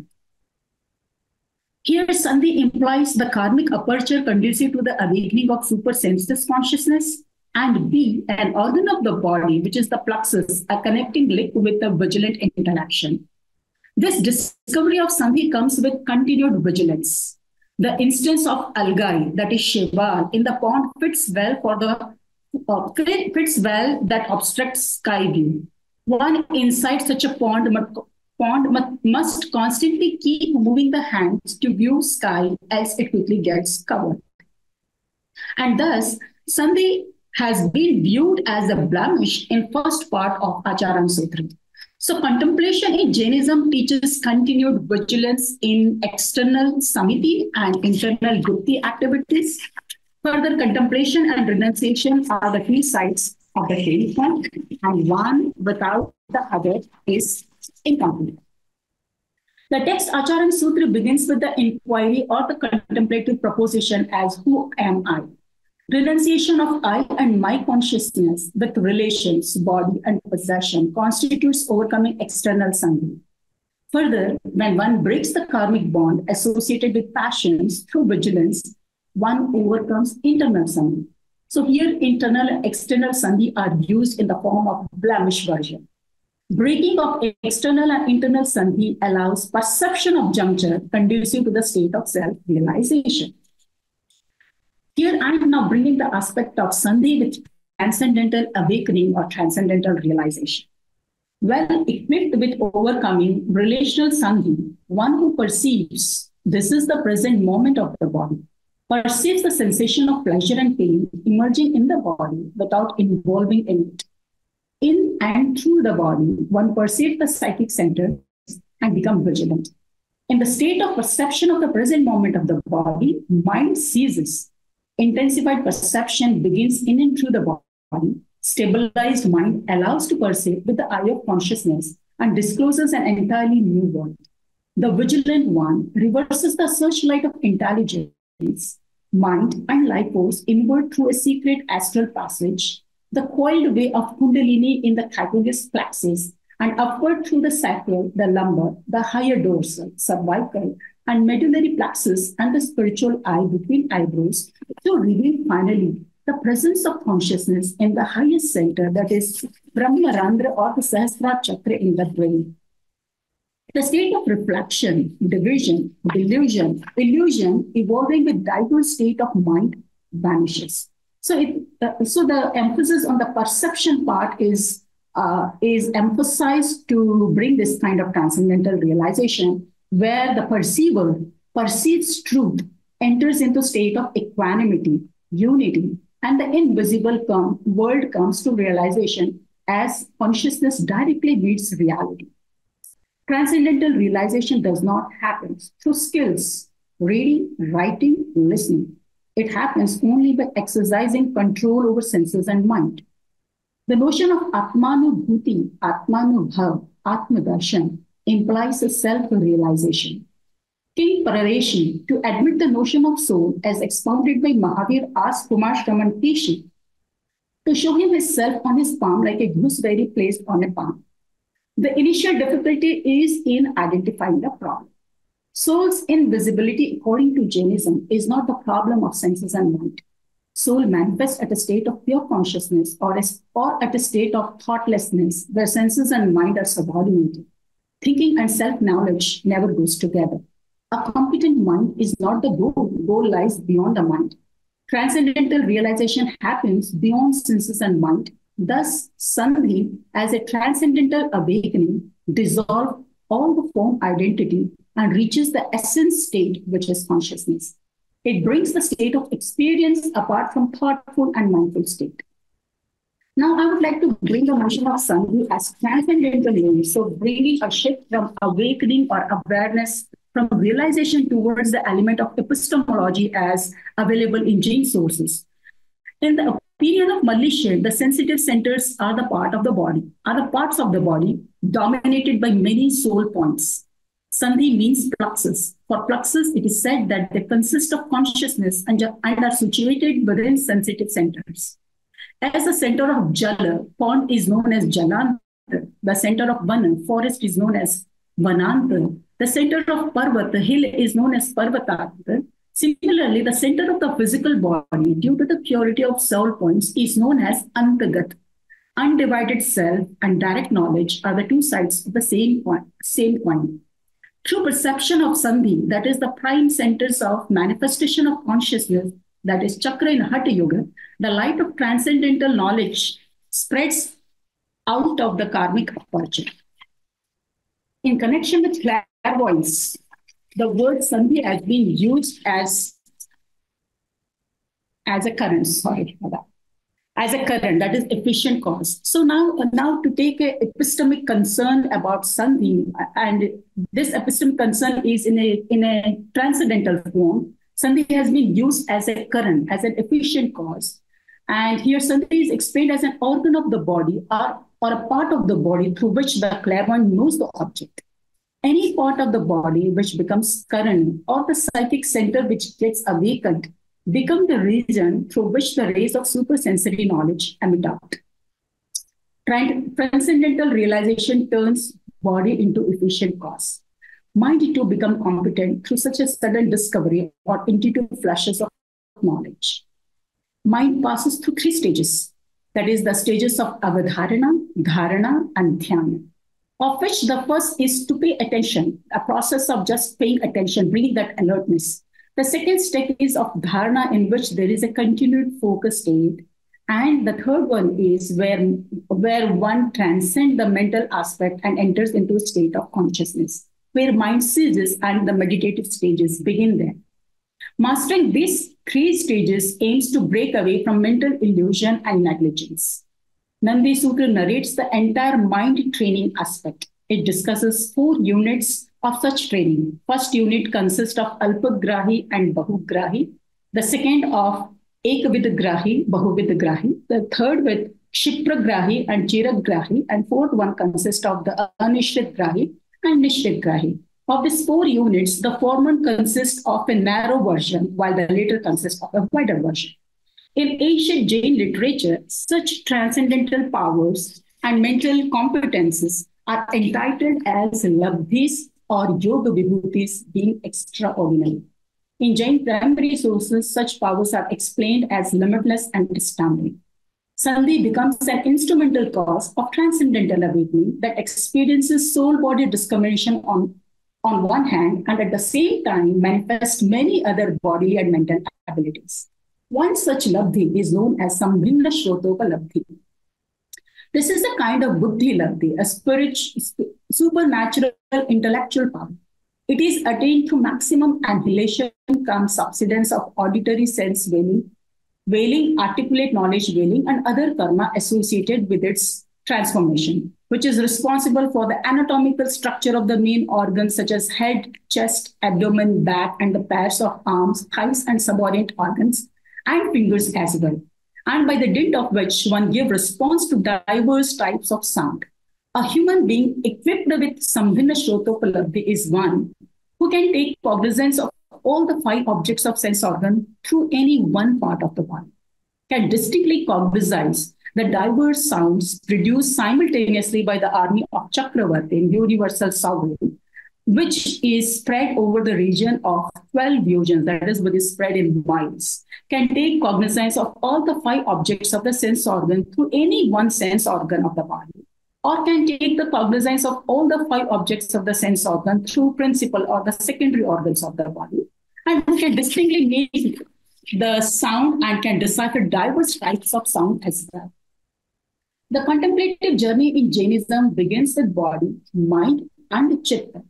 Here, Sandhi implies the karmic aperture conducive to the awakening of super senses consciousness, and B, an organ of the body, which is the plexus, a connecting link with the vigilant interaction. This discovery of Sandhi comes with continued vigilance. The instance of algae, that is Shaival, in the pond fits well for the uh, fits well that obstructs sky view. One inside such a pond pond must constantly keep moving the hands to view sky as it quickly gets covered. And thus, Sandhi has been viewed as a blemish in first part of Acharan Sutra. So contemplation in Jainism teaches continued vigilance in external samiti and internal gupti activities. Further contemplation and renunciation are the key sides of the Jain and one without the other is incomplete. The text Acharan Sutra begins with the inquiry or the contemplative proposition as Who am I? Renunciation of I and my consciousness with relations, body, and possession constitutes overcoming external sandhi. Further, when one breaks the karmic bond associated with passions through vigilance, one overcomes internal sandhi. So here, internal and external sandhi are used in the form of blemish version. Breaking of external and internal sandhi allows perception of juncture conducive to the state of self-realization. Here I am now bringing the aspect of sandhi with transcendental awakening or transcendental realization. well equipped with overcoming relational sandhi, one who perceives this is the present moment of the body, perceives the sensation of pleasure and pain emerging in the body without involving in it. In and through the body, one perceives the psychic center and become vigilant. In the state of perception of the present moment of the body, mind ceases. Intensified perception begins in and through the body. Stabilized mind allows to perceive with the eye of consciousness and discloses an entirely new world. The vigilant one reverses the searchlight of intelligence, mind, and life force inward through a secret astral passage, the coiled way of Kundalini in the trapezius plexus, and upward through the sacral, the lumbar, the higher dorsal, cervical, and medullary plexus, and the spiritual eye between eyebrows, to reveal finally the presence of consciousness in the highest center, that is Brahmarandhra or the Sahasrara Chakra in the brain. The state of reflection, division, delusion, illusion, evolving with diverse state of mind vanishes. So, it, so the emphasis on the perception part is uh, is emphasized to bring this kind of transcendental realization, where the perceiver perceives truth, enters into state of equanimity, unity, and the invisible world comes to realization as consciousness directly meets reality. Transcendental realization does not happen through skills, reading, writing, listening. It happens only by exercising control over senses and mind. The notion of Atmanubhuti, Atmanubhav, Atmadarshan implies a self-realization. King Parareshi, to admit the notion of soul as expounded by Mahavir, asked Kumar Shraman Keshi to show him his self on his palm like a gooseberry placed on a palm. The initial difficulty is in identifying the problem. Soul's invisibility, according to Jainism, is not the problem of senses and mind. Soul manifests at a state of pure consciousness or, or at a state of thoughtlessness where senses and mind are subordinated. Thinking and self-knowledge never goes together. A competent mind is not the goal. Goal lies beyond the mind. Transcendental realization happens beyond senses and mind Thus, Sandhi, as a transcendental awakening, dissolves all the form identity and reaches the essence state, which is consciousness. It brings the state of experience apart from thoughtful and mindful state. Now, I would like to bring the notion of Sandhi as transcendental learning. So, bringing a shift from awakening or awareness from realization towards the element of epistemology as available in Jain sources. In the opinion of Mallesher, the sensitive centers are the part of the body, are the parts of the body dominated by many soul points. Sandhi means plexus. For plexus, it is said that they consist of consciousness and, are situated within sensitive centers. As the center of Jala, pond is known as Jalantar. The center of Vana, forest is known as Vanantar. The center of Parvat, the hill is known as Parvatantar. Similarly, the center of the physical body, due to the purity of soul points, is known as Antagat. Undivided self and direct knowledge are the two sides of the same coin. Same coin. Through perception of Sandhi, that is the prime centers of manifestation of consciousness, that is Chakra in Hatha Yoga, the light of transcendental knowledge spreads out of the karmic aperture. In connection with clairvoyance, the word sandhi has been used as as a current. Sorry for that. As a current, that is efficient cause. So now, now to take a epistemic concern about sandhi, and this epistemic concern is in a in a transcendental form. Sandhi has been used as a current, as an efficient cause. And here Sandhi is explained as an organ of the body or, or a part of the body through which the clairvoyant knows the object any part of the body which becomes current or the psychic center which gets awakened become the region through which the rays of supersensory knowledge emit out. Transcendental realization turns body into efficient cause. Mind to become competent through such a sudden discovery or intuitive flashes of knowledge. Mind passes through three stages. That is the stages of avadharana, dharana, and dhyana of which the first is to pay attention, a process of just paying attention, bringing that alertness. The second step is of dharana, in which there is a continued focus state. And the third one is where, where one transcends the mental aspect and enters into a state of consciousness, where mind ceases and the meditative stages begin there. Mastering these three stages aims to break away from mental illusion and negligence. Nandi Sutra narrates the entire mind training aspect. It discusses four units of such training. First unit consists of Alpagrahi and Bahugrahi. The second of Ekvidgrahi, Bahuvidgrahi. The third with Kshipragrahi and Chiragrahi. And fourth one consists of the Anishritgrahi and Nishritgrahi. Of these four units, the former consists of a narrow version, while the later consists of a wider version. In ancient Jain literature, such transcendental powers and mental competences are entitled as labdhis or yoga vibhutis being extraordinary. In Jain primary sources, such powers are explained as limitless and astounding. Sandhi becomes an instrumental cause of transcendental awakening that experiences soul-body discrimination on, on one hand and at the same time manifests many other bodily and mental abilities. One such labdhi is known as Sambhinna Shrotopa labdhi. This is a kind of buddhi labdhi, a spiritual, supernatural intellectual power it is attained through maximum annihilation comes subsidence of auditory sense veiling, veiling, articulate knowledge veiling, and other karma associated with its transformation, which is responsible for the anatomical structure of the main organs such as head, chest, abdomen, back, and the pairs of arms, thighs, and subordinate organs, and fingers as well. And by the dint of which one give response to diverse types of sound. A human being equipped with Sambhinna Shrotopalabdhi is one who can take cognizance of all the five objects of sense organ through any one part of the body, can distinctly cognize the diverse sounds produced simultaneously by the army of Chakravartin, universal sovereign, which is spread over the region of 12 yojans, that is, which is spread in miles, can take cognizance of all the five objects of the sense organ through any one sense organ of the body or can take the cognizance of all the five objects of the sense organ through principal or the secondary organs of the body, and can distinctly make the sound and can decipher diverse types of sound as well. The contemplative journey in Jainism begins with body, mind, and chitta.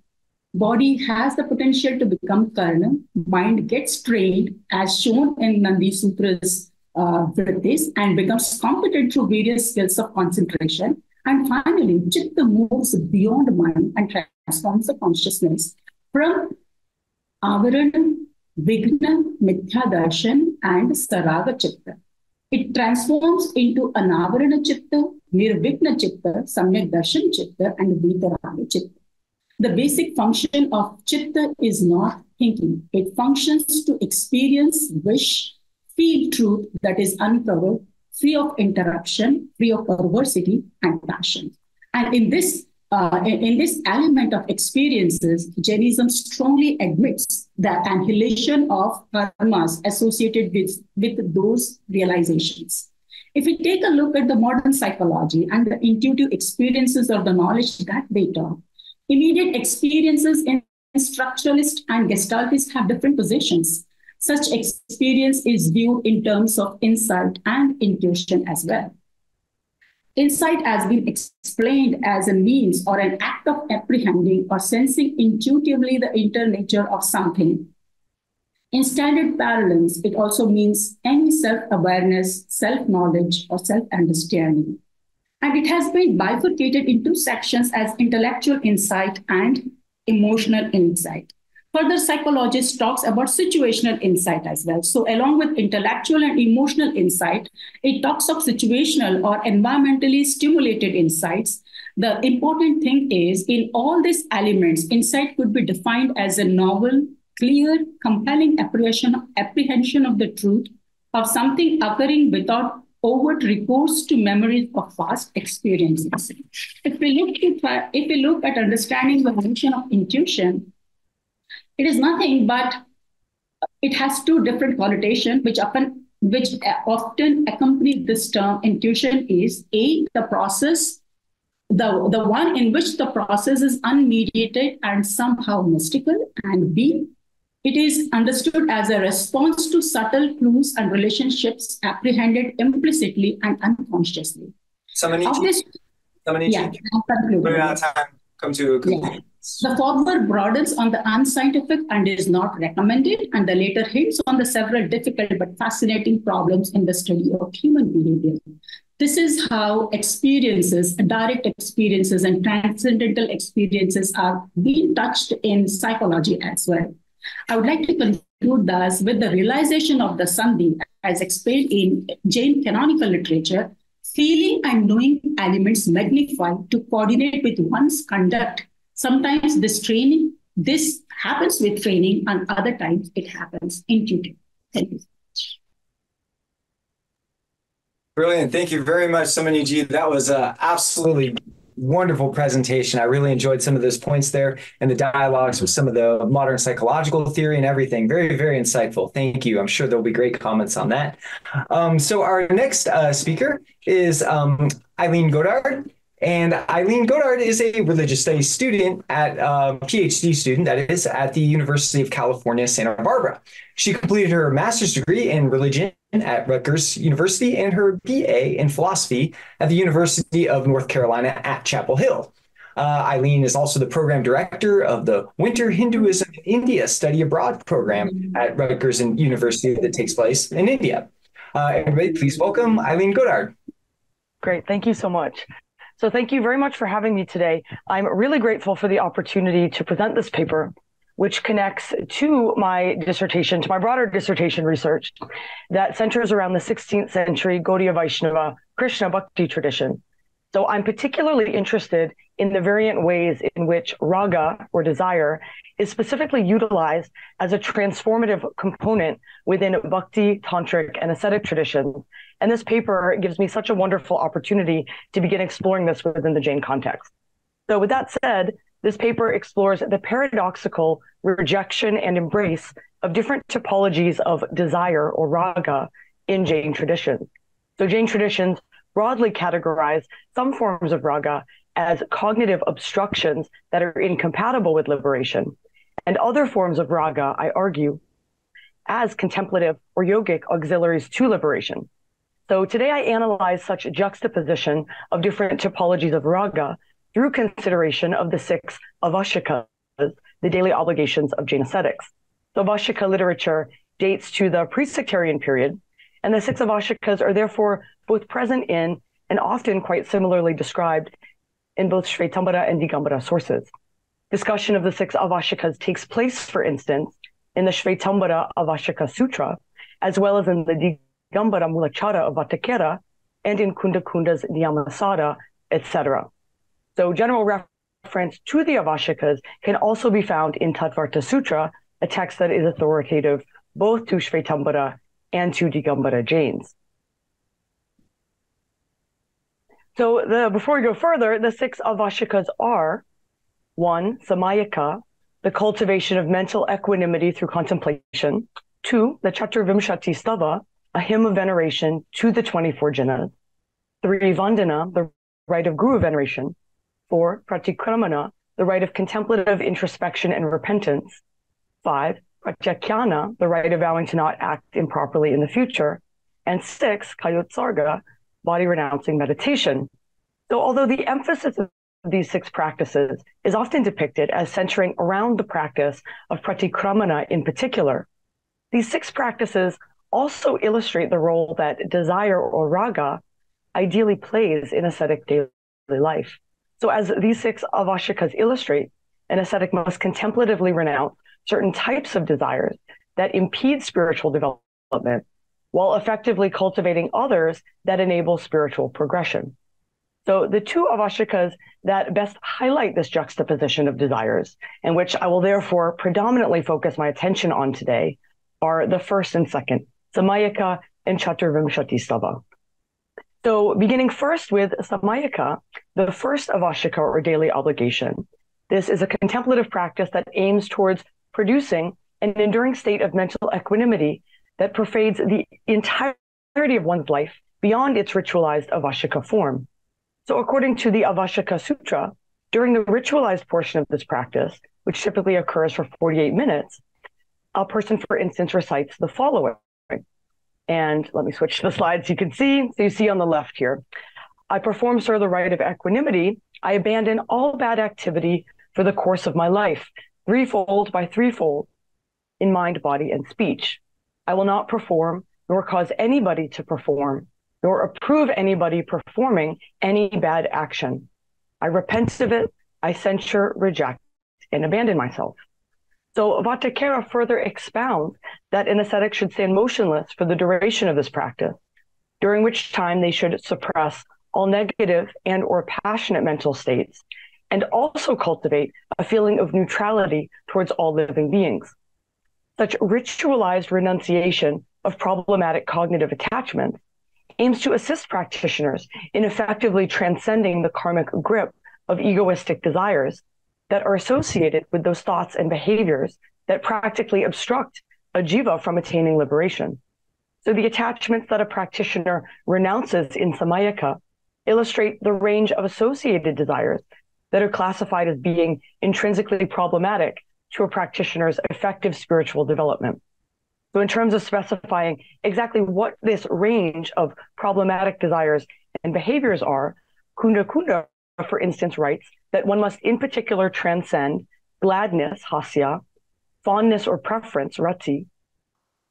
Body has the potential to become karna. Mind gets trained, as shown in Nandi Sutra's uh, and becomes competent through various skills of concentration and finally, Chitta moves beyond mind and transforms the consciousness from Avarana, Vigna, Mithya Darshan, and Saraga Chitta. It transforms into Anavarana Chitta, Nirvigna Chitta, Samyak Darshan Chitta, and Vitaraga Chitta. The basic function of Chitta is not thinking. It functions to experience, wish, feel truth that is uncovered free of interruption, free of perversity and passion. And in this uh, in this element of experiences, Jainism strongly admits the annihilation of karmas associated with, with those realizations. If we take a look at the modern psychology and the intuitive experiences of the knowledge that they talk, immediate experiences in structuralist and gestaltists have different positions. Such experience is viewed in terms of insight and intuition as well. Insight has been explained as a means or an act of apprehending or sensing intuitively the inner nature of something. In standard parlance, it also means any self awareness, self knowledge, or self understanding. And it has been bifurcated into sections as intellectual insight and emotional insight. Further, psychologist talks about situational insight as well. So, along with intellectual and emotional insight, it talks of situational or environmentally stimulated insights. The important thing is, in all these elements, insight could be defined as a novel, clear, compelling apprehension, apprehension of the truth of something occurring without overt recourse to memories of past experiences. If we look at, if we look at understanding the function of intuition, it is nothing but it has two different connotations, which often which uh, often accompany this term intuition is a the process the, the one in which the process is unmediated and somehow mystical and b It is understood as a response to subtle clues and relationships apprehended implicitly and unconsciously. Somebody, Of this, somebody, yeah, I'm we're out of time. Come to. The former broadens on the unscientific and is not recommended, and the later hints on the several difficult but fascinating problems in the study of human behavior. This is how experiences, direct experiences, and transcendental experiences are being touched in psychology as well. I would like to conclude thus with the realization of the Sandhi, as explained in Jain canonical literature, feeling and knowing elements magnify to coordinate with one's conduct. Sometimes this training, this happens with training, and other times it happens intuitive. Thank you. Brilliant. Thank you very much, Samani Ji. That was a absolutely wonderful presentation. I really enjoyed some of those points there and the dialogues with some of the modern psychological theory and everything. Very, very insightful. Thank you. I'm sure there'll be great comments on that. Um, so our next uh, speaker is um, Eileen Godard. And Eileen Godard is a religious studies student at uh, PhD student, that is, at the University of California, Santa Barbara. She completed her master's degree in religion at Rutgers University and her BA in philosophy at the University of North Carolina at Chapel Hill. Uh, Eileen is also the program director of the Winter Hinduism in India Study Abroad program at Rutgers University that takes place in India. Uh, everybody, please welcome Eileen Godard. Great. Thank you so much. So thank you very much for having me today. I'm really grateful for the opportunity to present this paper, which connects to my dissertation, to my broader dissertation research that centers around the 16th century Gaudiya Vaishnava Krishna Bhakti tradition. So I'm particularly interested in the variant ways in which raga or desire is specifically utilized as a transformative component within bhakti, tantric, and ascetic traditions. And this paper gives me such a wonderful opportunity to begin exploring this within the Jain context. So with that said, this paper explores the paradoxical rejection and embrace of different topologies of desire or raga in Jain traditions. So Jain traditions broadly categorize some forms of raga as cognitive obstructions that are incompatible with liberation, and other forms of raga, I argue, as contemplative or yogic auxiliaries to liberation. So today I analyze such juxtaposition of different topologies of raga through consideration of the six avashikas, the daily obligations of Jain ascetics. So avashika literature dates to the pre-sectarian period, and the six avashikas are therefore both present in and often quite similarly described in both Shvetambara and Digambara sources. Discussion of the six avashikas takes place, for instance, in the Shvetambara Avashika Sutra, as well as in the Digambara Mulachara of Vatakera, and in Kunda Kunda's Niyamasara, etc. So general reference to the Avashikas can also be found in Tattvartha Sutra, a text that is authoritative both to Shvetambara and to Digambara Jains. So the, before we go further, the six avashikas are one, samayika, the cultivation of mental equanimity through contemplation. Two, the Chaturvimshati Stava, a hymn of veneration to the 24 jinas. Three, Vandana, the rite of guru veneration. Four, Pratikramana, the rite of contemplative introspection and repentance. Five, Pratyakhyana, the rite of vowing to not act improperly in the future. And six, Kayotsarga, body renouncing meditation. So, although the emphasis of these six practices is often depicted as centering around the practice of pratikramana in particular, these six practices also illustrate the role that desire or raga ideally plays in ascetic daily life. So, as these six avashikas illustrate, an ascetic must contemplatively renounce certain types of desires that impede spiritual development while effectively cultivating others that enable spiritual progression. So the two avashikas that best highlight this juxtaposition of desires, and which I will therefore predominantly focus my attention on today, are the first and second, Samayika and Chaturvimshati Stava. So beginning first with Samayika, the first avashika or daily obligation. This is a contemplative practice that aims towards producing an enduring state of mental equanimity that pervades the entirety of one's life beyond its ritualized avashika form. So according to the Avashika Sutra, during the ritualized portion of this practice, which typically occurs for 48 minutes, a person, for instance, recites the following. And let me switch the slides so you can see. So you see on the left here. I perform, sir, the rite of equanimity. I abandon all bad activity for the course of my life, threefold by threefold, in mind, body, and speech. I will not perform, nor cause anybody to perform, nor approve anybody performing any bad action. I repent of it, I censure, reject, and abandon myself. So Vattakera further expounds that an ascetic should stand motionless for the duration of this practice, during which time they should suppress all negative and or passionate mental states and also cultivate a feeling of neutrality towards all living beings. Such ritualized renunciation of problematic cognitive attachments aims to assist practitioners in effectively transcending the karmic grip of egoistic desires that are associated with those thoughts and behaviors that practically obstruct a jiva from attaining liberation. So the attachments that a practitioner renounces in Samayaka illustrate the range of associated desires that are classified as being intrinsically problematic to a practitioner's effective spiritual development. So, in terms of specifying exactly what this range of problematic desires and behaviors are, Kunda Kunda, for instance, writes that one must in particular transcend gladness, hasya, fondness or preference, rati,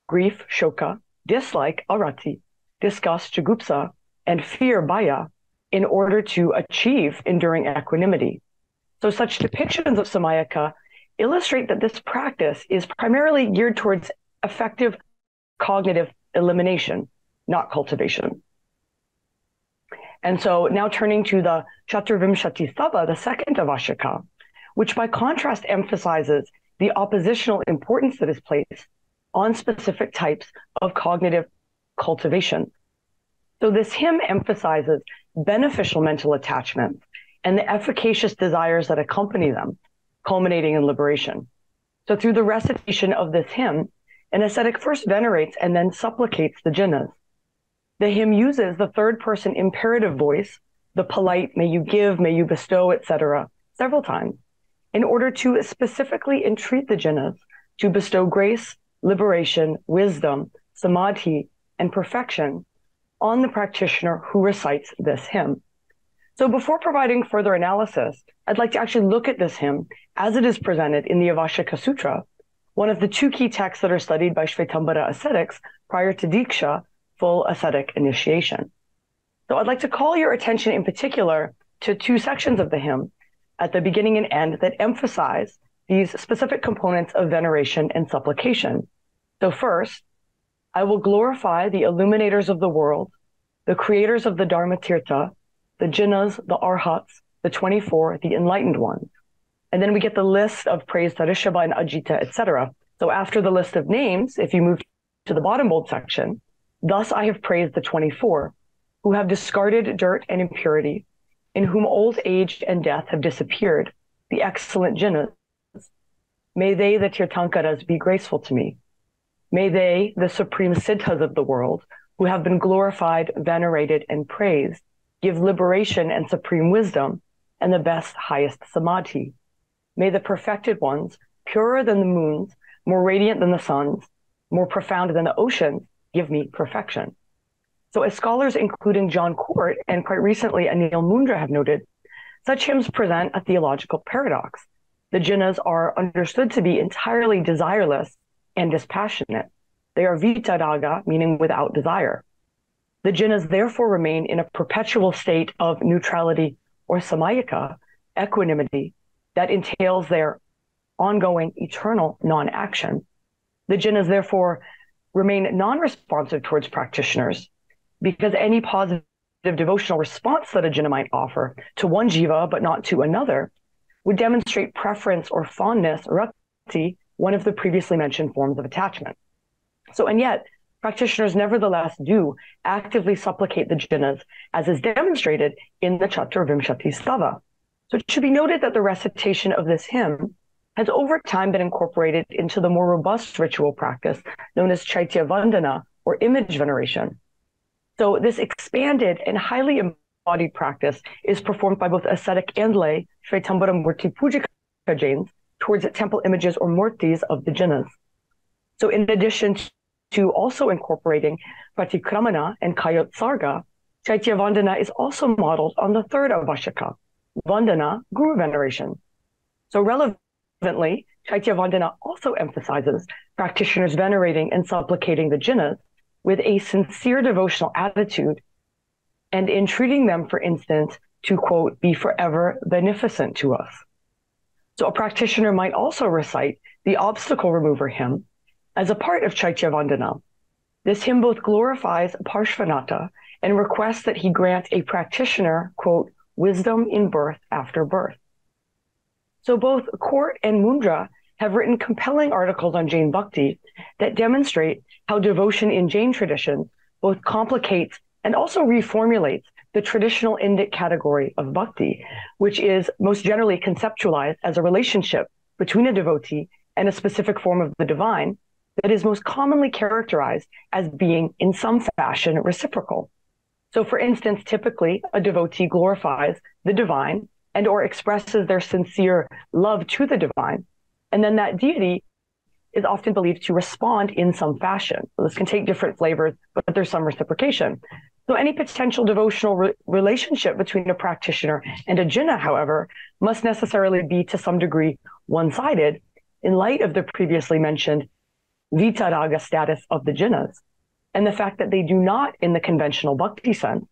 grief, shoka, dislike, arati, disgust, jugupsa, and fear, baya, in order to achieve enduring equanimity. So, such depictions of Samayaka illustrate that this practice is primarily geared towards effective cognitive elimination, not cultivation. And so now turning to the Chaturvimshati Stava, the second Avashaka, which by contrast emphasizes the oppositional importance that is placed on specific types of cognitive cultivation. So this hymn emphasizes beneficial mental attachments and the efficacious desires that accompany them, culminating in liberation. So through the recitation of this hymn, an ascetic first venerates and then supplicates the jinas. The hymn uses the third person imperative voice, the polite, may you give, may you bestow, etc., several times, in order to specifically entreat the jinas to bestow grace, liberation, wisdom, samadhi, and perfection on the practitioner who recites this hymn. So before providing further analysis, I'd like to actually look at this hymn as it is presented in the Avashaka Sutra, one of the two key texts that are studied by Shvetambara ascetics prior to Diksha, full ascetic initiation. So I'd like to call your attention in particular to two sections of the hymn at the beginning and end that emphasize these specific components of veneration and supplication. So first, I will glorify the illuminators of the world, the creators of the Dharma Tirtha, the Jinas, the Arhats, the 24, the enlightened ones. And then we get the list of praise to Rishabha and Ajita, etc. So after the list of names, if you move to the bottom bold section, thus I have praised the 24, who have discarded dirt and impurity, in whom old age and death have disappeared, the excellent Jinas. May they, the Tirthankaras, be graceful to me. May they, the supreme siddhas of the world, who have been glorified, venerated, and praised, give liberation and supreme wisdom and the best, highest samadhi. May the perfected ones, purer than the moons, more radiant than the suns, more profound than the oceans, give me perfection. So, as scholars, including John Cort and quite recently Anil Mundra, have noted, such hymns present a theological paradox. The jinas are understood to be entirely desireless and dispassionate. They are vitaraga, meaning without desire. The jinas therefore remain in a perpetual state of neutrality or samayaka, equanimity, that entails their ongoing eternal non action. The jinas therefore remain non responsive towards practitioners because any positive devotional response that a jina might offer to one jiva but not to another would demonstrate preference or fondness, rati, one of the previously mentioned forms of attachment. So, and yet, practitioners nevertheless do actively supplicate the jinas, as is demonstrated in the Chaturvimshati Stava. So it should be noted that the recitation of this hymn has over time been incorporated into the more robust ritual practice known as Chaitya Vandana or image veneration. So this expanded and highly embodied practice is performed by both ascetic and lay Shvetambara Murti Pujika Jains towards temple images or murtis of the jinas. So in addition to also incorporating Pratikramana and Kayot Sarga, Chaitya Vandana is also modeled on the third Avashaka, Vandana, Guru veneration. So relevantly, Chaitya Vandana also emphasizes practitioners venerating and supplicating the jinas with a sincere devotional attitude and entreating them, for instance, to quote, be forever beneficent to us. So a practitioner might also recite the obstacle remover hymn as a part of Chaitya Vandana. This hymn both glorifies Parshvanatha and requests that he grant a practitioner, quote, wisdom in birth after birth. So both Cort and Mundra have written compelling articles on Jain Bhakti that demonstrate how devotion in Jain tradition both complicates and also reformulates the traditional Indic category of bhakti, which is most generally conceptualized as a relationship between a devotee and a specific form of the divine that is most commonly characterized as being in some fashion reciprocal. So for instance, typically a devotee glorifies the divine and or expresses their sincere love to the divine. And then that deity is often believed to respond in some fashion. So this can take different flavors, but there's some reciprocation. So any potential devotional re- relationship between a practitioner and a jina, however, must necessarily be to some degree one-sided in light of the previously mentioned vitaraga status of the jinas and the fact that they do not, in the conventional bhakti sense,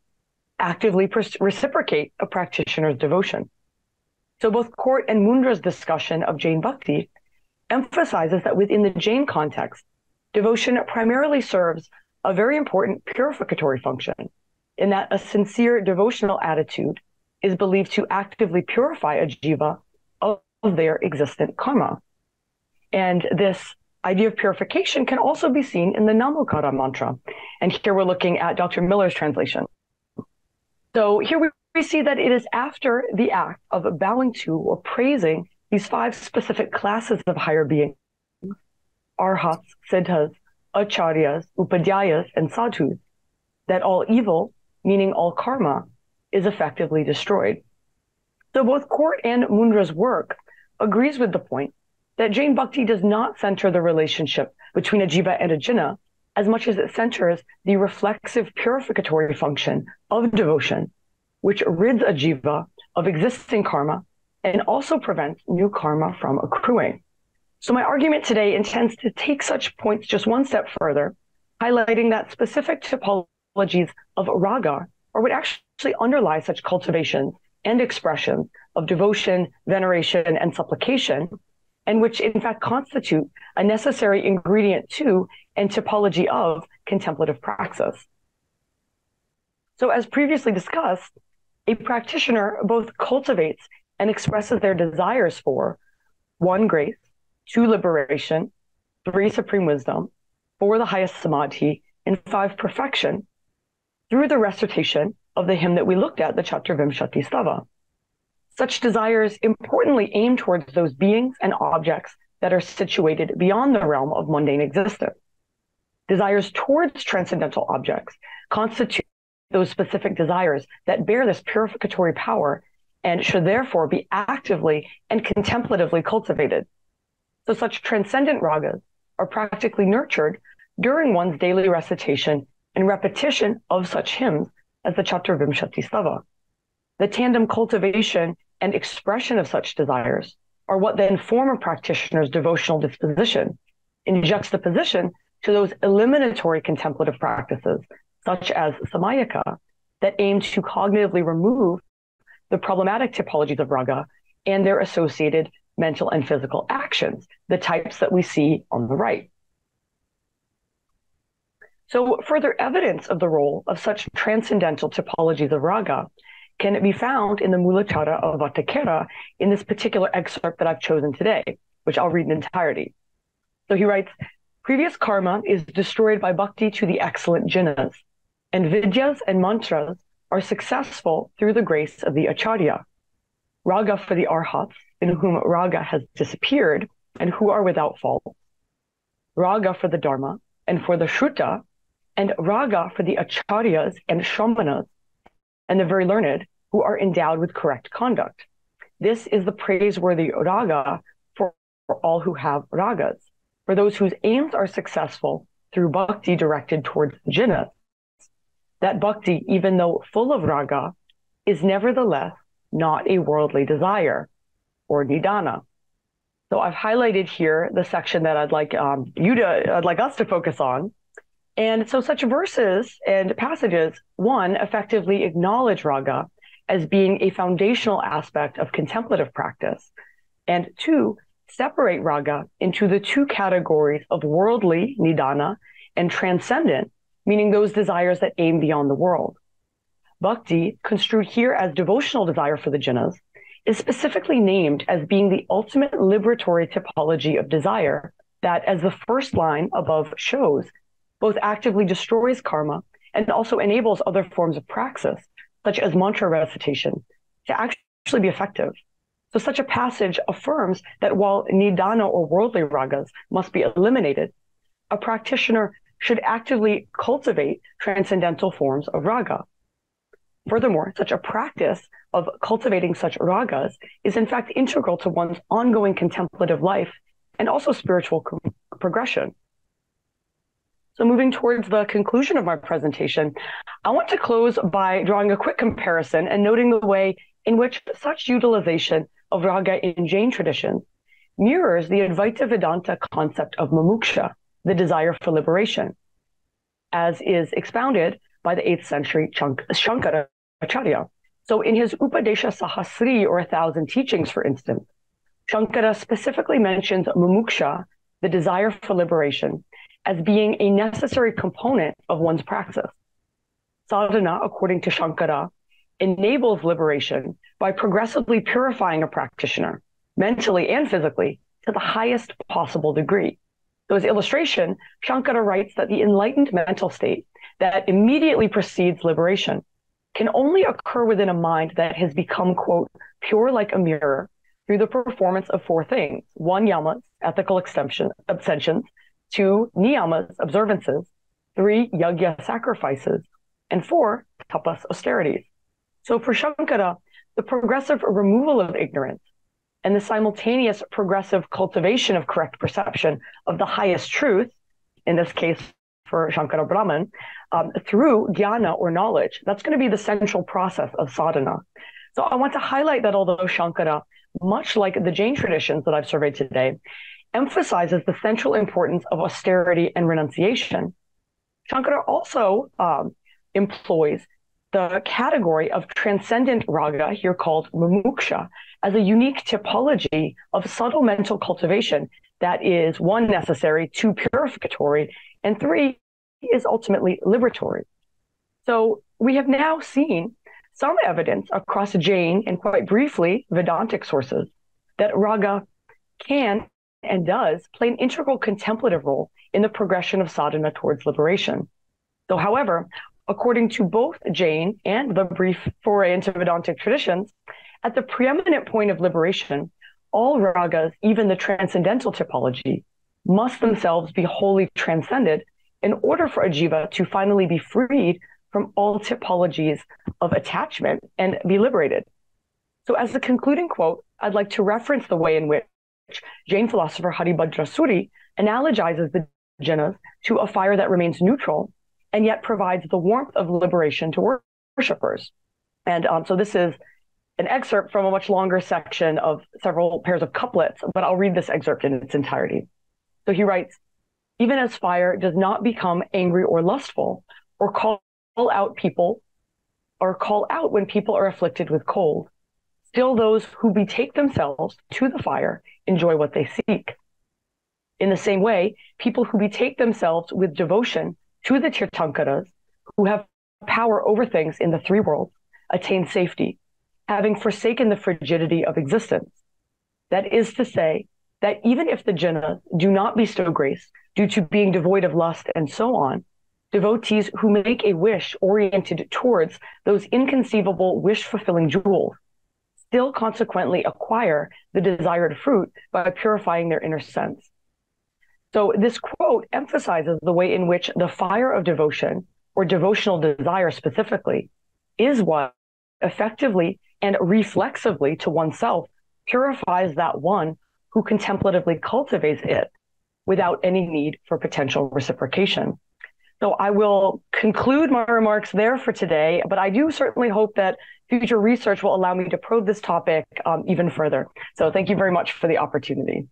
actively reciprocate a practitioner's devotion. So both Cort and Mundra's discussion of Jain Bhakti emphasizes that within the Jain context, devotion primarily serves a very important purificatory function in that a sincere devotional attitude is believed to actively purify a jiva of, their existent karma. And this idea of purification can also be seen in the Namokara mantra. And here we're looking at Dr. Miller's translation. So here we, we see that it is after the act of bowing to or praising these five specific classes of higher beings, arhats, siddhas, acharyas, upadhyayas, and sadhus, that all evil, meaning all karma, is effectively destroyed. So both Cort and Mundra's work agrees with the point that Jain Bhakti does not center the relationship between a jiva and a as much as it centers the reflexive purificatory function of devotion, which rids a jiva of existing karma and also prevents new karma from accruing. So my argument today intends to take such points just one step further, highlighting that specific typologies of raga or what actually underlie such cultivations and expressions of devotion, veneration, and supplication and which in fact constitute a necessary ingredient to and typology of contemplative praxis. So as previously discussed, a practitioner both cultivates and expresses their desires for one, grace, two, liberation, three, supreme wisdom, four, the highest samadhi, and five, perfection through the recitation of the hymn that we looked at, the Chaturvimshati Stava. Such desires importantly aim towards those beings and objects that are situated beyond the realm of mundane existence. Desires towards transcendental objects constitute those specific desires that bear this purificatory power and should therefore be actively and contemplatively cultivated. So such transcendent ragas are practically nurtured during one's daily recitation and repetition of such hymns as the Chaturvimshati Stava. The tandem cultivation and expression of such desires are what then form a practitioner's devotional disposition in juxtaposition to those eliminatory contemplative practices, such as samayika, that aim to cognitively remove the problematic typologies of raga and their associated mental and physical actions, the types that we see on the right. So, further evidence of the role of such transcendental typologies of raga can be found in the Mulachara of Vatakera in this particular excerpt that I've chosen today, which I'll read in entirety. So he writes, previous karma is destroyed by bhakti to the excellent jinas, and vidyas and mantras are successful through the grace of the acharya. Raga for the arhats, in whom raga has disappeared and who are without fault. Raga for the dharma and for the shruta, and raga for the acharyas and shramanas and the very learned who are endowed with correct conduct. This is the praiseworthy raga for, for all who have ragas. for those whose aims are successful through bhakti directed towards jinas. That bhakti, even though full of raga, is nevertheless not a worldly desire or nidana. So I've highlighted here the section that I'd like um, you to, I'd like us to focus on. And so such verses and passages, one, effectively acknowledge raga as being a foundational aspect of contemplative practice, and two, separate raga into the two categories of worldly nidana and transcendent, meaning those desires that aim beyond the world. Bhakti, construed here as devotional desire for the jinas, is specifically named as being the ultimate liberatory typology of desire that, as the first line above shows, both actively destroys karma and also enables other forms of praxis, such as mantra recitation, to actually be effective. So such a passage affirms that while nidana or worldly ragas must be eliminated, a practitioner should actively cultivate transcendental forms of raga. Furthermore, such a practice of cultivating such ragas is in fact integral to one's ongoing contemplative life and also spiritual co- progression. So moving towards the conclusion of my presentation, I want to close by drawing a quick comparison and noting the way in which such utilization of raga in Jain tradition mirrors the Advaita Vedanta concept of mumuksha, the desire for liberation, as is expounded by the 8th century Shankaracharya. So in his Upadesha Sahasri, or A Thousand Teachings, for instance, Shankara specifically mentions mumuksha, the desire for liberation, as being a necessary component of one's praxis. Sadhana, according to Shankara, enables liberation by progressively purifying a practitioner, mentally and physically, to the highest possible degree. So, as illustration, Shankara writes that the enlightened mental state that immediately precedes liberation can only occur within a mind that has become, quote, pure like a mirror through the performance of four things. One, yamas, ethical extension, abstentions, two, niyamas, observances, three, yajna, sacrifices, and four, tapas, austerities. So for Shankara, the progressive removal of ignorance and the simultaneous progressive cultivation of correct perception of the highest truth, in this case for Shankara Brahman, um, through jnana or knowledge, that's going to be the central process of sadhana. So I want to highlight that although Shankara, much like the Jain traditions that I've surveyed today, emphasizes the central importance of austerity and renunciation, Shankara also um, employs the category of transcendent raga, here called mumuksha, as a unique typology of subtle mental cultivation that is one necessary, two purificatory, and three is ultimately liberatory. So we have now seen some evidence across Jain and quite briefly Vedantic sources that raga can and does play an integral contemplative role in the progression of sadhana towards liberation. So, however, according to both Jain and the brief foray into Vedantic traditions, at the preeminent point of liberation, all ragas, even the transcendental typology, must themselves be wholly transcended in order for a jiva to finally be freed from all typologies of attachment and be liberated. So, as a concluding quote, I'd like to reference the way in which Jain philosopher Haribhadra Suri analogizes the jinas to a fire that remains neutral and yet provides the warmth of liberation to worshippers. And um, so this is an excerpt from a much longer section of several pairs of couplets, but I'll read this excerpt in its entirety. So he writes, even as fire does not become angry or lustful or call out people or call out when people are afflicted with cold, still those who betake themselves to the fire enjoy what they seek. In the same way, people who betake themselves with devotion to the Tirthankaras, who have power over things in the three worlds, attain safety, having forsaken the frigidity of existence. That is to say, that even if the jinas do not bestow grace due to being devoid of lust and so on, devotees who make a wish oriented towards those inconceivable wish fulfilling jewels still consequently acquire the desired fruit by purifying their inner sense. So this quote emphasizes the way in which the fire of devotion or devotional desire specifically is what effectively and reflexively to oneself purifies that one who contemplatively cultivates it. without any need for potential reciprocation. So I will conclude my remarks there for today, but I do certainly hope that future research will allow me to probe this topic um, even further. So thank you very much for the opportunity.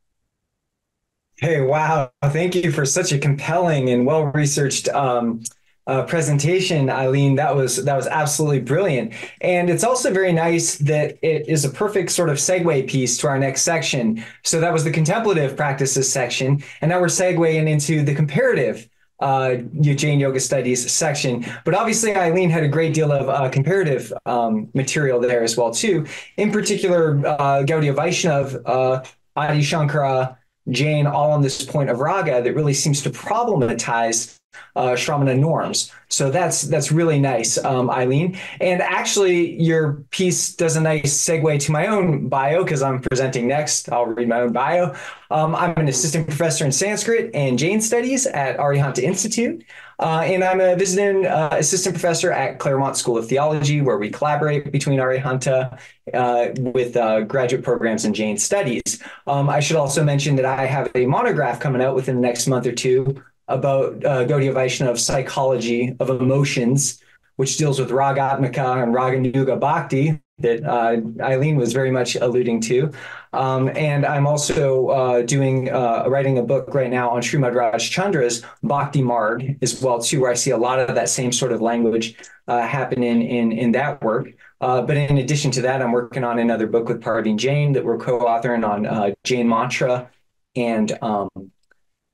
Hey, wow. Thank you for such a compelling and well-researched um, uh, presentation, Eileen. That was that was absolutely brilliant, and it's also very nice that it is a perfect sort of segue piece to our next section. So that was the contemplative practices section, and now we're segueing into the comparative uh, Jain Yoga Studies section. But obviously, Eileen had a great deal of uh, comparative um, material there as well too. In particular, uh, Gaudiya Vaishnav, uh, Adi Shankara, Jain, all on this point of raga that really seems to problematize uh, Shramana norms. So that's that's really nice, um, Eileen. And actually, your piece does a nice segue to my own bio because I'm presenting next. I'll read my own bio. Um, I'm an assistant professor in Sanskrit and Jain studies at Arihanta Institute. Uh, and I'm a visiting uh, assistant professor at Claremont School of Theology, where we collaborate between Arihanta uh, with uh, graduate programs in Jain studies. Um, I should also mention that I have a monograph coming out within the next month or two about uh, Gaudiya Vaishnava psychology of emotions, which deals with Ragatmika and Raganuga Bhakti that uh, Eileen was very much alluding to. Um, and I'm also uh, doing uh, writing a book right now on Srimad Rajchandra's Bhakti Marg as well too, where I see a lot of that same sort of language uh, happen in, in, in that work. Uh, but in addition to that, I'm working on another book with Parveen Jain that we're co-authoring on uh, Jain mantra and um,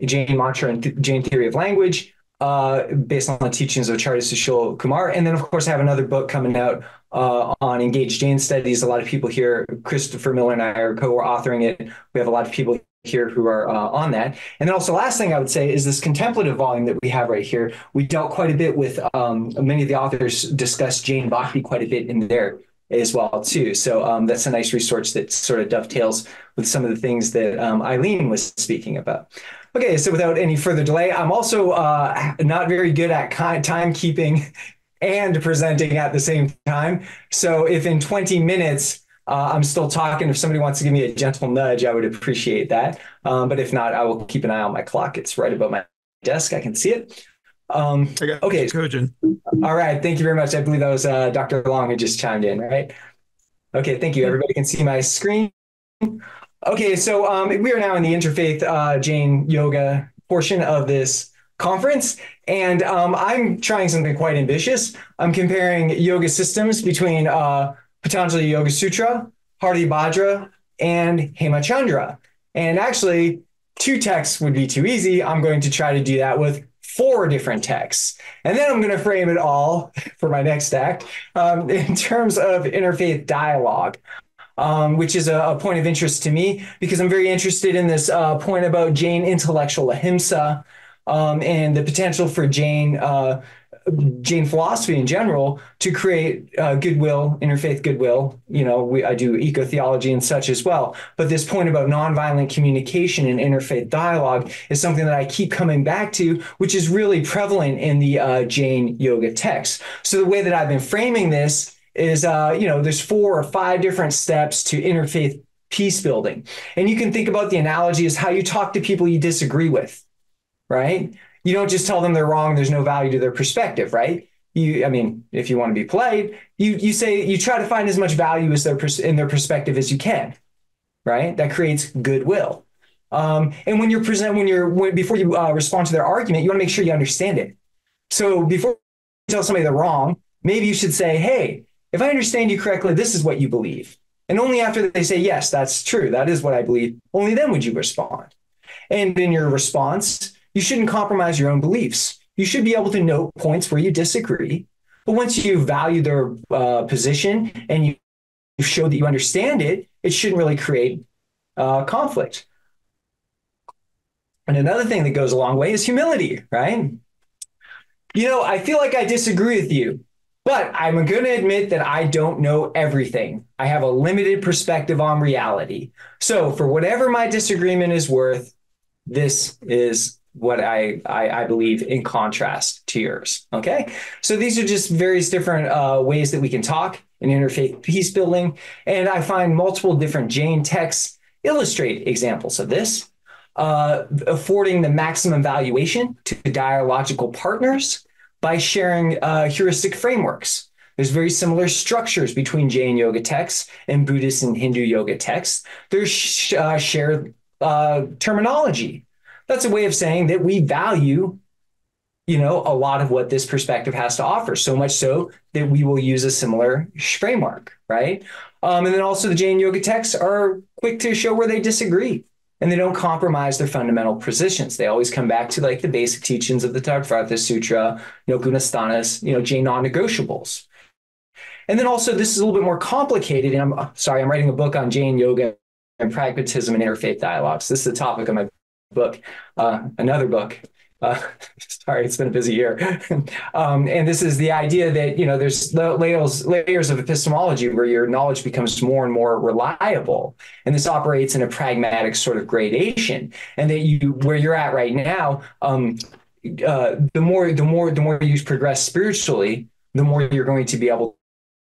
Jain mantra and Jain theory of language, uh, based on the teachings of Acharya Sushil Kumar. And then, of course, I have another book coming out uh, on engaged Jain studies. A lot of people here, Christopher Miller and I are co-authoring it. We have a lot of people here who are uh, on that. And then also, last thing I would say is this contemplative volume that we have right here. We dealt quite a bit with um, many of the authors discussed Jain Bhakti quite a bit in there as well too. So um, that's a nice resource that sort of dovetails with some of the things that um, Eileen was speaking about. Okay, so without any further delay, I'm also uh, not very good at timekeeping and presenting at the same time. So if in 20 minutes uh, I'm still talking, if somebody wants to give me a gentle nudge, I would appreciate that. Um, but if not, I will keep an eye on my clock. It's right above my desk. I can see it. Um, okay. Cogen. All right. Thank you very much. I believe that was uh, Dr. Long who just chimed in, right? Okay. Thank you. Everybody can see my screen. Okay, so um, we are now in the interfaith uh, Jain yoga portion of this conference, and um, I'm trying something quite ambitious. I'm comparing yoga systems between uh, Patanjali Yoga Sutra, Haribhadra, and Hemachandra. And actually, two texts would be too easy. I'm going to try to do that with four different texts. And then I'm going to frame it all for my next act um, in terms of interfaith dialogue um, which is a, a, point of interest to me because I'm very interested in this uh, point about Jain intellectual ahimsa um, and the potential for Jain uh, Jain philosophy in general to create uh, goodwill, interfaith goodwill. You know, we, I do eco theology and such as well. But this point about nonviolent communication and interfaith dialogue is something that I keep coming back to, which is really prevalent in the uh, Jain yoga text. So the way that I've been framing this is uh, you know there's four or five different steps to interfaith peace building. And you can think about the analogy as how you talk to people you disagree with right? You don't just tell them they're wrong there's no value to their perspective right? You i mean if you want to be polite you you say you try to find as much value as their in their perspective as you can right? That creates goodwill. Um, and when you're present when you're when, before you uh, respond to their argument you want to make sure you understand it. So before you tell somebody they're wrong maybe you should say hey if I understand you correctly, this is what you believe. And only after they say, yes, that's true, that is what I believe, only then would you respond. And in your response, you shouldn't compromise your own beliefs. You should be able to note points where you disagree. But once you value their uh, position and you show that you understand it, it shouldn't really create uh, conflict. And another thing that goes a long way is humility, right? You know, I feel like I disagree with you, but I'm going to admit that I don't know everything. I have a limited perspective on reality. So, for whatever my disagreement is worth, this is what I, I, I believe in contrast to yours. Okay. So, these are just various different uh, ways that we can talk in interfaith peace building. And I find multiple different Jain texts illustrate examples of this. uh, affording the maximum valuation to dialogical partners by sharing uh, heuristic frameworks. There's very similar structures between Jain yoga texts and Buddhist and Hindu yoga texts. There's sh- uh, shared uh, terminology. That's a way of saying that we value, you know, a lot of what this perspective has to offer. So much so that we will use a similar framework, right? Um, and then also the Jain yoga texts are quick to show where they disagree and they don't compromise their fundamental positions. They always come back to like the basic teachings of the Tattvartha Sutra, you know, Gunasthanas, you know, Jain non-negotiables. And then also this is a little bit more complicated. And I'm sorry, I'm writing a book on Jain yoga and pragmatism and interfaith dialogues. This is the topic of my book, uh, another book. Uh, sorry, it's been a busy year. um, and this is the idea that you know there's layers layers of epistemology where your knowledge becomes more and more reliable, and this operates in a pragmatic sort of gradation. And that you where you're at right now, um, uh, the more the more the more you progress spiritually, the more you're going to be able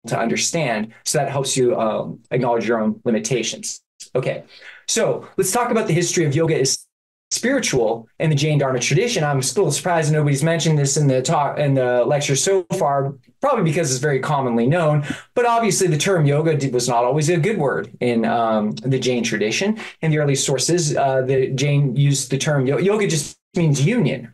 to understand. So that helps you um, acknowledge your own limitations. Okay, so let's talk about the history of yoga is spiritual in the Jain Dharma tradition. I'm still surprised nobody's mentioned this in the talk in the lecture so far, probably because it's very commonly known. But obviously, the term yoga was not always a good word in um, the Jain tradition. In the early sources, uh, the Jain used the term yoga just means union.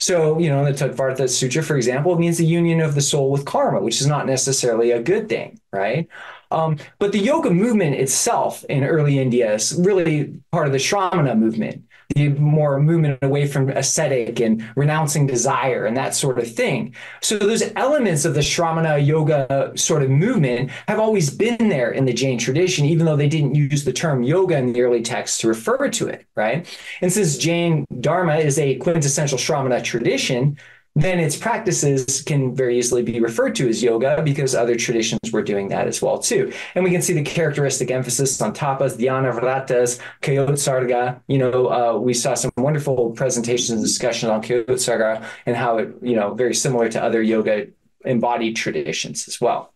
So, you know, the Tattvartha Sutra, for example, means the union of the soul with karma, which is not necessarily a good thing, right? Um, but the yoga movement itself in early India is really part of the Shramana movement the more movement away from ascetic and renouncing desire and that sort of thing. So those elements of the Shramana yoga sort of movement have always been there in the Jain tradition, even though they didn't use the term yoga in the early texts to refer to it, right? And since Jain Dharma is a quintessential Shramana tradition, then its practices can very easily be referred to as yoga because other traditions were doing that as well too. And we can see the characteristic emphasis on tapas, dhyana, vratas, kayotsarga. You know, uh, we saw some wonderful presentations and discussions on kayotsarga and how it, you know, very similar to other yoga embodied traditions as well.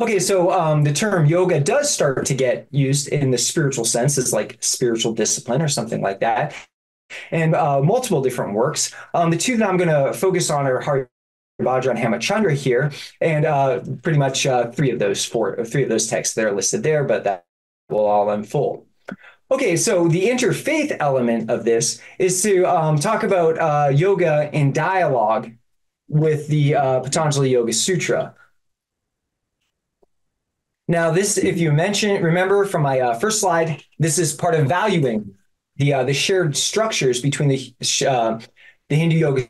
Okay, so um, the term yoga does start to get used in the spiritual sense as like spiritual discipline or something like that and uh, multiple different works. Um, the two that I'm going to focus on are Hari Bhadra and Hemachandra here, and uh, pretty much uh, three of those four, three of those texts that are listed there, but that will all unfold. Okay, so the interfaith element of this is to um, talk about uh, yoga in dialogue with the uh, Patanjali Yoga Sutra. Now, this, if you mention, remember from my uh, first slide, this is part of valuing the uh, the shared structures between the uh, the Hindu Yoga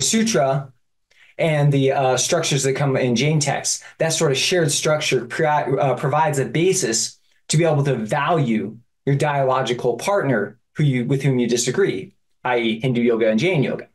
Sutra and the uh, structures that come in Jain texts. That sort of shared structure uh, provides a basis to be able to value your dialogical partner who you with whom you disagree, i.e., Hindu yoga and Jain yoga.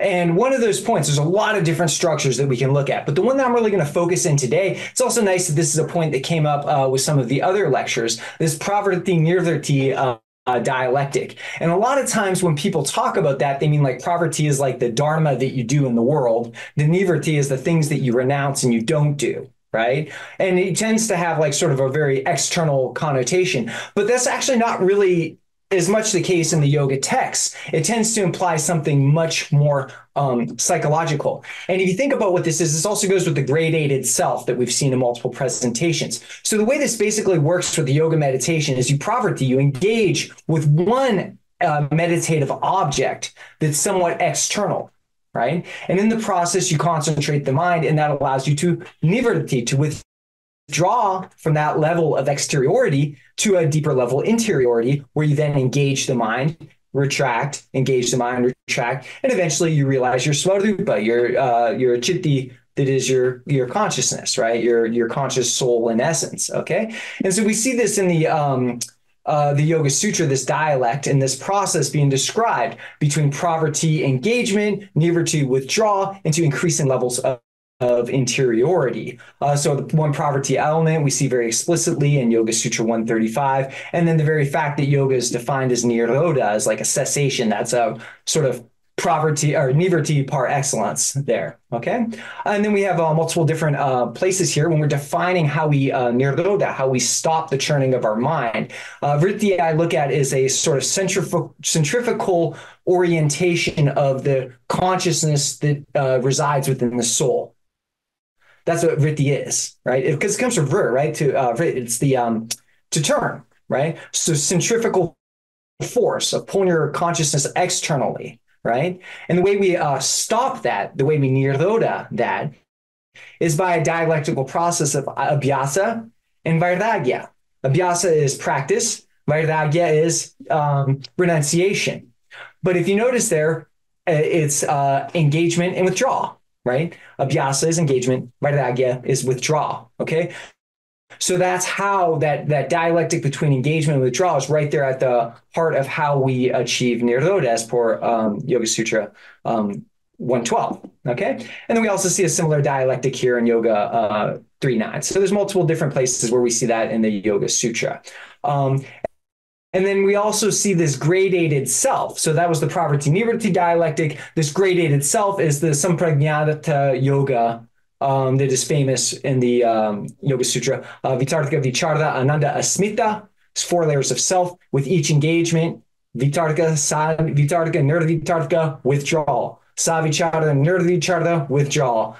And one of those points, there's a lot of different structures that we can look at. But the one that I'm really going to focus in today, it's also nice that this is a point that came up uh, with some of the other lectures. This Pravrti Nivrti uh, uh, dialectic. And a lot of times when people talk about that, they mean like pravrti is like the dharma that you do in the world. The nivritti is the things that you renounce and you don't do. Right. And it tends to have like sort of a very external connotation, but that's actually not really is much the case in the yoga texts. It tends to imply something much more um, psychological. And if you think about what this is, this also goes with the gradated self that we've seen in multiple presentations. So the way this basically works with the yoga meditation is you pravrti, you engage with one uh, meditative object that's somewhat external. Right. And in the process, you concentrate the mind, and that allows you to nivritti, to with draw from that level of exteriority to a deeper level interiority where you then engage the mind retract engage the mind retract and eventually you realize your svarupa your uh, your chitti that is your your consciousness right? Your your conscious soul in essence okay? And so we see this in the um uh, the Yoga Sutra, this dialect and this process being described between pravrti engagement, nivritti withdraw into increasing levels of, of interiority. Uh, so the one pravrti element we see very explicitly in Yoga Sutra 135, and then the very fact that yoga is defined as nirodha, as like a cessation, that's a sort of pravrti or nivrti par excellence there. Okay. And then we have uh, multiple different uh, places here when we're defining how we uh, how we stop the churning of our mind. Uh, vritti I look at is a sort of centrif- centrifugal orientation of the consciousness that uh, resides within the soul. That's what vritti is, right? Because it, it, comes from ver, right? To uh, it's the um, to turn, right? So centrifugal force of pulling your consciousness externally right? And the way we uh, stop that, the way we nirodha that, is by a dialectical process of abhyasa and vairagya. Abhyasa is practice, vairagya is um, renunciation. But if you notice there, uh, it's uh, engagement and withdrawal, right? Abhyasa is engagement, vairagya is withdrawal, okay? So that's how that that dialectic between engagement and withdrawal is right there at the heart of how we achieve nirvana as per um, Yoga Sutra um, 112. Okay, and then we also see a similar dialectic here in Yoga uh, 39. So there's multiple different places where we see that in the Yoga Sutra. Um, and then we also see this gradated self. So that was the Pravrti Nivriti dialectic. This gradated self is the Sampragnata Yoga um, that is famous in the um, Yoga Sutra. Uh, Vitarka Vichara Ananda Asmita. It's four layers of self with each engagement. Vitarka, Sa Vitarka, Nirvitarka, withdrawal. Savichara, Nirvichara, withdrawal.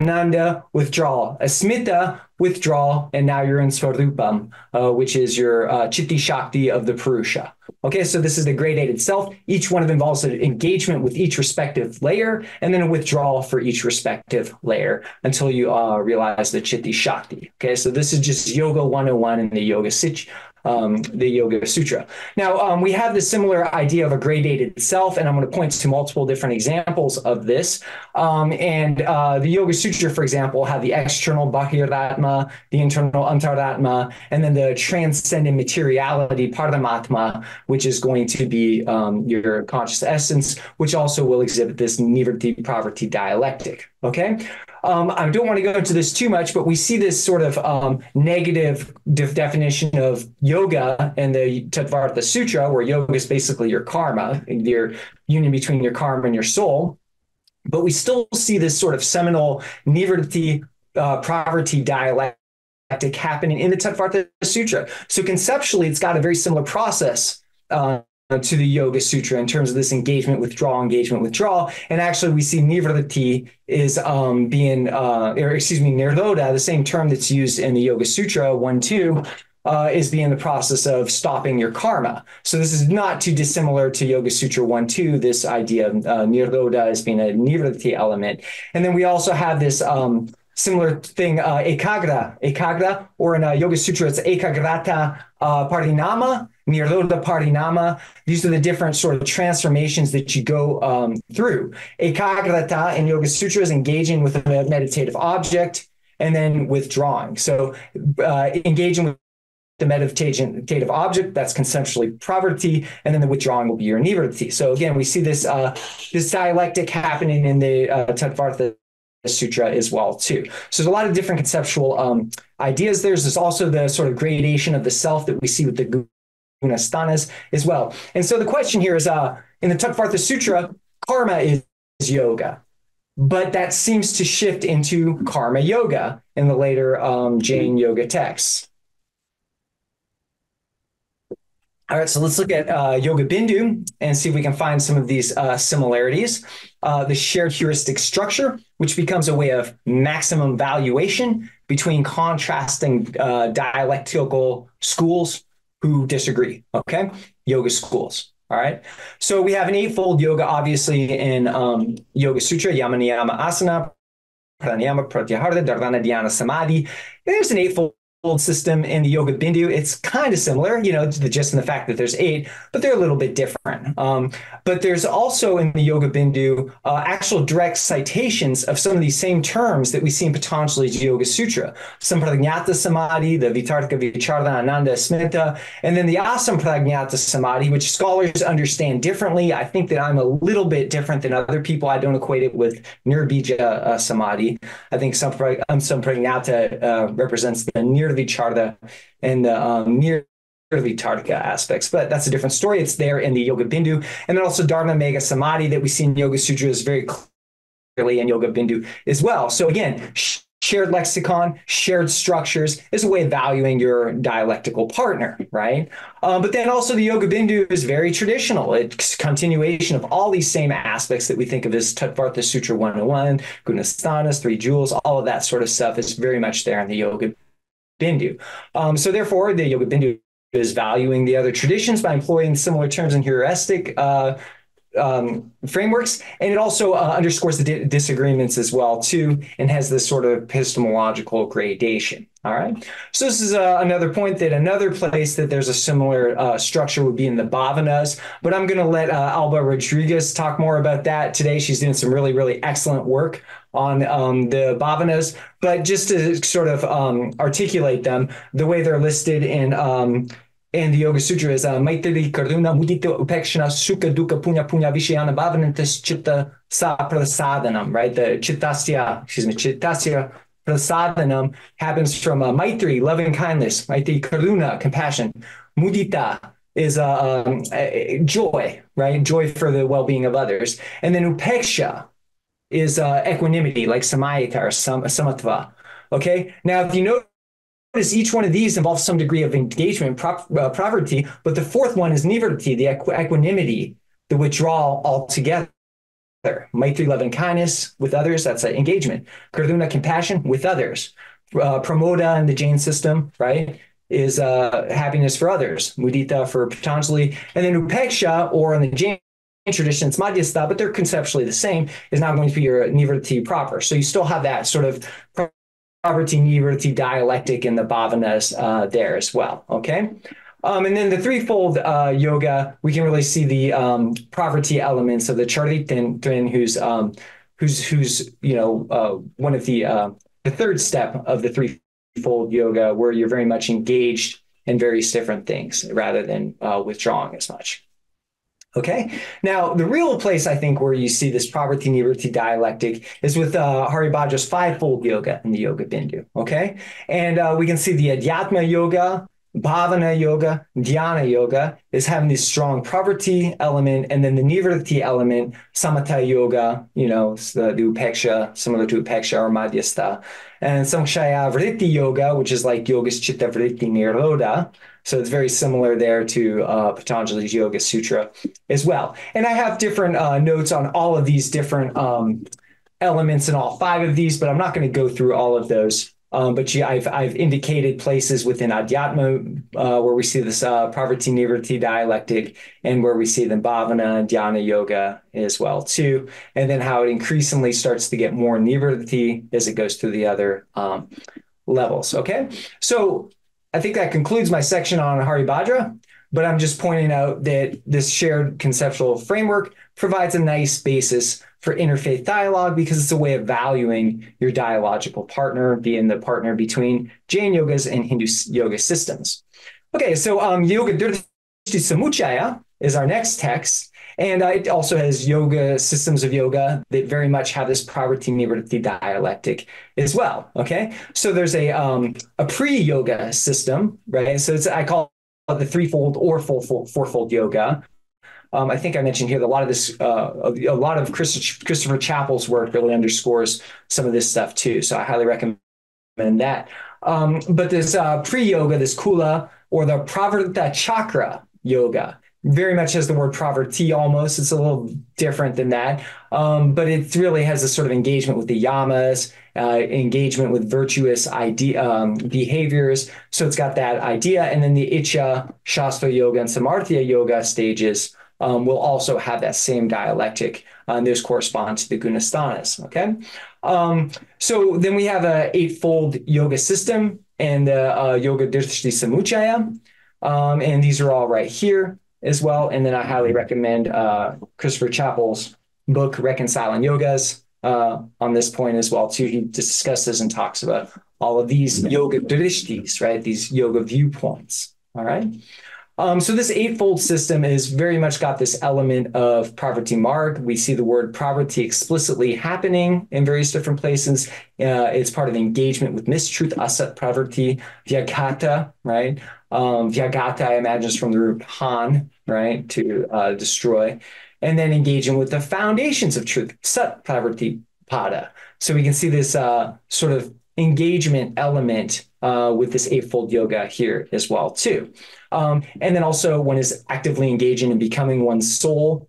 Ananda, withdrawal. Asmita, withdrawal. And now you're in Svarupam, uh, which is your uh, Chitti Shakti of the Purusha. Okay, so this is the gradated self. Each one of them involves an engagement with each respective layer and then a withdrawal for each respective layer until you uh, realize the Chitti Shakti. Okay, so this is just Yoga 101 in the Yoga Sit um, the Yoga Sutra. Now, um, we have this similar idea of a gradated self, and I'm going to point to multiple different examples of this. Um, and uh, the Yoga Sutra, for example, have the external Bahiratma, the internal Antaratma, and then the transcendent materiality, Paramatma, which is going to be um, your conscious essence, which also will exhibit this Nivrti Pravrti dialectic. Okay. Um, I don't want to go into this too much, but we see this sort of um, negative de- definition of yoga in the Tattvartha Sutra, where yoga is basically your karma, your union between your karma and your soul. But we still see this sort of seminal Nivrti uh, Pravrti dialectic happening in the Tattvartha Sutra. So conceptually, it's got a very similar process. Uh, to the Yoga Sutra in terms of this engagement, withdrawal, engagement, withdrawal. And actually, we see Nivriti is um, being, uh, or excuse me, Nirodha, the same term that's used in the Yoga Sutra 1 2. Uh, is being the process of stopping your karma. So this is not too dissimilar to Yoga Sutra 1 2, this idea of uh, as being a Nivriti element. And then we also have this um, similar thing, uh, Ekagra, Ekagra, or in a Yoga Sutra, it's Ekagrata uh, Parinama Parinama. These are the different sort of transformations that you go um, through. Ekagrata in Yoga Sutra is engaging with a meditative object and then withdrawing. So uh, engaging with the meditative object, that's conceptually pravrti, and then the withdrawing will be your nivrti. So again, we see this uh, this dialectic happening in the uh, Sutra as well too. So there's a lot of different conceptual um, ideas. There's, there's also the sort of gradation of the self that we see with the as well. And so the question here is uh, in the Tattvartha Sutra, karma is, is yoga, but that seems to shift into karma yoga in the later um, Jain yoga texts. All right, so let's look at uh, Yoga Bindu and see if we can find some of these uh, similarities. Uh, the shared heuristic structure, which becomes a way of maximum valuation between contrasting uh, dialectical schools who disagree. Okay. Yoga schools. All right. So we have an eightfold yoga, obviously, in um, Yoga Sutra, Yama Niyama Asana, Pranayama Pratyahara, Dharana Dhyana Samadhi. There's an eightfold system in the Yoga Bindu. It's kind of similar, you know, just in the fact that there's eight, but they're a little bit different. Um, but there's also in the Yoga Bindu uh, actual direct citations of some of these same terms that we see in Patanjali's Yoga Sutra. Sampragnata Samadhi, the Vitarka Vichara Ananda Smita, and then the Asampragnata Samadhi, which scholars understand differently. I think that I'm a little bit different than other people. I don't equate it with Nirbija uh, Samadhi. I think Sampragnata uh, represents the near vichara and the um, near aspects, but that's a different story. It's there in the Yoga Bindu. And then also Dharma Megha Samadhi that we see in Yoga Sutra is very clearly in Yoga Bindu as well. So again, shared lexicon, shared structures is a way of valuing your dialectical partner, right? Um, but then also the Yoga Bindu is very traditional. It's continuation of all these same aspects that we think of as Tattvartha Sutra 101, Gunasthanas, Three Jewels, all of that sort of stuff is very much there in the Yoga Bindu. Um, so therefore, the Yoga Bindu is valuing the other traditions by employing similar terms and heuristic uh, um, frameworks, and it also uh, underscores the di- disagreements as well too, and has this sort of epistemological gradation. All right. So this is uh, another point that another place that there's a similar uh, structure would be in the Bhavanas, but I'm going to let uh, Alba Rodriguez talk more about that today. She's doing some really, really excellent work on um, the Bhavanas, but just to sort of um, articulate them, the way they're listed in um, and the Yoga Sutra is uh, Maitri Karuna Mudita Upekshana Sukha Dukkha Punya Punya Vishayana Bhavanantas Chitta Saprasadanam, right? The Chittasya, excuse me, Chittasya Prasadanam happens from uh, Maitri, loving kindness, Maitri Karuna, compassion. Mudita is uh, um, joy, right? Joy for the well being of others. And then Upeksha is uh, equanimity, like Samayita or sam- Samatva. Okay. Now, if you notice each one of these involves some degree of engagement, prop, uh, but the fourth one is nivriti, the equ- equanimity, the withdrawal altogether. Maitri, love and kindness with others, that's engagement. Karuna, compassion with others. Uh, pramoda in the Jain system, right, is uh, happiness for others. Mudita for Patanjali. And then upeksha, or in the Jain tradition, it's madhyastha, but they're conceptually the same, is now going to be your nivriti proper. So you still have that sort of pravrti nivritti dialectic in the bhavanas uh, there as well. Okay. Um, and then the threefold uh, yoga, we can really see the um, elements of the Charitin, who's um, who's who's you know uh, one of the uh, the third step of the threefold yoga, where you're very much engaged in various different things rather than uh, withdrawing as much. Okay. Now, the real place I think where you see this pravrti nivritti dialectic is with uh, Haribhadra's fivefold yoga in the Yoga Bindu. Okay. And uh, we can see the Adhyatma yoga, Bhavana yoga, Dhyana yoga is having this strong pravrti element, and then the nivritti element, Samatha yoga, you know, the, the Upeksha, similar to Upeksha or Madhyastha. And Samkhya Vritti yoga, which is like Yogas Chitta Vritti Nirodha, so it's very similar there to uh, Patanjali's Yoga Sutra as well. And I have different uh, notes on all of these different um, elements in all five of these, but I'm not going to go through all of those. Um, but yeah, I've, I've indicated places within Adhyatma uh, where we see this uh, Nivritti dialectic and where we see the Bhavana and Dhyana Yoga as well too. And then how it increasingly starts to get more Nivritti as it goes through the other um, levels. Okay. So I think that concludes my section on Hari Haribhadra, but I'm just pointing out that this shared conceptual framework provides a nice basis for interfaith dialogue because it's a way of valuing your dialogical partner, being the partner between Jain yogas and Hindu yoga systems. Okay, so um, Yoga Drishti Samuchaya is our next text. And uh, it also has yoga systems of yoga that very much have this pravriti nivritti dialectic as well. Okay, so there's a um, a pre-yoga system, right? So it's I call it the threefold or fourfold, fourfold yoga. Um, I think I mentioned here that a lot of this, uh, a lot of Christopher Chapple's work really underscores some of this stuff too. So I highly recommend that. Um, but this uh, pre-yoga, this kula or the pravrita chakra yoga very much has the word pravrti almost. It's a little different than that. Um, but it really has a sort of engagement with the yamas, uh, engagement with virtuous idea, um, behaviors. So it's got that idea. And then the Icha, Shastra Yoga, and Samarthya Yoga stages um, will also have that same dialectic. Uh, and those correspond to the Gunasthanas. Okay. Um, so then we have a eightfold yoga system and the uh, Yoga Drishti Samuchaya. Um, and these are all right here as well. And then I highly recommend uh, Christopher Chapple's book, Reconciling Yogas, uh, on this point as well, too. He discusses and talks about all of these yoga drishtis, right? These yoga viewpoints. All right. Um, so this eightfold system is very much got this element of pravrti mark. We see the word pravrti explicitly happening in various different places. Uh, it's part of the engagement with mistruth, asat pravrti, vyaghata, right? Um, vyaghata, I imagine, is from the root han, right, to uh, destroy. And then engaging with the foundations of truth, sat pravrti pada. So we can see this uh, sort of engagement element uh, with this eightfold yoga here as well too. Um, and then also one is actively engaging and becoming one's soul,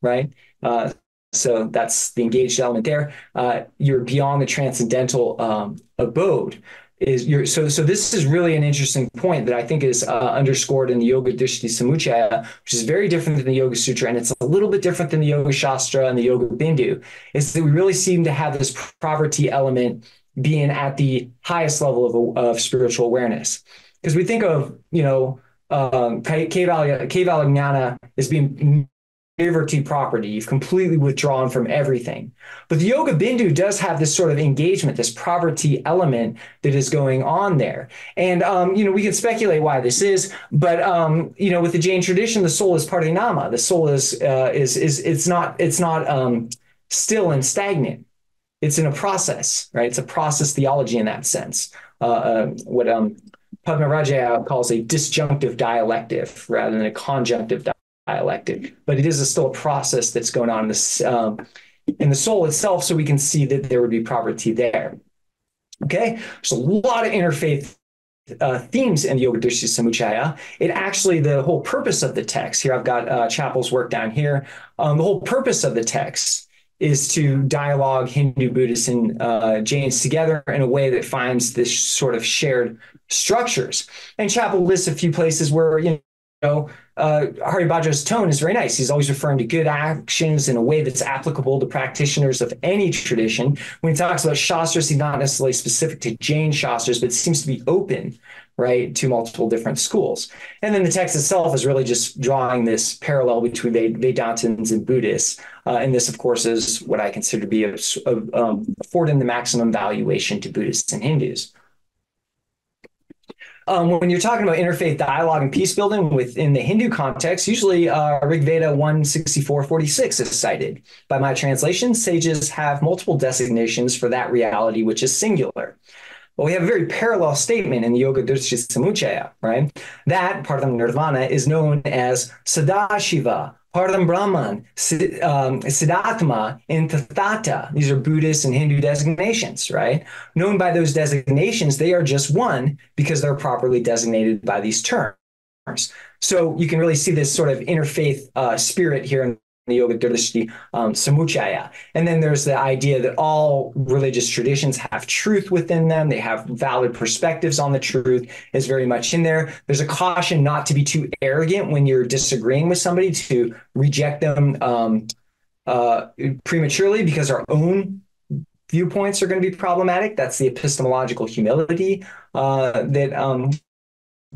right? Uh, so that's the engaged element there. Uh, you're beyond the transcendental um, abode. Is your so so this is really an interesting point that I think is uh, underscored in the Yoga Drishti Samuchaya, which is very different than the Yoga Sutra, and it's a little bit different than the Yoga Shastra and the Yoga Bindu. Is that we really seem to have this pravrti element being at the highest level of, of spiritual awareness. Because we think of, you know, um, Kevala is being Pravrti property. You've completely withdrawn from everything. But the Yoga Bindu does have this sort of engagement, this pravrti element that is going on there. And, um, you know, we can speculate why this is, but, um, you know, with the Jain tradition, the soul is part of nama. The soul is, uh, is, is, it's not, it's not um, still and stagnant it's in a process, right? It's a process theology in that sense. Uh, uh, what um, Padmarajiah calls a disjunctive dialective rather than a conjunctive dialective. But it is a, still a process that's going on in, this, um, in the soul itself, so we can see that there would be pravrti there. Okay, there's a lot of interfaith uh, themes in the Yoga Drishti Samuchaya. It actually, the whole purpose of the text, here I've got uh, Chapple's work down here, um, the whole purpose of the text is to dialogue Hindu, Buddhist, and uh, Jains together in a way that finds this sort of shared structures. And Chapple lists a few places where, you know, uh, Haribhadra's tone is very nice. He's always referring to good actions in a way that's applicable to practitioners of any tradition. When he talks about Shastras, he's not necessarily specific to Jain Shastras, but seems to be open right, to multiple different schools. And then the text itself is really just drawing this parallel between Vedantins and Buddhists. Uh, and this, of course, is what I consider to be a, a, um, affording the maximum valuation to Buddhists and Hindus. Um, when you're talking about interfaith dialogue and peace building within the Hindu context, usually uh, Rig Veda 164.46 is cited. By my translation, sages have multiple designations for that reality, which is singular. Well, we have a very parallel statement in the Yoga Drishti Samuchaya, right? That part of the nirvana is known as Sadashiva, Paradam Brahman, um, Siddhatma, and Tathata. These are Buddhist and Hindu designations, right? Known by those designations, they are just one because they're properly designated by these terms. So you can really see this sort of interfaith uh, spirit here in the Yoga Drishti um, Samuchaya. And then there's the idea that all religious traditions have truth within them. They have valid perspectives on the truth is very much in there. There's a caution not to be too arrogant when you're disagreeing with somebody to reject them um, uh, prematurely because our own viewpoints are going to be problematic. That's the epistemological humility uh, that um,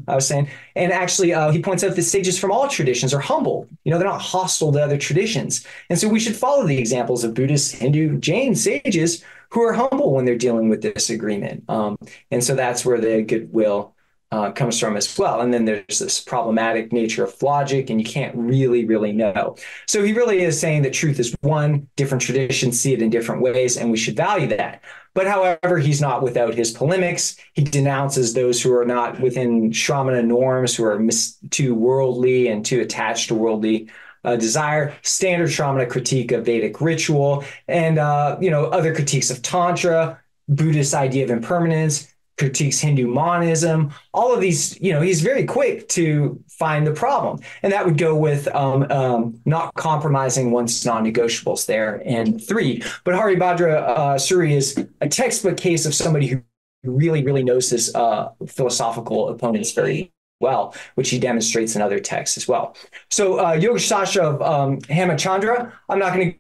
I was saying. And actually, uh, he points out that sages from all traditions are humble. You know, they're not hostile to other traditions. And so we should follow the examples of Buddhist, Hindu, Jain sages who are humble when they're dealing with disagreement. Um, and so that's where the goodwill uh, comes from as well. And then there's this problematic nature of logic, and you can't really, really know. So he really is saying that truth is one, different traditions see it in different ways, and we should value that. But however, he's not without his polemics. He denounces those who are not within Shramana norms, who are mis- too worldly and too attached to worldly uh, desire. Standard Shramana critique of Vedic ritual, and uh, you know other critiques of Tantra, Buddhist idea of impermanence, critiques Hindu monism, all of these, you know, he's very quick to find the problem. And that would go with um, um, not compromising one's non negotiables there. And three, but Haribhadra uh, Suri is a textbook case of somebody who really, really knows his uh, philosophical opponents very well, which he demonstrates in other texts as well. So, uh, Yoga Shastra of um, Hemachandra, I'm not going to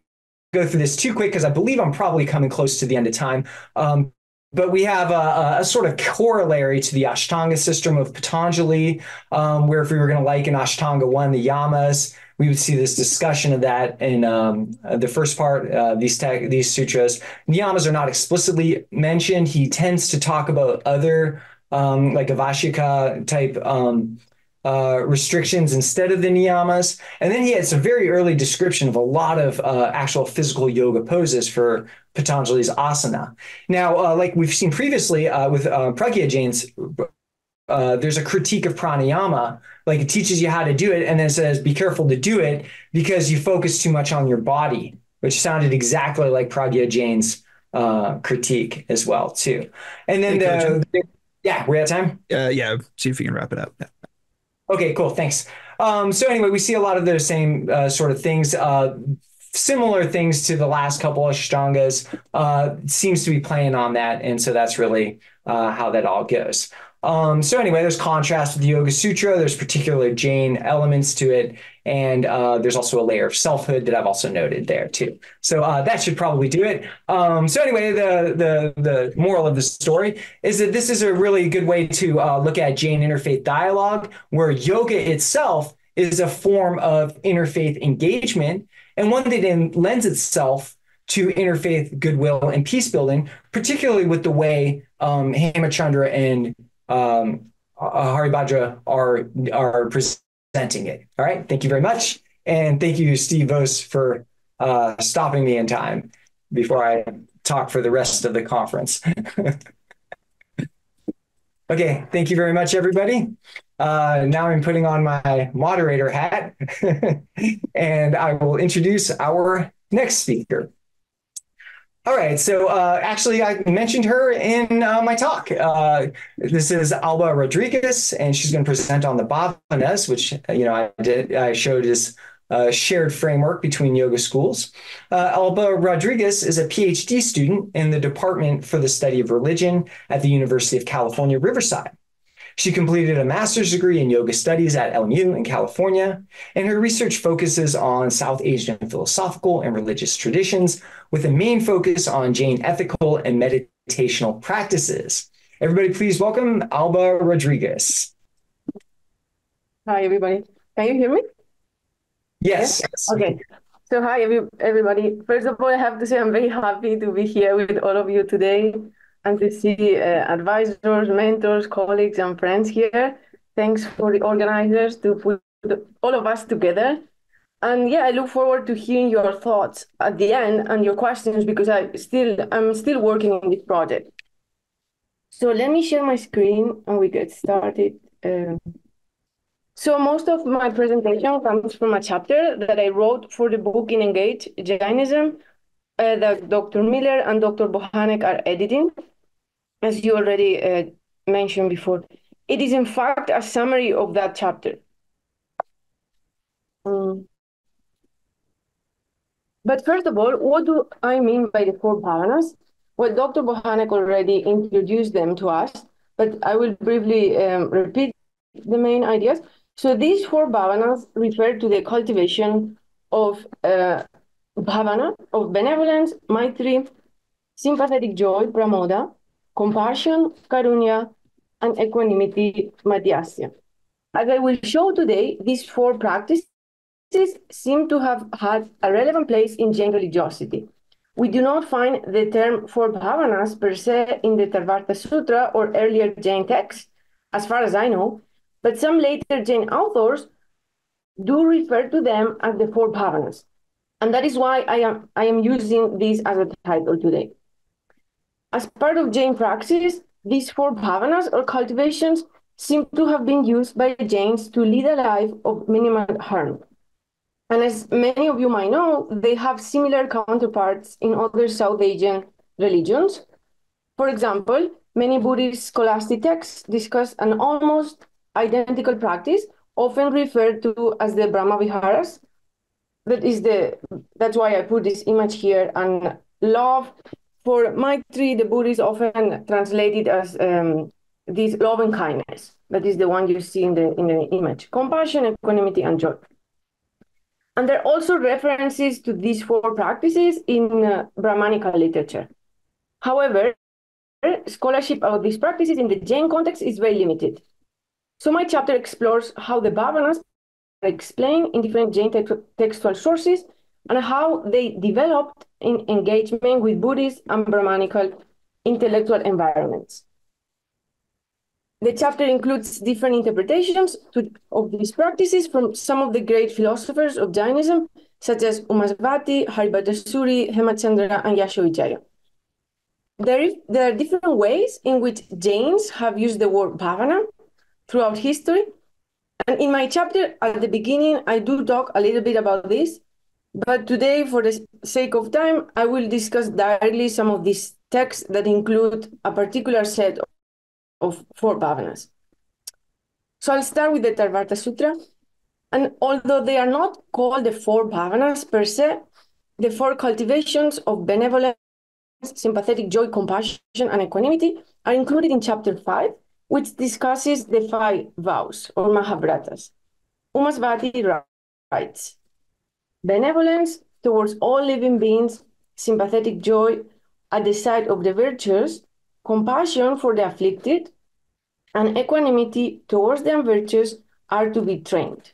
go through this too quick because I believe I'm probably coming close to the end of time. Um, but we have a, a, sort of corollary to the Ashtanga system of Patanjali, um, where if we were going to liken Ashtanga 1, the yamas, we would see this discussion of that in um, the first part, uh, these, te- these sutras. Yamas are not explicitly mentioned. He tends to talk about other, um, like Avashyaka type um, uh, restrictions instead of the niyamas. And then he had some very early description of a lot of uh, actual physical yoga poses for Patanjali's asana. Now, uh, like we've seen previously uh, with uh, Pragya Jain's, uh, there's a critique of pranayama. Like it teaches you how to do it and then says, be careful to do it because you focus too much on your body, which sounded exactly like Pragya Jain's critique as well, too. And then hey, the, yeah, we're at time. Uh, yeah, see if we can wrap it up. Yeah. Okay, cool. Thanks. Um, so anyway, we see a lot of those same uh, sort of things. Similar things to the last couple of Ashtangas uh, seems to be playing on that, and so that's really uh, how that all goes. Um, so anyway, there's contrast with the Yoga Sutra. There's particular Jain elements to it, and uh, there's also a layer of selfhood that I've also noted there too. So uh, that should probably do it. Um, so anyway, the the the moral of the story is that this is a really good way to uh, look at Jain interfaith dialogue, where yoga itself is a form of interfaith engagement and one that then lends itself to interfaith goodwill and peace building, particularly with the way um, and um, Haribhadra are are presenting it. All right, thank you very much, and thank you, Steve Vose, for uh, stopping me in time before I talk for the rest of the conference. okay, thank you very much, everybody. Uh, now I'm putting on my moderator hat, and I will introduce our next speaker. All right. So uh, actually, I mentioned her in uh, my talk. Uh, this is Alba Rodriguez, and she's going to present on the bhavanas, which you know I did. I showed as a shared framework between yoga schools. Uh, Alba Rodriguez is a PhD student in the Department for the Study of Religion at the University of California, Riverside. She completed a master's degree in yoga studies at LMU in California, and her research focuses on South Asian philosophical and religious traditions with a main focus on Jain ethical and meditational practices. Everybody, please welcome Alba Rodriguez. Hi, everybody. Can you hear me? Yes. Okay. So, hi, every, everybody. First of all, I have to say I'm very happy to be here with all of you today and to see uh, advisors, mentors, colleagues, and friends here. Thanks for the organizers to put all of us together. And yeah, I look forward to hearing your thoughts at the end and your questions because I still I'm still working on this project. So let me share my screen and we get started. Uh, so most of my presentation comes from a chapter that I wrote for the book in Engage Jainism uh, that Dr. Miller and Dr. Bohanec are editing as you already uh, mentioned before. It is, in fact, a summary of that chapter. Um, but first of all, what do I mean by the four bhavanas? Well, Dr. Bohanec already introduced them to us, but I will briefly um, repeat the main ideas. So these four bhavanas refer to the cultivation of uh, bhavana, of benevolence, maitri, sympathetic joy, pramoda, compassion, karunya, and equanimity, madhyasya. As I will show today, these four practices seem to have had a relevant place in Jain religiosity. We do not find the term four bhavanas per se in the Tattvartha Sutra or earlier Jain texts, as far as I know, but some later Jain authors do refer to them as the four bhavanas. And that is why I am, I am using this as a title today. As part of Jain praxis, these four bhavanas or cultivations seem to have been used by Jains to lead a life of minimal harm. And as many of you might know, they have similar counterparts in other South Asian religions. For example, many Buddhist scholastic texts discuss an almost identical practice, often referred to as the Brahma Viharas. That is the that's why I put this image here. And love for Maitri, the Buddha is often translated as um, this love and kindness. That is the one you see in the, in the image. Compassion, equanimity, and joy. And there are also references to these four practices in uh, Brahmanical literature. However, scholarship of these practices in the Jain context is very limited. So my chapter explores how the bhavanas are explained in different Jain te textual sources and how they developed in engagement with Buddhist and Brahmanical intellectual environments. The chapter includes different interpretations to, of these practices from some of the great philosophers of Jainism, such as Umasvati, Haribhadra Suri, Hemachandra, and Yashovijaya. There, there are different ways in which Jains have used the word bhavana throughout history. And in my chapter at the beginning, I do talk a little bit about this. But today, for the sake of time, I will discuss directly some of these texts that include a particular set of four bhavanas. So I'll start with the Tattvartha Sutra. And although they are not called the four bhavanas per se, the four cultivations of benevolence, sympathetic joy, compassion, and equanimity are included in chapter 5, which discusses the five vows or Mahavratas. Umasvati writes, benevolence towards all living beings, sympathetic joy at the sight of the virtues, compassion for the afflicted, and equanimity towards the unvirtuous are to be trained.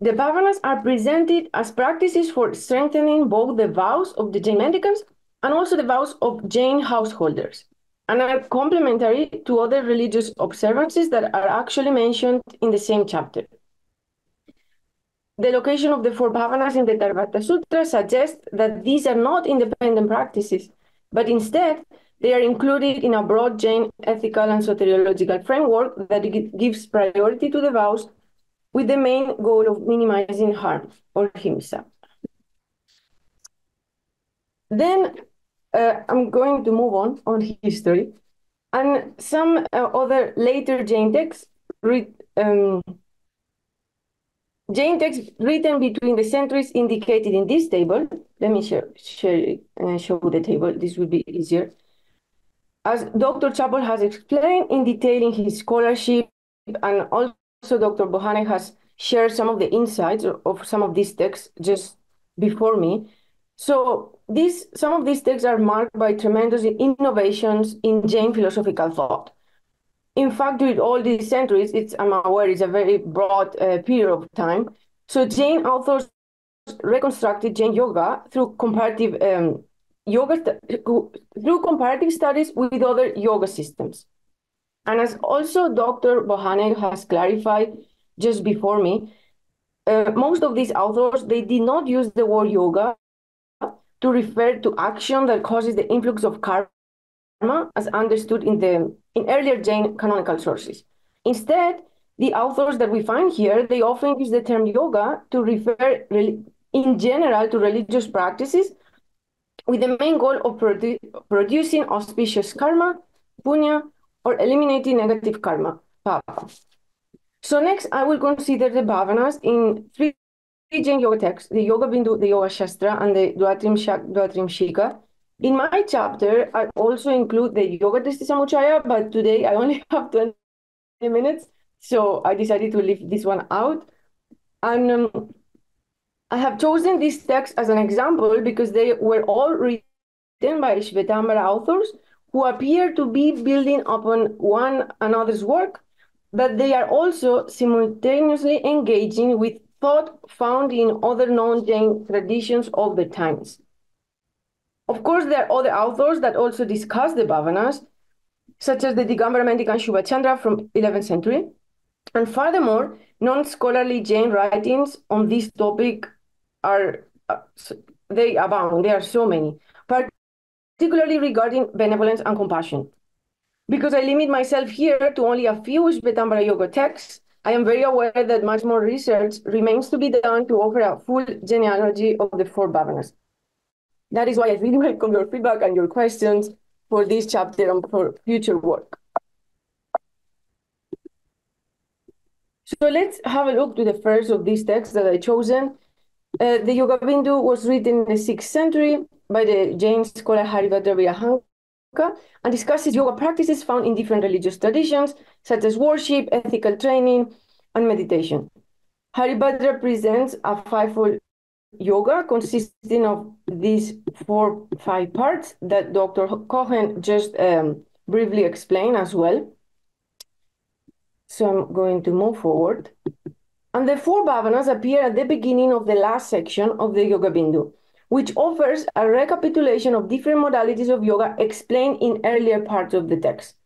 The bhavanas are presented as practices for strengthening both the vows of the Jain mendicants and also the vows of Jain householders, and are complementary to other religious observances that are actually mentioned in the same chapter. The location of the four bhavanas in the Tattvartha Sutra suggests that these are not independent practices, but instead they are included in a broad Jain ethical and soteriological framework that gives priority to the vows with the main goal of minimizing harm or himsa. Then uh, I'm going to move on on history. And some uh, other later Jain texts um, texts written between the centuries indicated in this table. Let me share, share uh, show the table. This will be easier. As Dr. Chapple has explained in detailing his scholarship, and also Dr. Bohanec has shared some of the insights of some of these texts just before me. So these some of these texts are marked by tremendous innovations in Jain philosophical thought in fact, during all these centuries, it's I'm aware it's a very broad uh, period of time. So Jain authors reconstructed Jain yoga through comparative um, yoga through comparative studies with other yoga systems. And as also Dr. Bohanec has clarified just before me, uh, most of these authors they did not use the word yoga to refer to action that causes the influx of karma as understood in the in earlier Jain canonical sources. Instead, the authors that we find here, they often use the term yoga to refer in general to religious practices with the main goal of produ producing auspicious karma, punya, or eliminating negative karma, papa. So next, I will consider the bhavanas in three Jain yoga texts, the Yoga Bindu, the Yoga Shastra, and the Dvatrimshika, in my chapter, I also include the Yoga Drishti Samuchaya, but today I only have 20 minutes, so I decided to leave this one out. And um, I have chosen this text as an example because they were all written by Shvetambara authors who appear to be building upon one another's work, but they are also simultaneously engaging with thought found in other non-Jain traditions of the times. Of course, there are other authors that also discuss the Bhavanas, such as the Digambara Mendicant Shubhachandra from 11th century. And furthermore, non-scholarly Jain writings on this topic are, uh, they abound. There are so many, particularly regarding benevolence and compassion. Because I limit myself here to only a few Shvetambara Yoga texts, I am very aware that much more research remains to be done to offer a full genealogy of the four Bhavanas. That is why I really welcome your feedback and your questions for this chapter and for future work. So let's have a look to the first of these texts that I chosen. Uh, the Yoga Bindu was written in the 6th century by the Jain scholar Virahanka and discusses yoga practices found in different religious traditions, such as worship, ethical training, and meditation. Haribhadra presents a fivefold yoga consisting of these four, five parts that Dr. Cogen just um, briefly explained as well. So I'm going to move forward. And the four bhavanas appear at the beginning of the last section of the Yoga Bindu, which offers a recapitulation of different modalities of yoga explained in earlier parts of the text.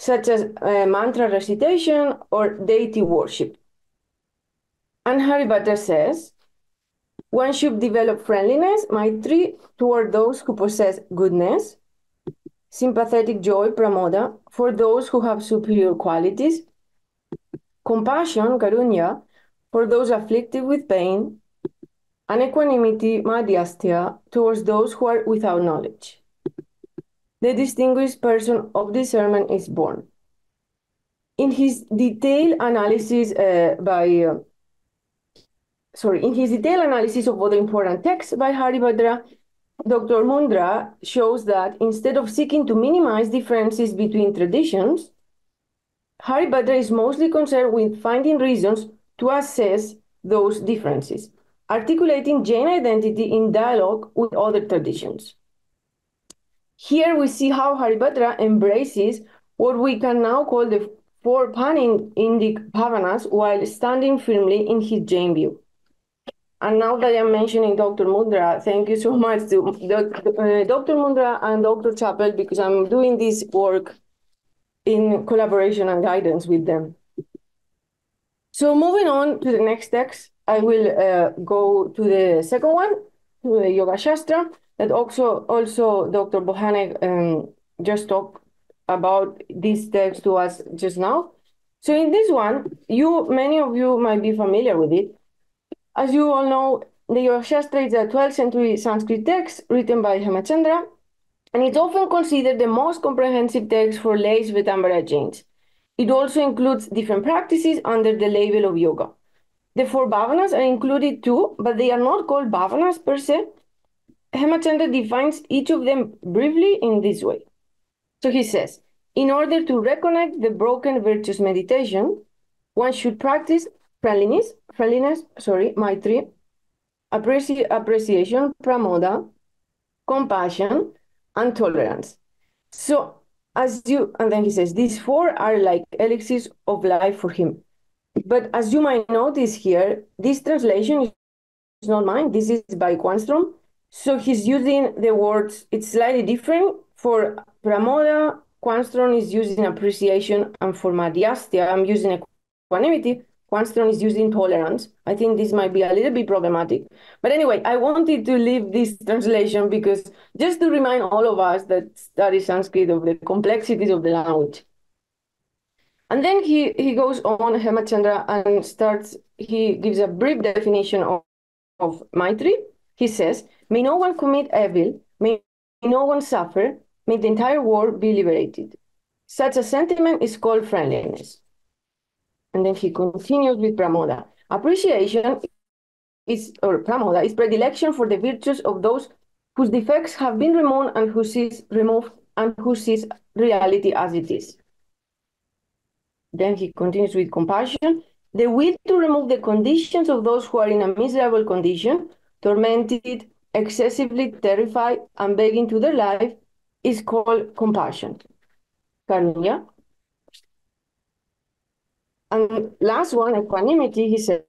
such as uh, mantra recitation or deity worship. And Haribhadra says, one should develop friendliness, maitri, toward those who possess goodness, sympathetic joy, pramoda, for those who have superior qualities, compassion, karunya, for those afflicted with pain, and equanimity, towards those who are without knowledge. The distinguished person of discernment is born. In his detailed analysis uh, by uh, sorry, in his detailed analysis of other important texts by Haribhadra, Dr. Mundra shows that instead of seeking to minimize differences between traditions, Haribhadra is mostly concerned with finding reasons to assess those differences, articulating Jain identity in dialogue with other traditions. Here we see how Haribhadra embraces what we can now call the four pan-Indic bhavanas while standing firmly in his Jain view. And now that I'm mentioning Dr. Mundra, thank you so much to uh, Dr. Mundra and Dr. Chapple because I'm doing this work in collaboration and guidance with them. So moving on to the next text, I will uh, go to the second one, to the Yoga Shastra, that also, also Dr. Bohanec um, just talked about this text to us just now. So in this one, you many of you might be familiar with it. As you all know, the Yoga Shastra is a 12th century Sanskrit text written by Hemachandra, and it's often considered the most comprehensive text for lay Shvetambara Jains. It also includes different practices under the label of yoga. The four bhavanas are included too, but they are not called bhavanas per se. Hemachandra defines each of them briefly in this way. So he says, in order to reconnect the broken virtues meditation, one should practice friendliness, friendliness, sorry, maitri, appreci appreciation, pramoda, compassion, and tolerance. So as you, and then he says, these four are like elixirs of life for him. But as you might notice here, this translation is not mine. This is by Qvarnström. So he's using the words, it's slightly different. For Pramoda, Qvarnström is using appreciation, and for Madhyastya, I'm using equanimity. Qvarnström is using tolerance. I think this might be a little bit problematic. But anyway, I wanted to leave this translation because just to remind all of us that study Sanskrit of the complexities of the language. And then he, he goes on, Hemachandra, and starts, he gives a brief definition of, of Maitri. He says, may no one commit evil, may no one suffer, may the entire world be liberated. Such a sentiment is called friendliness. And then he continues with Pramoda. Appreciation is, or Pramoda, is predilection for the virtues of those whose defects have been removed and who sees removed and who sees reality as it is. Then he continues with compassion. The will to remove the conditions of those who are in a miserable condition, tormented, excessively terrified, and begging to their life is called compassion. Karunya. And last one, equanimity, he says,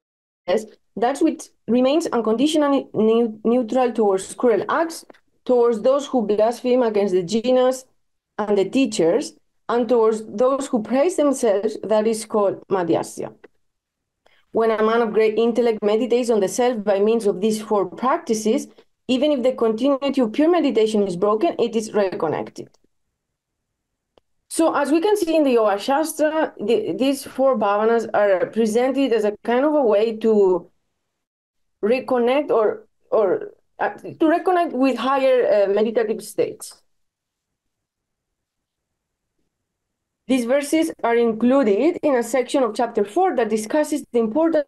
that which remains unconditionally ne neutral towards cruel acts, towards those who blaspheme against the Jinas and the teachers, and towards those who praise themselves, that is called madhyasya. When a man of great intellect meditates on the self by means of these four practices, even if the continuity of pure meditation is broken, it is reconnected. So as we can see in the Yoga Shastra, the, these four bhavanas are presented as a kind of a way to reconnect or or uh, to reconnect with higher uh, meditative states. These verses are included in a section of chapter 4 that discusses the importance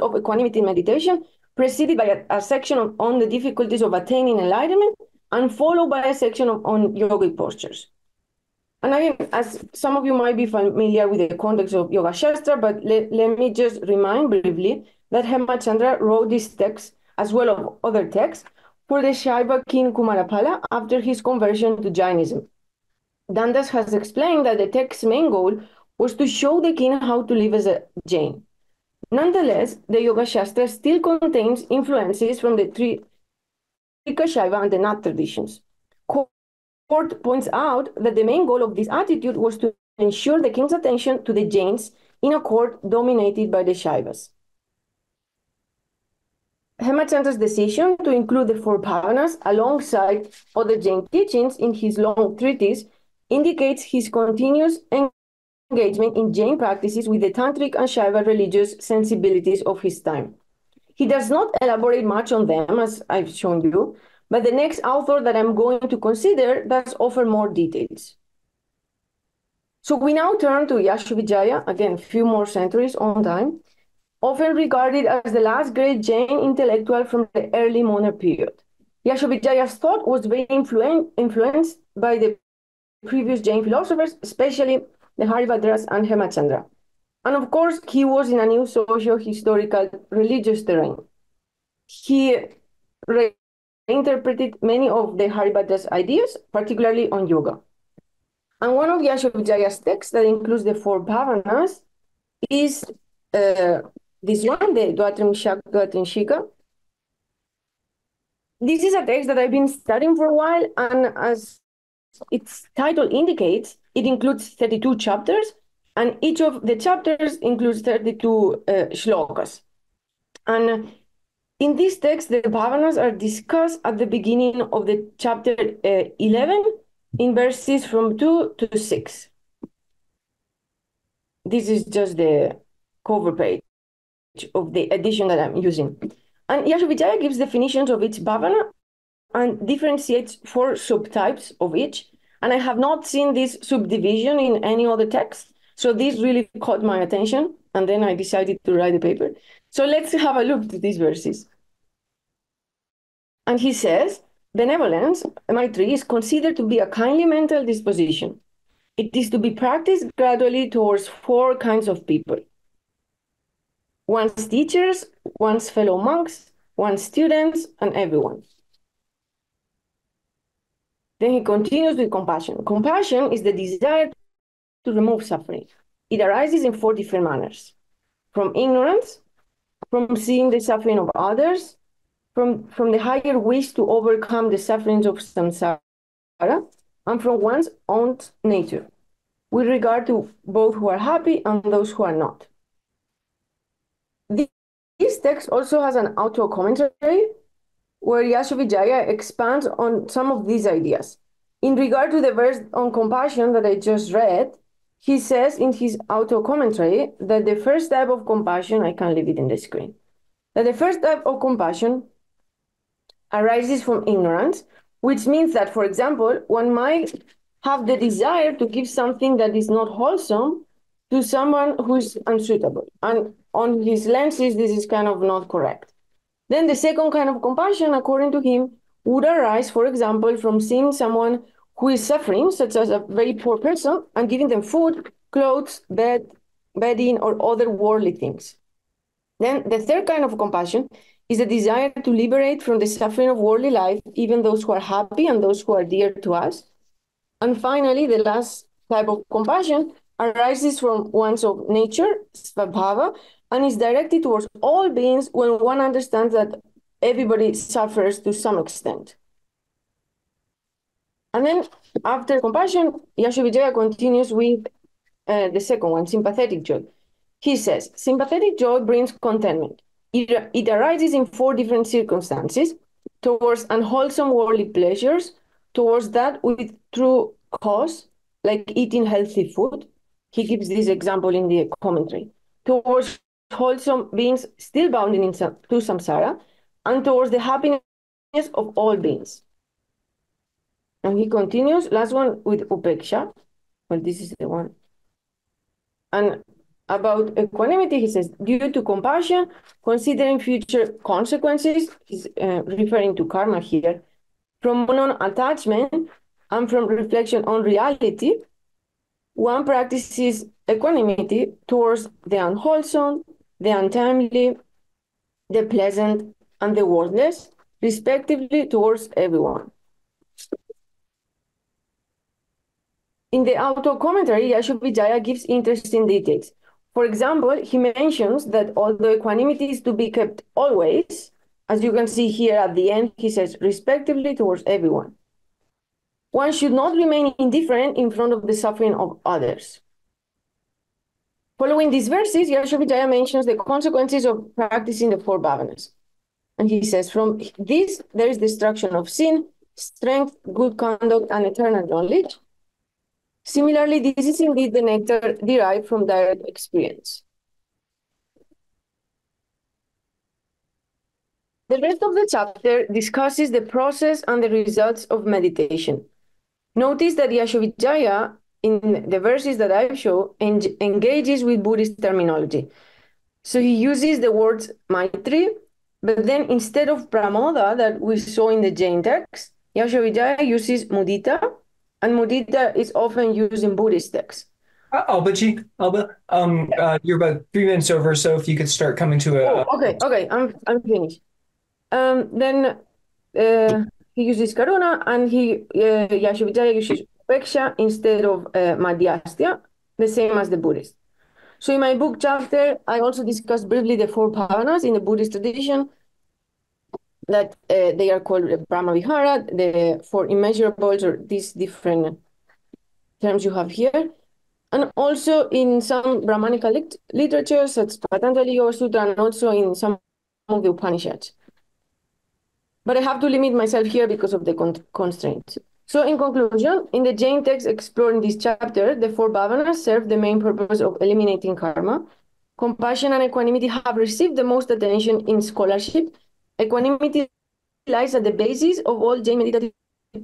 of equanimity in meditation, preceded by a, a section of, on the difficulties of attaining enlightenment, and followed by a section of, on yogic postures. And again, as some of you might be familiar with the context of Yoga Shastra, but let, let me just remind briefly that Hemachandra wrote this text, as well as other texts, for the Shaiva king Kumarapala after his conversion to Jainism. Dundas has explained that the text's main goal was to show the king how to live as a Jain. Nonetheless, the Yoga Shastra still contains influences from the three Shaiva and the Nath traditions. Cort points out that the main goal of this attitude was to ensure the king's attention to the Jains in a court dominated by the Shaivas. Hemachandra's decision to include the four bhavanas alongside other Jain teachings in his long treatise indicates his continuous engagement in Jain practices with the Tantric and Shaiva religious sensibilities of his time. He does not elaborate much on them, as I've shown you, but the next author that I'm going to consider does offer more details. So we now turn to Yashovijaya, again, a few more centuries on time, often regarded as the last great Jain intellectual from the early modern period. Yashovijaya's thought was very influen influenced by the previous Jain philosophers, especially the Haribhadras and Hemachandra. And of course, he was in a new socio-historical religious terrain. He reinterpreted many of the Haribhadra's ideas, particularly on yoga. And one of the Yashovijaya's texts that includes the four bhavanas is uh, this one, the Dvatrimshika This is a text that I've been studying for a while, and as its title indicates, it includes 32 chapters, and each of the chapters includes 32 uh, shlokas. And in this text, the bhavanas are discussed at the beginning of the chapter uh, 11 in verses from 2 to 6. This is just the cover page of the edition that I'm using. And Yashovijaya gives definitions of each bhavana and differentiates four subtypes of each. And I have not seen this subdivision in any other text. So this really caught my attention. And then I decided to write the paper. So let's have a look at these verses. And he says, benevolence, Maitri, is considered to be a kindly mental disposition. It is to be practiced gradually towards four kinds of people one's teachers, one's fellow monks, one's students, and everyone. Then he continues with compassion. Compassion is the desire to remove suffering. It arises in four different manners from ignorance, from seeing the suffering of others, from, from the higher wish to overcome the sufferings of samsara, and from one's own nature, with regard to both who are happy and those who are not. This text also has an auto commentary where Yashovijaya expands on some of these ideas. In regard to the verse on compassion that I just read, he says in his auto commentary that the first type of compassion, I can leave it in the screen, that the first type of compassion arises from ignorance, which means that, for example, one might have the desire to give something that is not wholesome to someone who is unsuitable. And on his lenses, this is kind of not correct. Then the second kind of compassion, according to him, would arise, for example, from seeing someone who is suffering, such as a very poor person, and giving them food, clothes, bed, bedding, or other worldly things. Then the third kind of compassion is the desire to liberate from the suffering of worldly life, even those who are happy and those who are dear to us. And finally, the last type of compassion arises from one's of nature, svabhava, and is directed towards all beings when one understands that everybody suffers to some extent. And then after compassion, Yashovijaya continues with uh, the second one, sympathetic joy. He says, sympathetic joy brings contentment. It, it arises in four different circumstances, towards unwholesome worldly pleasures, towards that with true cause, like eating healthy food. He gives this example in the commentary. Towards wholesome beings still bound in to samsara and towards the happiness of all beings. And he continues, last one with upeksha. Well, this is the one. And about equanimity, he says, due to compassion, considering future consequences, he's uh, referring to karma here, from non-attachment and from reflection on reality, one practices equanimity towards the unwholesome, the untimely, the pleasant, and the worthless, respectively towards everyone. In the auto commentary, Yashovijaya gives interesting details. For example, he mentions that although equanimity is to be kept always, as you can see here at the end, he says, respectively towards everyone. One should not remain indifferent in front of the suffering of others. Following these verses, Yashovijaya mentions the consequences of practicing the four bhavanas. And he says, from this, there is destruction of sin, strength, good conduct, and eternal knowledge. Similarly, this is indeed the nectar derived from direct experience. The rest of the chapter discusses the process and the results of meditation. Notice that Yashovijaya, in the verses that I show, en engages with Buddhist terminology. So he uses the words Maitri, but then instead of Pramoda that we saw in the Jain text, Yashovijaya uses Mudita, and Mudita is often used in Buddhist texts. Uh, Albaji, Alba, um, uh, you're about three minutes over, so if you could start coming to a. Oh, okay, okay, I'm I'm finished. Um, then uh, he uses Karuna, and he uh, Yashovijaya uses Upeksha instead of uh, Madhyastya, the same as the Buddhist. So in my book chapter, I also discuss briefly the four bhavanas in the Buddhist tradition, that uh, they are called Brahma Vihara, the four immeasurables, or these different terms you have here. And also in some Brahmanical lit literature, such as Patanjali Yoga Sutra, and also in some of the Upanishads. But I have to limit myself here because of the con constraints. So in conclusion, in the Jain text explored in this chapter, the four bhavanas serve the main purpose of eliminating karma. Compassion and equanimity have received the most attention in scholarship. Equanimity lies at the basis of all Jain meditative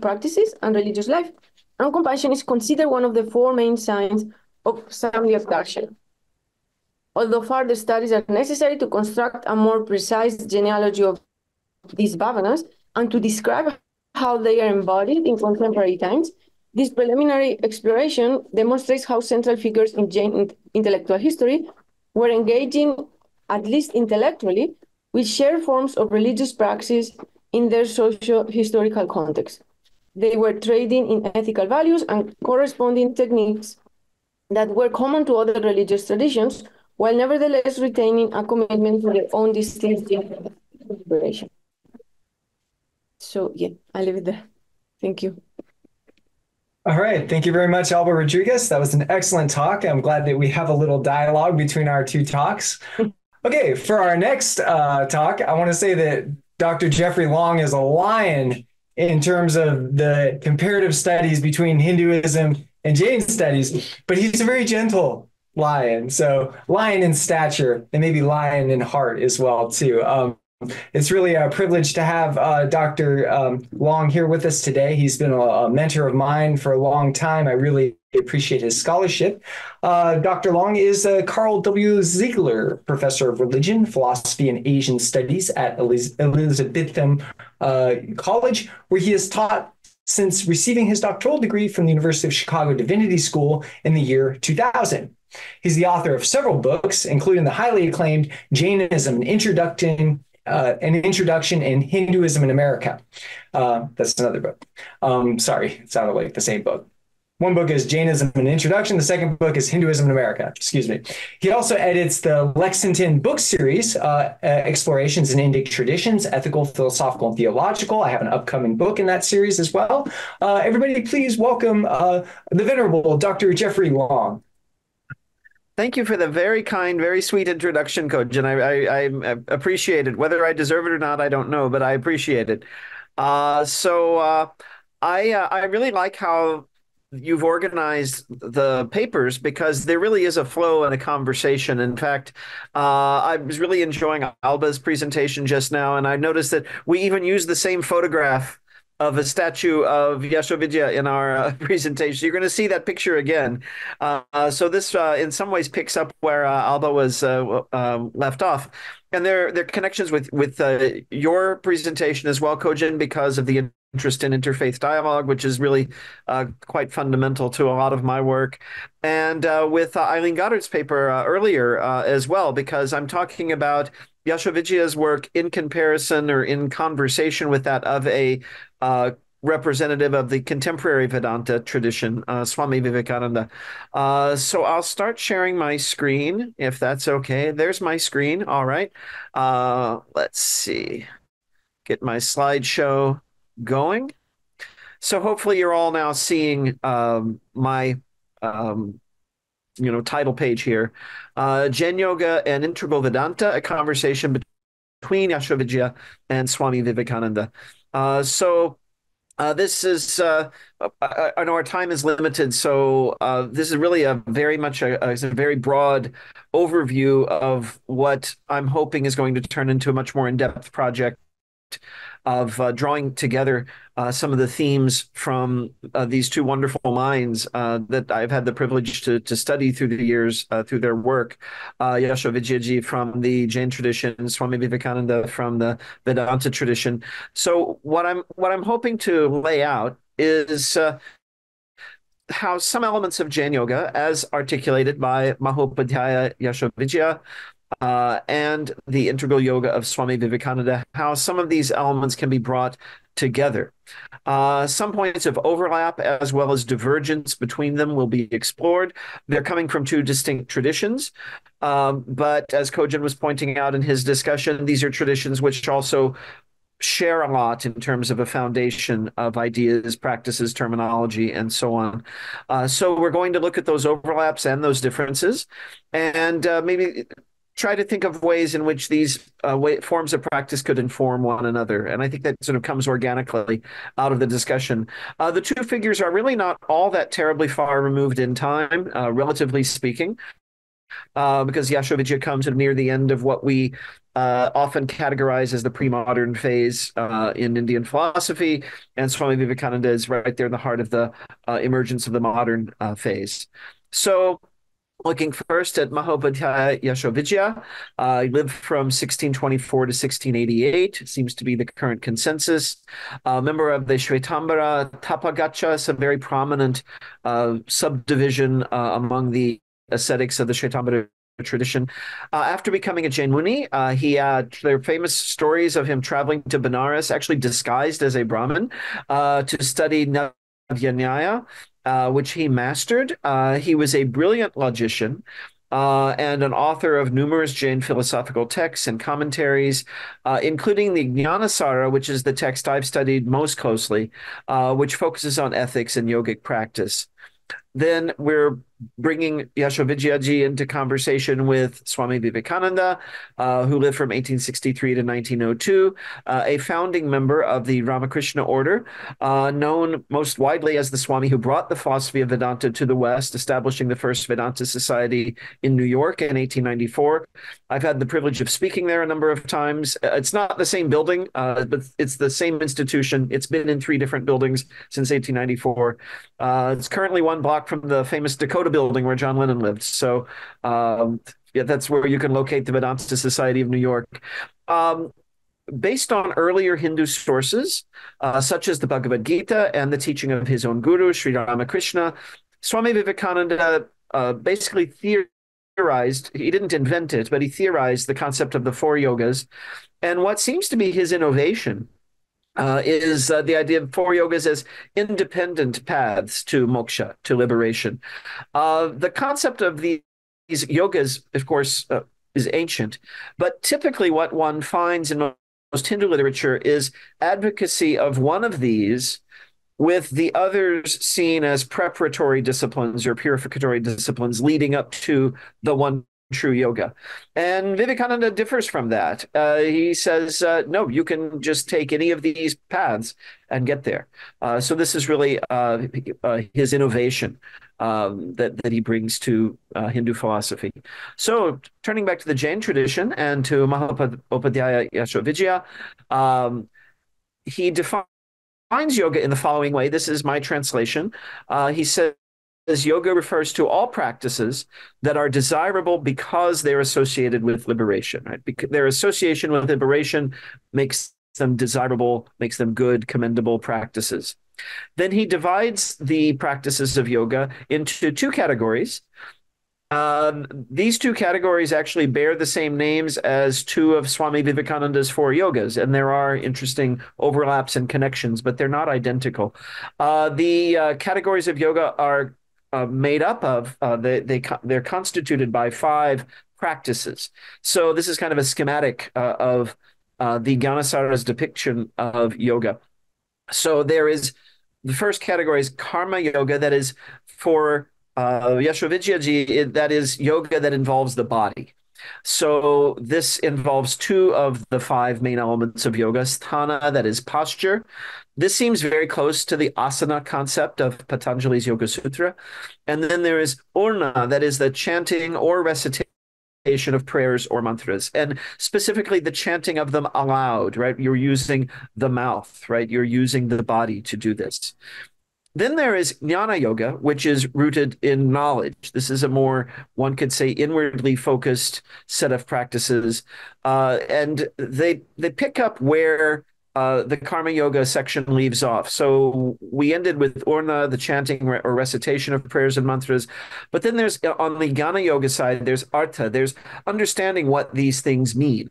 practices and religious life. And compassion is considered one of the four main signs of Samyak Darshan. Although further studies are necessary to construct a more precise genealogy of these bhavanas and to describe how they are embodied in contemporary times, this preliminary exploration demonstrates how central figures in Jain intellectual history were engaging, at least intellectually, with shared forms of religious praxis in their socio-historical context. They were trading in ethical values and corresponding techniques that were common to other religious traditions, while nevertheless retaining a commitment to their own distinct liberation. So yeah, I leave it there. Thank you. All right. Thank you very much, Alba Rodriguez. That was an excellent talk. I'm glad that we have a little dialogue between our two talks. Okay, for our next uh, talk, I want to say that Dr. Jeffrey Long is a lion in terms of the comparative studies between Hinduism and Jain studies, but he's a very gentle lion. So lion in stature and maybe lion in heart as well too. Um, it's really a privilege to have uh, Dr. Um, Long here with us today. He's been a, a, mentor of mine for a long time. I really appreciate his scholarship. Uh, Dr. Long is a Carl W. Ziegler Professor of Religion, Philosophy, and Asian Studies at Eliz- Elizabethtown uh, College, where he has taught since receiving his doctoral degree from the University of Chicago Divinity School in the year 2000. He's the author of several books, including the highly acclaimed Jainism, an introduction uh, an introduction in Hinduism in America. Uh, that's another book. Um, sorry, it sounded like the same book. One book is Jainism an Introduction. The second book is Hinduism in America. Excuse me. He also edits the Lexington book series, uh, uh, Explorations in Indic Traditions, Ethical, Philosophical, and Theological. I have an upcoming book in that series as well. Uh, everybody, please welcome uh, the venerable Dr. Jeffrey Long. Thank you for the very kind, very sweet introduction, Coach, and I, I, I appreciate it. Whether I deserve it or not, I don't know, but I appreciate it. Uh, so uh, I uh, I really like how you've organized the papers because there really is a flow and a conversation. In fact, uh, I was really enjoying Alba's presentation just now, and I noticed that we even used the same photograph of a statue of Yashovijaya in our uh, presentation. You're going to see that picture again. Uh, so this, uh, in some ways, picks up where uh, Alba was uh, um, left off, and there there are connections with with uh, your presentation as well, Cogen, because of the interest in interfaith dialogue, which is really quite fundamental to a lot of my work, and with Eileen Goddard's paper earlier as well, because I'm talking about Yashovijaya's work in comparison or in conversation with that of a uh, representative of the contemporary Vedanta tradition, uh, Swami Vivekananda. Uh, so I'll start sharing my screen if that's okay. There's my screen. All right. Uh, let's see. Get my slideshow going. So hopefully you're all now seeing um, my um, you know title page here, uh, Jain Yoga and Integral Vedanta: A Conversation Between Yashovijaya and Swami Vivekananda. Uh, so uh, this is, uh, I, I, know our time is limited, so uh, this is really a very much a, a, a, very broad overview of what I'm hoping is going to turn into a much more in-depth project of uh, drawing together uh, some of the themes from uh, these two wonderful minds uh, that I've had the privilege to, to study through the years uh, through their work. Uh, Yashovijayaji from the Jain tradition, Swami Vivekananda from the Vedanta tradition. So what I'm what I'm hoping to lay out is uh, how some elements of Jain Yoga, as articulated by Mahopadhyaya Yashovijaya, uh, and the integral yoga of Swami Vivekananda, how some of these elements can be brought together. Uh, some points of overlap as well as divergence between them will be explored. They're coming from two distinct traditions. Um, but as Cogen was pointing out in his discussion, these are traditions which also share a lot in terms of a foundation of ideas, practices, terminology, and so on. Uh, so we're going to look at those overlaps and those differences and uh, maybe try to think of ways in which these uh, way, forms of practice could inform one another. And I think that sort of comes organically out of the discussion. Uh, the two figures are really not all that terribly far removed in time, uh, relatively speaking. Uh, because Yashovijaya comes near the end of what we uh, often categorize as the pre-modern phase uh, in Indian philosophy, and Swami Vivekananda is right there in the heart of the emergence of the modern phase. So Looking first at Mahopadhyaya Yashovijaya, uh, he lived from 1624 to 1688, seems to be the current consensus. Uh, member of the Shvetambara Tapagacha, some very prominent uh, subdivision uh, among the ascetics of the Shvetambara tradition. Uh, after becoming a Jain Muni, uh, he uh, there are famous stories of him traveling to Benares, actually disguised as a Brahmin, uh, to study Navyanyaya uh, which he mastered. Uh, he was a brilliant logician. Uh, and an author of numerous Jain philosophical texts and commentaries, uh, including the Jnanasara, which is the text I've studied most closely, uh, which focuses on ethics and yogic practice. Then we're bringing Yashovijayaji into conversation with Swami Vivekananda, uh, who lived from 1863 to 1902, uh, a founding member of the Ramakrishna order, uh, known most widely as the Swami who brought the philosophy of Vedanta to the West, establishing the first Vedanta Society in New York in 1894. I've had the privilege of speaking there a number of times. Uh, it's not the same building, uh, but it's the same institution. It's been in three different buildings since 1894. Uh, it's currently one block from the famous Dakota building where John Lennon lived. So um, yeah, that's where you can locate the Vedanta Society of New York. Um, based on earlier Hindu sources, uh, such as the Bhagavad Gita and the teaching of his own guru, Sri Ramakrishna, Swami Vivekananda uh, basically theorized, he didn't invent it, but he theorized the concept of the four yogas. And what seems to be his innovation uh, is uh, the idea of four yogas as independent paths to moksha, to liberation. Uh, the concept of these yogas, of course, uh, is ancient, but typically what one finds in most Hindu literature is advocacy of one of these with the others seen as preparatory disciplines or purificatory disciplines leading up to the one true yoga. And Vivekananda differs from that. Uh, he says, uh, no, you can just take any of these paths and get there. Uh, so this is really uh, uh, his innovation um, that, that he brings to uh, Hindu philosophy. So turning back to the Jain tradition and to Mahopadhyaya Yashovijaya, um, he defines yoga in the following way. This is my translation. he says, as yoga refers to all practices that are desirable because they're associated with liberation, right? Because their association with liberation makes them desirable, makes them good, commendable practices. Then he divides the practices of yoga into two categories. Um, these two categories actually bear the same names as two of Swami Vivekananda's four yogas, and there are interesting overlaps and connections, but they're not identical. Uh, the uh, categories of yoga are uh, made up of. Uh, they they they're constituted by five practices. So this is kind of a schematic uh, of uh, the Jnanasara's depiction of yoga. So there is the first category is karma yoga, that is for uh, that is yoga that involves the body. So this involves two of the five main elements of yoga, sthana, that is posture. This seems very close to the asana concept of Patanjali's Yoga Sutra. And then there is urna, that is the chanting or recitation of prayers or mantras and specifically the chanting of them aloud right you're using the mouth right you're using the body to do this then there is jnana yoga, which is rooted in knowledge. This is a more, one could say, inwardly focused set of practices, uh, and they they pick up where uh, the karma yoga section leaves off. So we ended with urna, the chanting or recitation of prayers and mantras, but then there's on the jnana yoga side, there's artha, there's understanding what these things mean,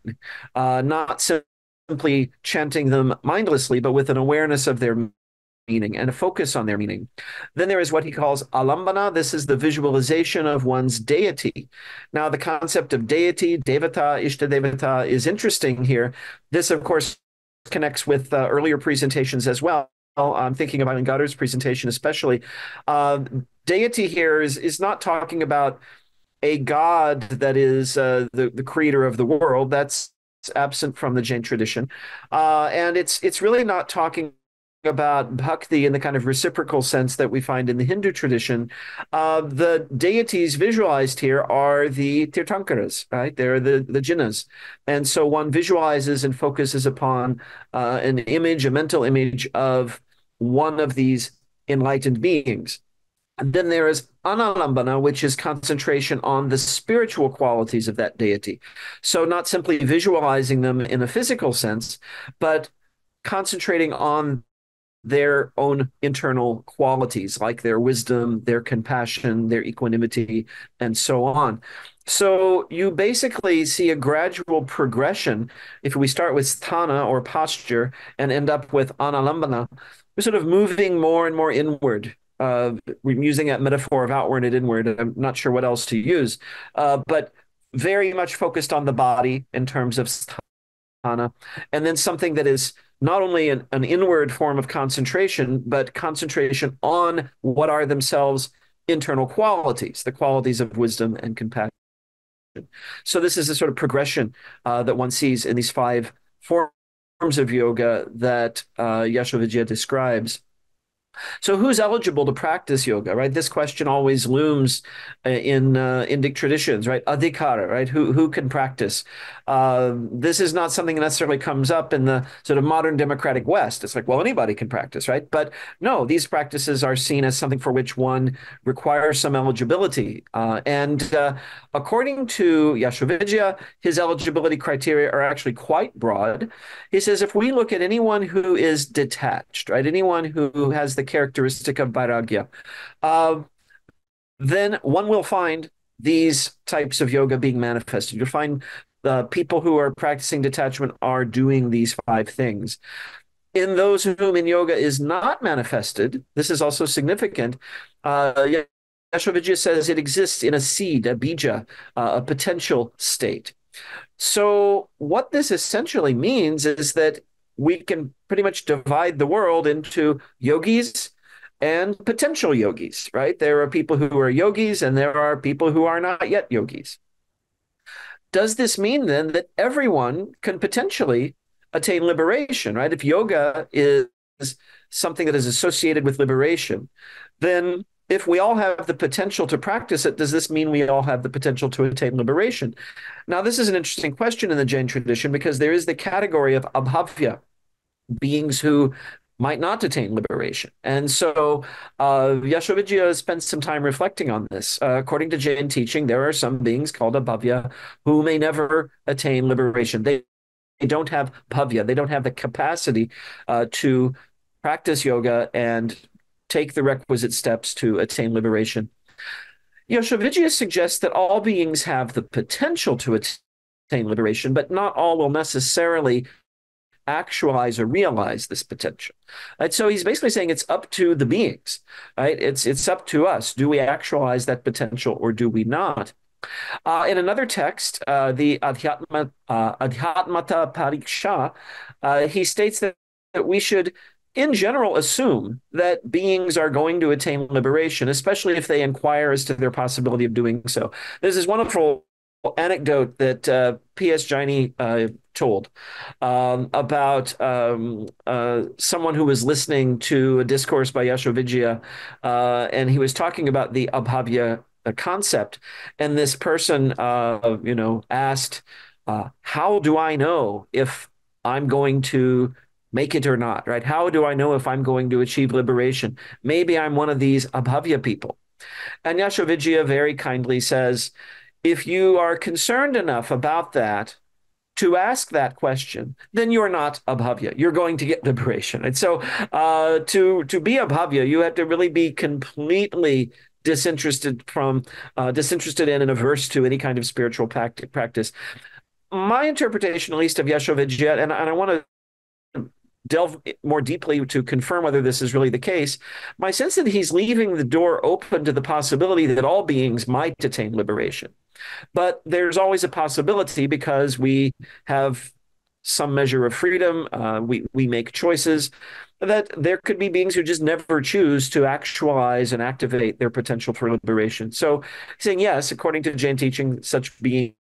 uh, not simply chanting them mindlessly, but with an awareness of their meaning and a focus on their meaning. Then there is what he calls alambana. This is the visualization of one's deity. Now, the concept of deity, devata, ishtadevata, is interesting here. This, of course, connects with uh, earlier presentations as well. I'm thinking about in Goddard's presentation, especially. Uh, deity here is, is not talking about a god that is uh, the, the creator of the world. That's absent from the Jain tradition. Uh, and it's it's really not talking about bhakti in the kind of reciprocal sense that we find in the Hindu tradition, uh, the deities visualized here are the Tirthankaras, right? They're the, the Jinas. And so one visualizes and focuses upon uh, an image, a mental image of one of these enlightened beings. And then there is analambana, which is concentration on the spiritual qualities of that deity. So not simply visualizing them in a physical sense, but concentrating on their own internal qualities, like their wisdom, their compassion, their equanimity, and so on. So you basically see a gradual progression. If we start with sthana or posture and end up with analambana, we're sort of moving more and more inward. Uh, we're using that metaphor of outward and inward. I'm not sure what else to use, uh, but very much focused on the body in terms of sthana, and then something that is not only an, an inward form of concentration, but concentration on what are themselves internal qualities, the qualities of wisdom and compassion. So this is a sort of progression uh, that one sees in these five forms of yoga that uh, describes. So, who's eligible to practice yoga, right? This question always looms uh, in uh, Indic traditions, right? Adhikara, right? Who who can practice? Uh, this is not something that necessarily comes up in the sort of modern democratic West. It's like, well, anybody can practice, right? But no, these practices are seen as something for which one requires some eligibility. Uh, and uh, according to Yashovijaya, his eligibility criteria are actually quite broad. He says if we look at anyone who is detached, right? Anyone who has the the characteristic of vairagya, uh, then one will find these types of yoga being manifested. You'll find the people who are practicing detachment are doing these five things. In those whom in yoga is not manifested, this is also significant. Uh, Yashovijaya says it exists in a seed, a bija, uh, a potential state. So, what this essentially means is that we can pretty much divide the world into yogis and potential yogis, right? There are people who are yogis and there are people who are not yet yogis. Does this mean then that everyone can potentially attain liberation, right? If yoga is something that is associated with liberation, then if we all have the potential to practice it, does this mean we all have the potential to attain liberation? Now, this is an interesting question in the Jain tradition because there is the category of abhavya, beings who might not attain liberation. And so uh, Yashovijaya spent some time reflecting on this. Uh, according to Jain teaching, there are some beings called abhavya who may never attain liberation. They, they don't have bhavya, they don't have the capacity uh, to practice yoga and take the requisite steps to attain liberation. Yashovijaya suggests that all beings have the potential to attain liberation, but not all will necessarily actualize or realize this potential. And so he's basically saying it's up to the beings, right? It's it's up to us. Do we actualize that potential or do we not? Uh, in another text, uh, the Adhyatma, uh, Adhyatmamata Pariksha, uh, he states that, that we should in general, assume that beings are going to attain liberation, especially if they inquire as to their possibility of doing so. There's this wonderful anecdote that uh, P.S. Jaini uh, told um, about um, uh, someone who was listening to a discourse by Yashovijaya, uh, and he was talking about the abhavya uh, concept. And this person, uh, you know, asked, "How do I know if I'm going to?" Make it or not, right? How do I know if I'm going to achieve liberation? Maybe I'm one of these abhavya people. And Yashovijaya very kindly says, if you are concerned enough about that to ask that question, then you're not abhavya. You're going to get liberation. And so uh, to to be abhavya, you have to really be completely disinterested from uh, disinterested in and averse to any kind of spiritual practice. My interpretation, at least of Yashovijaya, and, and I want to delve more deeply to confirm whether this is really the case, my sense that he's leaving the door open to the possibility that all beings might attain liberation. But there's always a possibility because we have some measure of freedom, uh, we, we make choices, that there could be beings who just never choose to actualize and activate their potential for liberation. So saying yes, according to Jain teaching, such beings,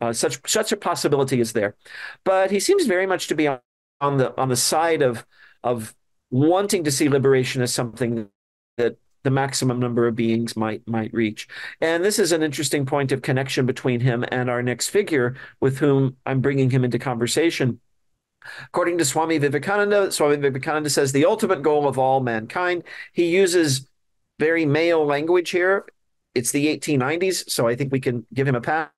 uh, such such a possibility is there. But he seems very much to be on on the on the side of of wanting to see liberation as something that the maximum number of beings might might reach. And this is an interesting point of connection between him and our next figure with whom I'm bringing him into conversation. According to Swami Vivekananda, Swami Vivekananda says the ultimate goal of all mankind. He uses very male language here. It's the 1890s, so I think we can give him a pass.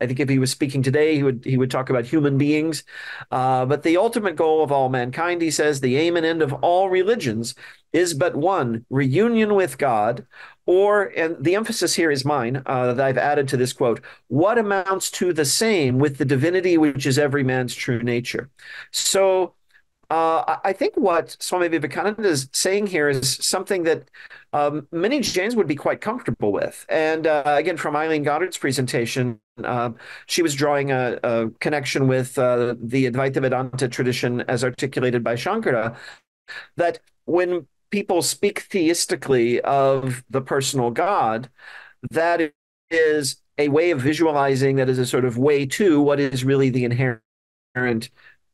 I think if he was speaking today, he would he would talk about human beings. Uh, but the ultimate goal of all mankind, he says, the aim and end of all religions is but one: reunion with God. Or, and the emphasis here is mine uh, that I've added to this quote: what amounts to the same with the divinity which is every man's true nature. So uh, I think what Swami Vivekananda is saying here is something that um, many Jains would be quite comfortable with. And uh, again, from Eileen Goddard's presentation, uh, she was drawing a, a connection with uh, the Advaita Vedanta tradition as articulated by Shankara, that when people speak theistically of the personal God, that is a way of visualizing that is a sort of way to what is really the inherent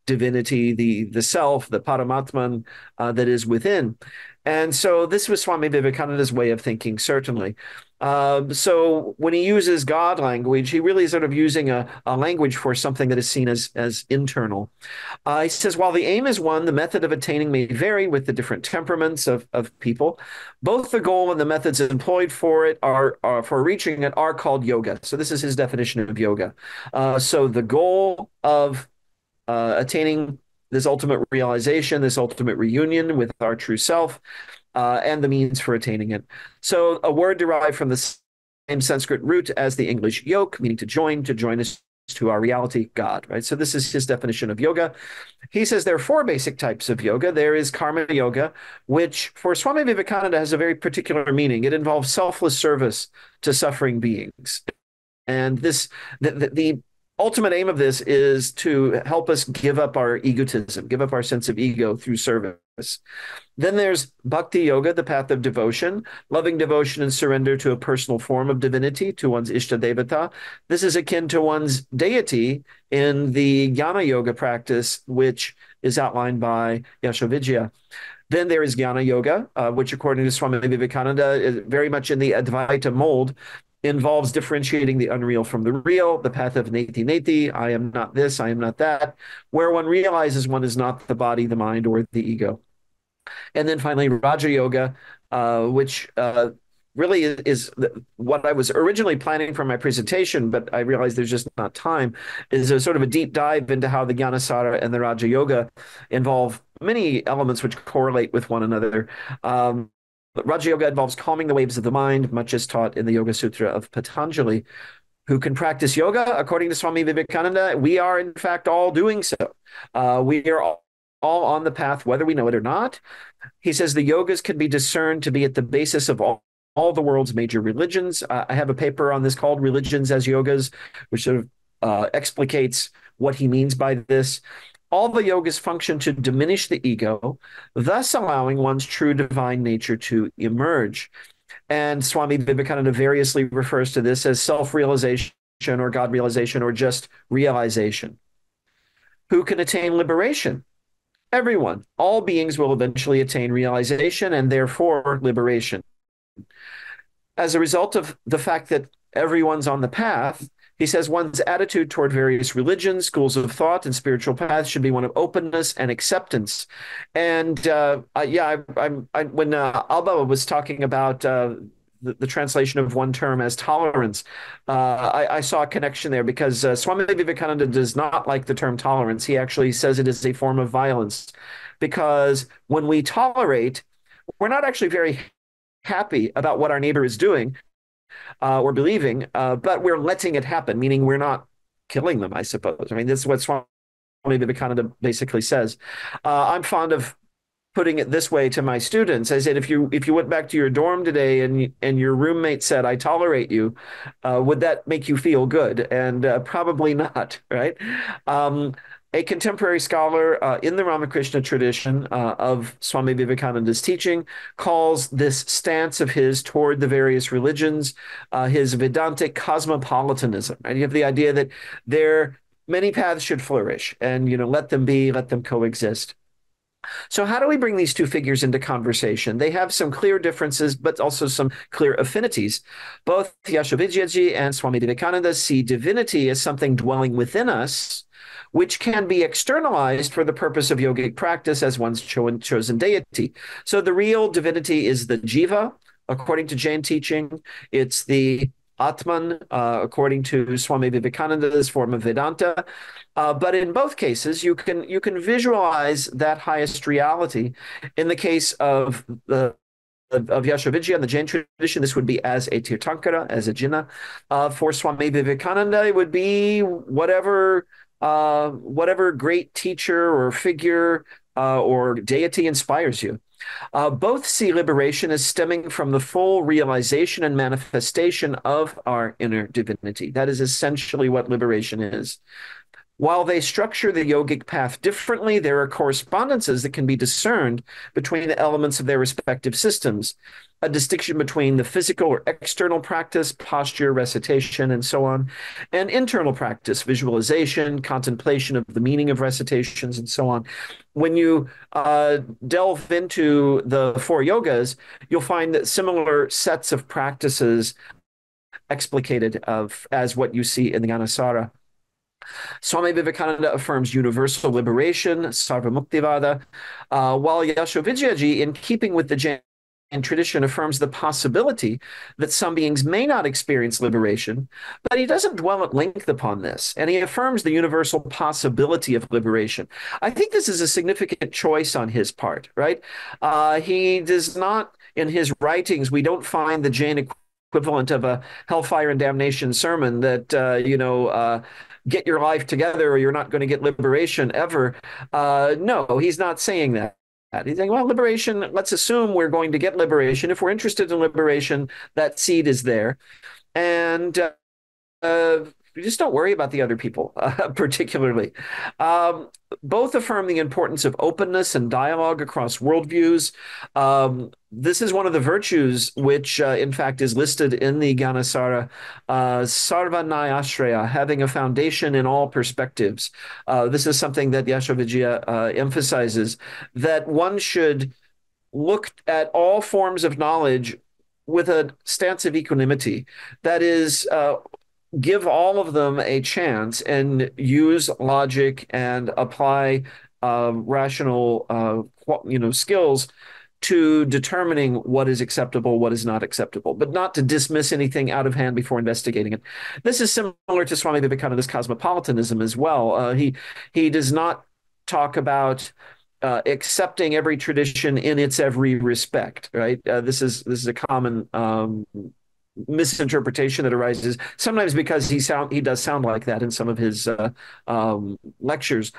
divinity, the the self, the Paramatman uh, that is within. And so this was Swami Vivekananda's way of thinking, certainly. Um, so when he uses God language, he really is sort of using a, a language for something that is seen as, as internal. Uh, he says, while the aim is one, the method of attaining may vary with the different temperaments of, of people. Both the goal and the methods employed for it are, are for reaching it are called yoga. So this is his definition of yoga. Uh, so the goal of uh, attaining this ultimate realization, this ultimate reunion with our true self, uh, and the means for attaining it. So, a word derived from the same Sanskrit root as the English yoke, meaning to join, to join us to our reality, God, right? So, this is his definition of yoga. He says there are four basic types of yoga. There is karma yoga, which for Swami Vivekananda has a very particular meaning. It involves selfless service to suffering beings. And this, the, the, the ultimate aim of this is to help us give up our egotism, give up our sense of ego through service. Then there's bhakti yoga, the path of devotion, loving devotion and surrender to a personal form of divinity, to one's ishta devata. This is akin to one's deity in the jnana yoga practice, which is outlined by Yashovijaya. Then there is Jnana Yoga, uh, which, according to Swami Vivekananda, is very much in the Advaita mold, involves differentiating the unreal from the real, the path of neti neti, I am not this, I am not that, where one realizes one is not the body, the mind, or the ego. And then finally, Raja Yoga, uh, which uh, really is, what I was originally planning for my presentation, but I realized there's just not time, is a sort of a deep dive into how the Jnanasara and the Raja Yoga involve many elements which correlate with one another. Um, but Raja Yoga involves calming the waves of the mind, much as taught in the Yoga Sutra of Patanjali. Who can practice yoga? According to Swami Vivekananda, we are in fact all doing so. Uh, we are all, all on the path, whether we know it or not. He says the yogas can be discerned to be at the basis of all, all the world's major religions. Uh, I have a paper on this called Religions as Yogas, which sort of uh, explicates what he means by this. All the yogas function to diminish the ego, thus allowing one's true divine nature to emerge. And Swami Vivekananda variously refers to this as self realization or God realization or just realization. Who can attain liberation? Everyone. All beings will eventually attain realization and therefore liberation. As a result of the fact that everyone's on the path, he says one's attitude toward various religions, schools of thought, and spiritual paths should be one of openness and acceptance. And uh, yeah, I, I, when uh, Alba was talking about uh, the, the, translation of one term as tolerance, uh, I, I, saw a connection there because uh, Swami Vivekananda does not like the term tolerance. He actually says it is a form of violence because when we tolerate, we're not actually very happy about what our neighbor is doing uh, or believing, uh, but we're letting it happen, meaning we're not killing them, I suppose. I mean, this is what Swami Vivekananda basically says. Uh, I'm fond of putting it this way to my students. I said, if you if you went back to your dorm today and and your roommate said, "I tolerate you," uh, would that make you feel good? And uh, probably not, right? Um, a contemporary scholar uh, in the Ramakrishna tradition uh, of Swami Vivekananda's teaching calls this stance of his toward the various religions uh, his Vedantic cosmopolitanism. Right? You have the idea that there many paths should flourish, and you know let them be, let them coexist. So, how do we bring these two figures into conversation? They have some clear differences, but also some clear affinities. Both Yashovijayaji and Swami Vivekananda see divinity as something dwelling within us which can be externalized for the purpose of yogic practice as one's cho- chosen deity. So the real divinity is the jiva, according to Jain teaching. It's the Atman, uh, according to Swami Vivekananda's form of Vedanta. Uh, but in both cases, you can you can visualize that highest reality. In the case of the of, and the Jain tradition, this would be as a Tirthankara, as a Jina. Uh, for Swami Vivekananda, it would be whatever uh, whatever great teacher or figure uh, or deity inspires you. Uh, both see liberation as stemming from the full realization and manifestation of our inner divinity. That is essentially what liberation is. While they structure the yogic path differently, there are correspondences that can be discerned between the elements of their respective systems a distinction between the physical or external practice, posture, recitation, and so on, and internal practice, visualization, contemplation of the meaning of recitations, and so on. When you uh, delve into the four yogas, you'll find that similar sets of practices explicated of as what you see in the Jnanasara. Swami Vivekananda affirms universal liberation, Sarvamuktivada, uh, while Yashovijayaji, in keeping with the Jain tradition affirms the possibility that some beings may not experience liberation, but he doesn't dwell at length upon this, and he affirms the universal possibility of liberation. I think this is a significant choice on his part, right? Uh, he does not, in his writings, we don't find the Jain equivalent of a hellfire and damnation sermon that, uh, you know, uh, get your life together or you're not going to get liberation ever. Uh, no, he's not saying that. He's saying, well, liberation, let's assume we're going to get liberation. If we're interested in liberation, that seed is there. And uh, just don't worry about the other people, uh, particularly. Um, both affirm the importance of openness and dialogue across worldviews. Um, this is one of the virtues which, uh, in fact, is listed in the Gyanasara, uh, Sarva Nayashraya, having a foundation in all perspectives. Uh, this is something that Yashovijaya uh, emphasizes, that one should look at all forms of knowledge with a stance of equanimity. That is, uh, give all of them a chance and use logic and apply uh, rational, uh, you know, skills to determining what is acceptable, what is not acceptable, but not to dismiss anything out of hand before investigating it. This is similar to Swami Vivekananda's cosmopolitanism as well. Uh, he he does not talk about uh, accepting every tradition in its every respect. Right. Uh, this is this is a common um, misinterpretation that arises sometimes because he sound he does sound like that in some of his uh, um, lectures.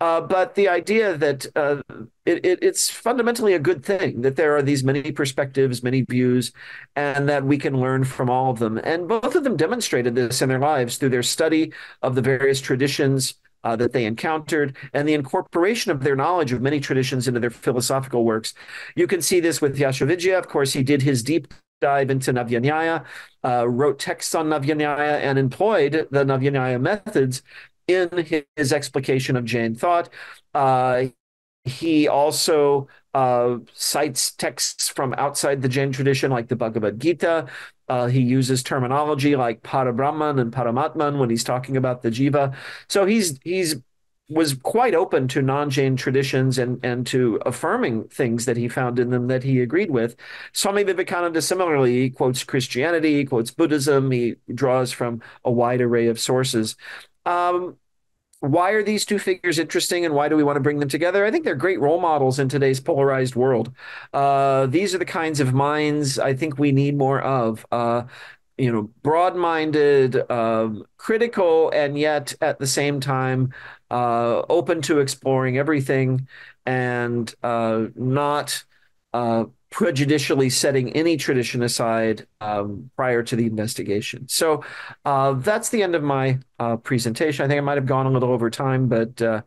Uh, but the idea that uh, it, it, it's fundamentally a good thing that there are these many perspectives, many views, and that we can learn from all of them. And both of them demonstrated this in their lives through their study of the various traditions uh, that they encountered and the incorporation of their knowledge of many traditions into their philosophical works. You can see this with Yashovijaya. Of course, he did his deep dive into Navyanyaya, uh, wrote texts on Navyanyaya, and employed the Navyanyaya methods in his explication of Jain thought. Uh, he also uh, cites texts from outside the Jain tradition, like the Bhagavad Gita. Uh, he uses terminology like Parabrahman and Paramatman when he's talking about the Jiva. So he's he's was quite open to non-Jain traditions and and to affirming things that he found in them that he agreed with. Swami Vivekananda similarly quotes Christianity, quotes Buddhism, he draws from a wide array of sources. Um, why are these two figures interesting and why do we want to bring them together? I think they're great role models in today's polarized world. Uh, these are the kinds of minds I think we need more of. Uh, you know, broad-minded, um, critical, and yet at the same time uh, open to exploring everything, and uh, not uh, prejudicially setting any tradition aside um, prior to the investigation. So uh, that's the end of my uh, presentation. I think I might have gone a little over time, but uh,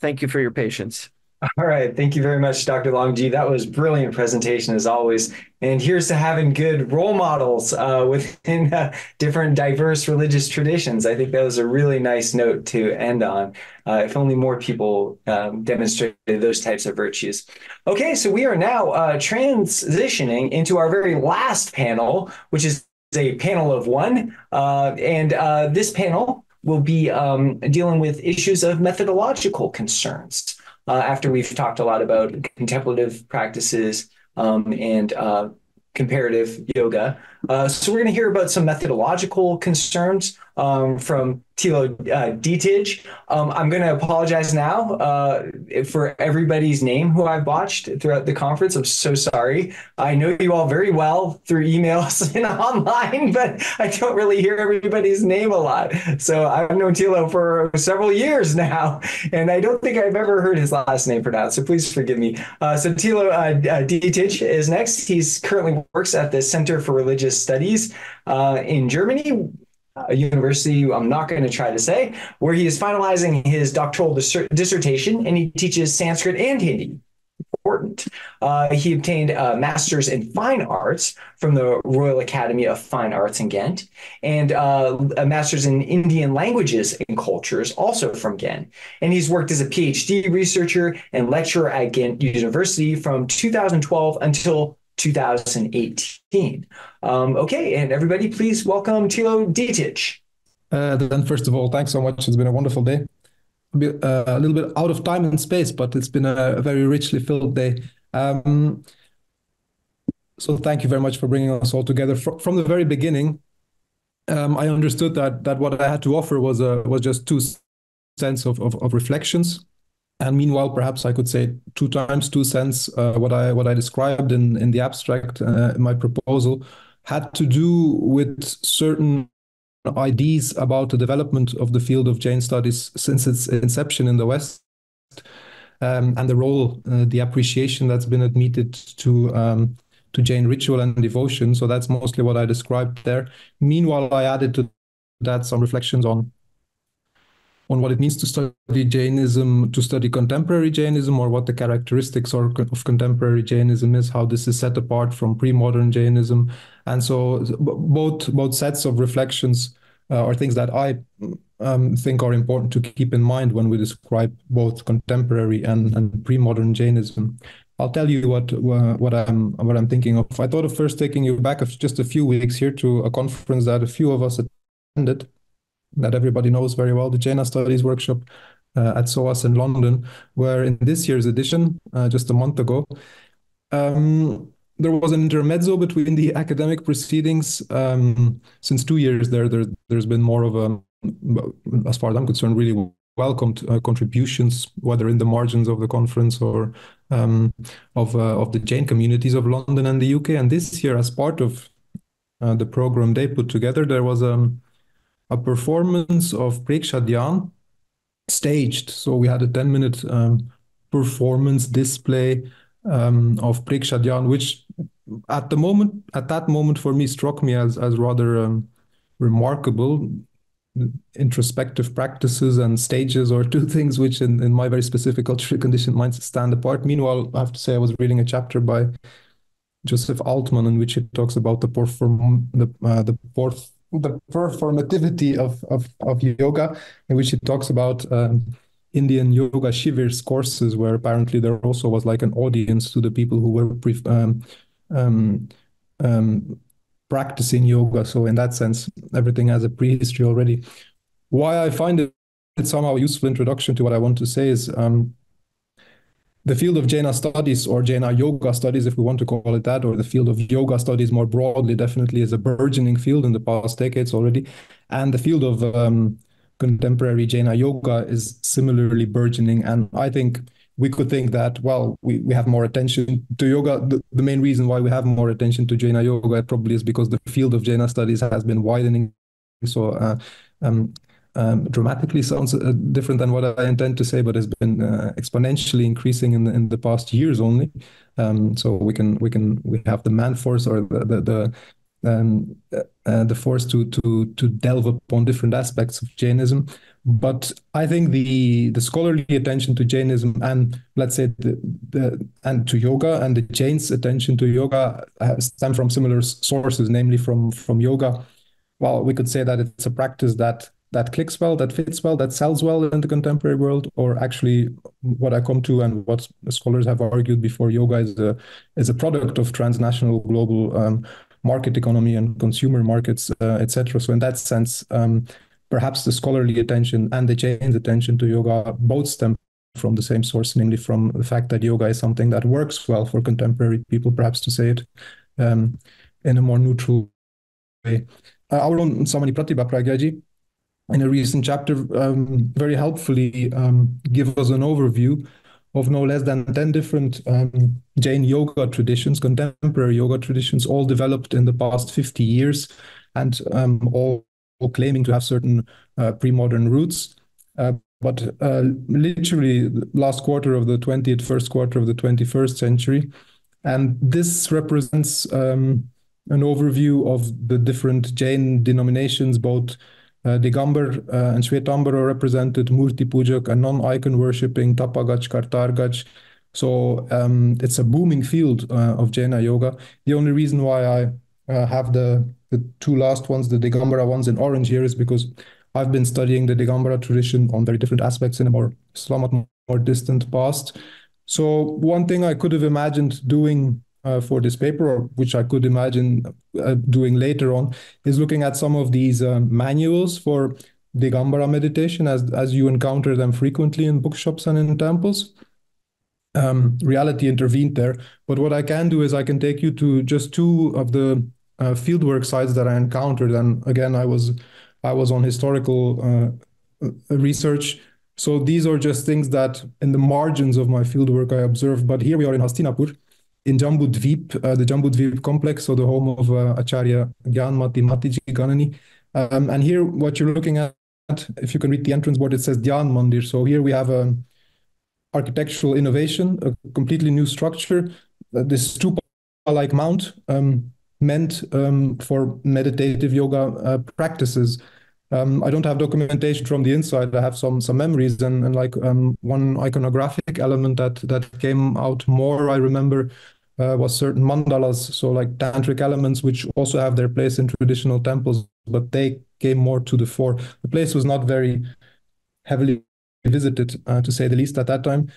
thank you for your patience. All right. Thank you very much, Dr. Longji. That was brilliant presentation as always. And here's to having good role models uh, within uh, different diverse religious traditions. I think that was a really nice note to end on. Uh, if only more people um, demonstrated those types of virtues. Okay, so we are now uh, transitioning into our very last panel, which is a panel of one. Uh, and uh, this panel will be um, dealing with issues of methodological concerns uh, after we've talked a lot about contemplative practices um, and uh, comparative yoga. Uh, so we're going to hear about some methodological concerns um, from Tillo uh, Detige. Um, I'm going to apologize now uh, for everybody's name who I've botched throughout the conference. I'm so sorry. I know you all very well through emails and online, but I don't really hear everybody's name a lot. So I've known Tillo for several years now, and I don't think I've ever heard his last name pronounced. So please forgive me. Uh, so Tilo uh, uh Detige is next. He's currently works at the Center for Religious Studies uh, in Germany a university I'm not going to try to say, where he is finalizing his doctoral dis- dissertation and he teaches Sanskrit and Hindi. Important. Uh, he obtained a master's in fine arts from the Royal Academy of Fine Arts in Ghent and uh, a master's in Indian languages and cultures, also from Ghent. And he's worked as a PhD researcher and lecturer at Ghent University from 2012 until 2018. Um, okay, and everybody, please welcome Tillo Detige. Uh, then, first of all, thanks so much. It's been a wonderful day. A, bit, uh, a little bit out of time and space, but it's been a, very richly filled day. Um, so, thank you very much for bringing us all together. Fr from the very beginning, um, I understood that that what I had to offer was a, was just two cents of, of, of reflections and meanwhile, perhaps I could say two times two cents. Uh, what I what I described in in the abstract uh, in my proposal had to do with certain ideas about the development of the field of Jain studies since its inception in the West, um, and the role, uh, the appreciation that's been admitted to um, to Jain ritual and devotion. So that's mostly what I described there. Meanwhile, I added to that some reflections on on what it means to study Jainism, to study contemporary Jainism, or what the characteristics of contemporary Jainism is, how this is set apart from pre-modern Jainism, and so both both sets of reflections uh, are things that I um, think are important to keep in mind when we describe both contemporary and, and pre-modern Jainism. I'll tell you what what I'm what I'm thinking of. I thought of first taking you back just a few weeks here to a conference that a few of us attended that everybody knows very well, the Jaina Studies Workshop uh, at SOAS in London, where in this year's edition, uh, just a month ago, um, there was an intermezzo between the academic proceedings. Um, since two years there, there, there's been more of a, as far as I'm concerned, really welcomed uh, contributions, whether in the margins of the conference or um, of uh, of the Jain communities of London and the UK. And this year, as part of uh, the program they put together, there was um, a performance of Preksha Dhyan staged. So we had a 10 minute um, performance display um, of Preksha Dhyan, which at the moment, at that moment for me struck me as, as rather um, remarkable. introspective practices and stages or two things which in, in my very specific culturally conditioned minds stand apart. Meanwhile, I have to say I was reading a chapter by Joseph Altman in which he talks about the perform the uh, the the performativity of, of of yoga, in which he talks about um, Indian yoga shivers courses where apparently there also was like an audience to the people who were um, um, um, practicing yoga. So in that sense, everything has a prehistory already. Why I find it somehow useful introduction to what I want to say is um, the field of Jaina studies or Jaina yoga studies, if we want to call it that, or the field of yoga studies more broadly, definitely is a burgeoning field in the past decades already. And the field of um, contemporary Jaina yoga is similarly burgeoning. And I think we could think that, well, we, we have more attention to yoga. The, the main reason why we have more attention to Jaina yoga probably is because the field of Jaina studies has been widening. So uh, um, um, dramatically sounds uh, different than what I intend to say, but has been uh, exponentially increasing in the, in the past years only. Um, so we can we can we have the man force or the the, the um, uh, the force to to to delve upon different aspects of Jainism. But I think the the scholarly attention to Jainism and let's say the, the and to yoga and the Jain's attention to yoga stem from similar sources, namely from from yoga. Well, we could say that it's a practice that that clicks well, that fits well, that sells well in the contemporary world, or actually what I come to and what scholars have argued before, yoga is a is a product of transnational global um, market economy and consumer markets, uh, etc. So in that sense, um, perhaps the scholarly attention and the Jain's attention to yoga both stem from the same source, namely from the fact that yoga is something that works well for contemporary people, perhaps to say it um, in a more neutral way. Uh, our own Samani Pratibha Pragyaji in a recent chapter um, very helpfully um, give us an overview of no less than 10 different um, Jain yoga traditions, contemporary yoga traditions, all developed in the past 50 years and um, all, all, claiming to have certain uh, pre-modern roots. Uh, but uh, literally last quarter of the 20th, first quarter of the 21st century. And this represents um, an overview of the different Jain denominations, both uh, Digambar uh, and Shwetambar are represented, Murti Pujak, a non-icon worshipping, Tapagach, Kartargach. So um, it's a booming field uh, of Jaina yoga. The only reason why I uh, have the, the two last ones, the Digambara ones in orange here is because I've been studying the Digambara tradition on very different aspects in a more somewhat more distant past. So one thing I could have imagined doing uh, for this paper, or which I could imagine uh, doing later on, is looking at some of these uh, manuals for Digambara meditation as, as you encounter them frequently in bookshops and in temples. Um, reality intervened there. But what I can do is I can take you to just two of the uh, fieldwork sites that I encountered. And again, I was I was on historical uh, research. So these are just things that in the margins of my fieldwork I observed. But here we are in Hastinapur, in Jambudvip, uh, the Jambudvip complex, so the home of uh, Acharya Gyanmati Mataji Ganini. Um, and here, what you're looking at, if you can read the entrance board, it says Dhyan Mandir. So here we have a architectural innovation, a completely new structure. Uh, this stupa-like mount um, meant um, for meditative yoga uh, practices. Um, I don't have documentation from the inside. I have some some memories and, and like um, one iconographic element that that came out more. I remember uh, was certain mandalas, so like tantric elements, which also have their place in traditional temples, but they came more to the fore. The place was not very heavily visited, uh, to say the least, at that time.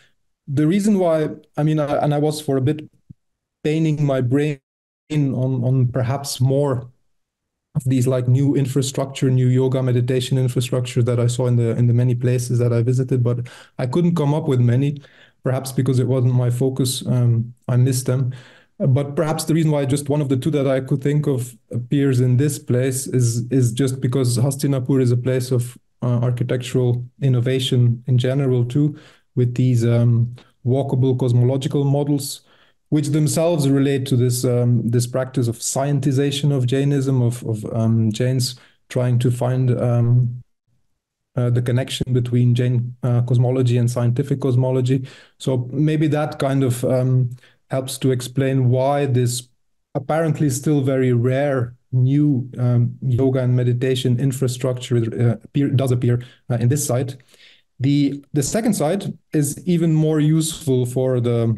The reason why, I mean, I, and I was for a bit painting my brain on on perhaps more these like new infrastructure, new yoga meditation infrastructure that I saw in the in the many places that I visited, but I couldn't come up with many perhaps because it wasn't my focus. Um, I missed them. But perhaps the reason why just one of the two that I could think of appears in this place is is just because Hastinapur is a place of uh, architectural innovation in general too, with these um, walkable cosmological models, which themselves relate to this um, this practice of scientization of Jainism, of of um, Jains trying to find um, uh, the connection between Jain uh, cosmology and scientific cosmology. So maybe that kind of um, helps to explain why this apparently still very rare new um, yoga and meditation infrastructure uh, appear, does appear uh, in this site. The the second side is even more useful for the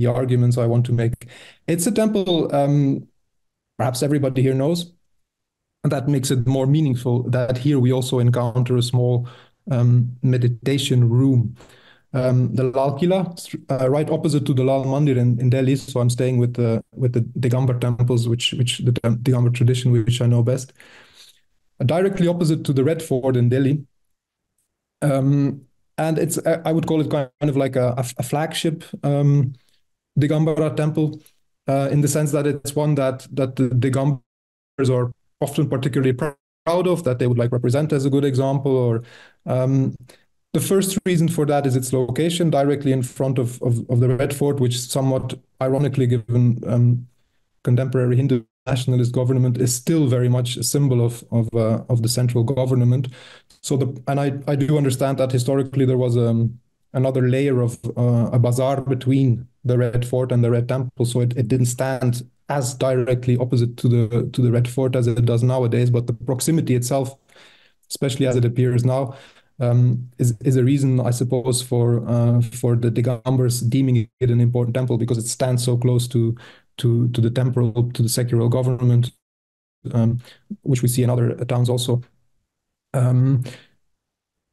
the arguments I want to make. It's a temple um, perhaps everybody here knows. And that makes it more meaningful that here we also encounter a small um, meditation room. Um, the Lal Kila, uh, right opposite to the Lal Mandir in, in Delhi. So I'm staying with the with the Digambar temples, which which the Digambar tradition, which I know best. Uh, directly opposite to the Red Fort in Delhi. Um, and it's I would call it kind of like a, a flagship um, Digambara temple, uh, in the sense that it's one that that the Digambars are often particularly proud of, that they would like represent as a good example, or um, the first reason for that is its location directly in front of, of, of the Red Fort, which somewhat ironically, given um, contemporary Hindu nationalist government, is still very much a symbol of of, uh, of the central government. So the and I, I do understand that historically there was um, another layer of uh, a bazaar between the Red Fort and the Red Temple, so it, it didn't stand as directly opposite to the to the Red Fort as it does nowadays. But the proximity itself, especially as it appears now, um, is is a reason, I suppose, for uh, for the Digambars deeming it an important temple because it stands so close to to to the temporal to the secular government, um, which we see in other towns also. Um,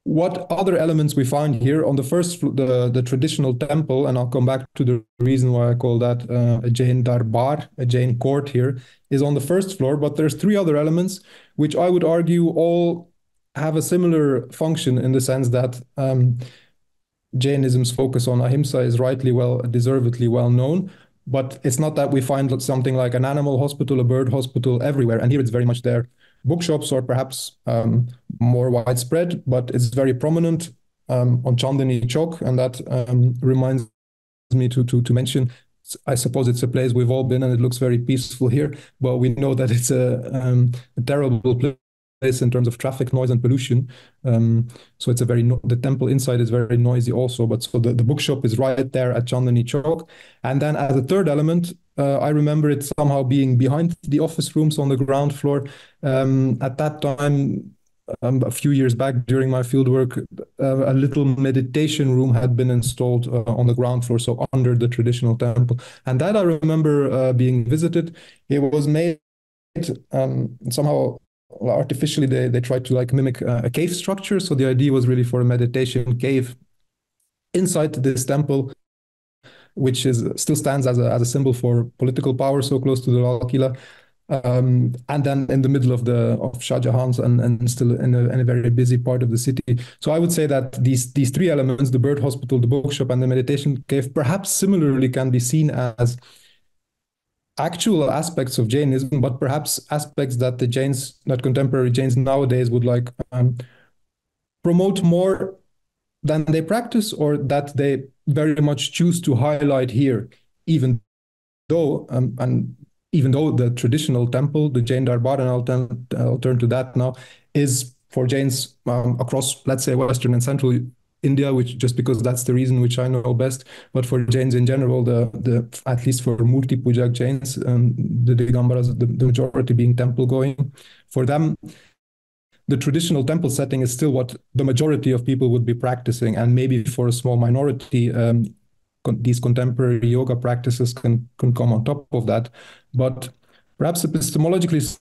what other elements we find here on the first the the traditional temple and i'll come back to the reason why i call that uh, a jain darbar a jain court here is on the first floor but there's three other elements which i would argue all have a similar function in the sense that um, jainism's focus on ahimsa is rightly well deservedly well known but it's not that we find something like an animal hospital a bird hospital everywhere and here it's very much there bookshops are perhaps um, more widespread, but it's very prominent um, on Chandni Chowk, and that um, reminds me to, to, to mention I suppose it's a place we've all been, and it looks very peaceful here. But we know that it's a, um, a terrible place in terms of traffic noise and pollution. Um, so it's a very no the temple inside is very noisy also. But so the, the bookshop is right there at Chandni Chowk, and then as a third element, uh, I remember it somehow being behind the office rooms on the ground floor. Um, at that time, um, a few years back during my fieldwork, uh, a little meditation room had been installed uh, on the ground floor, so under the traditional temple. And that I remember uh, being visited. It was made um, somehow artificially. They they tried to like mimic uh, a cave structure. So the idea was really for a meditation cave inside this temple which is still stands as a, as a symbol for political power so close to the Lal Kila. Um, and then in the middle of the of Shah Jahan's and, and still in a, in a very busy part of the city. So I would say that these these three elements, the bird hospital, the bookshop, and the meditation cave, perhaps similarly can be seen as actual aspects of Jainism, but perhaps aspects that the Jains, that contemporary Jains nowadays would like um, promote more than they practice or that they very much choose to highlight here, even though um, and even though the traditional temple, the Jain Darbar, and I'll, turn, I'll turn to that now, is for Jains um, across, let's say, Western and Central India, which just because that's the reason which I know best. But for Jains in general, the the at least for Murti Puja Jains, um, the Digambaras, the, the majority being temple going, for them the traditional temple setting is still what the majority of people would be practicing, and maybe for a small minority, um, con these contemporary yoga practices can can come on top of that. But perhaps epistemologically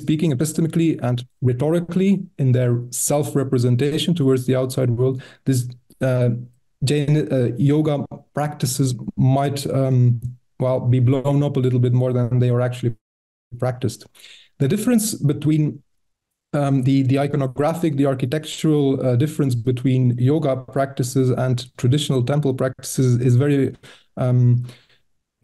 speaking, epistemically and rhetorically, in their self-representation towards the outside world, this uh, Jain uh, yoga practices might um, well be blown up a little bit more than they are actually practiced. The difference between um, the the iconographic, the architectural uh, difference between yoga practices and traditional temple practices is very um,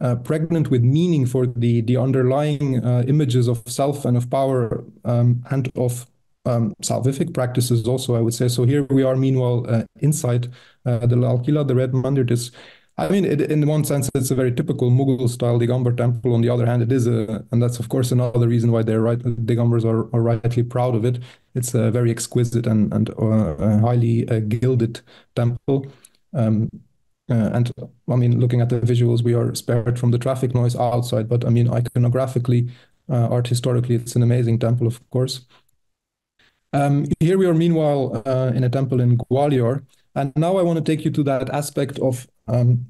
uh, pregnant with meaning for the the underlying uh, images of self and of power um, and of um, salvific practices also I would say so here we are meanwhile uh, inside uh, the Lal Kila the red mandir this I mean, it, in one sense, it's a very typical Mughal style Digambar temple. On the other hand, it is a, and that's of course another reason why they're right. Digambars are, are rightly proud of it. It's a very exquisite and and uh, highly uh, gilded temple. Um, uh, and I mean, looking at the visuals, we are spared from the traffic noise outside. But I mean, iconographically, uh, art historically. It's an amazing temple, of course. Um, here we are, meanwhile, uh, in a temple in Gwalior. And now I want to take you to that aspect of um,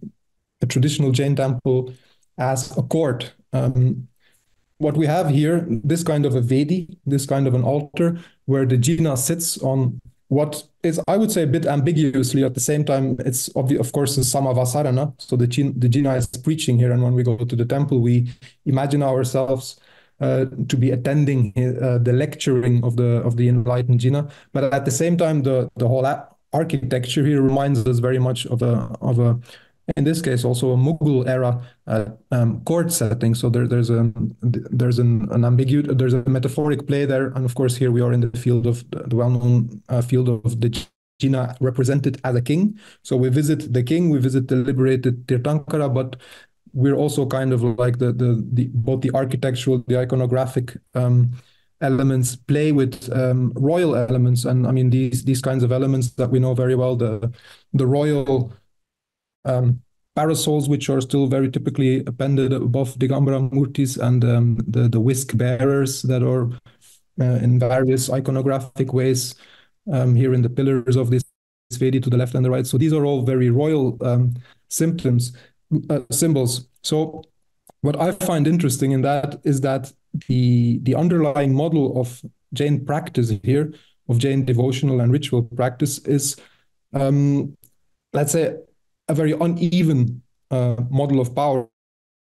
a traditional Jain temple as a court. Um, what we have here, this kind of a Vedi, this kind of an altar, where the Jina sits on what is, I would say, a bit ambiguously. At the same time, it's obvi- of course a Samavasarana. So the the Jina is preaching here, and when we go to the temple, we imagine ourselves uh, to be attending uh, the lecturing of the of the enlightened Jina. But at the same time, the the whole architecture here reminds us very much of a of a in this case also a Mughal era uh, um, court setting. So there, there's a there's an, an ambiguity, there's a metaphoric play there, and of course here we are in the field of the well-known uh, field of the Jina represented as a king. So we visit the king, we visit the liberated Tirthankara, but we're also kind of like the the, the both the architectural, the iconographic. Um, elements play with um, royal elements and i mean these these kinds of elements that we know very well the the royal um, parasols, which are still very typically appended above Digambara murtis, and um, the, the whisk bearers that are uh, in various iconographic ways um, here in the pillars of this Vedi to the left and the right. So these are all very royal um, symptoms, uh, symbols. So what I find interesting in that is that the the underlying model of Jain practice here, of Jain devotional and ritual practice, is um, let's say a very uneven uh, model of power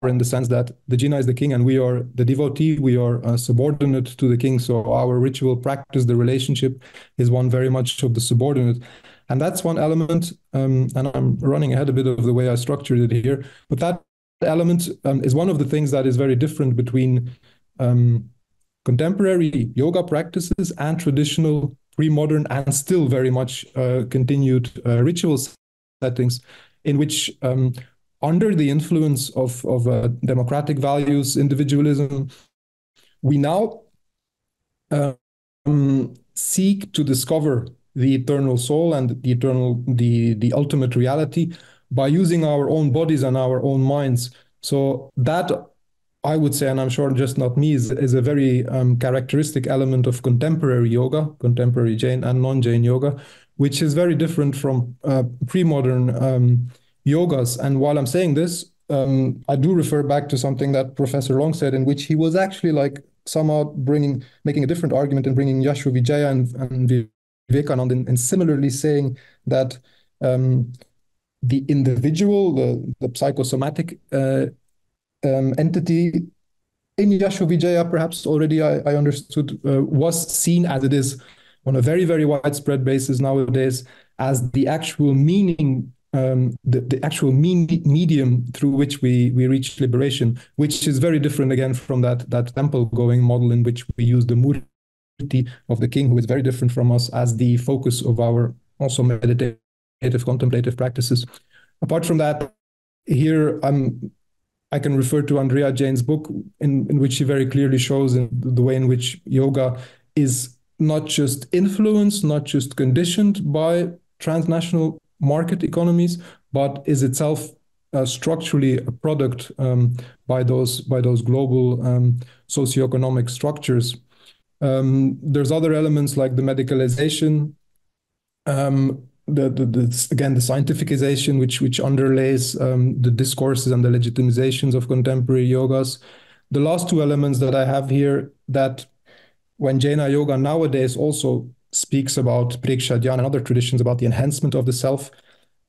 in the sense that the Jina is the king and we are the devotee, we are uh, subordinate to the king. So our ritual practice, the relationship is one very much of the subordinate. And that's one element. Um, and I'm running ahead a bit of the way I structured it here. But that element um, is one of the things that is very different between um, contemporary yoga practices and traditional pre-modern and still very much uh, continued uh, ritual settings in which um, under the influence of, of uh, democratic values, individualism, we now um, seek to discover the eternal soul and the eternal, the, the ultimate reality by using our own bodies and our own minds. So that I would say, and I'm sure just not me, is, is a very um, characteristic element of contemporary yoga, contemporary Jain and non-Jain yoga, which is very different from uh, pre-modern um, yogas. And while I'm saying this, um, I do refer back to something that Professor Long said, in which he was actually like somehow bringing, making a different argument and bringing Yashovijaya and, and Vivekanand, and, and similarly saying that um, the individual, the, the psychosomatic uh, um, entity in Yashovijaya, perhaps already I, I understood, uh, was seen as it is on a very, very widespread basis nowadays as the actual meaning, um, the, the actual medium through which we, we reach liberation, which is very different again from that, that temple going model in which we use the murti of the king, who is very different from us as the focus of our also meditative, contemplative practices. Apart from that, here I'm I can refer to Andrea Jain's book, in, in which she very clearly shows in the way in which yoga is not just influenced, not just conditioned by transnational market economies, but is itself uh, structurally a product um, by those by those global um, socioeconomic structures. Um, there's other elements like the medicalization, um, the, the, the, again the scientificization which which underlays um, the discourses and the legitimizations of contemporary yogas. The last two elements that I have here that when Jaina Yoga nowadays also speaks about Preksha Dhyana and other traditions about the enhancement of the self.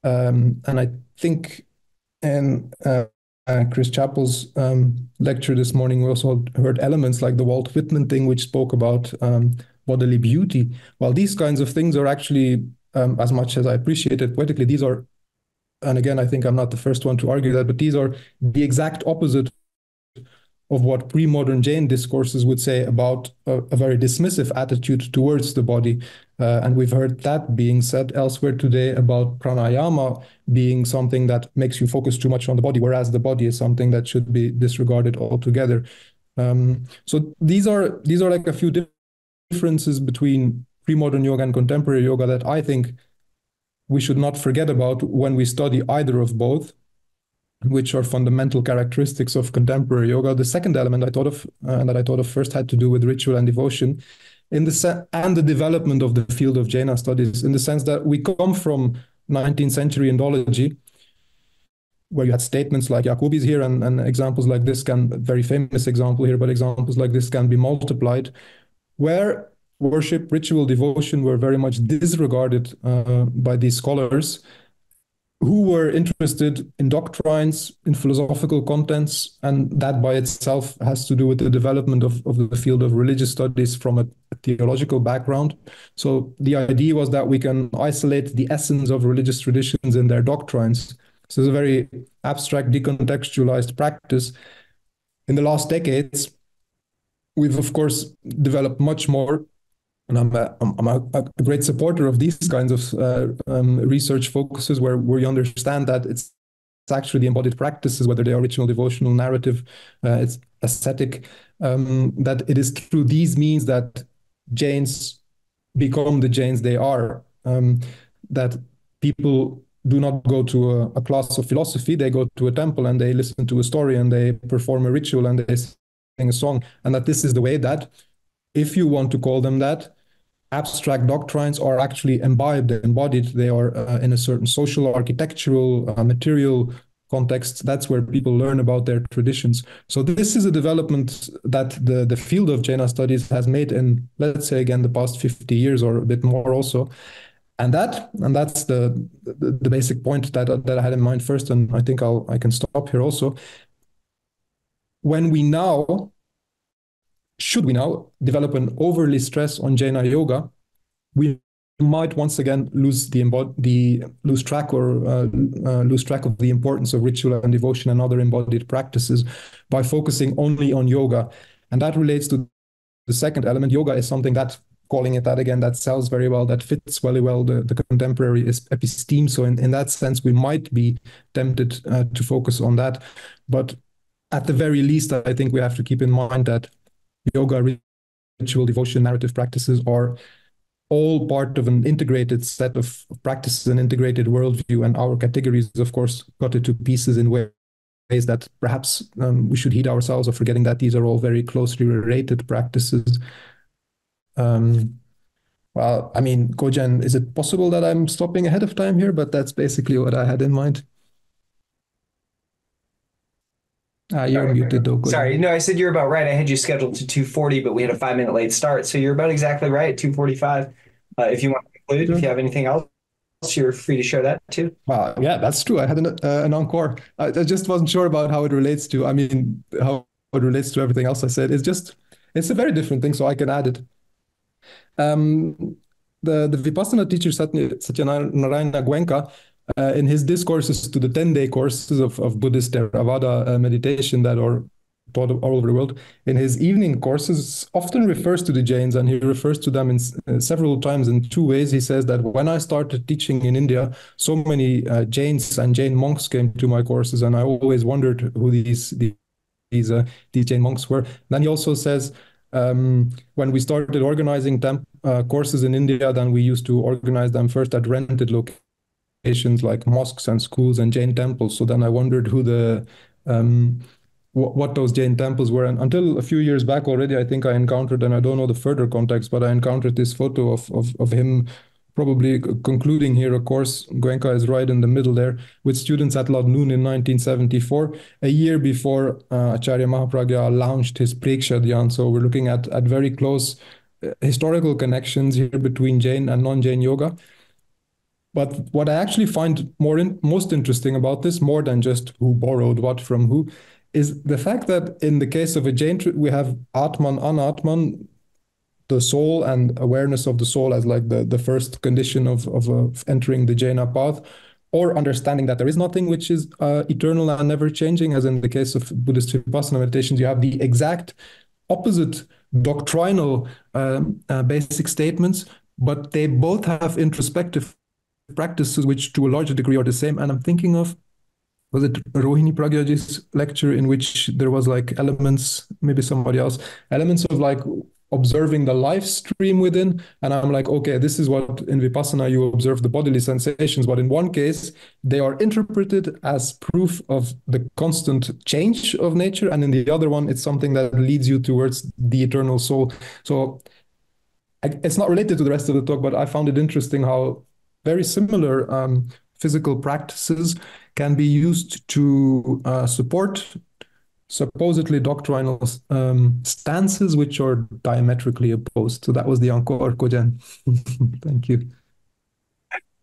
Um, and I think in uh, uh, Chris Chapple's um, lecture this morning, we also heard elements like the Walt Whitman thing, which spoke about um, bodily beauty. While these kinds of things are actually, um, as much as I appreciate it poetically, these are, and again, I think I'm not the first one to argue that, but these are the exact opposite of what pre-modern Jain discourses would say about a, a very dismissive attitude towards the body. Uh, and we've heard that being said elsewhere today about pranayama being something that makes you focus too much on the body, whereas the body is something that should be disregarded altogether. Um, so these are these are like a few differences between pre-modern yoga and contemporary yoga that I think we should not forget about when we study either of both. Which are fundamental characteristics of contemporary yoga. The second element I thought of, uh, and that I thought of first, had to do with ritual and devotion, in the se- and the development of the field of Jaina studies, in the sense that we come from 19th century Indology, where you had statements like Jacobi's here, and, and examples like this can, very famous example here, but examples like this can be multiplied, where worship, ritual, devotion were very much disregarded uh, by these scholars who were interested in doctrines, in philosophical contents, and that by itself has to do with the development of, of the field of religious studies from a, theological background. So the idea was that we can isolate the essence of religious traditions in their doctrines. So it's a very abstract, decontextualized practice. In the last decades, we've of course developed much more and I'm a, I'm a, a, great supporter of these kinds of uh, um, research focuses where, where you understand that it's, it's actually the embodied practices, whether they are ritual, devotional, narrative, uh, it's aesthetic, um, that it is through these means that Jains become the Jains they are. Um, that people do not go to a, a, class of philosophy, they go to a temple and they listen to a story and they perform a ritual and they sing a song. And that this is the way that, if you want to call them that, abstract doctrines are actually imbibed, embodied. They are uh, in a certain social, architectural, uh, material context. That's where people learn about their traditions. So this is a development that the, the field of Jaina studies has made in, let's say, again, the past 50 years or a bit more also. And that, and that's the, the, the basic point that, that I had in mind first, and I think I'll I can stop here also. When we now should we now develop an overly stress on Jaina yoga, we might once again lose the, the lose track or uh, uh, lose track of the importance of ritual and devotion and other embodied practices by focusing only on yoga, and that relates to the second element. Yoga is something that calling it that again that sells very well that fits very well the, the contemporary episteme. So in, in that sense we might be tempted uh, to focus on that. But at the very least i think we have to keep in mind that yoga, ritual, devotion, narrative practices are all part of an integrated set of practices and integrated worldview. And our categories, of course, cut it to pieces in ways that perhaps um, we should heed ourselves of forgetting that these are all very closely related practices. Um, well, I mean, Cogen, is it possible that I'm stopping ahead of time here? But that's basically what I had in mind. Uh, you're Sorry. muted though. Sorry. No, I said you're about right. I had you scheduled to 240, but we had a five minute late start. So you're about exactly right, 245. Uh, if you want to conclude, sure. if you have anything else, you're free to share that too. Wow. Yeah, that's true. I had an, uh, an encore. I, I, just wasn't sure about how it relates to, I mean, how it relates to everything else I said. It's just, it's a very different thing. So I can add it. Um, the, the Vipassana teacher Satyanarayana Goenka uh, in his discourses to the 10 day courses of, of Buddhist Theravada uh, meditation that are taught all over the world, in his evening courses, often refers to the Jains and he refers to them in uh, several times in two ways. He says that when I started teaching in India, so many uh, Jains and Jain monks came to my courses, and I always wondered who these these uh, these Jain monks were. Then he also says. Um, when we started organizing temp, uh, courses in India, then we used to organize them first at rented locations like mosques and schools and Jain temples. So then I wondered who the um, what those Jain temples were. And until a few years back already, I think I encountered, and I don't know the further context, but I encountered this photo of of, of him probably concluding here a course. Goenka is right in the middle there with students at Ladnun in 1974, a year before uh, Acharya Mahapragya launched his Preksha Dhyan. So we're looking at, at very close uh, historical connections here between Jain and non-Jain yoga. But what I actually find more in, most interesting about this, more than just who borrowed what from who, is the fact that in the case of a Jain, we have Atman, Anatman, the soul and awareness of the soul as like the, the first condition of, of, of entering the Jaina path, or understanding that there is nothing which is uh, eternal and never changing, as in the case of Buddhist Vipassana meditations, you have the exact opposite doctrinal um, uh, basic statements, but they both have introspective practices which to a larger degree are the same. And I'm thinking of was it Rohini Pragyaji's lecture in which there was like elements, maybe somebody else, elements of like observing the live stream within. And I'm like, okay, this is what in Vipassana you observe the bodily sensations. But in one case, they are interpreted as proof of the constant change of nature. And in the other one, it's something that leads you towards the eternal soul. So it's not related to the rest of the talk, but I found it interesting how very similar um, physical practices can be used to uh, support supposedly doctrinal um, stances which are diametrically opposed. So that was the encore, Cogen. Thank you.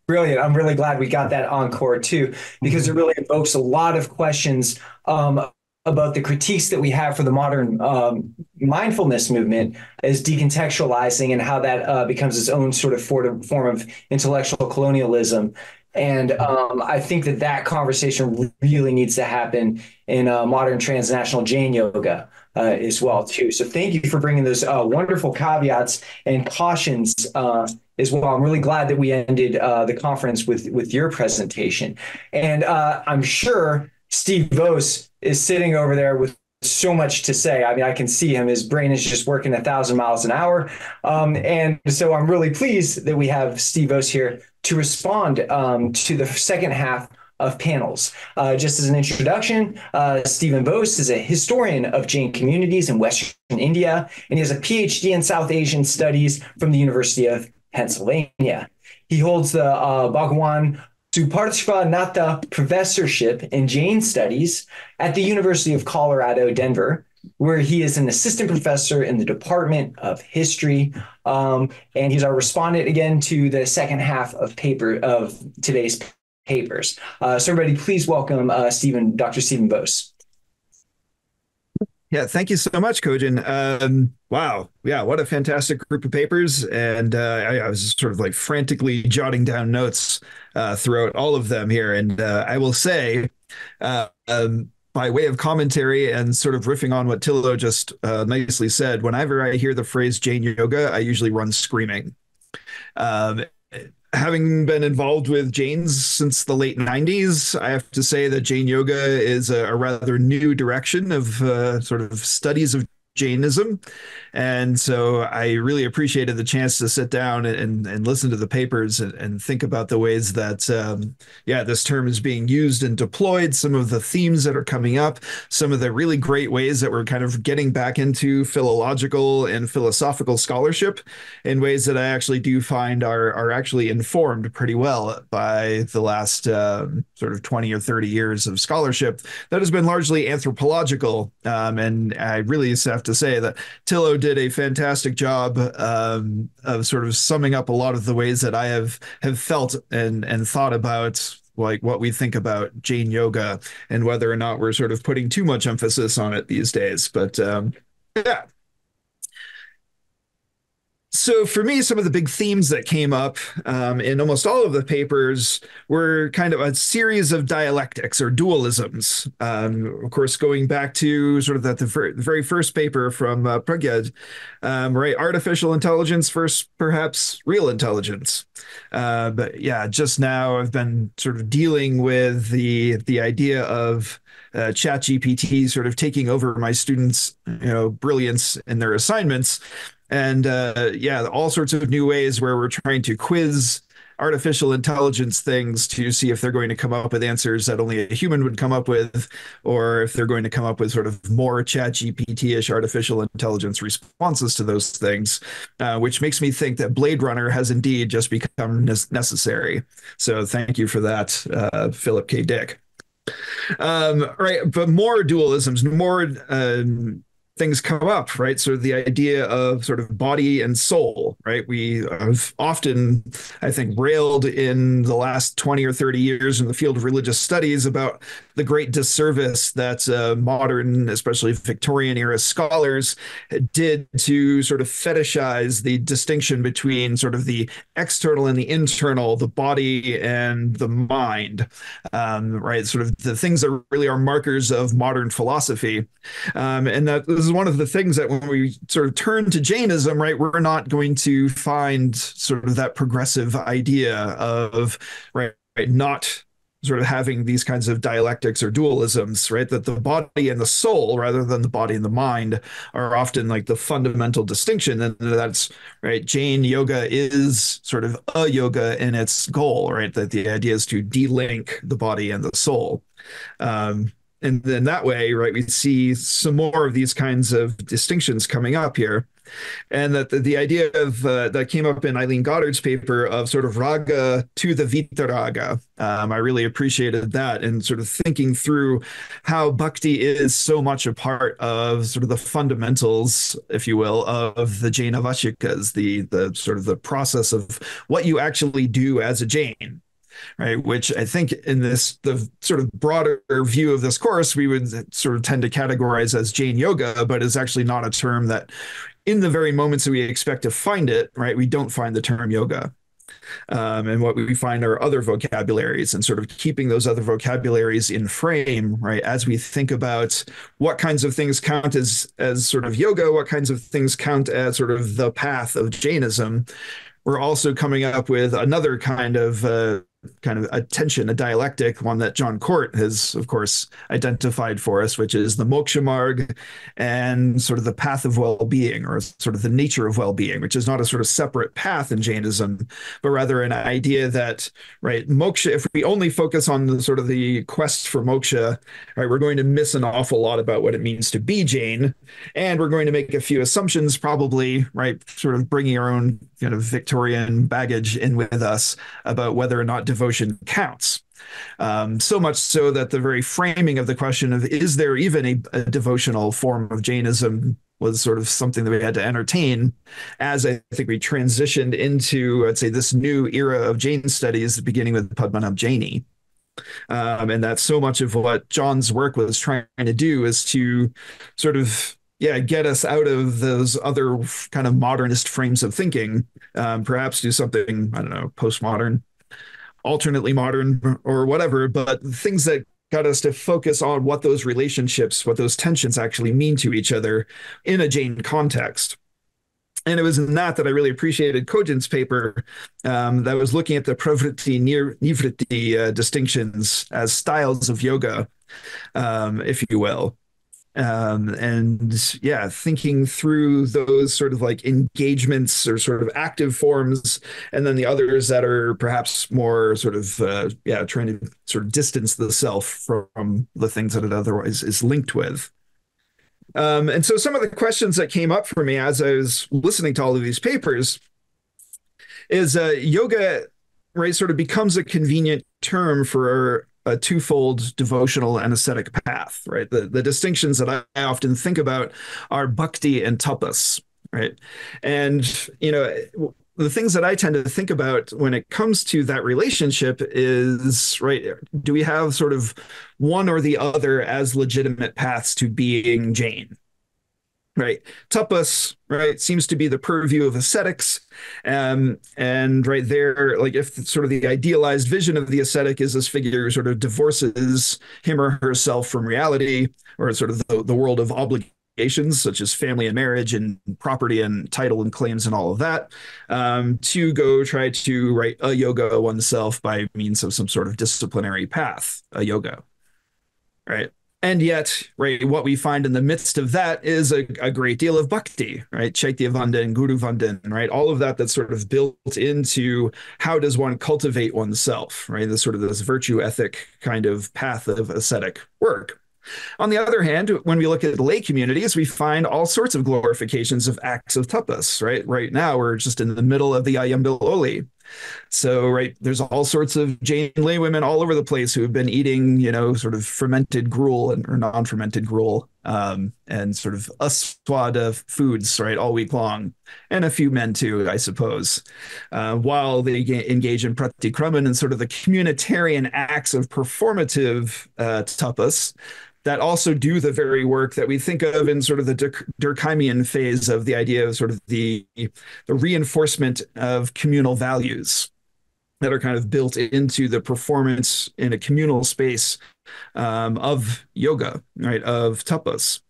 Brilliant. I'm really glad we got that encore too, because it really evokes a lot of questions um, about the critiques that we have for the modern um, mindfulness movement as decontextualizing and how that uh, becomes its own sort of form of intellectual colonialism and um, I think that that conversation really needs to happen in uh, modern transnational Jain yoga uh, as well too. So thank you for bringing those uh, wonderful caveats and cautions uh, as well. I'm really glad that we ended uh, the conference with with your presentation, and I'm sure Steve Vose is sitting over there with so much to say. I mean, I can see him. His brain is just working a thousand miles an hour. Um, and so I'm really pleased that we have Steve Vose here to respond um, to the second half of panels. Uh, just as an introduction, uh, Steven Vose is a historian of Jain communities in Western India, and he has a PhD in South Asian Studies from the University of Pennsylvania. He holds the uh, Bhagwan Suparshvanatha Professorship in Jain Studies at the University of Colorado, Denver, where he is an assistant professor in the Department of History. Um, and he's our respondent again to the second half of paper of today's papers. Uh, so everybody, please welcome uh, Steven, Dr. Steven Vose. Yeah, thank you so much, Cogen. Um, wow, yeah, what a fantastic group of papers, and uh, I, I, was sort of like frantically jotting down notes uh, throughout all of them here. And uh, I will say, uh, um, by way of commentary and sort of riffing on what Tillo just uh, nicely said, whenever I hear the phrase Jain Yoga, I usually run screaming. Um, having been involved with Jains since the late 90s, I have to say that Jain Yoga is a, a rather new direction of uh, sort of studies of Jainism. And so I really appreciated the chance to sit down and, and listen to the papers and, and think about the ways that, um, yeah, this term is being used and deployed, some of the themes that are coming up, some of the really great ways that we're kind of getting back into philological and philosophical scholarship in ways that I actually do find are, are actually informed pretty well by the last uh, sort of 20 or 30 years of scholarship that has been largely anthropological. Um, and I really have to say that Tillo did a fantastic job um, of sort of summing up a lot of the ways that I have have felt and and thought about like what we think about Jain yoga and whether or not we're sort of putting too much emphasis on it these days. But um, yeah, so for me, some of the big themes that came up um, in almost all of the papers were kind of a series of dialectics or dualisms. Um, of course, going back to sort of that the, the very first paper from uh, Pragyad, um, right? Artificial intelligence versus perhaps real intelligence. Uh, but yeah, just now I've been sort of dealing with the the idea of uh, chat gpt sort of taking over my students you know brilliance in their assignments and uh, yeah, all sorts of new ways where we're trying to quiz artificial intelligence things to see if they're going to come up with answers that only a human would come up with, or if they're going to come up with sort of more chat GPT-ish artificial intelligence responses to those things, uh, which makes me think that Blade Runner has indeed just become necessary. So thank you for that, uh, Philip K. Dick. Um, right, but more dualisms, more um, things come up, right? So the idea of sort of body and soul, right? We have often, I think, railed in the last 20 or 30 years in the field of religious studies about the great disservice that uh, modern, especially Victorian era scholars did to sort of fetishize the distinction between sort of the external and the internal, the body and the mind, um, right? Sort of the things that really are markers of modern philosophy. Um, and that this is one of the things that when we sort of turn to Jainism, right, we're not going to find sort of that progressive idea of right, right not sort of having these kinds of dialectics or dualisms, right? That the body and the soul, rather than the body and the mind, are often like the fundamental distinction. And that's right. Jain yoga is sort of a yoga in its goal, right? That the idea is to delink the body and the soul. Um, and then that way, right, we see some more of these kinds of distinctions coming up here and that the, the idea of uh, that came up in Eileen Goddard's paper of sort of raga to the vitaraga. Um, I really appreciated that and sort of thinking through how bhakti is so much a part of sort of the fundamentals, if you will, of the Jaina Vachikas, the the sort of the process of what you actually do as a Jain right? Which I think in this the sort of broader view of this course, we would sort of tend to categorize as Jain yoga, but is actually not a term that in the very moments that we expect to find it, right, we don't find the term yoga. Um, and what we find are other vocabularies and sort of keeping those other vocabularies in frame, right? As we think about what kinds of things count as as sort of yoga, what kinds of things count as sort of the path of Jainism, we're also coming up with another kind of uh, kind of a tension, a dialectic, one that John Cort has, of course, identified for us, which is the moksha marg and sort of the path of well-being, or sort of the nature of well-being, which is not a sort of separate path in Jainism, but rather an idea that, right, moksha, if we only focus on the sort of the quest for moksha, right, we're going to miss an awful lot about what it means to be Jain, and we're going to make a few assumptions, probably, right, sort of bringing our own kind of Victorian baggage in with us about whether or not devotion counts. Um, so much so that the very framing of the question of is there even a, a, devotional form of Jainism was sort of something that we had to entertain as I think we transitioned into, I'd say, this new era of Jain studies, beginning with Padmanabh Jaini. Um, and that's so much of what John's work was trying to do is to sort of yeah get us out of those other kind of modernist frames of thinking um, perhaps do something i don't know postmodern alternately modern or whatever, but things that got us to focus on what those relationships, what those tensions actually mean to each other in a Jain context. And it was in that that I really appreciated Cogen's paper um, that was looking at the pravritti nivritti uh, distinctions as styles of yoga, um, if you will um, and yeah, thinking through those sort of like engagements or sort of active forms, and then the others that are perhaps more sort of uh, yeah, trying to sort of distance the self from the things that it otherwise is linked with. Um, and so some of the questions that came up for me as I was listening to all of these papers is uh, yoga, right, sort of becomes a convenient term for a twofold devotional and ascetic path, right? The, the distinctions that I often think about are bhakti and tapas, right? And, you know, the things that I tend to think about when it comes to that relationship is, right, do we have sort of one or the other as legitimate paths to being Jain? Right? Tapas right seems to be the purview of ascetics. Um, and right there like if sort of the idealized vision of the ascetic is this figure sort of divorces him or herself from reality or sort of the, the world of obligations such as family and marriage and property and title and claims and all of that um, to go try to write a yoga oneself by means of some sort of disciplinary path a yoga right and yet, right, what we find in the midst of that is a, a great deal of bhakti, right? Chaitya Vandan, Guru Vandan, right? All of that that's sort of built into how does one cultivate oneself, right? The sort of this virtue ethic kind of path of ascetic work. On the other hand, when we look at lay communities, we find all sorts of glorifications of acts of tapas, right? Right now, we're just in the middle of the Ayambil Oli, so, right, there's all sorts of Jain lay women all over the place who have been eating, you know, sort of fermented gruel and or non-fermented gruel, um, and sort of a aswada foods, right, all week long, and a few men too, I suppose, uh, while they engage in pratikraman and sort of the communitarian acts of performative uh, tapas that also do the very work that we think of in sort of the Durkheimian phase of the idea of sort of the, the reinforcement of communal values that are kind of built into the performance in a communal space um, of yoga, right, of tapas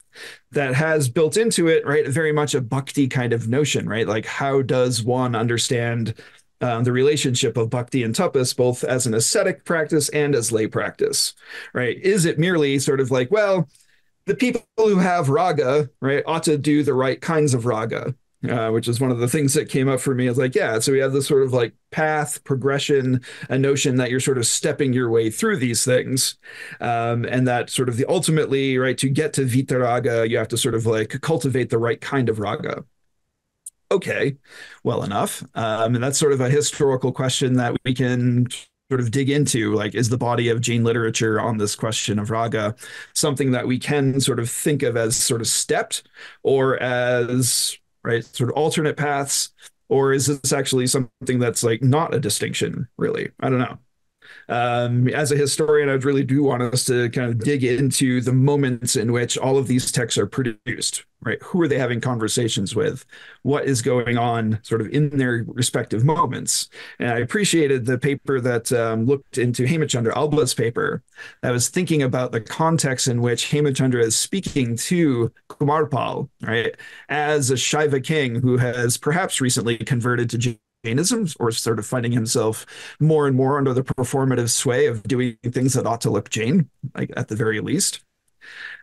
that has built into it, right, very much a bhakti kind of notion, right? Like, how does one understand um, the relationship of bhakti and tapas, both as an ascetic practice and as lay practice, right? Is it merely sort of like, well, the people who have raga, right, ought to do the right kinds of raga, uh, which is one of the things that came up for me. Is like, yeah, so we have this sort of like path progression, a notion that you're sort of stepping your way through these things, um, and that sort of the ultimately, right, to get to vitaraga, you have to sort of like cultivate the right kind of raga. Okay, well enough, um, and that's sort of a historical question that we can sort of dig into like is the body of Jain literature on this question of raga something that we can sort of think of as sort of stepped or as right sort of alternate paths? Or is this actually something that's like not a distinction really? I don't know um, as a historian, I really do want us to kind of dig into the moments in which all of these texts are produced, right? Who are they having conversations with? What is going on sort of in their respective moments? And I appreciated the paper that um, looked into Hemachandra Alba's paper that was thinking about the context in which Hemachandra is speaking to Kumarpal, right? As a Shaiva king who has perhaps recently converted to Jainism or sort of finding himself more and more under the performative sway of doing things that ought to look Jain, like at the very least.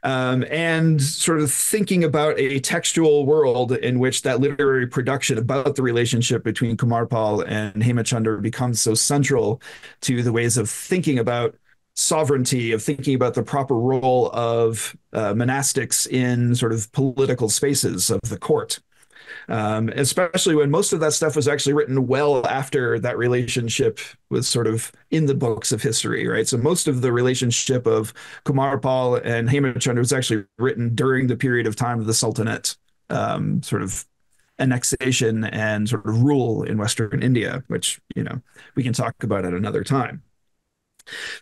Um, and sort of thinking about a textual world in which that literary production about the relationship between Kumarpal and Hemachandra becomes so central to the ways of thinking about sovereignty, of thinking about the proper role of uh, monastics in sort of political spaces of the court um, especially when most of that stuff was actually written well after that relationship was sort of in the books of history, right? So most of the relationship of Kumarpal and Hemachandra was actually written during the period of time of the Sultanate, um, sort of annexation and sort of rule in Western India, which you know we can talk about at another time.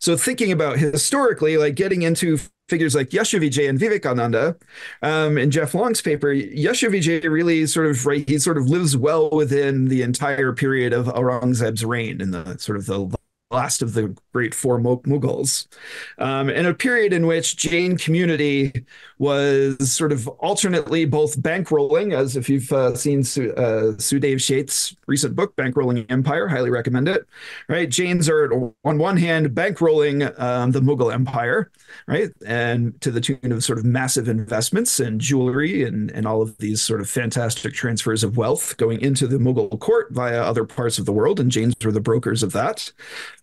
So thinking about historically, like getting into figures like Yashovijay and Vivekananda, um, in Jeff Long's paper, Yashovijay really sort of right, he sort of lives well within the entire period of Aurangzeb's reign in the sort of the last of the great four Mughals, um, in a period in which Jain community was sort of alternately both bankrolling, as if you've uh, seen Su- uh, Sudev Sheth's recent book, Bankrolling Empire, highly recommend it. Right, Jains are on one hand bankrolling um, the Mughal Empire, right, and to the tune of sort of massive investments in jewelry and and all of these sort of fantastic transfers of wealth going into the Mughal court via other parts of the world, and Jains were the brokers of that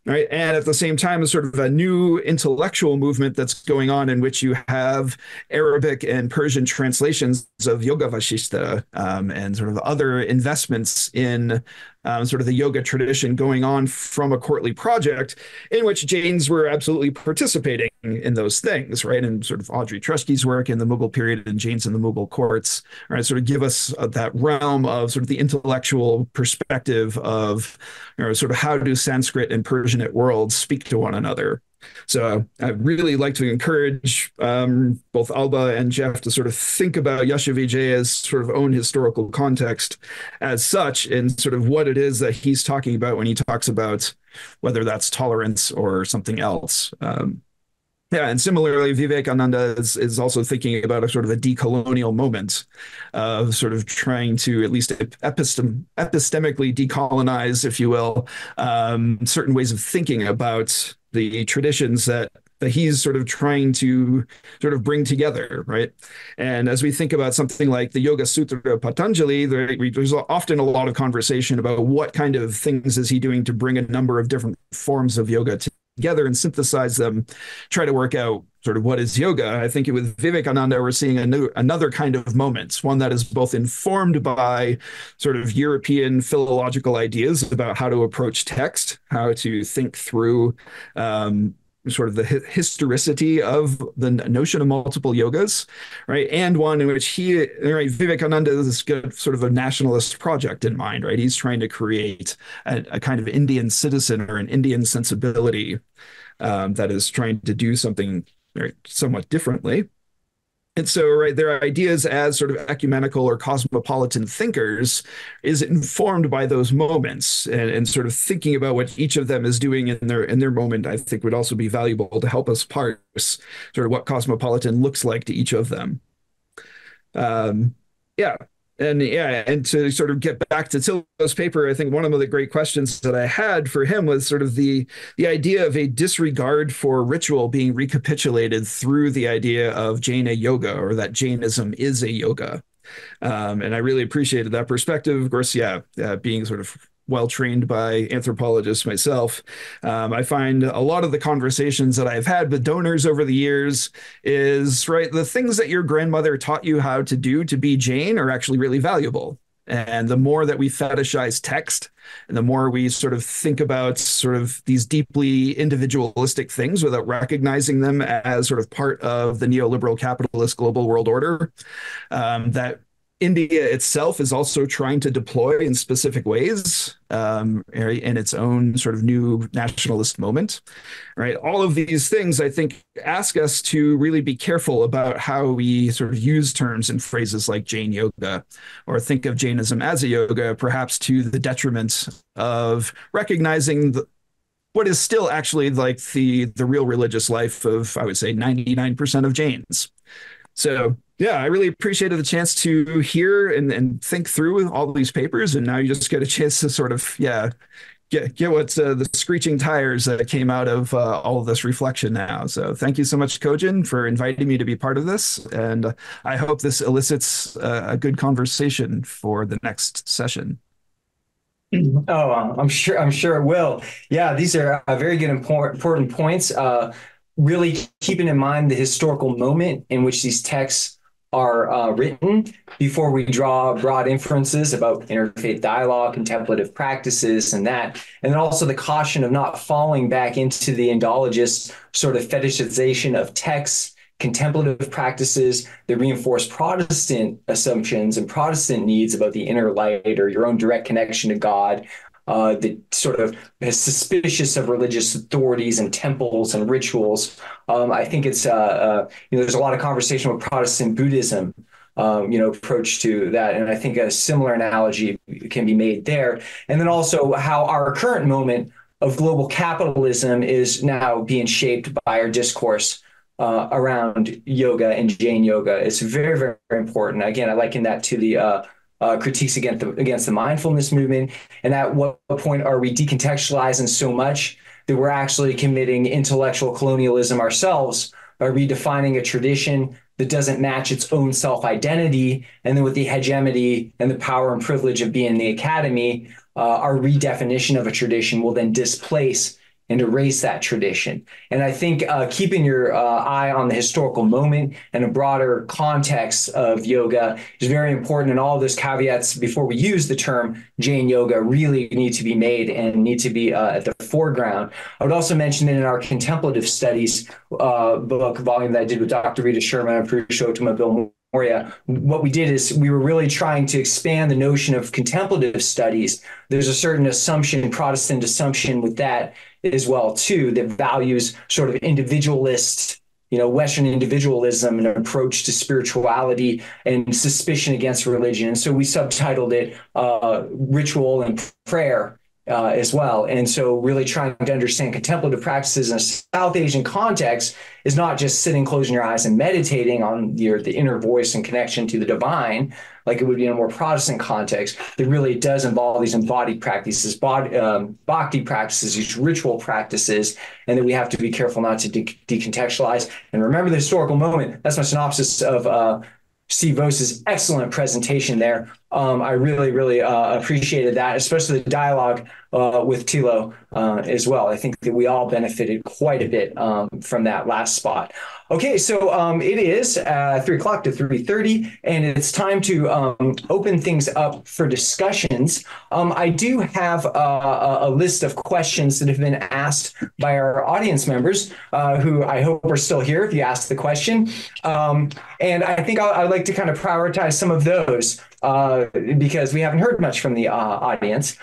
right? And at the same time, a sort of a new intellectual movement that's going on in which you have Arabic and Persian translations of Yoga Vashishta um, and sort of other investments in um, sort of the yoga tradition going on from a courtly project in which Jains were absolutely participating in those things, right? And sort of Audrey Truschke's work in the Mughal period and Jains in the Mughal courts, right? Sort of give us uh, that realm of sort of the intellectual perspective of, you know, sort of how do Sanskrit and Persianate worlds speak to one another. So I'd really like to encourage um, both Alba and Jeff to sort of think about Yashovijay as sort of own historical context as such, and sort of what it is that he's talking about when he talks about whether that's tolerance or something else. Um, yeah, and similarly, Vivekananda is, is also thinking about a sort of a decolonial moment of sort of trying to at least epistem- epistemically decolonize, if you will, um, certain ways of thinking about the traditions that that he's sort of trying to sort of bring together, right? And as we think about something like the Yoga Sutra of Patanjali, there's often a lot of conversation about what kind of things is he doing to bring a number of different forms of yoga together and synthesize them, try to work out sort of what is yoga. I think with Vivekananda, we're seeing a new, another kind of moment, one that is both informed by sort of European philological ideas about how to approach text, how to think through um, sort of the historicity of the notion of multiple yogas, right? And one in which he, right, Vivekananda has got sort of a nationalist project in mind, right? He's trying to create a, a kind of Indian citizen or an Indian sensibility um, that is trying to do something right, somewhat differently. And so, right, their ideas as sort of ecumenical or cosmopolitan thinkers is informed by those moments, and, and sort of thinking about what each of them is doing in their in their moment. I think would also be valuable to help us parse sort of what cosmopolitan looks like to each of them. Um, yeah, and yeah, and to sort of get back to Tillo's paper, I think one of the great questions that I had for him was sort of the the idea of a disregard for ritual being recapitulated through the idea of Jaina yoga, or that Jainism is a yoga. Um, and I really appreciated that perspective. Of course, yeah, uh, being sort of well trained by anthropologists myself. Um, I find a lot of the conversations that I've had with donors over the years is right the things that your grandmother taught you how to do to be Jain are actually really valuable. And the more that we fetishize text, and the more we sort of think about sort of these deeply individualistic things without recognizing them as sort of part of the neoliberal capitalist global world order, um, that India itself is also trying to deploy in specific ways um, in its own sort of new nationalist moment, right? All of these things, I think, ask us to really be careful about how we sort of use terms and phrases like Jain yoga, or think of Jainism as a yoga, perhaps to the detriment of recognizing the, what is still actually like the the real religious life of, I would say, ninety nine percent of Jains. So yeah, I really appreciated the chance to hear and, and think through all these papers, and now you just get a chance to sort of yeah get get what uh, the screeching tires that came out of uh, all of this reflection now. So thank you so much, Cogen, for inviting me to be part of this, and uh, I hope this elicits a good conversation for the next session. Oh, I'm sure. I'm sure it will. Yeah, these are uh, very good important points. Uh, really keeping in mind the historical moment in which these texts are uh, written before we draw broad inferences about interfaith dialogue, contemplative practices, and that. And then also the caution of not falling back into the Indologist sort of fetishization of texts, contemplative practices that reinforce Protestant assumptions and Protestant needs about the inner light or your own direct connection to God, uh, sort of suspicious of religious authorities and temples and rituals. Um, I think it's uh, uh, you know there's a lot of conversation with Protestant Buddhism. Um, you know, approach to that, and I think a similar analogy can be made there. And then also how our current moment of global capitalism is now being shaped by our discourse uh, around yoga and Jain yoga. It's very, very, very important. Again, I liken that to the uh, uh, critiques against the, against the mindfulness movement? And at what point are we decontextualizing so much that we're actually committing intellectual colonialism ourselves by redefining a tradition that doesn't match its own self identity? And then with the hegemony and the power and privilege of being in the academy, uh, our redefinition of a tradition will then displace and erase that tradition. And I think uh, keeping your uh, eye on the historical moment and a broader context of yoga is very important. And all those caveats before we use the term Jain yoga really need to be made and need to be uh, at the foreground. I would also mention that in our contemplative studies uh, book volume that I did with Dr. Rita Sherma, and Purushottam, Bill Moria, what we did is we were really trying to expand the notion of contemplative studies. There's a certain assumption, Protestant assumption with that as well too that values sort of individualist you know western individualism and approach to spirituality and suspicion against religion. And so we subtitled it uh, ritual and prayer uh, as well. And so, really trying to understand contemplative practices in a South Asian context is not just sitting, closing your eyes, and meditating on your the inner voice and connection to the divine, like it would be in a more Protestant context. It really does involve these embodied practices, body, um, bhakti practices, these ritual practices, and that we have to be careful not to de- decontextualize and remember the historical moment. That's my synopsis of uh, Steve Vose's excellent presentation there. Um, I really, really uh, appreciated that, especially the dialogue uh, with Tillo uh, as well. I think that we all benefited quite a bit um, from that last spot. Okay, so um, it is uh, three o'clock to three thirty, and it's time to um, open things up for discussions. Um, I do have a, a, list of questions that have been asked by our audience members, uh, who I hope are still here. If you ask the question, um, and I think i would like to kind of prioritize some of those uh, because we haven't heard much from the uh, audience.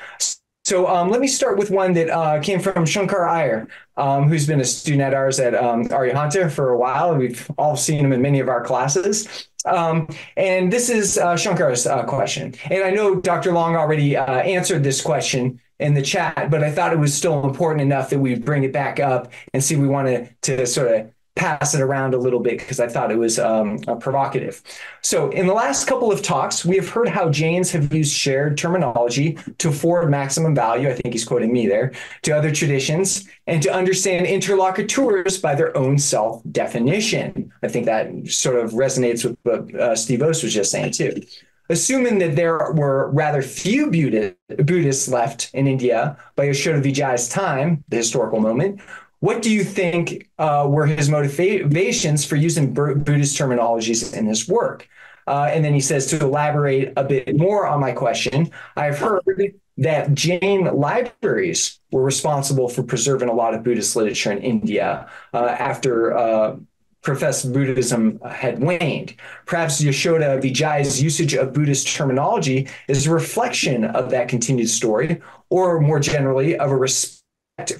So um, let me start with one that uh, came from Shankar Iyer, um, who's been a student at ours at um, for a while. We've all seen him in many of our classes. Um, and this is uh, Shankar's uh, question. And I know Dr. Long already uh, answered this question in the chat, but I thought it was still important enough that we bring it back up and see we wanted to sort of pass it around a little bit because I thought it was um, provocative. So, in the last couple of talks, we have heard how Jains have used shared terminology to afford maximum value. I think he's quoting me there to other traditions and to understand interlocutors by their own self definition. I think that sort of resonates with what uh, Steve Vose was just saying, too. Assuming that there were rather few Buddhists left in India by Yashovijay's time, the historical moment, what do you think uh, were his motivations for using Buddhist terminologies in his work? Uh, and then he says to elaborate a bit more on my question, I've heard that Jain libraries were responsible for preserving a lot of Buddhist literature in India uh, after uh, professed Buddhism had waned. Perhaps Yashovijay's usage of Buddhist terminology is a reflection of that continued story, or more generally, of a respect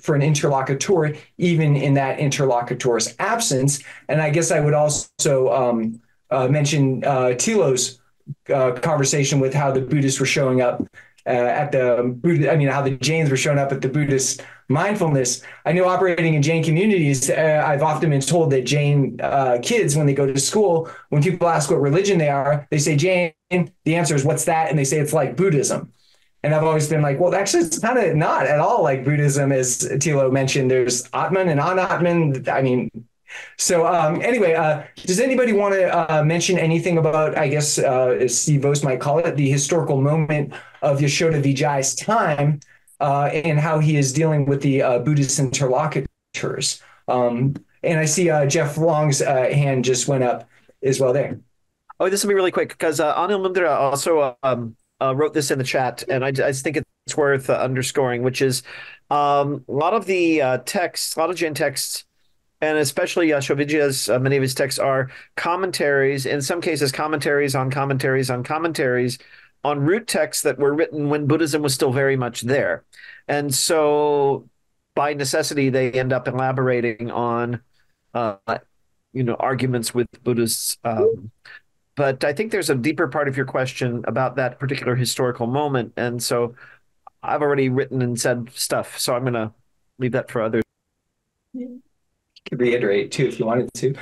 for an interlocutor, even in that interlocutor's absence. And I guess I would also um, uh, mention uh, Tillo's uh, conversation with how the Buddhists were showing up uh, at the Buddha, I mean, how the Jains were showing up at the Buddhist mindfulness. I know operating in Jain communities, uh, I've often been told that Jain uh, kids, when they go to school, when people ask what religion they are, they say Jain. The answer is, what's that? And they say it's like Buddhism. And I've always been like, well, actually, it's kind of not at all like Buddhism, as Tillo mentioned. There's Atman and Anatman. I mean, so um, anyway, uh, does anybody want to uh, mention anything about, I guess, uh, as Steve Vose might call it, the historical moment of Yashovijay's time uh, and how he is dealing with the uh, Buddhist interlocutors? Um, and I see uh, Jeff Long's hand just went up as well there. Oh, this will be really quick because Anil Mundra also um, uh, wrote this in the chat, and I, I think it's worth uh, underscoring, which is um, a lot of the uh, texts, a lot of Jain texts, and especially uh, uh, many of his texts are commentaries, in some cases, commentaries on commentaries on commentaries on root texts that were written when Buddhism was still very much there. And so by necessity, they end up elaborating on, uh, you know, arguments with Buddhists. Um, but I think there's a deeper part of your question about that particular historical moment. And so I've already written and said stuff. So I'm going to leave that for others. You could reiterate too if you wanted to.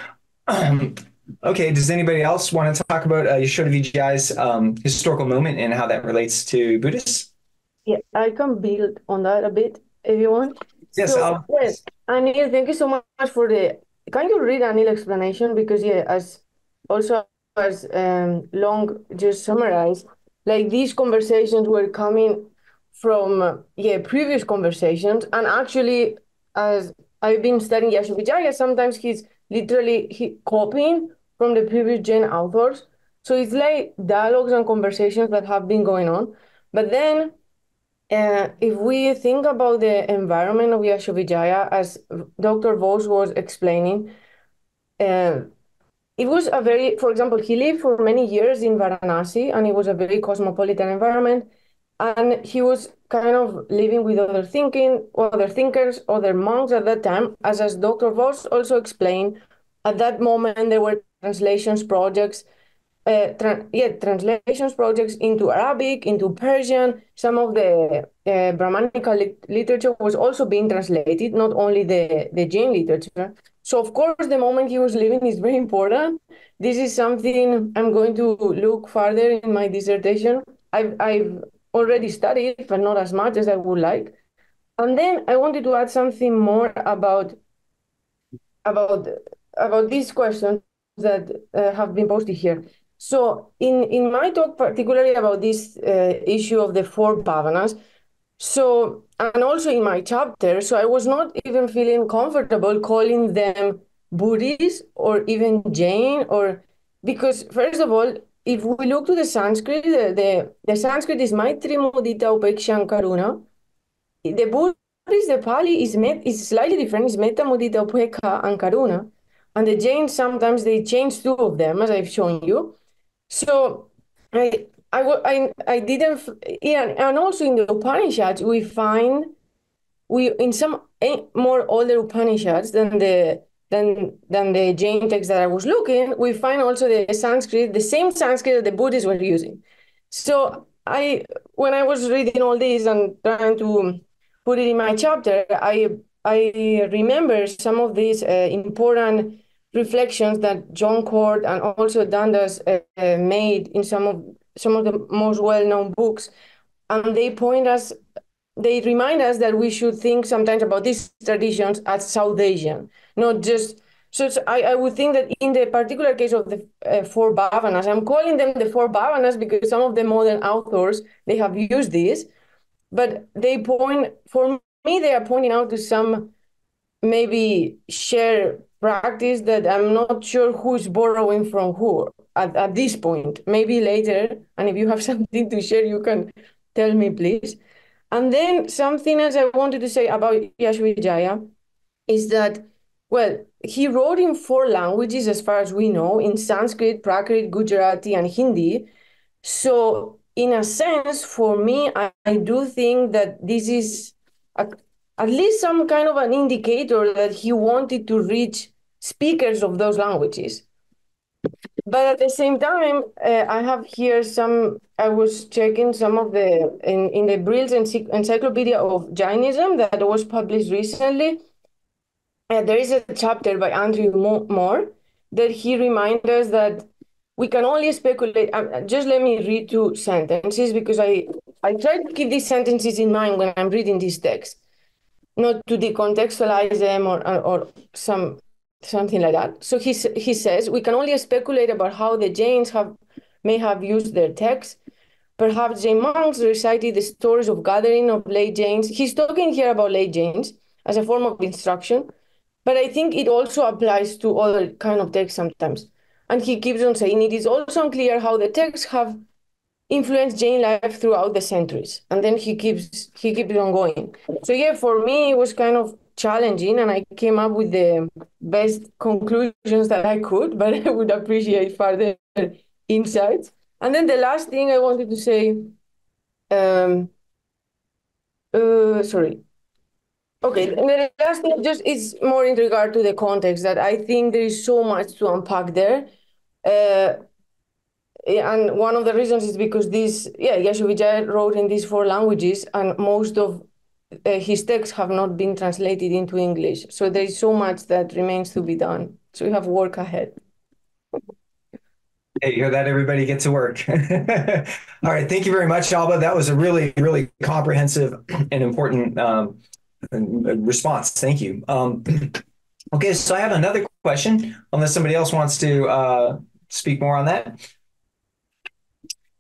Um, okay. Does anybody else want to talk about uh, Yashovijay's um, historical moment and how that relates to Buddhists? Yeah, I can build on that a bit if you want. Yes, so, yes. Anil, thank you so much for the. Can you read Anil explanation because yeah, as also as um, Long just summarized, like these conversations were coming from yeah previous conversations, and actually, as I've been studying Yashovijaya, sometimes he's literally he copying from the previous Jain authors. So it's like dialogues and conversations that have been going on. But then, uh, if we think about the environment of Yashovijaya, as Dr. Vose was explaining, uh, it was a very, for example, he lived for many years in Varanasi and it was a very cosmopolitan environment. And he was kind of living with other thinking, other thinkers, other monks at that time. As, as Dr. Vose also explained, at that moment there were translations projects, uh, tra yeah, translations projects into Arabic, into Persian. Some of the uh, Brahmanical li literature was also being translated, not only the, the Jain literature. So of course, the moment he was living is very important. This is something I'm going to look further in my dissertation. I've, I've already studied, but not as much as I would like. And then I wanted to add something more about about about these questions that uh, have been posted here. So in in my talk, particularly about this uh, issue of the four bhavanas, so, and also in my chapter, so I was not even feeling comfortable calling them Buddhist or even Jain, or because, first of all, if we look to the Sanskrit, the, the, the Sanskrit is Maitri Mudita Karuna. The Buddhist, the Pali is, met, is slightly different, it's Metta Mudita Upekha and Karuna. And the Jains, sometimes they change two of them, as I've shown you. So I, I, I, I didn't, yeah, and also in the Upanishads, we find, we in some eh, more older Upanishads than the than than the Jain text that I was looking, we find also the Sanskrit, the same Sanskrit that the Buddhists were using. So I, when I was reading all this and trying to put it in my chapter, I I remember some of these uh, important reflections that John Cort and also Dundas uh, uh, made in some of some of the most well-known books, and they point us, they remind us that we should think sometimes about these traditions as South Asian, not just. So, I, I would think that in the particular case of the uh, four bhavanas, I'm calling them the four bhavanas because some of the modern authors they have used this, but they point for me they are pointing out to some maybe shared practice that I'm not sure who's borrowing from who at, at this point. Maybe later, and if you have something to share, you can tell me, please. And then something else I wanted to say about Yashvijaya is that, well, he wrote in four languages, as far as we know, in Sanskrit, Prakrit, Gujarati, and Hindi. So, in a sense, for me, I, I do think that this is a, at least some kind of an indicator that he wanted to reach speakers of those languages. But at the same time, uh, I have here some, I was checking some of the, in, in the Brill's Encyclopedia of Jainism that was published recently. Uh, there is a chapter by Andrew Moore that he reminds us that we can only speculate. Uh, just let me read two sentences because I, I try to keep these sentences in mind when I'm reading this text, not to decontextualize them or, or, or some something like that. So he, he says, we can only speculate about how the Jains have may have used their text. Perhaps Jain monks recited the stories of gathering of lay Jains. He's talking here about lay Jains as a form of instruction, but I think it also applies to other kind of texts sometimes. And he keeps on saying it is also unclear how the texts have influenced Jain life throughout the centuries. And then he keeps he keeps on going. So yeah, for me it was kind of challenging and I came up with the best conclusions that I could, but I would appreciate further insights. And then the last thing I wanted to say, um, uh, sorry. Okay, and the last thing just is more in regard to the context that I think there is so much to unpack there. Uh, and one of the reasons is because this, yeah, Yashvijaya wrote in these four languages, and most of uh, his texts have not been translated into English. So there is so much that remains to be done. So we have work ahead. You hear that? Everybody get to work. All right. Thank you very much, Alba. That was a really, really comprehensive and important um, response. Thank you. Um, okay. So I have another question, unless somebody else wants to uh, speak more on that.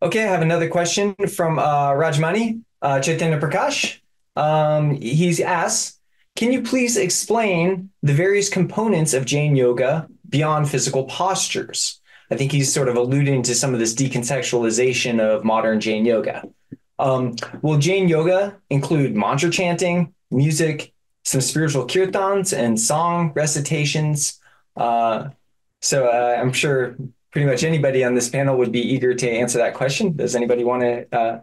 Okay. I have another question from uh, Rajmani uh, Chaitanya Prakash. Um, he's asked, can you please explain the various components of Jain yoga beyond physical postures? I think he's sort of alluding to some of this decontextualization of modern Jain yoga. Um, will Jain yoga include mantra chanting, music, some spiritual kirtans, and song recitations? Uh, so uh, I'm sure pretty much anybody on this panel would be eager to answer that question. Does anybody want to uh,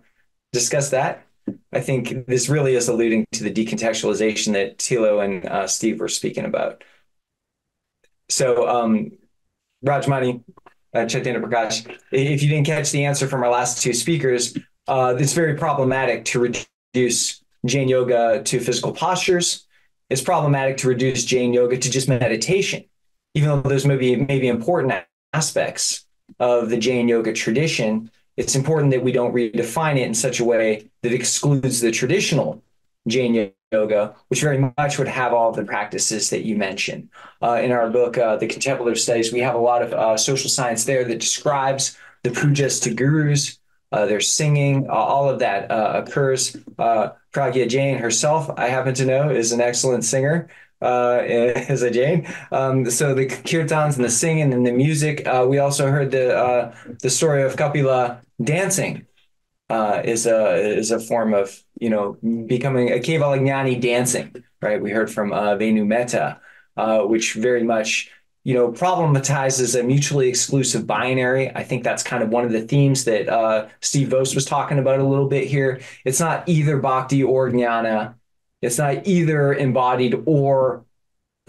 discuss that? I think this really is alluding to the decontextualization that Tillo and uh, Steve were speaking about. So, um, Rajmani, uh, Prakash, if you didn't catch the answer from our last two speakers, uh, it's very problematic to reduce Jain yoga to physical postures. It's problematic to reduce Jain yoga to just meditation, even though those may be, may be important aspects of the Jain yoga tradition it's important that we don't redefine it in such a way that excludes the traditional Jain yoga, which very much would have all of the practices that you mentioned. Uh, in our book, uh, The Contemplative Studies, we have a lot of uh, social science there that describes the pujas to gurus, uh, their singing, uh, all of that uh, occurs. Pragya Jain herself, I happen to know, is an excellent singer uh, as a Jain. Um, so the kirtans and the singing and the music. Uh, we also heard the uh, the story of Kapila dancing uh, is a is a form of you know becoming a Kevala dancing. Right. We heard from uh, Venu Mehta, uh, which very much you know problematizes a mutually exclusive binary. I think that's kind of one of the themes that uh, Steve Vose was talking about a little bit here. It's not either bhakti or jnana it's not either embodied or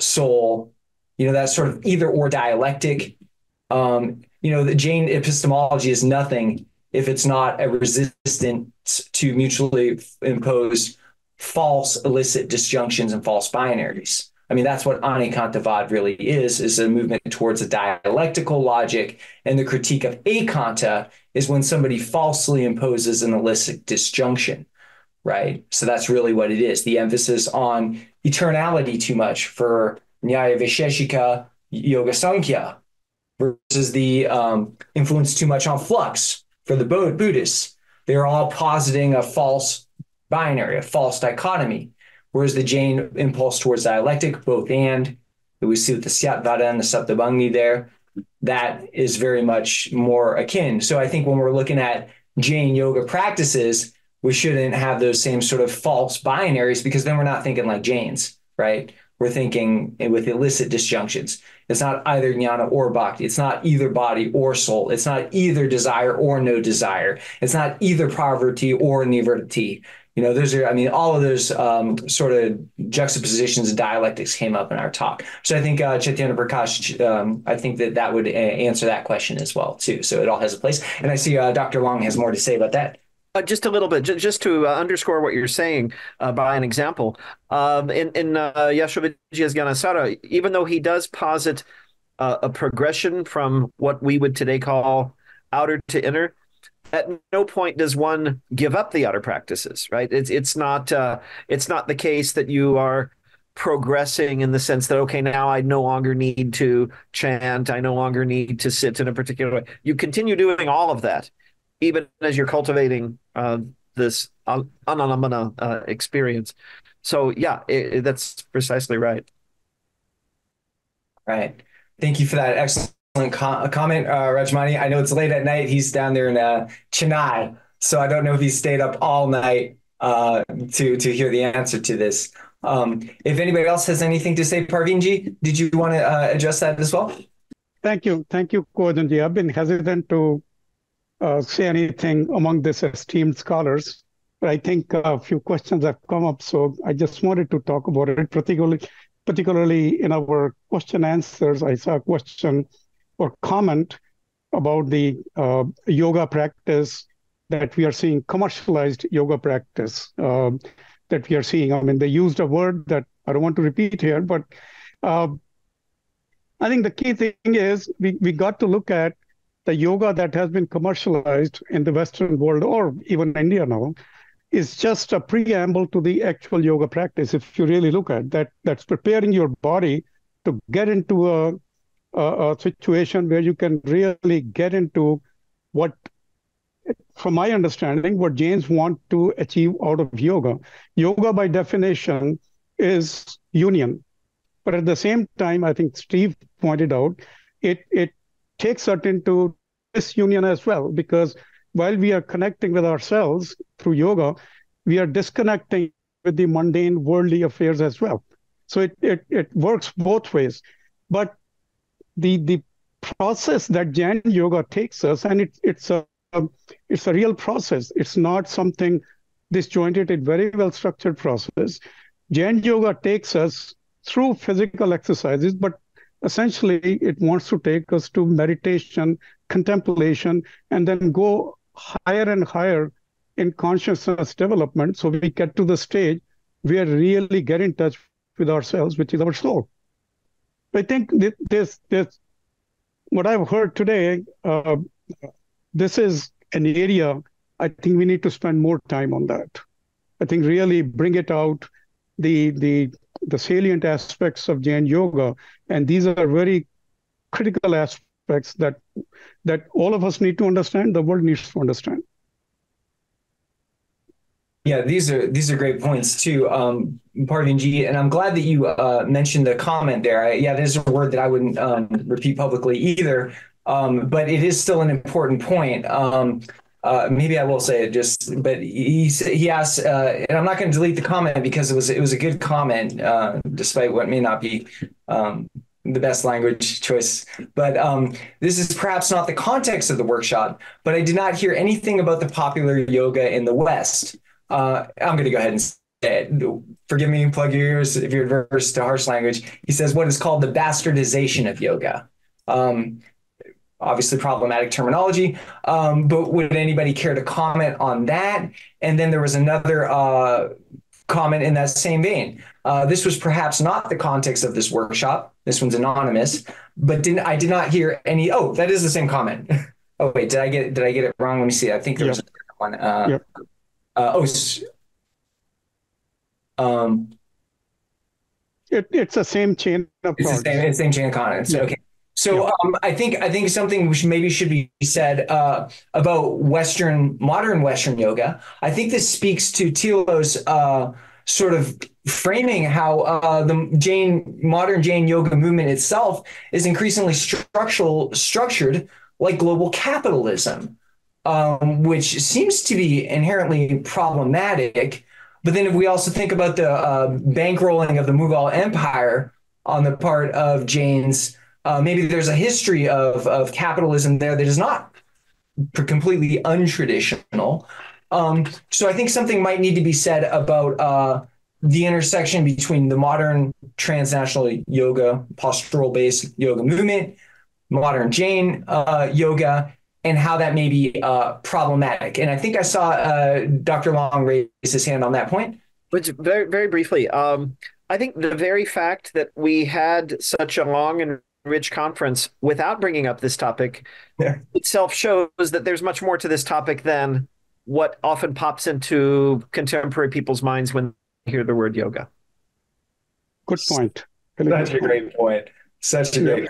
soul. You know, that sort of either or dialectic. Um, you know, the Jain epistemology is nothing if it's not a resistance to mutually imposed false illicit disjunctions and false binaries. I mean, that's what Anekantavad really is, is a movement towards a dialectical logic. And the critique of ekanta is when somebody falsely imposes an illicit disjunction, right? So that's really what it is. The emphasis on eternality too much for Nyaya Vaisheshika Yoga Sankhya versus the um, influence too much on flux for the Buddhists. They're all positing a false binary, a false dichotomy. Whereas the Jain impulse towards dialectic, both and, that we see with the Syadvada and the Saptabhangi there, that is very much more akin. So I think when we're looking at Jain yoga practices, we shouldn't have those same sort of false binaries because then we're not thinking like Jains, right? We're thinking with illicit disjunctions. It's not either jnana or bhakti. It's not either body or soul. It's not either desire or no desire. It's not either pravritti or nivritti. You know, those are, I mean, all of those um, sort of juxtapositions and dialectics came up in our talk. So I think uh, Chaitanya Prakash, um, I think that that would uh, answer that question as well, too. So it all has a place. And I see uh, Dr. Long has more to say about that. Uh, just a little bit, j- just to uh, underscore what you're saying uh, by an example. Um, in in uh, Gyanasara, even though he does posit uh, a progression from what we would today call outer to inner, at no point does one give up the outer practices, right? It's it's not uh, it's not the case that you are progressing in the sense that okay now i no longer need to chant i no longer need to sit in a particular way you continue doing all of that even as you're cultivating uh, this anandamana uh, experience so yeah it, it, that's precisely right right thank you for that excellent com- comment, uh, Rajmani. I know it's late at night. He's down there in uh, Chennai, so I don't know if he stayed up all night uh, to to hear the answer to this. Um, if anybody else has anything to say, Parvinji, did you want to uh, address that as well? Thank you, thank you, Cogenji. I've been hesitant to uh, say anything among this esteemed scholars, but I think a few questions have come up, so I just wanted to talk about it, particularly particularly in our question answers. I saw a question or comment about the uh, yoga practice that we are seeing commercialized yoga practice uh, that we are seeing. I mean, they used a word that I don't want to repeat here, but uh, I think the key thing is we, we got to look at the yoga that has been commercialized in the Western world or even India now is just a preamble to the actual yoga practice. If you really look at that, that's preparing your body to get into a a, a situation where you can really get into what from my understanding, what Jains want to achieve out of yoga. Yoga, by definition, is union. But at the same time, I think Steve pointed out, it, it takes us into disunion as well, because while we are connecting with ourselves through yoga, we are disconnecting with the mundane worldly affairs as well. So it, it, it works both ways. But the the process that Jain yoga takes us, and it's it's a it's a real process. It's not something disjointed. It's very well structured process. Jain yoga takes us through physical exercises, but essentially it wants to take us to meditation, contemplation, and then go higher and higher in consciousness development. So we get to the stage where we really get in touch with ourselves, which is our soul. I think this this what I've heard today. Uh, this is an area I think we need to spend more time on that. I think really bring it out the the the salient aspects of Jain yoga, and these are very critical aspects that that all of us need to understand. The world needs to understand. Yeah, these are these are great points too, um, Parvinji And I'm glad that you uh, mentioned the comment there. I, yeah, there's a word that I wouldn't um, repeat publicly either, um, but it is still an important point. Um, uh, maybe I will say it just, but he he asked, uh, and I'm not going to delete the comment because it was it was a good comment, uh, despite what may not be um, the best language choice. But um, this is perhaps not the context of the workshop. But I did not hear anything about the popular yoga in the West. Uh, I'm going to go ahead and say it. Forgive me, plug your ears if you're adverse to harsh language. He says what is called the bastardization of yoga. Um, obviously, problematic terminology, um, but would anybody care to comment on that? And then there was another uh, comment in that same vein. Uh, this was perhaps not the context of this workshop. This one's anonymous, but didn't I did not hear any. Oh, that is the same comment. oh wait, did I get did I get it wrong? Let me see. I think there was one. Uh, Yep. uh, oh, um, It, it's the same chain of it's the same, it's the same chain of comments. Okay. So um, I think I think something which maybe should be said uh, about Western modern Western yoga. I think this speaks to Tillo's uh, sort of framing how uh, the Jain modern Jain yoga movement itself is increasingly structural structured like global capitalism, um, which seems to be inherently problematic. But then if we also think about the uh, bankrolling of the Mughal Empire on the part of Jains, uh, maybe there's a history of, of capitalism there that is not completely untraditional. Um, so I think something might need to be said about uh, the intersection between the modern transnational yoga, postural based yoga movement, modern Jain uh, yoga, and how that may be uh, problematic. And I think I saw uh, Dr. Long raise his hand on that point. Which very very briefly, um, I think the very fact that we had such a long and rich conference without bringing up this topic itself shows that there's much more to this topic than what often pops into contemporary people's minds when they hear the word yoga. Good point. Really Such good a great point. Such a great.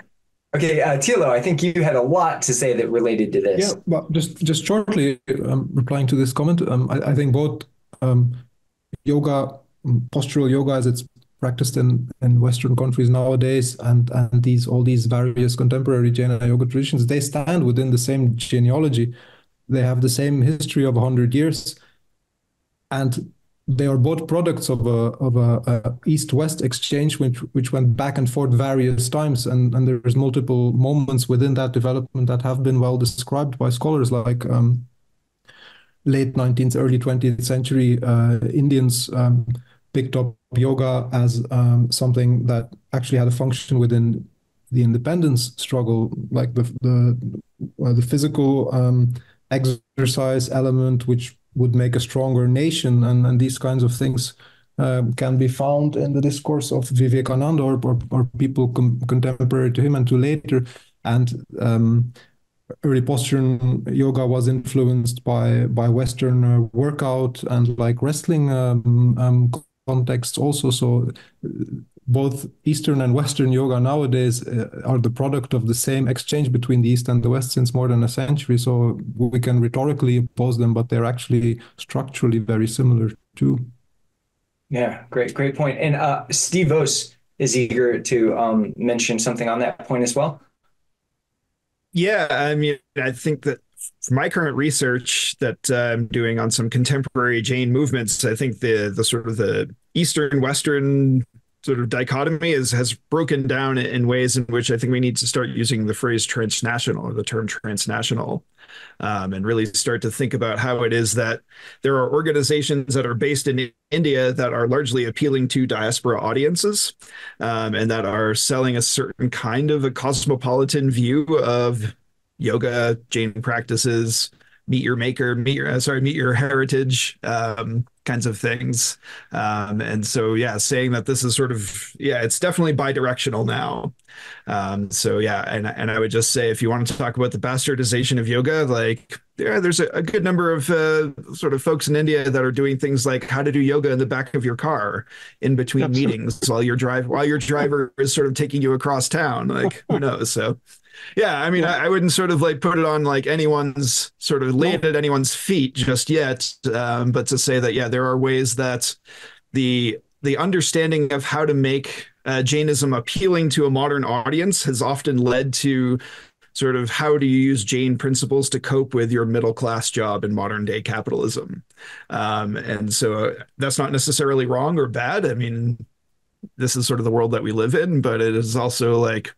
Okay, uh, Tillo, I think you had a lot to say that related to this. Yeah, well, just just shortly um, replying to this comment, um, I, I think both um, yoga, postural yoga as it's practiced in, in Western countries nowadays, and and these all these various contemporary Jaina yoga traditions, they stand within the same genealogy. They have the same history of hundred years, and they are both products of a of a, a east-west exchange which which went back and forth various times and and there's multiple moments within that development that have been well described by scholars like um, late 19th early 20th century uh, Indians um, picked up yoga as um, something that actually had a function within the independence struggle like the the uh, the physical um, exercise element which would make a stronger nation and, and these kinds of things um, can be found in the discourse of Vivekananda or, or, or people com- contemporary to him and to later. And um, early Postural yoga was influenced by by Western uh, workout and like wrestling um, um, contexts also. So uh, both Eastern and Western yoga nowadays uh, are the product of the same exchange between the East and the West since more than a century. So we can rhetorically oppose them, but they're actually structurally very similar too. Yeah, great, great point. And uh, Steve Vose is eager to um, mention something on that point as well. Yeah, I mean, I think that my current research that uh, I'm doing on some contemporary Jain movements, I think the the sort of the Eastern Western sort of dichotomy is has broken down in ways in which I think we need to start using the phrase transnational or the term transnational, um, and really start to think about how it is that there are organizations that are based in India that are largely appealing to diaspora audiences, um, and that are selling a certain kind of a cosmopolitan view of yoga, Jain practices, meet your maker, meet your uh, sorry, meet your heritage, um, kinds of things. Um, and so yeah, saying that this is sort of yeah, it's definitely bidirectional now. Um, so yeah, and and I would just say if you want to talk about the bastardization of yoga, like yeah, there's a, a good number of uh, sort of folks in India that are doing things like how to do yoga in the back of your car in between meetings while your drive while your driver is sort of taking you across town. Like who knows? So yeah, I mean, I, I wouldn't sort of like put it on like anyone's sort of lay it at anyone's feet just yet, um, but to say that yeah, there are ways that the the understanding of how to make uh, Jainism appealing to a modern audience has often led to sort of how do you use Jain principles to cope with your middle class job in modern day capitalism, um, and so uh, that's not necessarily wrong or bad. I mean, this is sort of the world that we live in, but it is also like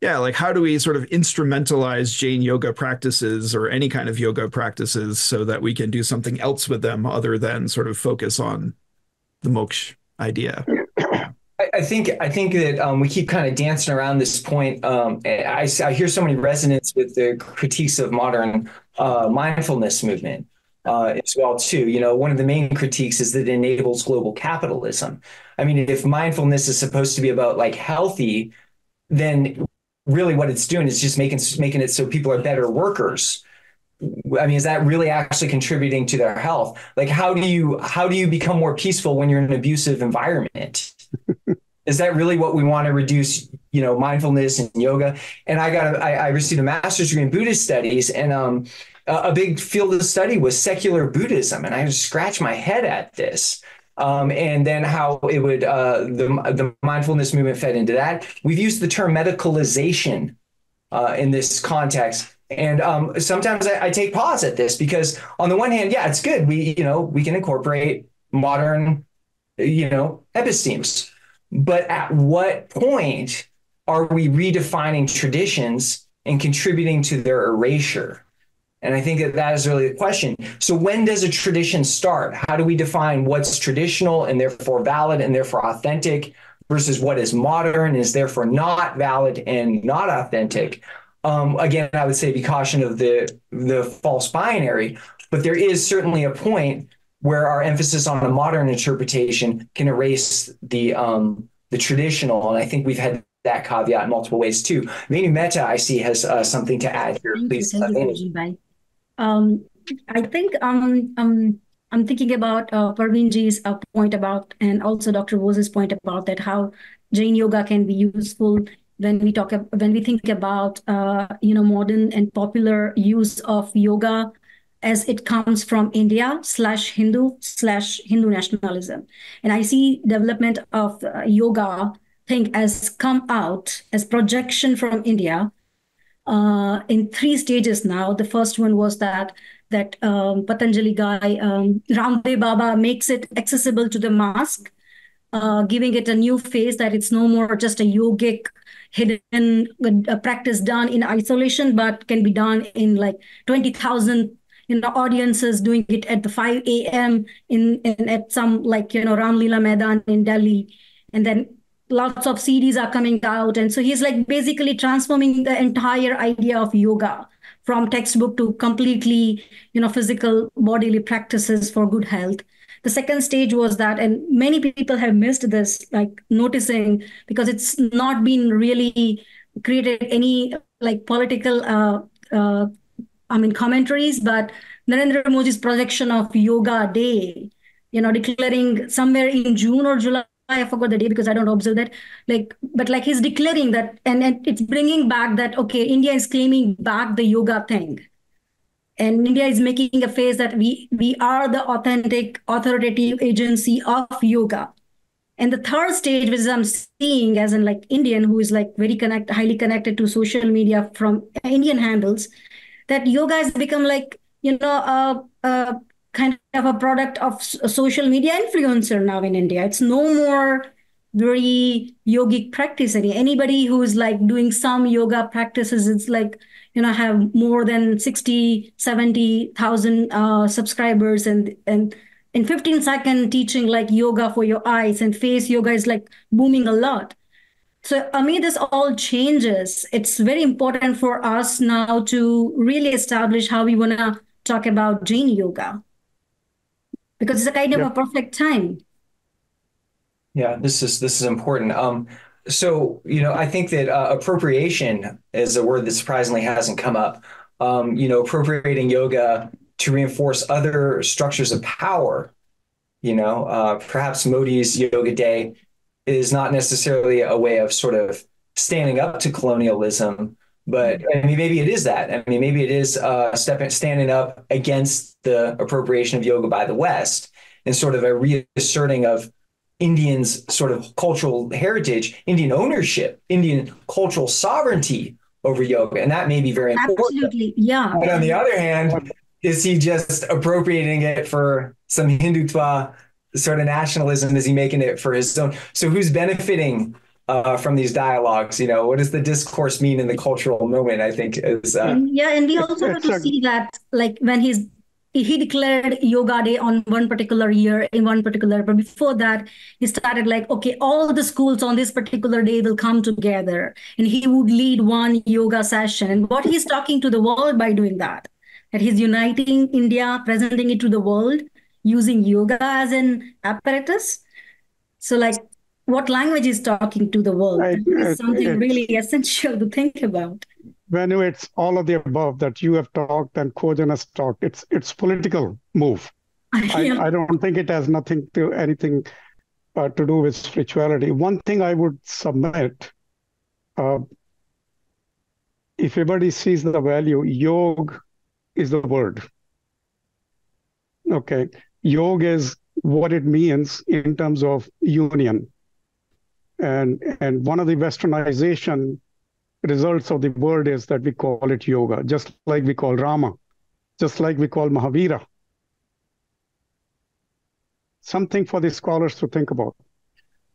yeah, like how do we sort of instrumentalize Jain yoga practices or any kind of yoga practices so that we can do something else with them other than sort of focus on the moksha idea? I, think I think that um, we keep kind of dancing around this point. Um, I, I hear so many resonance with the critiques of modern uh, mindfulness movement. uh, as well too. You know, one of the main critiques is that it enables global capitalism. I mean, if mindfulness is supposed to be about like healthy, then really what it's doing is just making making it so people are better workers. I mean, is that really actually contributing to their health? Like, how do you how do you become more peaceful when you're in an abusive environment? is that really what we want to reduce? You know, mindfulness and yoga. And I got a, I, I received a master's degree in Buddhist studies, and um, a big field of study was secular Buddhism, and I just scratched my head at this. Um, and then how it would uh, the the mindfulness movement fed into that. We've used the term medicalization uh, in this context, and um, sometimes I, I, take pause at this because on the one hand, yeah, it's good. We you know we can incorporate modern you know epistemes, but at what point are we redefining traditions and contributing to their erasure? And I think that that is really the question. So, when does a tradition start? How do we define what's traditional and therefore valid and therefore authentic versus what is modern and is therefore not valid and not authentic? Um, again, I would say be caution of the the false binary, but there is certainly a point where our emphasis on a modern interpretation can erase the um, the traditional. And I think we've had that caveat in multiple ways too. Venu Mehta, I see, has uh, something to add here. Please. You, um, I think um, um, I'm thinking about uh, uh, point about, and also Dr. Vose's point about that how Jain yoga can be useful when we talk when we think about uh, you know modern and popular use of yoga as it comes from India slash Hindu slash Hindu nationalism, and I see development of uh, yoga thing as come out as projection from India uh, in three stages now. The first one was that that um, Patanjali guy um, Ramdev Baba makes it accessible to the mass, uh, giving it a new face that it's no more just a yogic hidden uh, practice done in isolation, but can be done in like twenty thousand you know audiences doing it at the 5 a.m. in, in at some like you know Ram Leela Maidan in Delhi, and then lots of CDs are coming out. And so he's like basically transforming the entire idea of yoga from textbook to completely, you know, physical bodily practices for good health. The second stage was that, and many people have missed this, like noticing because it's not been really created any like political, uh, uh, I mean, commentaries, but Narendra Modi's projection of Yoga Day, you know, declaring somewhere in June or July I forgot the day because I don't observe that. Like, but like he's declaring that, and, and it's bringing back that okay, India is claiming back the yoga thing, and India is making a face that we we are the authentic authoritative agency of yoga. And the third stage, which I'm seeing as in like Indian who is like very connect, highly connected to social media from Indian handles, that yoga has become like you know a, a kind of a product of social media influencer now in India. It's no more very yogic practice. Anybody who's like doing some yoga practices, it's like, you know, have more than 60, 70,000 uh, subscribers and, and in 15 second teaching like yoga for your eyes and face yoga is like booming a lot. So amid this all changes, it's very important for us now to really establish how we want to talk about Jain yoga because it's a kind of a perfect time. Yeah, this is this is important. Um, so you know, I think that uh, appropriation is a word that surprisingly hasn't come up. Um, you know, appropriating yoga to reinforce other structures of power. You know, uh, perhaps Modi's Yoga Day is not necessarily a way of sort of standing up to colonialism, but I mean, maybe it is that. I mean, maybe it is uh, stepping, standing up against the appropriation of yoga by the West and sort of a reasserting of Indians' sort of cultural heritage, Indian ownership, Indian cultural sovereignty over yoga, and that may be very important. Absolutely, yeah. But on the other hand, is he just appropriating it for some Hindutva sort of nationalism? Is he making it for his own? So who's benefiting uh, from these dialogues. You know, what does the discourse mean in the cultural moment? I think is uh, yeah, and we also have to see that like when he's he declared yoga day on one particular year in one particular but before that he started like okay all the schools on this particular day will come together and he would lead one yoga session and what he's talking to the world by doing that that he's uniting India, presenting it to the world using yoga as an apparatus. So, like, what language is talking to the world? I, is something really essential to think about. When it's all of the above that you have talked and Cogen has talked, it's it's political move. I, I, don't think it has nothing to anything uh, to do with spirituality. One thing I would submit, uh, if everybody sees the value, yoga is the word. Okay, yoga is what it means in terms of union. And and one of the westernization results of the word is that we call it yoga, just like we call Rama, just like we call Mahavira. Something for the scholars to think about.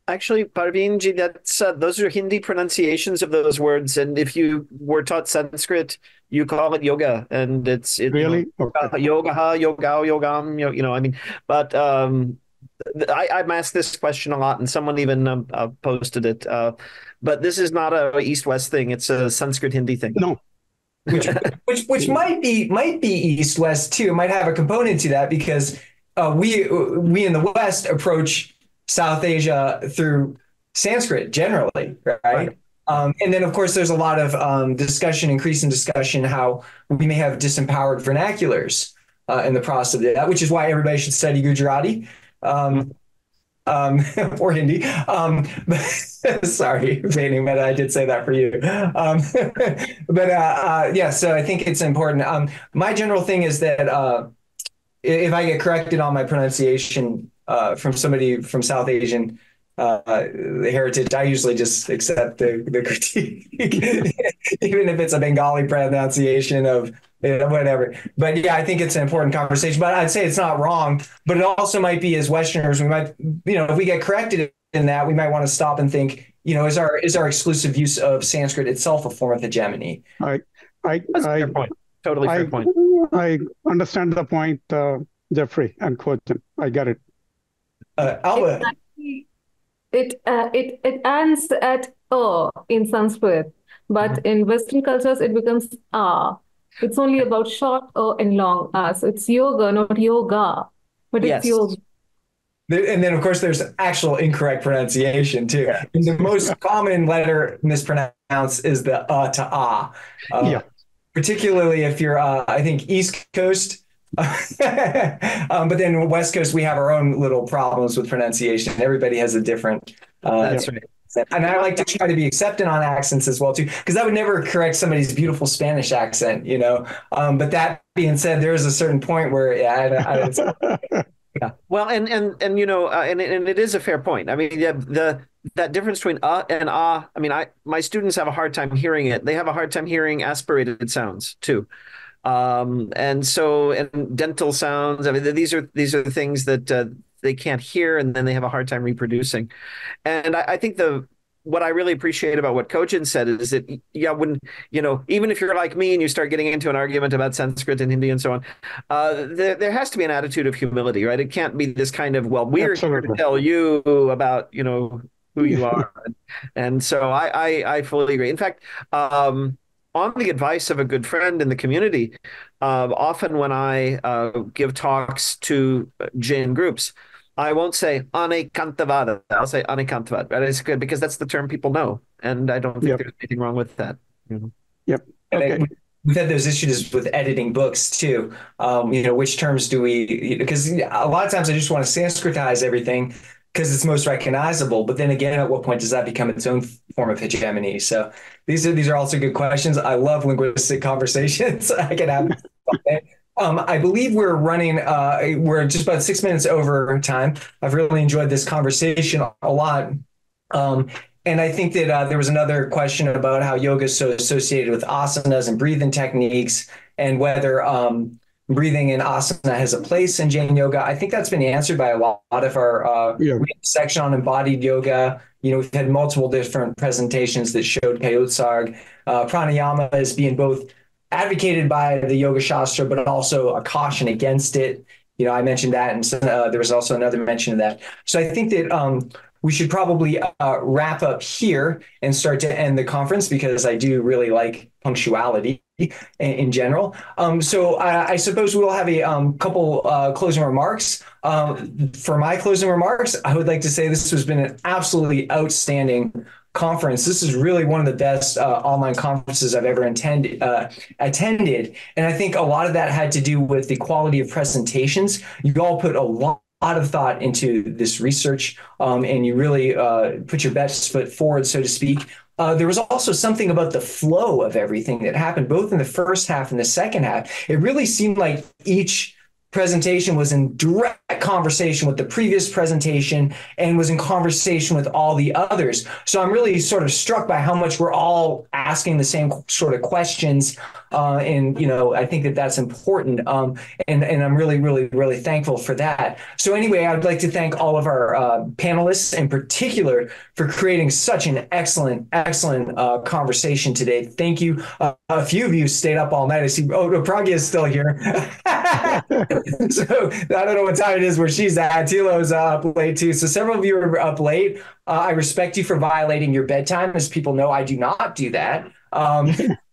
Actually, Parveenji, that's uh, those are Hindi pronunciations of those words, and if you were taught Sanskrit, you call it yoga, and it's it, really you know, okay. yoga, yoga, yogam, you know. I mean, but um, I, I'm asked this question a lot, and someone even um, uh, posted it. Uh, but this is not a East-West thing; it's a Sanskrit Hindi thing. No, which which which might be might be East-West too. Might have a component to that because uh, we we in the West approach South Asia through Sanskrit generally, right? right. Um, and then, of course, there's a lot of um, discussion, increasing discussion, how we may have disempowered vernaculars uh, in the process of that, which is why everybody should study Gujarati um, um Hindi. Um, sorry, Vani, but I did say that for you. Um, but uh, uh, yeah, so I think it's important. my general thing is that uh, if I get corrected on my pronunciation, uh, from somebody from South Asian uh, heritage, I usually just accept the, the critique, even if it's a Bengali pronunciation of whatever. But yeah, I think it's an important conversation. But I'd say it's not wrong. But it also might be as Westerners, we might, you know, if we get corrected in that, we might want to stop and think, you know, is our is our exclusive use of Sanskrit itself a form of hegemony? I, I, That's I, point. Totally fair I, point. I understand the point, uh, Jeffrey and Cogen. I get it. Uh, Alba. It uh, it it ends at a in Sanskrit, but mm-hmm. in Western cultures it becomes a. It's only about short a and long a. So it's yoga, not yoga, but it's Yes. yoga. And then, of course, there's actual incorrect pronunciation too. And the most common letter mispronounced is the uh to ah. Uh, Yeah. Particularly if you're, uh, I think, East Coast. um, but then West Coast, we have our own little problems with pronunciation. Everybody has a different. Uh, That's right. And I like to try to be accepting on accents as well too, because I would never correct somebody's beautiful Spanish accent, you know. Um, but that being said, there is a certain point where yeah, I, I, Yeah. Well, and and and you know, uh, and and it is a fair point. I mean, the, the that difference between uh and ah. I mean, I my students have a hard time hearing it. They have a hard time hearing aspirated sounds too. Um, and so and dental sounds. I mean, these are these are the things that uh, they can't hear, and then they have a hard time reproducing. And I, I think the what I really appreciate about what Cogen said is that yeah, when you know, even if you're like me and you start getting into an argument about Sanskrit and Hindi and so on, uh, there there has to be an attitude of humility, right? It can't be this kind of well, we're here to tell you about you know who you are, and so I I, I fully agree. In fact. Um, on the advice of a good friend in the community, uh, often when I uh, give talks to Jain groups, I won't say anekantavada. I'll say anekantavad. it's good because that's the term people know, and I don't think Yep. there's anything wrong with that. you know. Yep. Okay. it- we've had those issues with editing books too. Um, you know, which terms do we? Because a lot of times I just want to Sanskritize everything because it's most recognizable. But then again, at what point does that become its own form of hegemony? So these are these are also good questions. I love linguistic conversations. I can have. Um, I believe we're running. Uh, we're just about six minutes over time. I've really enjoyed this conversation a lot. Um, and I think that uh, there was another question about how yoga is so associated with asanas and breathing techniques, and whether um, breathing in asana has a place in Jain yoga. I think that's been answered by a lot, of our uh, a section on embodied yoga. You know, we've had multiple different presentations that showed Kayotsarg. Uh, pranayama as being both advocated by the Yoga Shastra, but also a caution against it. You know, I mentioned that, and so, uh, there was also another mention of that. So I think that um, we should probably uh, wrap up here and start to end the conference because I do really like punctuality in, in general. Um, so I, I, suppose we'll have a um, couple uh, closing remarks. Um, for my closing remarks, I would like to say this has been an absolutely outstanding conference. This is really one of the best uh, online conferences I've ever attended. Uh, attended, and I think a lot of that had to do with the quality of presentations. You all put a lot of thought into this research um, and you really uh, put your best foot forward, so to speak. Uh, there was also something about the flow of everything that happened, both in the first half and the second half. It really seemed like each presentation was in direct conversation with the previous presentation and was in conversation with all the others. So I'm really sort of struck by how much we're all asking the same sort of questions. Uh, and, you know, I think that that's important. Um, and, and I'm really, really, really thankful for that. So anyway, I'd like to thank all of our uh, panelists in particular for creating such an excellent, excellent uh, conversation today. Thank you. Uh, a few of you stayed up all night. I see, oh, Pragya is still here. so I don't know what time it is where she's at. Tilo's up late too. So several of you are up late. Uh, I respect you for violating your bedtime. As people know, I do not do that. Um,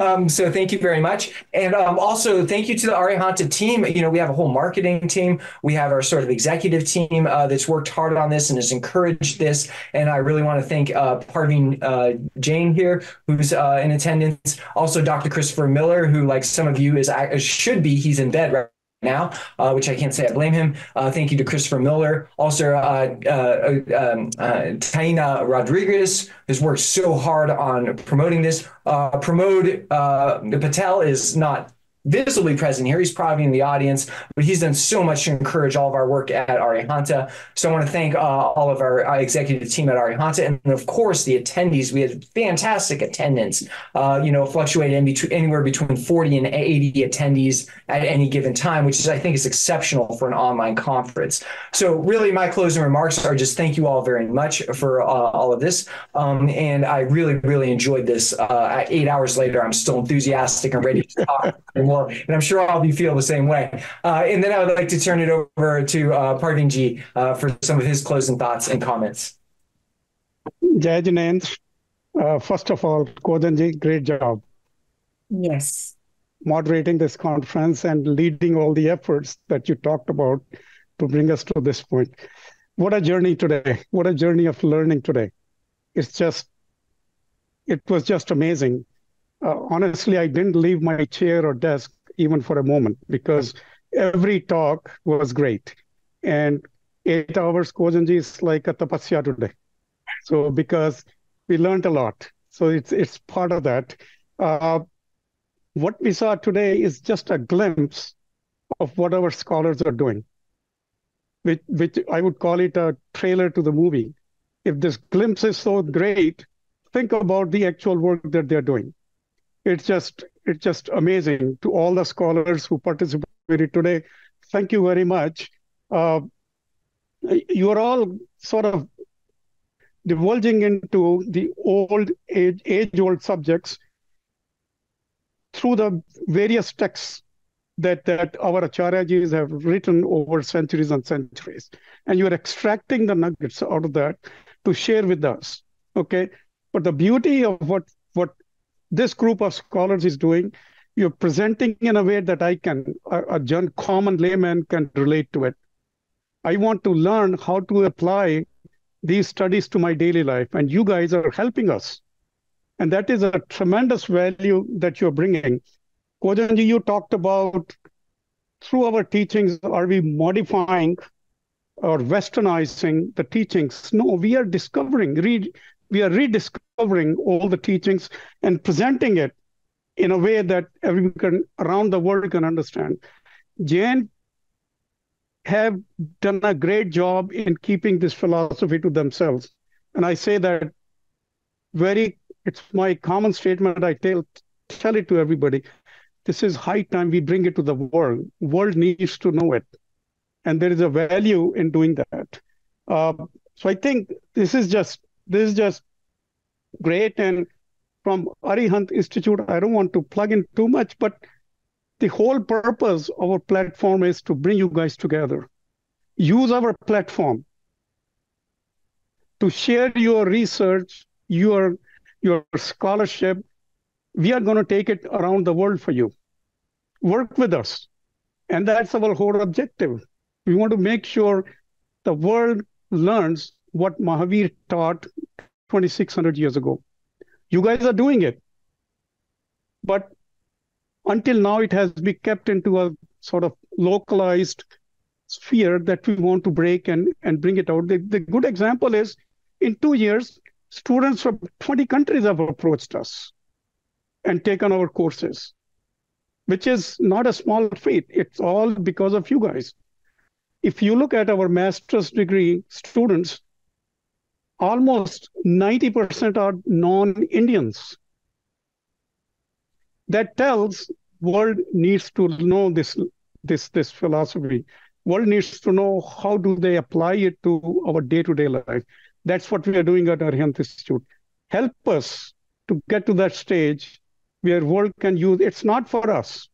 um, so thank you very much. And um, also thank you to the Arihanta team. You know, we have a whole marketing team. We have our sort of executive team uh, that's worked hard on this and has encouraged this. And I really want to thank uh, Parveen uh, here, who's uh, in attendance. Also, Dr. Christopher Miller, who, like some of you, is should be. He's in bed right now, uh, which I can't say I blame him. Uh, thank you to Christopher Miller. Also, uh, uh um, uh, Taina Rodriguez has worked so hard on promoting this. Uh, Pramod Patel is not visibly present here. He's probably in the audience, but he's done so much to encourage all of our work at Arihanta. So I want to thank uh, all of our uh, executive team at Arihanta, and of course the attendees. We had fantastic attendance. Uh, you know, fluctuated in between anywhere between 40 and 80 attendees at any given time, which is I think is exceptional for an online conference. So really, my closing remarks are just thank you all very much for uh, all of this, um, and I really really enjoyed this. Uh, eight hours later, I'm still enthusiastic and ready to talk. More. And I'm sure all of you feel the same way. Uh, and then I would like to turn it over to uh, Parveen Ji uh, for some of his closing thoughts and comments. Jai Jinendra, uh, first of all, Cogen ji, great job. Yes. Moderating this conference and leading all the efforts that you talked about to bring us to this point. What a journey today. What a journey of learning today. It's just, it was just amazing uh, honestly, I didn't leave my chair or desk even for a moment because every talk was great. And eight hours Cogen ji is like a tapasya today. So because we learned a lot. So it's it's part of that. Uh, what we saw today is just a glimpse of what our scholars are doing, which, which I would call it a trailer to the movie. If this glimpse is so great, think about the actual work that they're doing it's just it's just amazing to all the scholars who participated today. Thank you very much. Uh, you are all sort of divulging into the old age age old subjects through the various texts that that our acharyas have written over centuries and centuries and you are extracting the nuggets out of that to share with us okay but the beauty of what what this group of scholars is doing, you're presenting in a way that I can, a, a common layman can relate to it. I want to learn how to apply these studies to my daily life, and you guys are helping us. And that is a tremendous value that you're bringing. Cogen ji, you talked about through our teachings, are we modifying or westernizing the teachings? No, we are discovering, re- we are rediscovering all the teachings and presenting it in a way that everyone can, around the world can understand. Jain have done a great job in keeping this philosophy to themselves. And I say that very, it's my common statement. I tell, tell it to everybody. This is high time we bring it to the world. World needs to know it. And there is a value in doing that. Uh, so I think this is just this is just great. And from Arihant Institute, I don't want to plug in too much, but the whole purpose of our platform is to bring you guys together. Use our platform to share your research, your your scholarship. We are going to take it around the world for you. Work with us. And that's our whole objective. We want to make sure the world learns what Mahavir taught 2,600 years ago. You guys are doing it. But until now, it has been kept into a sort of localized sphere that we want to break and, and bring it out. The, the good example is in two years, students from 20 countries have approached us and taken our courses, which is not a small feat. It's all because of you guys. If you look at our master's degree students, almost 90% are non-Indians. That tells world needs to know this, this, this philosophy. World needs to know how do they apply it to our day-to-day life. That's what we are doing at Arihant Institute. Help us to get to that stage where world can use. It's not for us.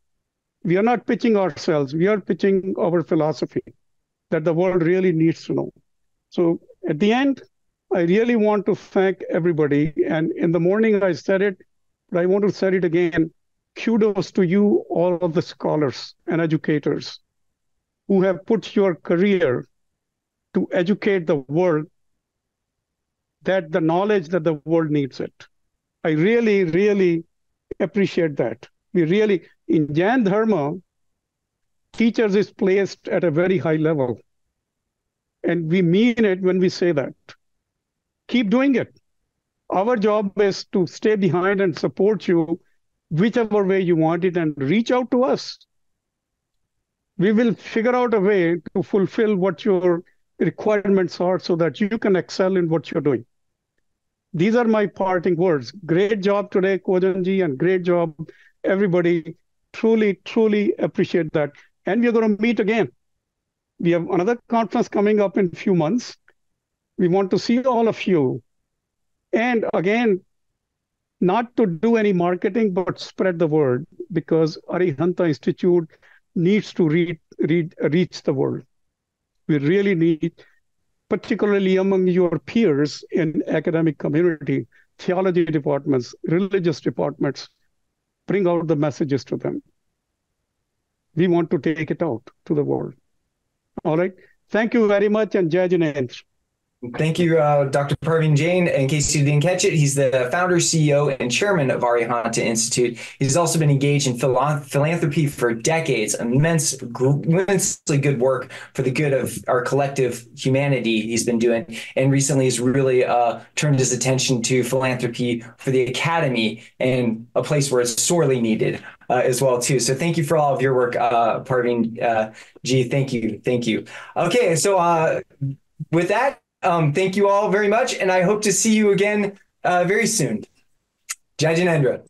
We are not pitching ourselves. We are pitching our philosophy that the world really needs to know. So at the end, I really want to thank everybody. And in the morning, I said it, but I want to say it again. Kudos to you, all of the scholars and educators who have put your career to educate the world that the knowledge that the world needs it. I really, really appreciate that. We really, in Jain Dharma, teachers is placed at a very high level. And we mean it when we say that. Keep doing it. Our job is to stay behind and support you whichever way you want it and reach out to us. We will figure out a way to fulfill what your requirements are so that you can excel in what you're doing. These are my parting words. Great job today, Cogen ji, and great job, everybody. Truly, truly appreciate that. And we're going to meet again. We have another conference coming up in a few months. We want to see all of you. And again, not to do any marketing, but spread the word because Arihanta Institute needs to read, reach the world. We really need, particularly among your peers in academic community, theology departments, religious departments, bring out the messages to them. We want to take it out to the world. All right. Thank you very much and Jai Jinendra. Thank you, uh, Dr. Parveen Jain. In case you didn't catch it, he's the founder, CEO, and chairman of Arihanta Institute. He's also been engaged in philanthropy for decades, immense, immensely good work for the good of our collective humanity he's been doing. And recently has really uh, turned his attention to philanthropy for the academy and a place where it's sorely needed. Uh, as well too. So thank you for all of your work, uh, Parveen uh, ji. Thank you, thank you. Okay, so uh, with that, um, thank you all very much, and I hope to see you again uh, very soon. Jai Jinendra.